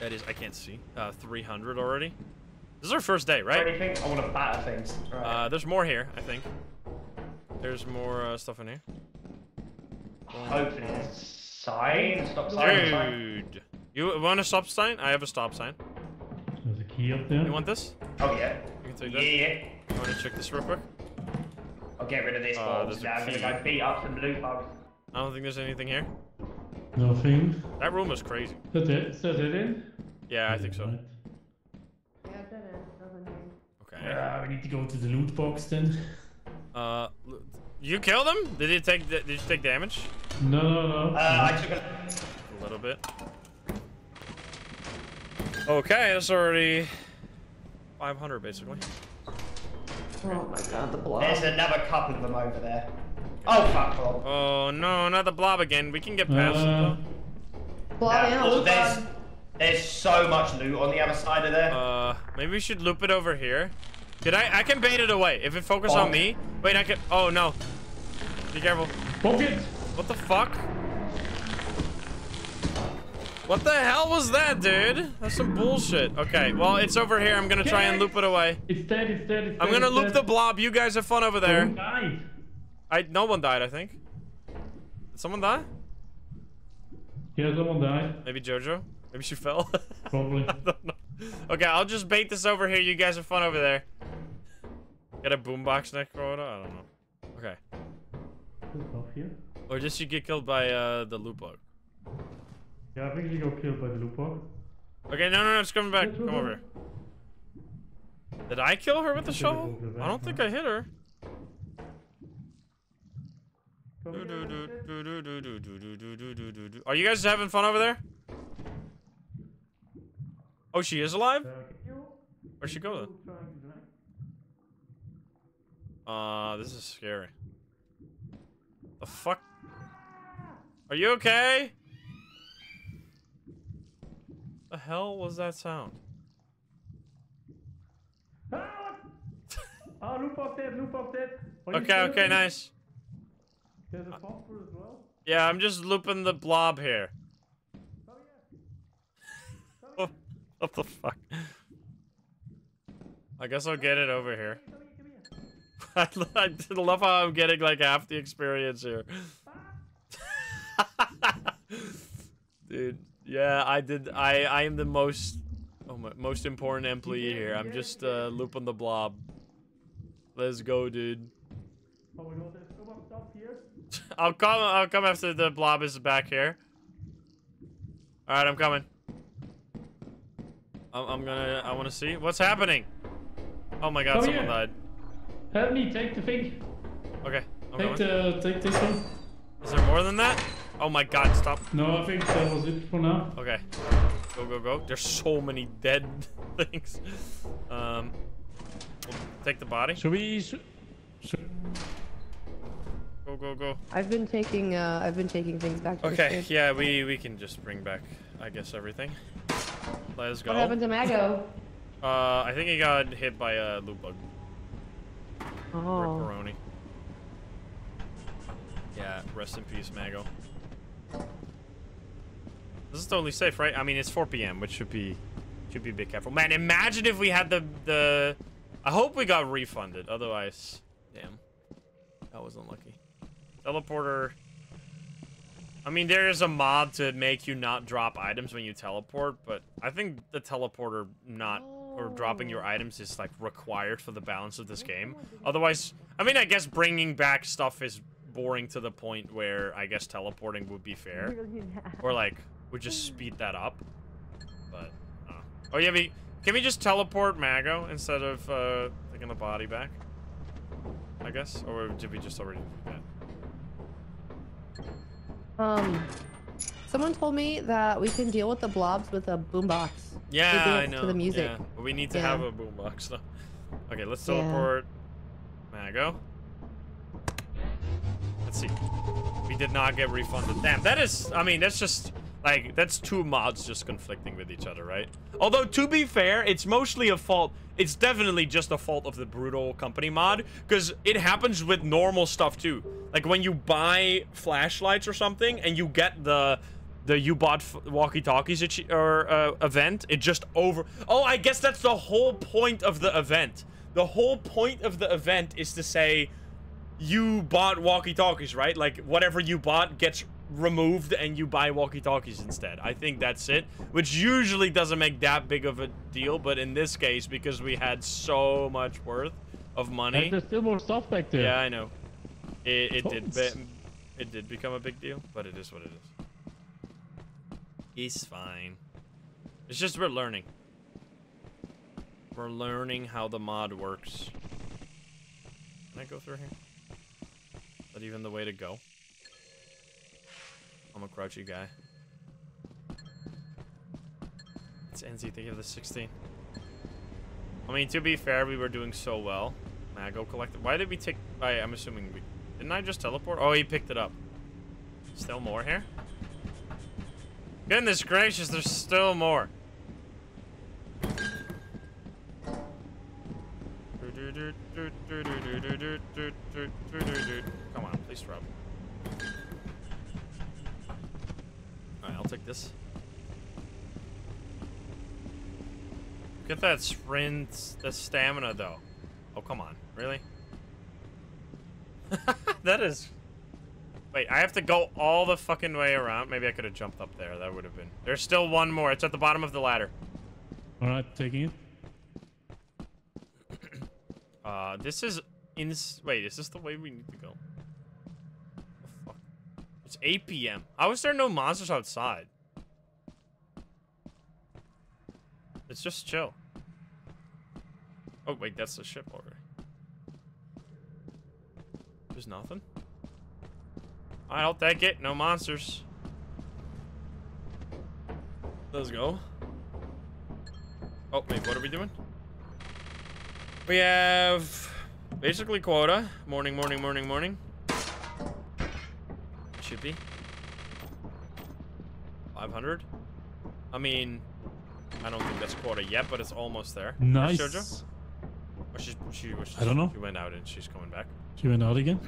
That is, I can't see. Uh, 300 already. This is our first day, right? Anything? I want to batter things. Right. Uh, there's more here, I think. There's more uh, stuff in here. Hopefully there's a sign. Stop sign. sign. Dude, you want a stop sign? I have a stop sign. There's a key up there. You want this? Oh yeah. You can Yeah, take that. yeah. I want to check this real quick. I'll get rid of this Uh, box. there's a Now I'm gonna go beat up some loot bugs. I don't think there's anything here. Nothing. That room was crazy. Is that it? Is that it in? Yeah, I think so. Right. Uh, we need to go to the loot box then. Uh, you killed him? Did he take? Did you take damage? No, no, no. Uh, I took a. A little bit. Okay, that's already 500 basically. Oh my god, the blob. There's another couple of them over there. Oh fuck off. Oh no, not the blob again. We can get past it Uh, though. Blob Yeah, and there's there's so much loot on the other side of there. Uh, maybe we should loop it over here. Did I? I can bait it away. If it focuses on Oh. me. Wait, I can. Oh no. Be careful. Pocket! What the fuck? What the hell was that, dude? That's some bullshit. Okay, well, it's over here. I'm gonna try and loop it away. It's dead, it's dead, it's I'm gonna loop dead. the blob. You guys have fun over there. Someone died. I no one died, I think. Did someone die? Yeah, someone died. Maybe Jojo? Maybe she fell? (laughs) Probably. I don't know. Okay, I'll just bait this over here. You guys have fun over there. Get a boombox next photo? I don't know. Okay. Here. Or did she get killed by uh, the loot bug? Yeah, I think she got killed by the loot box. Okay, no, no, no, it's coming back. Come over here. Did I kill her with the shovel? I don't think. I hit her. Come here, Pocket. Are you guys having fun over there? Oh, she is alive? Uh, Where'd she go then? try and drag- Uh, this is scary. The fuck? Are you okay? The hell was that sound? Ah! Ah, dead, loot box dead. Okay, okay, nice. There's a phosphor as well. Yeah, I'm just looping the blob here. Oh, what the fuck? I guess I'll get it over here. (laughs) I I love how I'm getting like half the experience here. (laughs) Dude, yeah, I did. I I am the most oh my, most important employee here. I'm just uh, looping the blob. Let's go, dude. Oh my god, there's so much stuff here. (laughs) I'll come. I'll come after the blob is back here. All right, I'm coming. I'm, I'm gonna. I want to see what's happening. Oh my God! Come someone here. died. Help me, take the thing. Okay, I'm Take going. the, take this one. Is there more than that? Oh my God! Stop. No, I think that was it for now. Okay. Go go go. There's so many dead (laughs) things. Um. We'll take the body. Should we? Sh sh Go go go. I've been taking uh I've been taking things back Okay. Yeah, we we can just bring back. I guess everything. Let's go. What happened to Mago? Uh, I think he got hit by a loot bug. Oh. Ripperoni. Yeah, rest in peace, Mago. This is totally safe, right? I mean, it's 4 p.m., which should be should be a bit careful. Man, imagine if we had the the I hope we got refunded. Otherwise, damn. That was unlucky. Teleporter. I mean, there is a mod to make you not drop items when you teleport, but I think the teleporter not or dropping your items is like required for the balance of this game. Otherwise, I mean, I guess bringing back stuff is boring to the point where I guess teleporting would be fair, (laughs) or like would just speed that up. But uh, oh yeah, we can we just teleport Mago instead of uh, taking the body back? I guess, or did we just already do that? Um, someone told me that we can deal with the blobs with a boombox. Yeah, I know. To the music. Yeah, but we need to Yeah. have a boombox though. Okay, let's teleport. Yeah. teleport Mago. Let's see. We did not get refunded. Damn, that is. I mean, that's just like that's two mods just conflicting with each other, right? Although to be fair, it's mostly a fault. It's definitely just a fault of the brutal company mod because it happens with normal stuff too. Like when you buy flashlights or something and you get the the you bought walkie-talkies or uh, event, it just over. Oh, I guess that's the whole point of the event. The whole point of the event is to say you bought walkie-talkies, right? Like whatever you bought gets removed and you buy walkie-talkies instead. I think that's it, which usually doesn't make that big of a deal, but in this case because we had so much worth of money. And there's still more stuff back there. Yeah, I know. It, it did it did become a big deal, but it is what it is. He's fine. It's just we're learning. We're learning how the mod works. Can I go through here? Is that even the way to go? I'm a crouchy guy. It's NZ, they give the 16. I mean, to be fair, we were doing so well. Mago collected. Why did we take... I, I'm assuming we... Didn't I just teleport? Oh, he picked it up. Still more here? Goodness gracious, there's still more. Come on, please drop. Alright, I'll take this. Look at that sprint, the stamina though. Oh, come on. Really? (laughs) that is... Wait, I have to go all the fucking way around? Maybe I could have jumped up there. That would have been... There's still one more. It's at the bottom of the ladder. Alright, taking it. (clears throat) Uh, this is... In Wait, is this the way we need to go? It's 8 p.m. How is there no monsters outside? It's just chill. Oh, wait, that's the ship already. There's nothing? Alright, I'll take it. No monsters. Let's go. Oh, wait, what are we doing? We have basically quota. Morning, morning, morning, morning. Should be. 500. I mean, I don't think that's quota yet, but it's almost there. Where's Nice. Jojo? Or she, she, was I don't know. She went out and she's coming back. She went out again.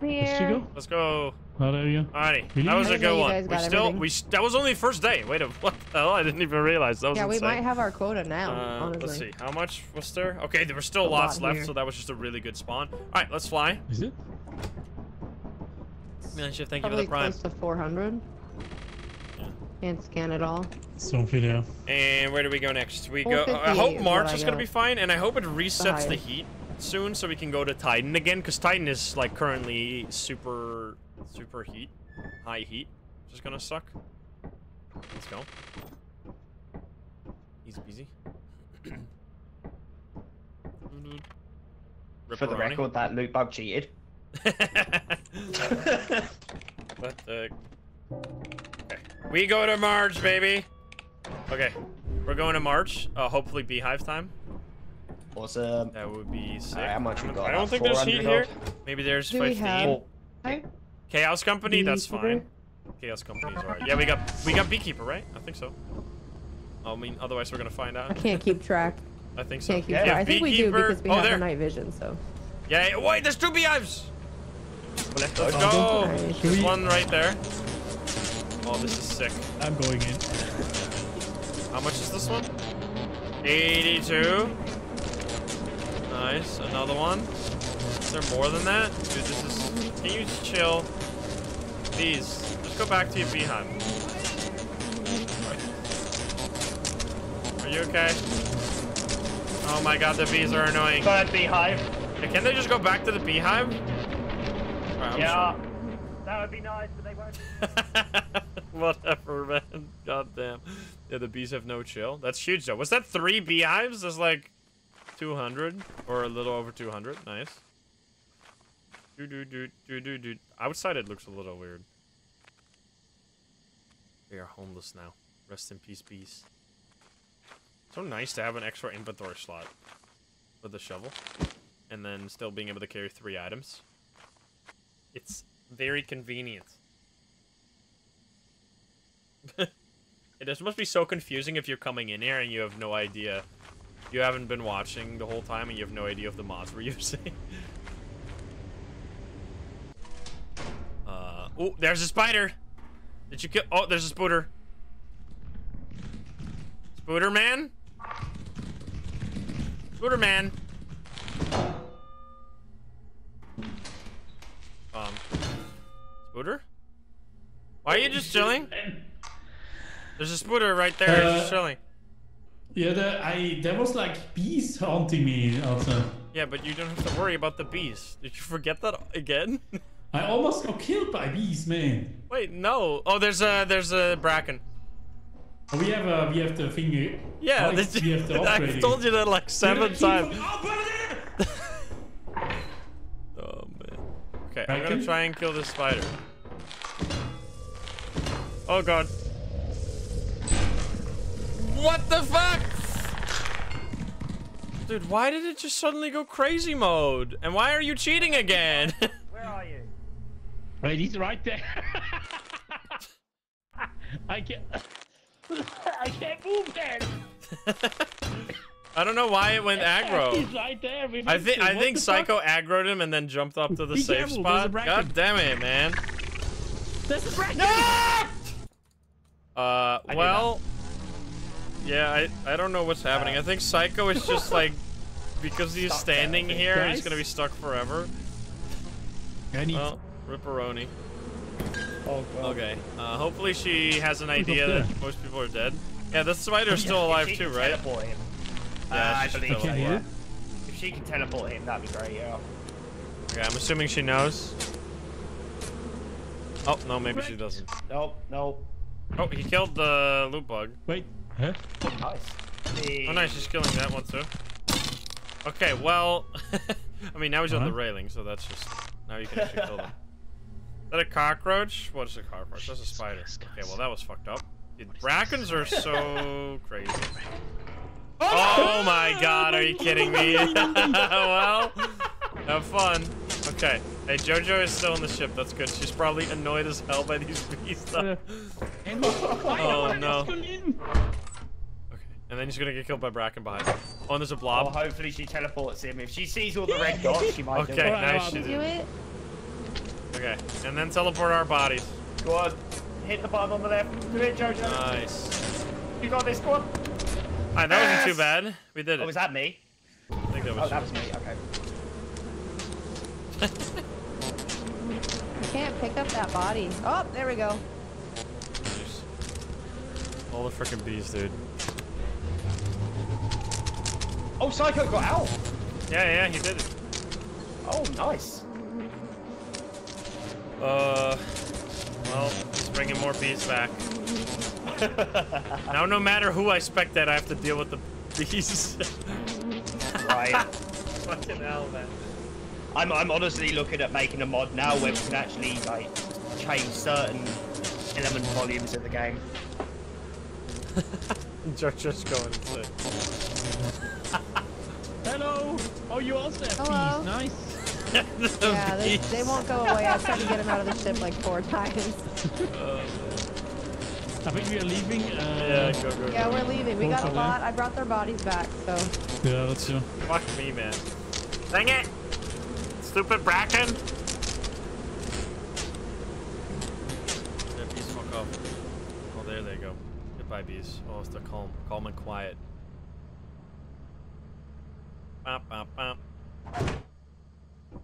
Where'd she go? Let's go. Oh, there you. Alrighty, Really? that was a good one. We still, everything. we s- that was only first day. Wait a, what the hell? I didn't even realize that was Yeah, we might have our quota now. Uh, honestly. let's see. How much was there? Okay, there were still A lot lots left, here. so that was just a really good spawn. All right, let's fly. Is it? Man, shit, thank you for the prime. close to 400. Can't scan it all. Something there. And where do we go next? We go. I hope March what I is gonna be fine, and I hope it resets the highest. heat soon, so we can go to Titan again. Because Titan is like currently super, super heat, high heat, which is gonna suck. Let's go. Easy peasy. (clears throat) For the record, that loot bug cheated. (laughs) What the? Okay. We go to March, baby. Okay. We're going to March. Uh, hopefully beehive time. Awesome. That would be sick. Alright, how much we got? I don't think there's heat here. Maybe there's Do 15. have- Chaos Company, that's fine. Chaos Company's alright. Yeah, we got we got Beekeeper, right? I think so. I mean, otherwise we're gonna find out. I can't keep track. I think so. Can't keep Yeah, track. I think we do because we oh, have there. the night vision. So. Yeah, yeah, wait, there's two beehives. Let's go. Alright. There's one right there. Oh, this is sick. I'm going in. How much is this one? 82. Nice. Another one. Is there more than that? Dude, this is... Can you just chill? Please. Just go back to your beehive. Are you okay? Oh my god, the bees are annoying. Third beehive. Can they just go back to the beehive? Alright, I'm Yeah. That would be nice, but they won't. (laughs) Whatever, man. God damn. Yeah, the bees have no chill. That's huge, though. Was that three beehives? That's like 200 or a little over 200. Nice. Do do do do do do. Outside, it looks a little weird. They are homeless now. Rest in peace, bees. So nice to have an extra inventory slot with the shovel, and then still being able to carry three items. It's very convenient. (laughs) it must be so confusing if you're coming in here and you have no idea. You haven't been watching the whole time and you have no idea of the mods we're (laughs) using. uh, oh, there's a spider. Did you kill? Oh, there's a spooter. Spooter man. Spooter man. Um, Spooter? Why are you just chilling? There's a Spooter right there, Uh, just chilling. Yeah, the, I there was like bees haunting me also. Yeah, but you don't have to worry about the bees. Did you forget that again? I almost got killed by bees, man. Wait, no. Oh, there's a there's a bracken. Oh, we have a we have the thing. Yeah, oh, this, we have the (laughs) I told you that like seven times. Okay, I'm gonna try and kill this spider. Oh god. What the fuck? Dude, why did it just suddenly go crazy mode? And why are you cheating again? (laughs) Where are you? Wait, he's right there. (laughs) I can't. (laughs) I can't move there. I don't know why it went (laughs) aggro. He's right there. We I think. I think the fuck? Psycho aggroed him and then jumped up to the Be safe careful, there's a spot. God damn it, man. There's a bracken. (laughs) Uh, did well, yeah, I I don't know what's happening. I think Psycho is just (laughs) like because he's Stuck there, I standing think. here, he's gonna be stuck forever. I need. Well, Ripperoni. Oh god. Okay. Uh, hopefully she has an idea that most people are dead. Yeah, the spider's still If alive too, can right? Teleport him. Yeah, uh, I believe so. Yeah. If she can teleport him, that'd be great. Yeah. Okay, I'm assuming she knows. Oh no, maybe she doesn't. Nope. Nope. Oh, he killed the loot bug. Wait, huh? Nice. The- Oh, nice, she's killing that one too. Okay, well, (laughs) I mean now he's on the railing, so that's just now you can actually kill them. Is that a cockroach? What is a cockroach? That's a spider. Okay, well that was fucked up. Dude, brackens are so (laughs) crazy. Oh my (laughs) god, are you kidding me? (laughs) well, have fun. Okay. Hey, Jojo is still on the ship. That's good. She's probably annoyed as hell by these bees. though. (laughs) oh no. Okay. And then he's gonna get killed by Bracken behind him. Oh, and there's a Oh, blob. hopefully she teleports him. If she sees all the red dots, she might do it. Okay, nice. She did. it. Okay. And then teleport our bodies. Go on. Hit the button on the left. Do it, Jojo. Nice. you got this. Go on. Alright, that wasn't too bad. We did it. Oh, it. was that me? I think that Oh, was. that was me. Okay. I can't pick up that body. Oh, there we go. Nice. All the freaking bees, dude. Oh, Psycho got out. Yeah, yeah, he did it. Oh, nice. Uh, well, he's bringing more bees back. Now, no matter who I spec that, I have to deal with the bees. Right. (laughs) Fucking hell, man. I'm, I'm honestly looking at making a mod now where we can actually like change certain element volumes in the game. Just going insane. Hello. Oh, you also have Hello. bees. Nice. (laughs) The Yeah, they, they won't go away. I've tried to get them out of the ship like four times. (laughs) Oh, I think we are leaving. yeah, Uh, go, go, Yeah, we're leaving. We got a lot. I brought their bodies back, so. yeah, let's go. Fuck me, man. Dang it! Stupid Bracken! Yeah, bees fuck off. Oh, there they go. Goodbye, bees. Oh, it's the calm, calm and quiet. Bop, bop, bop.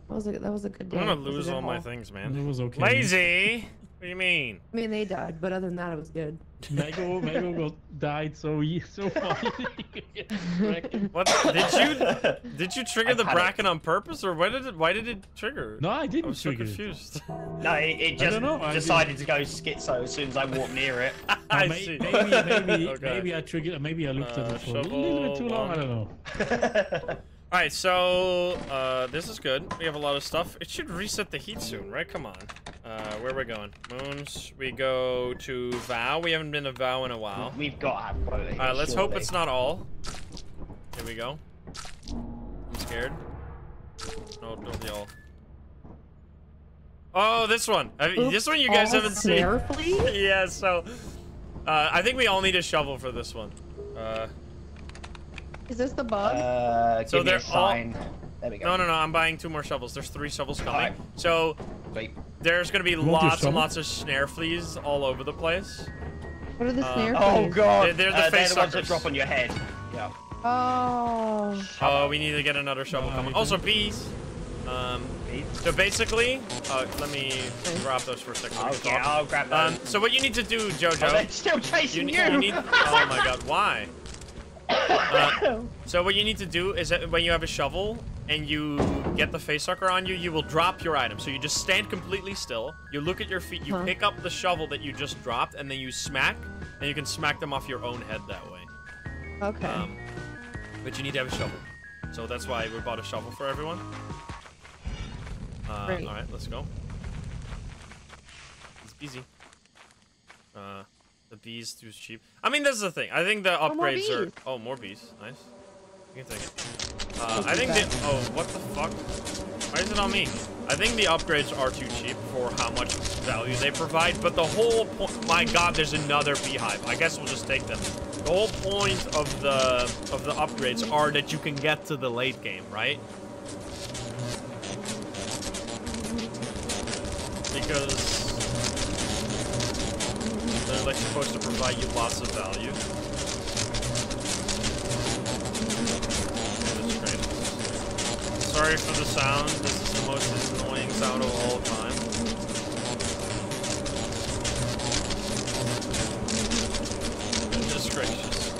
was a that was a good day. I'm gonna It was a lose good all my things, man. It was okay. Lazy. What do you mean? I mean, they died, but other than that, it was good. Mago, Mago got died so e- so (laughs) funny. (laughs) What did you did you trigger I the panicked. bracken on purpose, or why did it why did it trigger? no, I I didn't was so trigger it. confused. No, it, it just know, decided to go schizo as soon as I walked near it. (laughs) I may- see. maybe, maybe, Okay. maybe I triggered. Maybe I looked at Uh, it for a little bit too shovel long. I don't know. All right, so uh, this is good. We have a lot of stuff. It should reset the heat soon, right? Come on. Uh, where are we going? Moons. We go to Vow. We haven't been to Vow in a while. We've got to have quality. All right, let's hope it's not all. Here we go. I'm scared. No, don't yell. Oh, this one. I mean, this one you guys haven't seen. snare flea? (laughs) yeah, so uh, I think we all need a shovel for this one. Uh, Is this the bug? Uh, So me they're all- sign. There we go. no, no, no. I'm buying two more shovels. There's three shovels coming. Alright. So Sweet. there's gonna be want lots and lots of snare fleas all over the place. what are the uh, snare fleas? Oh god. They're- they're the uh, they're face the ones that drop on your head. Yeah. Oh. Oh, we need to get another shovel coming. Also bees. Um, so basically, uh, let me grab those for a second. so we Okay. I'll grab those. Um, so what you need to do, oh, Jojo? they're still You, chasing need- you. you need. (laughs) Oh my God! Why? Uh, so what you need to do is that when you have a shovel and you get the face sucker on you, you will drop your item. So you just stand completely still. You look at your feet. You Huh. pick up the shovel that you just dropped, and then you smack, and you can smack them off your own head that way. Okay. Um, but you need to have a shovel. So that's why we bought a shovel for everyone. Uh, all right, let's go. It's easy. Uh, the bees too cheap. I mean, this is the thing. I think the Oh, upgrades are. Oh, more bees. Nice. You can take it. Uh, I think the. Oh, what the fuck? Why is it on me? I think the upgrades are too cheap for how much value they provide. But the whole point. My God, there's another beehive. I guess we'll just take them. The whole point of the of the upgrades are that you can get to the late game, right? Because they're like supposed to provide you lots of value. Sorry for the sound. This is the most annoying sound of all time. Goodness gracious.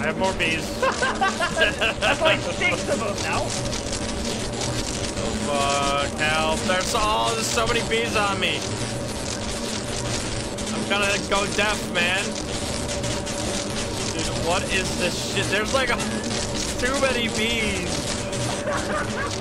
I have more bees. (laughs) (laughs) That's like six of them now. Oh, fuck, help. There's all, there's so many bees on me. I'm gonna go deaf, man. Dude, what is this shit? There's like a, too many bees.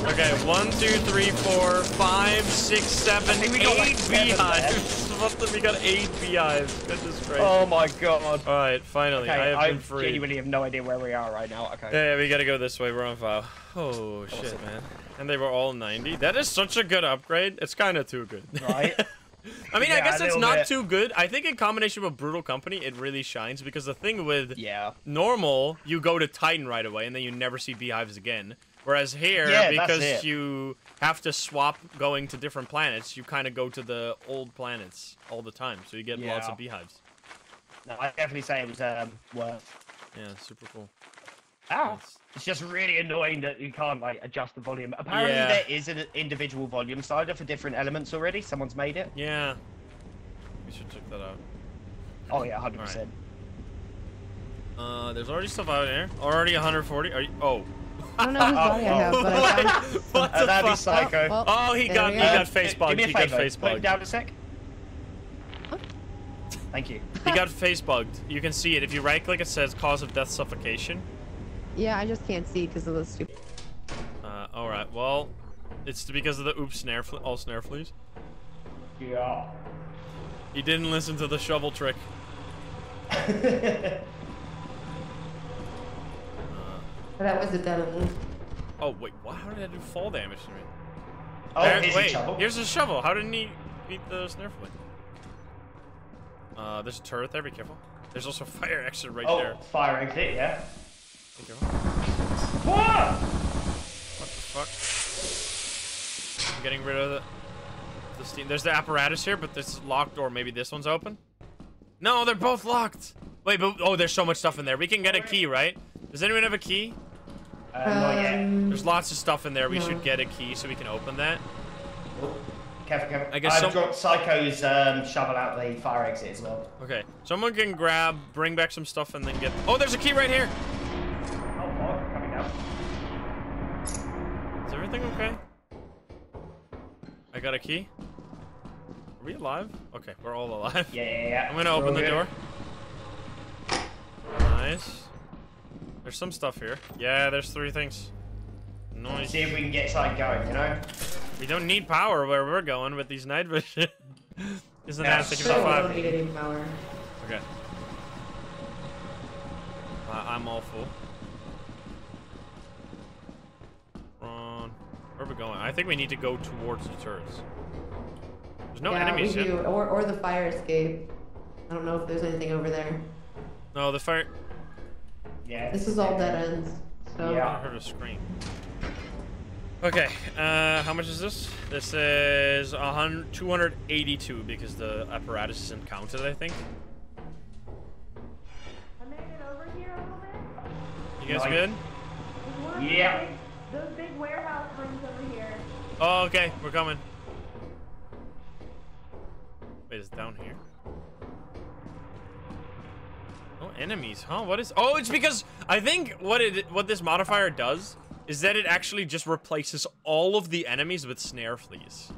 Okay, one, two, three, four, five, six, seven, think we got, like, eight seven beehives. (laughs) What the- we got eight beehives. Goodness gracious. Oh my god. All right, finally, Okay, I have I been free. genuinely have no idea where we are right now. Okay. Yeah, yeah, we gotta go this way. We're on file. Oh shit, man! And they were all 90. That is such a good upgrade. It's kind of too good. Right. (laughs) I mean, I guess it's not bit. too good. I think in combination with Brutal Company, it really shines because the thing with Yeah. normal, you go to Titan right away and then you never see beehives again. Whereas here, Yeah, because you have to swap going to different planets, you kind of go to the old planets all the time, so you get lots of beehives. No, I definitely say it was um worth. Yeah, super cool. Ow. Nice. It's just really annoying that you can't like adjust the volume. Apparently Yeah. there is an individual volume slider for different elements already. Someone's made it. Yeah, we should check that out. Oh yeah, hundred percent. Uh, there's already stuff out there. Already 140. Are you? Oh. I don't know whose body I have, but I (laughs) found. what Uh, the that'd be fuck? psycho. well, Oh, he got he go. got face Do bugged. me a He got favor. face Put it down a sec. Thank you. He got (laughs) face bugged. You can see it if you right click. It says cause of death suffocation. Yeah, I just can't see because of the stupid. Uh, all right. Well, it's because of the oops snare fle- all snare fleas. Yeah. He didn't listen to the shovel trick. (laughs) That was a dumb. Oh wait, what? How did I do fall damage to me? Oh, There- here's wait, your shovel. here's a shovel. How didn't he beat the snare flea? Uh, there's a turret there. Be careful. There's also a fire exit right oh, there. fire exit, yeah. Be careful. Whoa! What the fuck? I'm getting rid of the, the steam. There's the apparatus here, but this is locked, or maybe this one's open. No, they're both locked. Wait, but oh, there's so much stuff in there. We can get a key, right? Does anyone have a key? Uh, not yet. Um, There's lots of stuff in there. We No. should get a key so we can open that. Careful, careful. I guess I've some- dropped Psycho's um, shovel out the fire exit as well. Okay. Someone can grab, bring back some stuff, and then get. Oh, there's a key right here. Is everything okay? I got a key. Are we alive? Okay, we're all alive. Yeah, yeah, yeah. I'm gonna open We're the all door. Nice. There's some stuff here. Yeah, there's three things. good. Nice. See if we can get something going, you know? We don't need power where we're going with these night vision. (laughs) Isn't Yeah, that six sure. I five? don't need any power. Okay. Uh, I'm all full. Run. Where are we going? I think we need to go towards the turrets. There's no yeah, enemies we yet. do. Or, or the fire escape. I don't know if there's anything over there. No, the fire. Yeah. This is all dead ends. So Yeah. I heard a scream. Okay, uh, how much is this? This is a hundred, 282 because the apparatus isn't counted, I think. I made it over here a little bit. You guys Nice. good? There's one of those Yeah. Those big warehouse rooms over here. Oh, okay, we're coming. Wait, it's down here. No enemies, huh? What is? Oh, it's because I think what it what this modifier does is that it actually just replaces all of the enemies with snare fleas.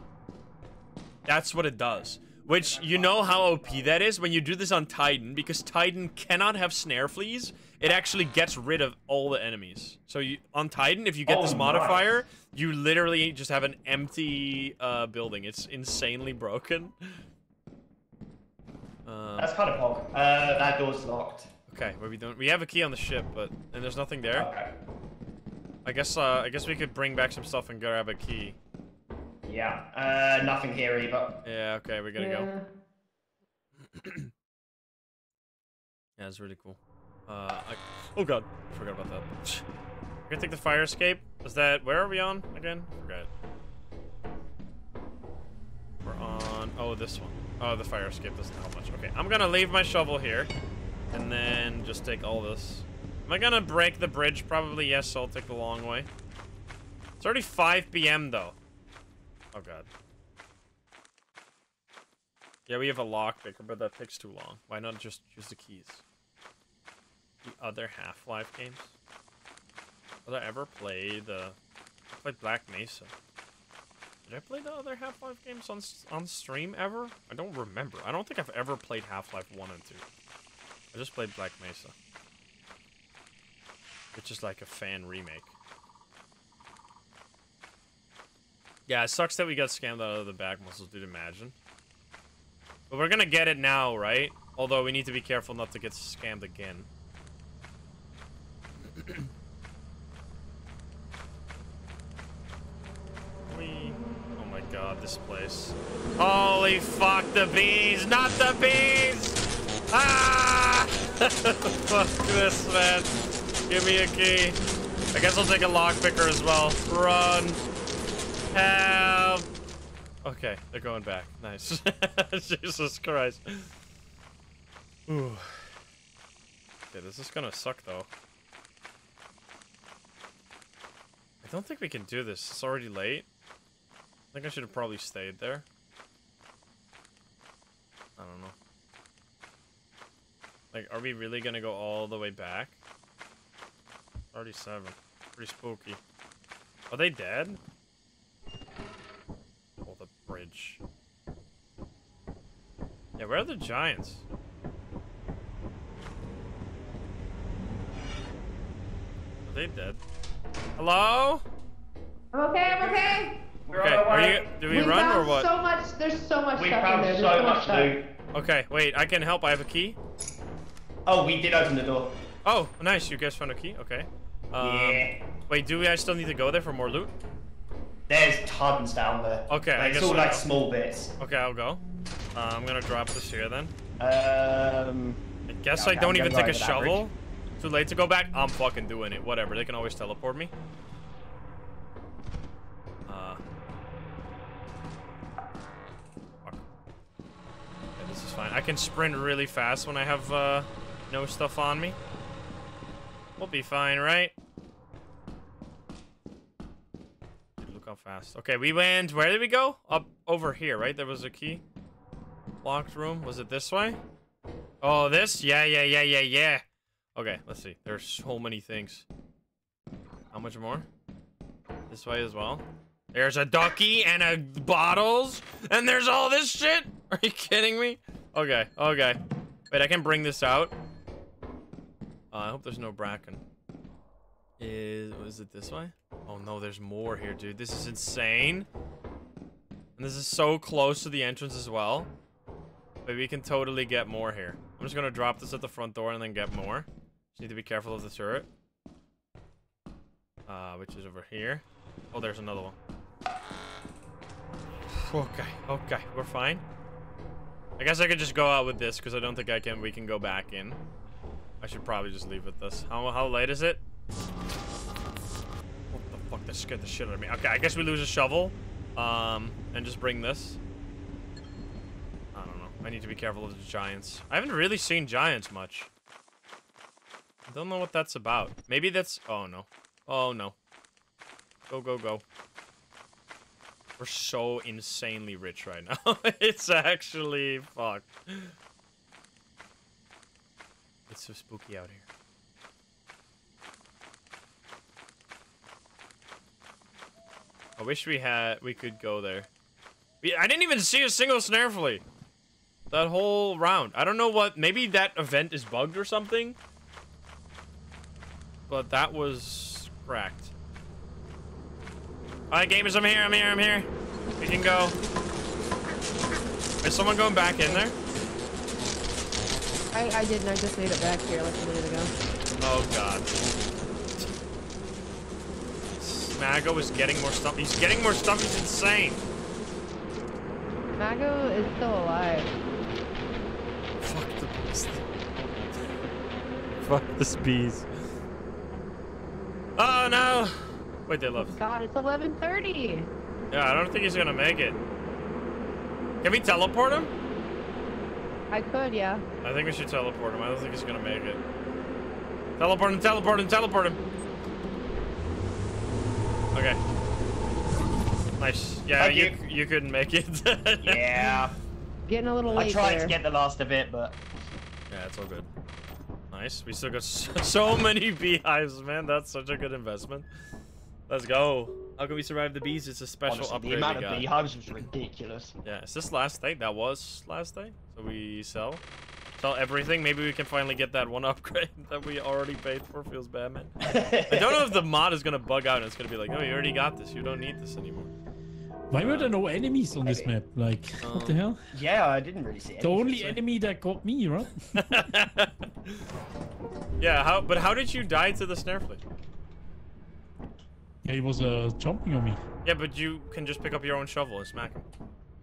That's what it does. Which you know how OP that is when you do this on Titan because Titan cannot have snare fleas. It actually gets rid of all the enemies. So you on Titan, if you get Oh, this modifier, you literally just have an empty uh, building. It's insanely broken. Um, That's kind of pog. Uh, that door's locked. okay, what are we doing? We have a key on the ship, but and there's nothing there. Okay. I guess uh, I guess we could bring back some stuff and grab a key. Yeah. Uh, nothing here either. Yeah, okay, we gotta go. yeah. (clears throat) Yeah, it's really cool. Uh, I, oh god, I forgot about that. We're gonna take the fire escape. Is that where are we on again? Forgot. We're on. Oh, this one. Oh, the fire escape doesn't help much. Okay, I'm gonna leave my shovel here, and then just take all this. Am I gonna break the bridge? Probably yes. So I'll take the long way. It's already 5 p.m. though. Oh god. Yeah, we have a lockpicker, but that takes too long. Why not just use the keys? The other Half-Life games? Did I ever play the... I played Black Mesa. Did I play the other Half-Life games on, on stream ever? I don't remember. I don't think I've ever played Half-Life 1 and 2. I just played Black Mesa. Which is like a fan remake. Yeah, it sucks that we got scammed out of the back muscles, dude, imagine. But we're gonna get it now, right? Although we need to be careful not to get scammed again. (clears throat) Oh my god, this place. Holy fuck, the bees! Not the bees! Ah! (laughs) fuck this, man. Give me a key. I guess I'll take a lockpicker as well. Run. Okay, they're going back. Nice. (laughs) Jesus Christ. Ooh. Okay, this is gonna suck though. I don't think we can do this. It's already late. I think I should have probably stayed there. I don't know. Like, are we really gonna go all the way back? Already seven. Pretty spooky. Are they dead? The bridge. Yeah, where are the giants? Are they dead? Hello? I'm okay. I'm okay. We're Okay, are way. you? Do we, run or what? So much. There's so much We stuff in found there. so There's so much loot. Okay, wait, I can help. I have a key. Oh, we did open the door. Oh, nice. You guys found a key. Okay. Um, yeah. Wait, do we? I still need to go there for more loot? There's tons down there. Okay, I Like, it's guess all I'll like small bits. Okay, I'll go. Uh, I'm gonna drop this here then. Um. I guess Okay, I don't even take a shovel. Too late to go back. I'm fucking doing it. Whatever. They can always teleport me. Uh. Fuck. Okay, this is fine. I can sprint really fast when I have uh, no stuff on me. We'll be fine, right? Look how fast. Okay, we went. Where did we go? Up over here, right? There was a key. Locked room. Was it this way? Oh, this? Yeah, yeah, yeah, yeah, yeah. Okay, let's see. There's so many things. How much more? This way as well. There's a ducky and a bottles, and there's all this shit. (laughs) Are you kidding me? Okay, okay. Wait, I can bring this out. Uh, I hope there's no bracken. Is was it this way? Oh no, there's more here, dude. This is insane. And this is so close to the entrance as well. But we can totally get more here. I'm just gonna drop this at the front door and then get more. Just need to be careful of the turret. Uh, which is over here. Oh, there's another one. Okay, okay, we're fine. I guess I could just go out with this because I don't think I can. We can go back in. I should probably just leave with this. How how late is it? What the fuck? That scared the shit out of me. Okay, I guess we lose a shovel, um, and just bring this. I don't know. I need to be careful of the giants. I haven't really seen giants much. I don't know what that's about. Maybe that's. Oh no. Oh no. Go go go. We're so insanely rich right now. (laughs) it's actually fuck. It's so spooky out here. I wish we had we could go there. We, I didn't even see a single snare flea. That whole round. I don't know what maybe that event is bugged or something. But that was cracked. Alright gamers, I'm here, I'm here, I'm here. We can go. Is someone going back in there? I, I didn't. I just made it back here like a minute ago. Oh god. Smago is getting more stuff. He's getting more stuff. He's insane. Mago is still alive. Fuck the beast. Fuck this bees. Oh no! Wait, they left. God, it's 11:30. Yeah, I don't think he's gonna make it. Can we teleport him? I could, yeah. I think we should teleport him. I don't think he's gonna make it. Teleport him, teleport him, teleport him. Okay. Nice. Yeah, Thank you you couldn't make it. (laughs) Yeah. Getting a little late. I late tried there. to get the last of it, but Yeah, it's all good. Nice. We still got so, (laughs) so many beehives, man. That's such a good investment. Let's go. How can we survive the bees? It's a special honestly, upgrade the amount of got. beehives was ridiculous. Yeah, is this last day? That was last day. So we sell. Sell everything. Maybe we can finally get that one (laughs) upgrade that we already paid for. Feels bad, man. (laughs) I don't know if the mod is gonna bug out and it's gonna be like, oh, you already got this. You don't need this anymore. Why were there no enemies on this map? Like, what the hell? Yeah, I didn't really see it. The only enemy that got me, right? (laughs) Yeah, how? But how did you die to the snare flea? Yeah, he was uh, jumping on me. Yeah, but you can just pick up your own shovel and smack him.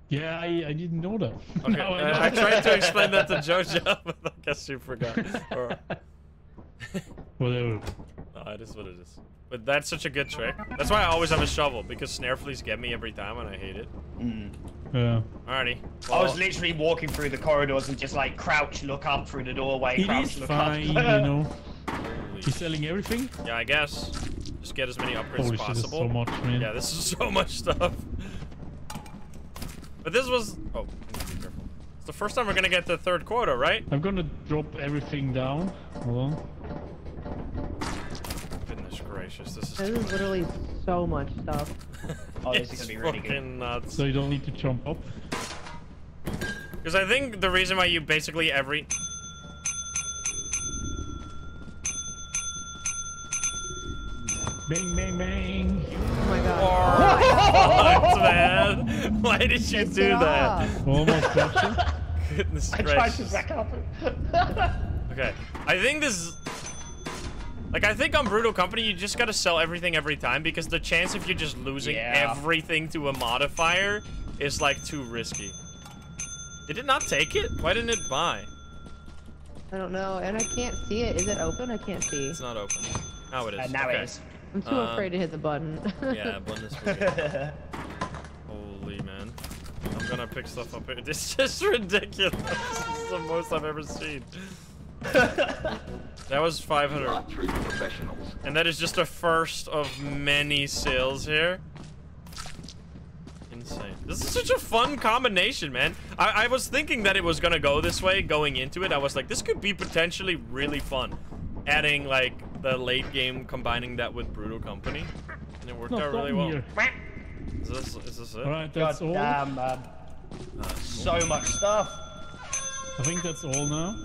Yeah, I, I didn't know that. (laughs) Okay, Now I uh, know. I tried to explain that to (laughs) Jojo, (laughs) but I guess you forgot. Or, Whatever. no, it is what it is. But that's such a good trick. That's why I always have a shovel because snare fleas get me every time and I hate it. Yeah. Alrighty. I was literally walking through the corridors and just like crouch, look up through the doorway, It crouch, is look fine, you up. know. He's selling everything? yeah, I guess. Just get as many upgrades Holy as shit, this is possible. so much, man. Yeah, this is so much stuff. But this was. Oh, I need to be careful. It's the first time we're gonna get the third quota, right? I'm gonna drop everything down. Hold on. Goodness gracious, this is. This is literally so much stuff. (laughs) Oh, this is it's gonna be really fucking good. nuts. So you don't need to jump up. Because I think the reason why you basically every. Bang, bang, bang. Oh my god. Fucked, (laughs) man. Why did you Piss do that? off. Almost got you. (laughs) Goodness I tried to back up. (laughs) Okay, I think this. Like, I think on Brutal Company, you just gotta sell everything every time because the chance of you just losing Yeah. everything to a modifier is like too risky. Did it not take it? Why didn't it buy? I don't know, and I can't see it. Is it open? I can't see. It's not open. Now it is. Uh, now okay. it is. I'm too Um, afraid to hit the button. (laughs) Yeah, button is freaking. Holy man. I'm gonna pick stuff up here. (laughs) This is just ridiculous. This is the most I've ever seen. that was 500. And that is just a first of many sales here. Insane. This is such a fun combination, man. I, I was thinking that it was gonna go this way going into it. I was like, this could be potentially really fun. Adding, like, the late game, combining that with Brutal Company. And it worked Not out really well. here. Is this, is this it? Alright, God all. damn, man. So much stuff. I think that's all now.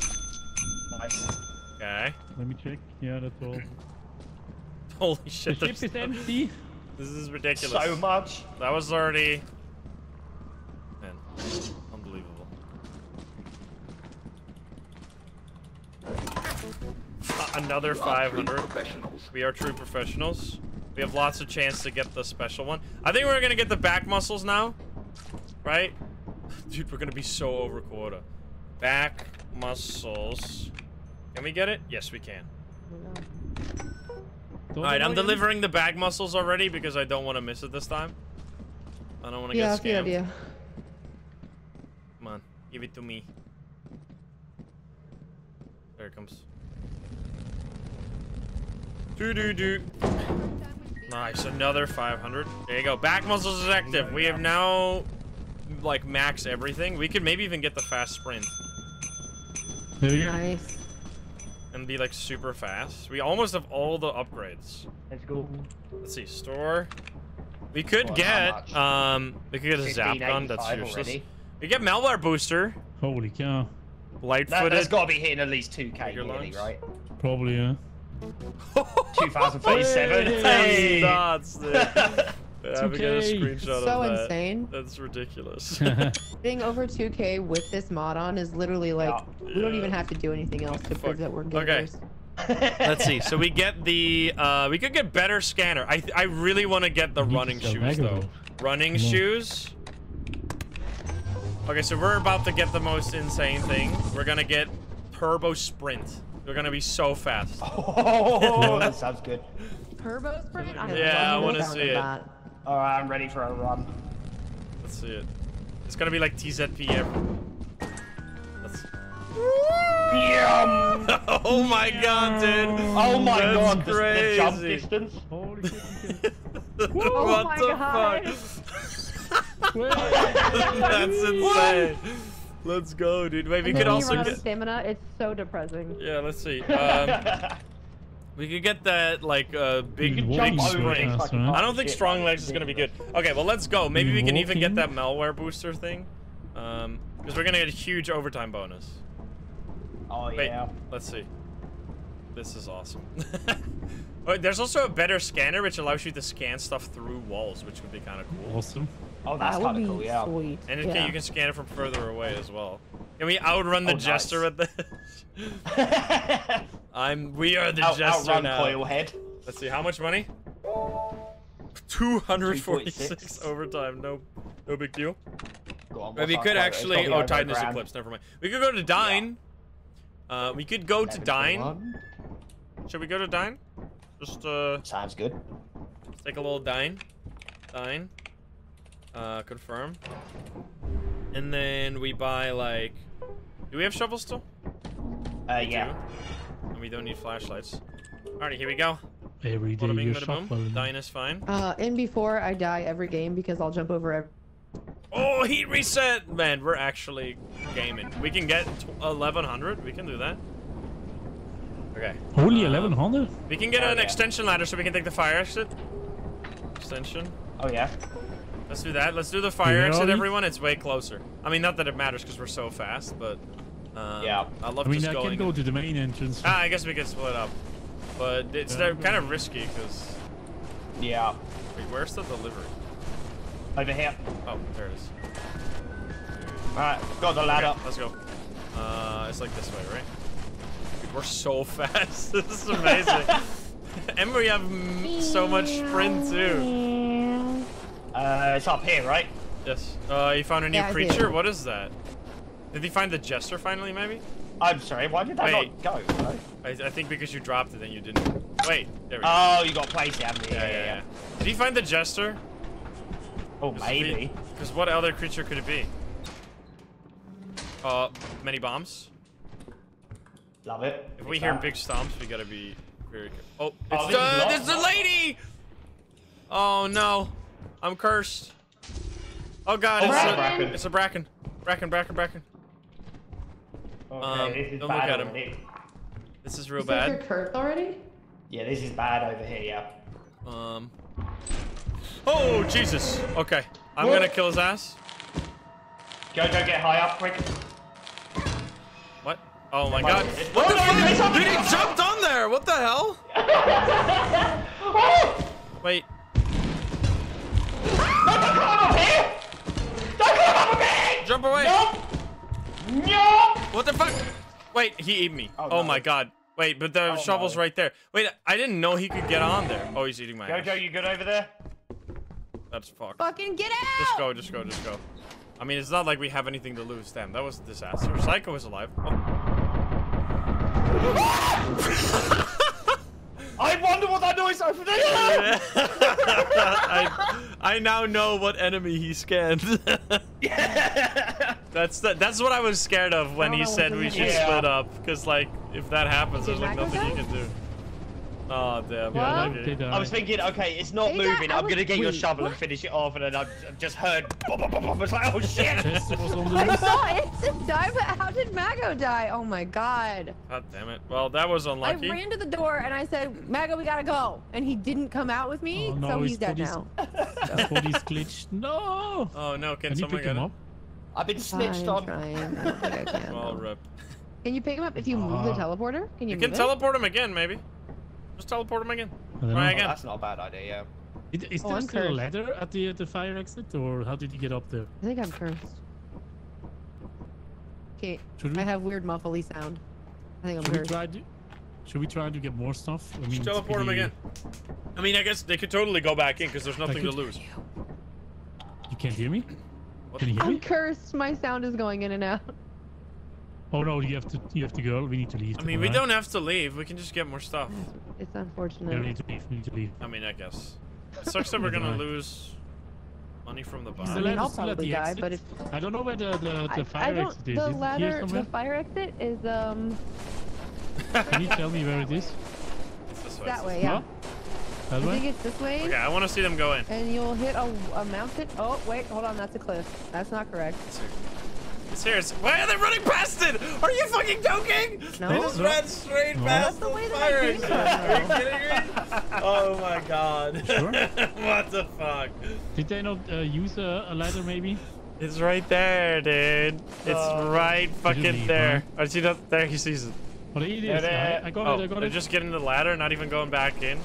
Nice. Okay. Let me check. Yeah, that's all. (laughs) Holy shit. The shit. ship is empty. (laughs) This is ridiculous. So much. That was already... Man, unbelievable. Uh, Another 500. We are true professionals. We have lots of chance to get the special one. I think we're gonna get the back muscles now. Right? (sighs) Dude, we're gonna be so over quota. Back muscles. Can we get it? Yes, we can. Alright, I'm delivering the back muscles already because I don't want to miss it this time. I don't want to Yeah, get that's a good scammed. idea. Come on, give it to me. There it comes. Doo doo doo. Nice, another 500. There you go. Back muscles is active. We have now, like, max everything. We could maybe even get the fast sprint There you go. Nice. and be, like, super fast. We almost have all the upgrades. Let's go. Let's see, store. We could Well, get, um, we could get a zap gun. That's 1585 useless. already. We get malware booster. Holy cow. Light That, footed. that's got to be hitting at least 2k Bigger nearly, lungs? right? Probably, yeah. 2037. (laughs) That's Hey! nuts, dude. (laughs) Yeah, we got a 2K. screenshot So of that. insane. That's ridiculous. (laughs) Being over 2k with this mod on is literally like we don't even have to do anything else to prove that we're Okay. gamers. Let's see. So we get the uh we could get better scanner. I I really want to get the You need to running sell shoes though. Running Come on. shoes. Okay, so we're about to get the most insane thing. We're gonna get turbo sprint. We're gonna be so fast. (laughs) Oh, that sounds good. Turbo sprint? I Yeah, I wanna the sound see it. that. Alright, I'm ready for a run. Let's see it. It's gonna be like TZP. Let's... Yum! (laughs) oh my god, dude. Oh my That's god, the, the jump distance. Holy shit. (laughs) Oh what my the God. fuck? That's insane. Let's go, dude. Wait, we And could then when you also run out get. stamina. It's so depressing. Yeah, let's see. Um, (laughs) we could get that like uh, big, big jump over spring. it's like I a don't think strong legs is gonna be good. Okay, well let's go. Maybe we can even get that malware booster thing, um, because we're gonna get a huge overtime bonus. Oh Wait, yeah. let's see. This is awesome. (laughs) Oh, There's also a better scanner which allows you to scan stuff through walls, which would be kind of cool. Awesome. Oh, that's that would kind be of cool, yeah. sweet. And it yeah. you can scan it from further away as well. Can we outrun the Oh, jester nice. with this? (laughs) I'm. We are the Out, jester outrun now. Coilhead. Let's see. How much money? 246 246. overtime. No, no big deal. Go on, But we could quote? Actually. Oh, over a Titan is grand. eclipse. Never mind. We could go to Dine. Uh, we could go to Dine. one. Should we go to Dine? Just uh, Sounds good. Let's take a little Dine. Dine. Uh, confirm. And then we buy like. Do we have shovels still? Uh, yeah. Two. And we don't need flashlights. Alrighty, here we go. Every day Bada bing, you're bada boom. shuffling. Dine is fine. Uh, in before I die every game because I'll jump over every. Oh, heat reset! Man, we're actually gaming. We can get 1100. We can do that. Okay. Only Um, 1100? We can get Oh, an yeah. extension ladder so we can take the fire exit. Extension. Oh yeah. Let's do that. Let's do the fire Yeah, exit, everyone. It's way closer. I mean, not that it matters because we're so fast, but um, Yeah. I love I mean, just I going. can go to the main entrance. Ah, I guess we can split up, but it's Yeah. kind of risky because. Yeah. Wait, where's the delivery? Over here. Oh, there it is. Alright, got the ladder. Okay, let's go. Uh, it's like this way, right? Dude, we're so (laughs) fast. this is amazing. (laughs) and we have so much sprint too. Uh, it's up here, right? Yes. Uh, you found a new Yeah, creature. What is that? Did he find the jester finally? Maybe. I'm sorry, why did that Wait. not go? No? I, I think because you dropped it and you didn't. Wait. There we go. Oh, you got to place it, haven't you? yeah, yeah, yeah. Did he find the jester? Oh, maybe. Because what other creature could it be? Uh, many bombs. Love it. If we hear big stomps, we gotta be very careful. Oh, it's Oh, the, locked. it's the lady! Oh no, I'm cursed. Oh god, Oh, it's, a, Bracken. it's a bracken. Bracken, bracken, bracken. Okay, Um, this is don't bad look at him. already. This is real You said you're bad. cursed already? Yeah, this is bad over here, yeah. Um. Oh, Jesus. Okay. I'm What? gonna kill his ass. Go, go, get high up, quick. What? Oh my Come god. It's- What the Oh, no, it's fuck? up Dude, here. he jumped on there. What the hell? Wait. No, don't come up here! Don't come up me! Jump away. No! No! What the fuck? Wait, he ate me. Oh, oh, no. my god. Wait, but the Oh, shovel's no. right there. Wait, I didn't know he could get on there. Oh, he's eating my ass. Jojo, you good over there? That's fucked. Fucking get out! Just go, just go, just go. I mean, it's not like we have anything to lose. Damn, that was a disaster. Psycho is alive. Oh. (laughs) I wonder what that noise over there (laughs) I, I now know what enemy he scanned. (laughs) (laughs) that's the, that's what I was scared of when he said we should there. split up. Because, like, if that happens, Did there's, like, nothing you can do. Oh, damn. Yeah, okay. they died. I was thinking, okay, it's not Hey, moving. I I'm was- gonna get your wait, shovel and finish it off, and then I've I've just heard. (laughs) Bop, bop, bop, bop. It's like, oh shit! Jester was on the I saw Instant die, but how did Mago die? Oh my god. God damn it. Well, that was unlucky. I ran to the door and I said, Mago, we gotta go. And he didn't come out with me, Oh, no, so his he's dead now. (laughs) His body's glitched. No! Oh, no. Can Can you someone pick get him up? I've been snitched on. trying. I think I can. Well, rip. Can you pick him up if you move the Uh, teleporter? Can you, You can move it? teleport him again, maybe. Just teleport him again. I don't Try know. Oh, again. that's not a bad idea. Yeah. Is- Is Oh, there I'm still a ladder at the, the fire exit, or how did you get up there? I think I'm cursed. Okay, Should we, I have weird muffly sound. I think I'm should we cursed. try to... Should we try to get more stuff? I mean, teleport him pretty- again. I mean, I guess they could totally go back in because there's nothing to lose. You can't hear me? What? Can you hear I'm me? cursed. My sound is going in and out. Oh no, you have to you have to go. We need to leave. I mean, we alright? don't have to leave. We can just get more stuff. It's Yeah, we unfortunate. need to leave. We need to leave. I mean, I guess. It sucks that (laughs) we're gonna mind. lose money from the Is I mean, I'll probably the die, exit? but if I don't know where the the, I, the I fire don't, exit is. the is ladder, the fire exit is um Can you tell me where it is? It's this way. that way, Huh? yeah. That I think it's this way, Okay, I want to see them go in. and you'll hit a, a mountain. Oh wait, hold on, that's a cliff. That's not correct. It's here. It's... Why are they running past it? Are you fucking joking? No. They just ran straight No. past That's the way that fire I came exit. Are you kidding me? Oh my god. Sure. (laughs) what the fuck? Did they not uh, use a, a ladder maybe? It's right there, dude. It's Uh, right fucking leave, there. Oh, see that? There, he sees it. Oh, there it Yeah, is. there- I, I got Oh, it. I got they're it. just getting the ladder, not even going back in.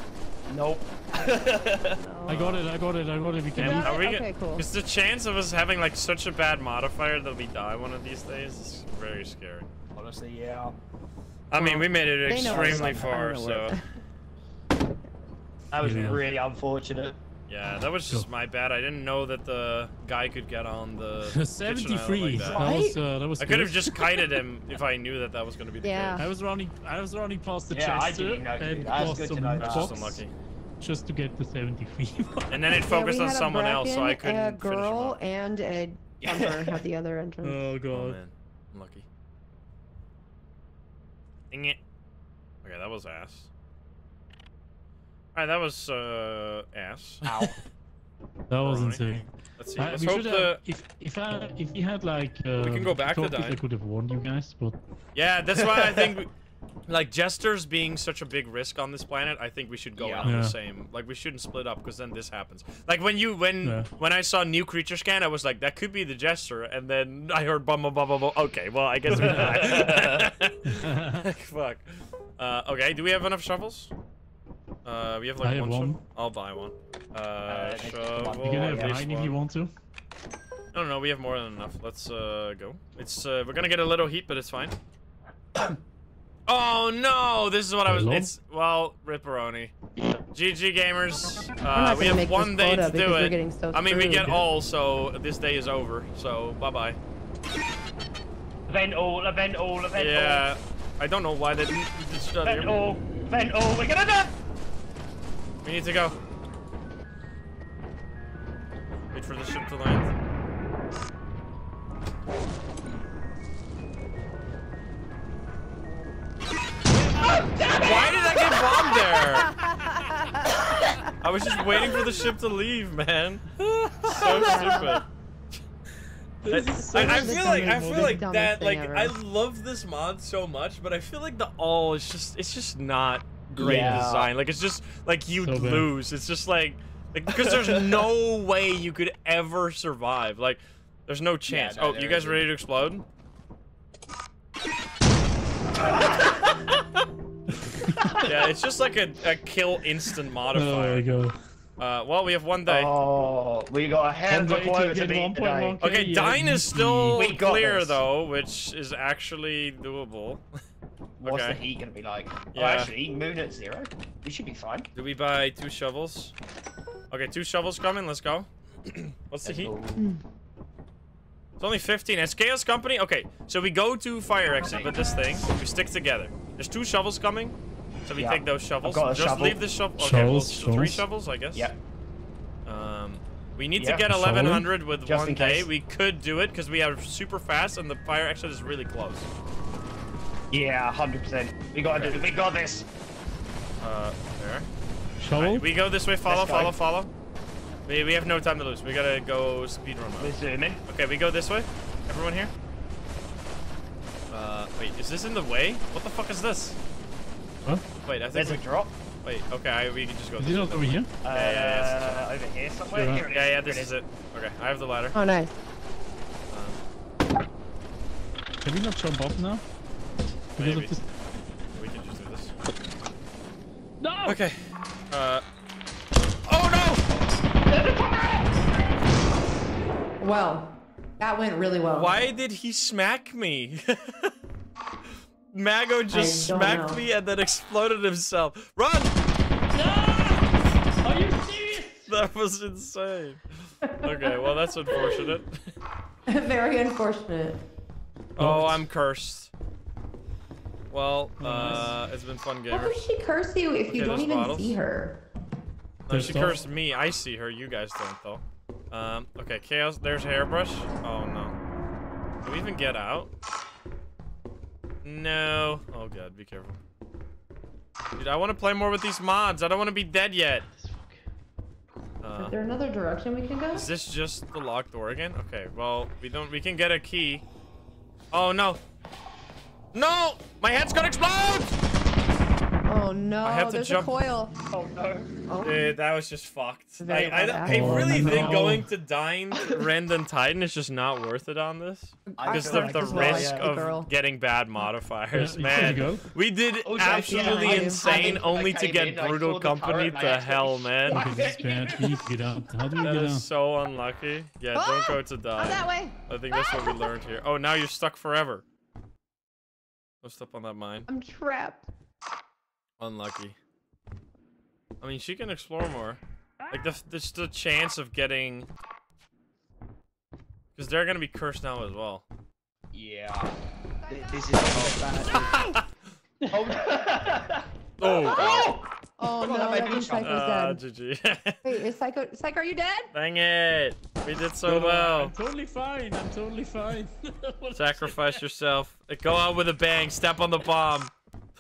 Nope. I got it. I got it. I got it. We can Damn, are we Okay, cool. Is the chance of us having like such a bad modifier that we die one of these days is very scary. Honestly, yeah. I mean, we made it extremely far, so That was Yeah. really unfortunate. Yeah, that was just Go. my bad. I didn't know that the guy could get on the (laughs) 73. like that. that. was uh, that was. I could have just kited him (laughs) if I knew that that was going to be the Yeah. case. I was running. I was running past the Yeah, jester and dude. Past some know just box just to get the 73. (laughs) And then it focused we on had a someone else, so I couldn't A finish him girl and a jumper at the other entrance. oh Oh god. man, unlucky. Dang it. Okay, that was ass. Alright, that was uh ass. Ow. (laughs) That was Pepperoni. insane. Let's see. Uh, Let's we hope the if if I if we had like uh, can go back to that. I could have warned you guys, but Yeah, that's why I think, (laughs) we, like, jesters being such a big risk on this planet, I think we should go Yeah. in on Yeah. the same. Like, we shouldn't split up because then this happens. Like when you when Yeah. when I saw new creature scan, I was like, that could be the jester, and then I heard bum bum bum bum. bum. Okay, well, I guess we die. (laughs) Fuck. Uh, okay, do we have enough shovels? Uh, we have like I have one, one. I'll buy one. Uh, Uh, shovel. you can have this mine if you want to. No, no, we have more than enough. Let's uh go. It's uh we're gonna get a little heat, but it's fine. (coughs) oh no! This is what I was. Hello? It's well, Ripperoni. GG gamers. Uh, we have one this day to do it. so I mean, we get all, so this day is over. So bye bye. Event all, event all, event Yeah, I don't know why they didn't just all. Event all, event all. We're gonna do We need to go. Wait for the ship to land. Why did I get bombed there? (laughs) I was just waiting for the ship to leave, man. So stupid. This I, is so I- I feel like I feel like that like ever. I love this mod so much, but I feel like the all is just it's just not great Yeah. design. Like it's just like you'd So lose. It's just like like because there's (laughs) no way you could ever survive. Like there's no chance. no, oh, you guys ready to explode? (laughs) yeah, it's just like a, a kill instant Oh modifier. my god. Uh, well, we have one day. Oh, we got a hell of a One to quota to get beat today. Okay, yeah, Dine is still clear this. though, which is actually doable. What's okay. the heat gonna be like? Oh, Yeah. actually, moon at zero. We should be fine. Do we buy two shovels? Okay, two shovels coming. Let's go. (clears throat) What's the Let's heat? go. It's only 15. It's Chaos Company. Okay, so we go to fire exit with this thing. We stick together. There's two shovels coming. So we Yeah. take those shovels. got a Just shovel. leave this shovel. Okay, well, Shovels, three shovels. shovels, I guess. Yeah. Um, we need Yeah. to get 1100 with Just one in day. We could do it because we are super fast and the fire exit is really close. Yeah, hundred percent. We got to do. We got this. Uh, there. Shovel? Alright, we go this way. Follow, Let's go. follow, follow. We, we have no time to lose. We gotta go speed run. We're mode. Okay, we go this way. Everyone here. Uh, wait, is this in the way? What the fuck is this? Huh? Wait, I think. There's a drop. wait, okay, I, we can just go. Is This it over here? Uh, yeah, yeah, over here somewhere. Sure. Here. Yeah, yeah, this it is it. Okay, I have the ladder. Oh, nice. Um, Can we not jump up now? Because Maybe. of this. we can just do this. No! Okay. Uh. Oh Well, that went really well. Why did he smack me? (laughs) Mago just smacked know. me and then exploded himself. Run! No! Are you serious? (laughs) That was insane. Okay, well that's unfortunate. (laughs) Very unfortunate. Oh, I'm cursed. Well, uh, it's been fun, How gamer. could she curse you if you Okay, don't even bottles. see her? No, she stuff. cursed me. I see her. You guys don't, though. Um, okay, chaos. There's a hairbrush. Oh no. Can we even get out? No. Oh god, be careful. Dude, I want to play more with these mods. I don't want to be dead yet. Uh, Is there another direction we can go? is this just the locked door again? Okay, well, we don't. We can get a key. Oh no. No! My head's gonna explode! Oh no, I have to there's jump- a coil. Oh no. Oh. Dude, that was just fucked. I, Very I, bad. I Oh, really think going to Dine, (laughs) Rend, and Titan is just not worth it on this. Because feel of like the as well, risk yeah. of getting bad modifiers, Yeah, man. We did Oh, absolutely yeah, insane I- I only to get in, Brutal saw the Company turret, and I to hell, man. shot Okay, bad. We need to get out. How do we That get out? so unlucky. Yeah, don't ah! go to Oh, Dine. that way. I think that's what we learned here. Oh, now you're stuck forever. Go step on that mine. I'm trapped. Unlucky. I mean, she can explore more. Like, the, there's the chance of getting... Because they're gonna be cursed now as well. Yeah. This is all bad. (laughs) oh. Oh, God. Oh no, my that means beach house. Psycho's Ah, dead. GG. Wait, is Psycho? Psycho, are you dead? Dang it. We did so No, no, well. I'm totally fine. I'm totally fine. (laughs) Sacrifice yourself. Go out with a bang. Step on the bomb.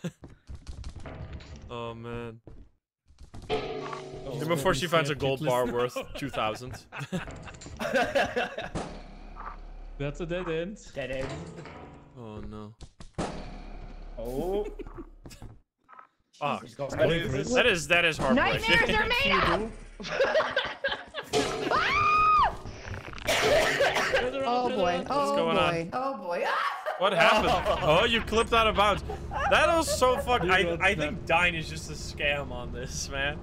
(laughs) oh, man. Oh, Before she finds a gold bar worth (laughs) 2,000. That's a dead end. Dead end. Oh, no. Oh. Fuck. He's got Wait, movers. That is, that is heartbreaking. Nightmares are made up. (laughs) Oh boy. Oh going on? boy. Oh boy. (laughs) What happened? Oh, you clipped out of bounds. That was so fuck. I, I think Dine is just a scam on this, man.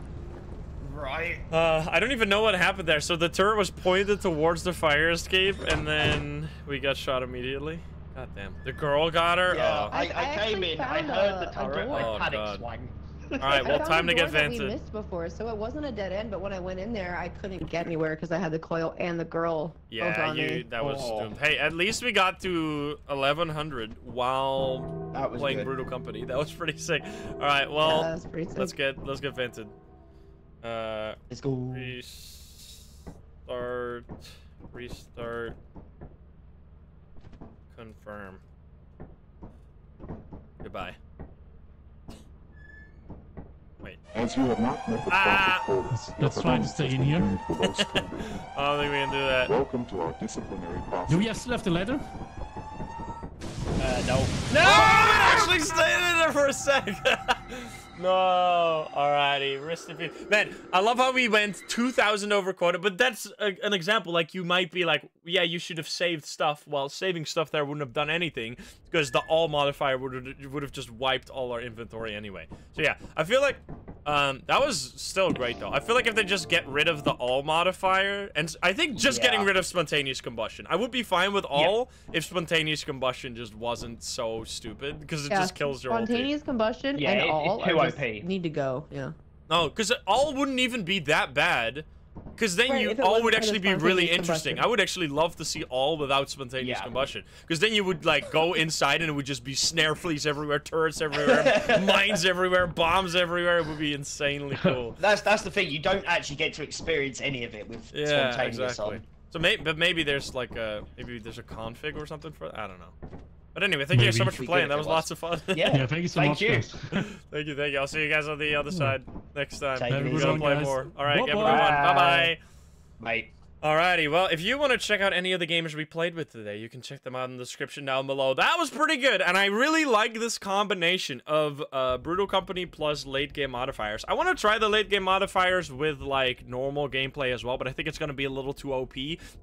Right. Uh, I don't even know what happened there. So the turret was pointed towards the fire escape, and then we got shot immediately. God damn. The girl got her? Yeah, Oh. I, I, I came actually in, I found heard a- the a turret, door. I Oh, panic God. swang. Alright, (laughs) I well, found time a to get door that vented. We missed before, so it wasn't a dead end. But when I went in there, I couldn't get anywhere because I had the coil and the girl. both Yeah, on you. me. That was Oh. doomed. Hey, at least we got to 1100 while That was playing good. Brutal Company. That was pretty sick. All right, well, yeah, that's pretty sick. let's get let's get vented. Uh, Let's go. restart, restart, confirm. Goodbye. Wait. Oh As you have not met the Ah. proper quotas, your Let's try to stay in here. deemed below standard. I don't think we can do that. Welcome to our disciplinary process. Do we have still have the ladder? Uh, no. No, it actually stayed in there for a sec. (laughs) no, alrighty, rest in peace. Man, I love how we went 2,000 over quota, but that's a, an example. Like, you might be like, yeah, you should have saved stuff. While saving stuff there wouldn't have done anything, because the all modifier would have, would have just wiped all our inventory anyway. So yeah, I feel like um, that was still great though. I feel like if they just get rid of the all modifier, and I think just getting rid of spontaneous combustion, I would be fine with all if spontaneous combustion just wasn't so stupid because it Yeah, just kills your ulti. spontaneous combustion Yeah, and it- all too are just need to go. Yeah. No, because all wouldn't even be that bad. Because then Right, you all would actually be really spontaneous interesting. combustion. I would actually love to see all without spontaneous Yeah. combustion. Because then you would like go inside and it would just be snare fleas everywhere, turrets everywhere, (laughs) mines everywhere, bombs everywhere. It would be insanely cool. (laughs) That's that's the thing. You don't actually get to experience any of it with Yeah, spontaneous exactly. on. So maybe, but maybe there's like a maybe there's a config or something for I don't know. But anyway, thank you guys so much for playing. That was was. lots of fun. (laughs) Yeah. Yeah, thank you so Thank much. you. (laughs) thank you, thank you. I'll see you guys on the other side next time. Take We're gonna play guys. more. All right, have a good one. Bye-bye. Bye bye. Mate. Alrighty, well, if you want to check out any of the games we played with today, you can check them out in the description down below. That was pretty good, and I really like this combination of uh, Brutal Company plus late game modifiers. I want to try the late game modifiers with, like, normal gameplay as well, but I think it's going to be a little too OP.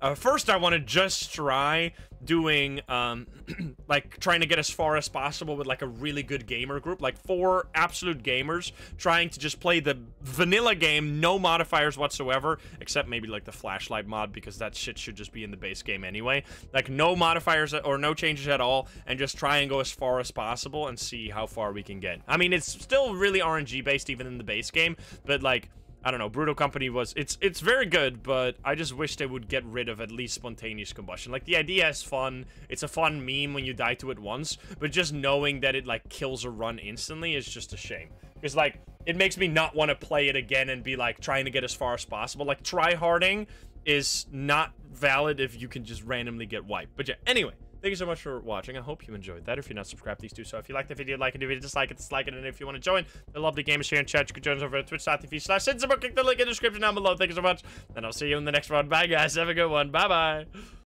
Uh, first, I want to just try doing, um, (clears throat) like, trying to get as far as possible with, like, a really good gamer group, like four absolute gamers trying to just play the vanilla game, no modifiers whatsoever, except maybe, like, the flashlight mod, because that shit should just be in the base game anyway. Like, no modifiers or no changes at all, and just try and go as far as possible and see how far we can get. I mean, it's still really RNG based even in the base game, but, like, I don't know. Brutal Company was it's it's very good, but I just wish they would get rid of at least spontaneous combustion. Like the idea is fun. It's a fun meme when you die to it once, but just knowing that it like kills a run instantly is just a shame. Because like it makes me not want to play it again and be like trying to get as far as possible. Like try harding is not valid if you can just randomly get wiped. But yeah, anyway. Thank you so much for watching. I hope you enjoyed that. If you're not subscribed, please do so. If you like the video, like it. If you dislike it, dislike it. And if you want to join the lovely gamers here in chat, you can join us over at twitch.tv slash Click the link in the description down below. Thank you so much. And I'll see you in the next one. Bye, guys. Have a good one. Bye-bye.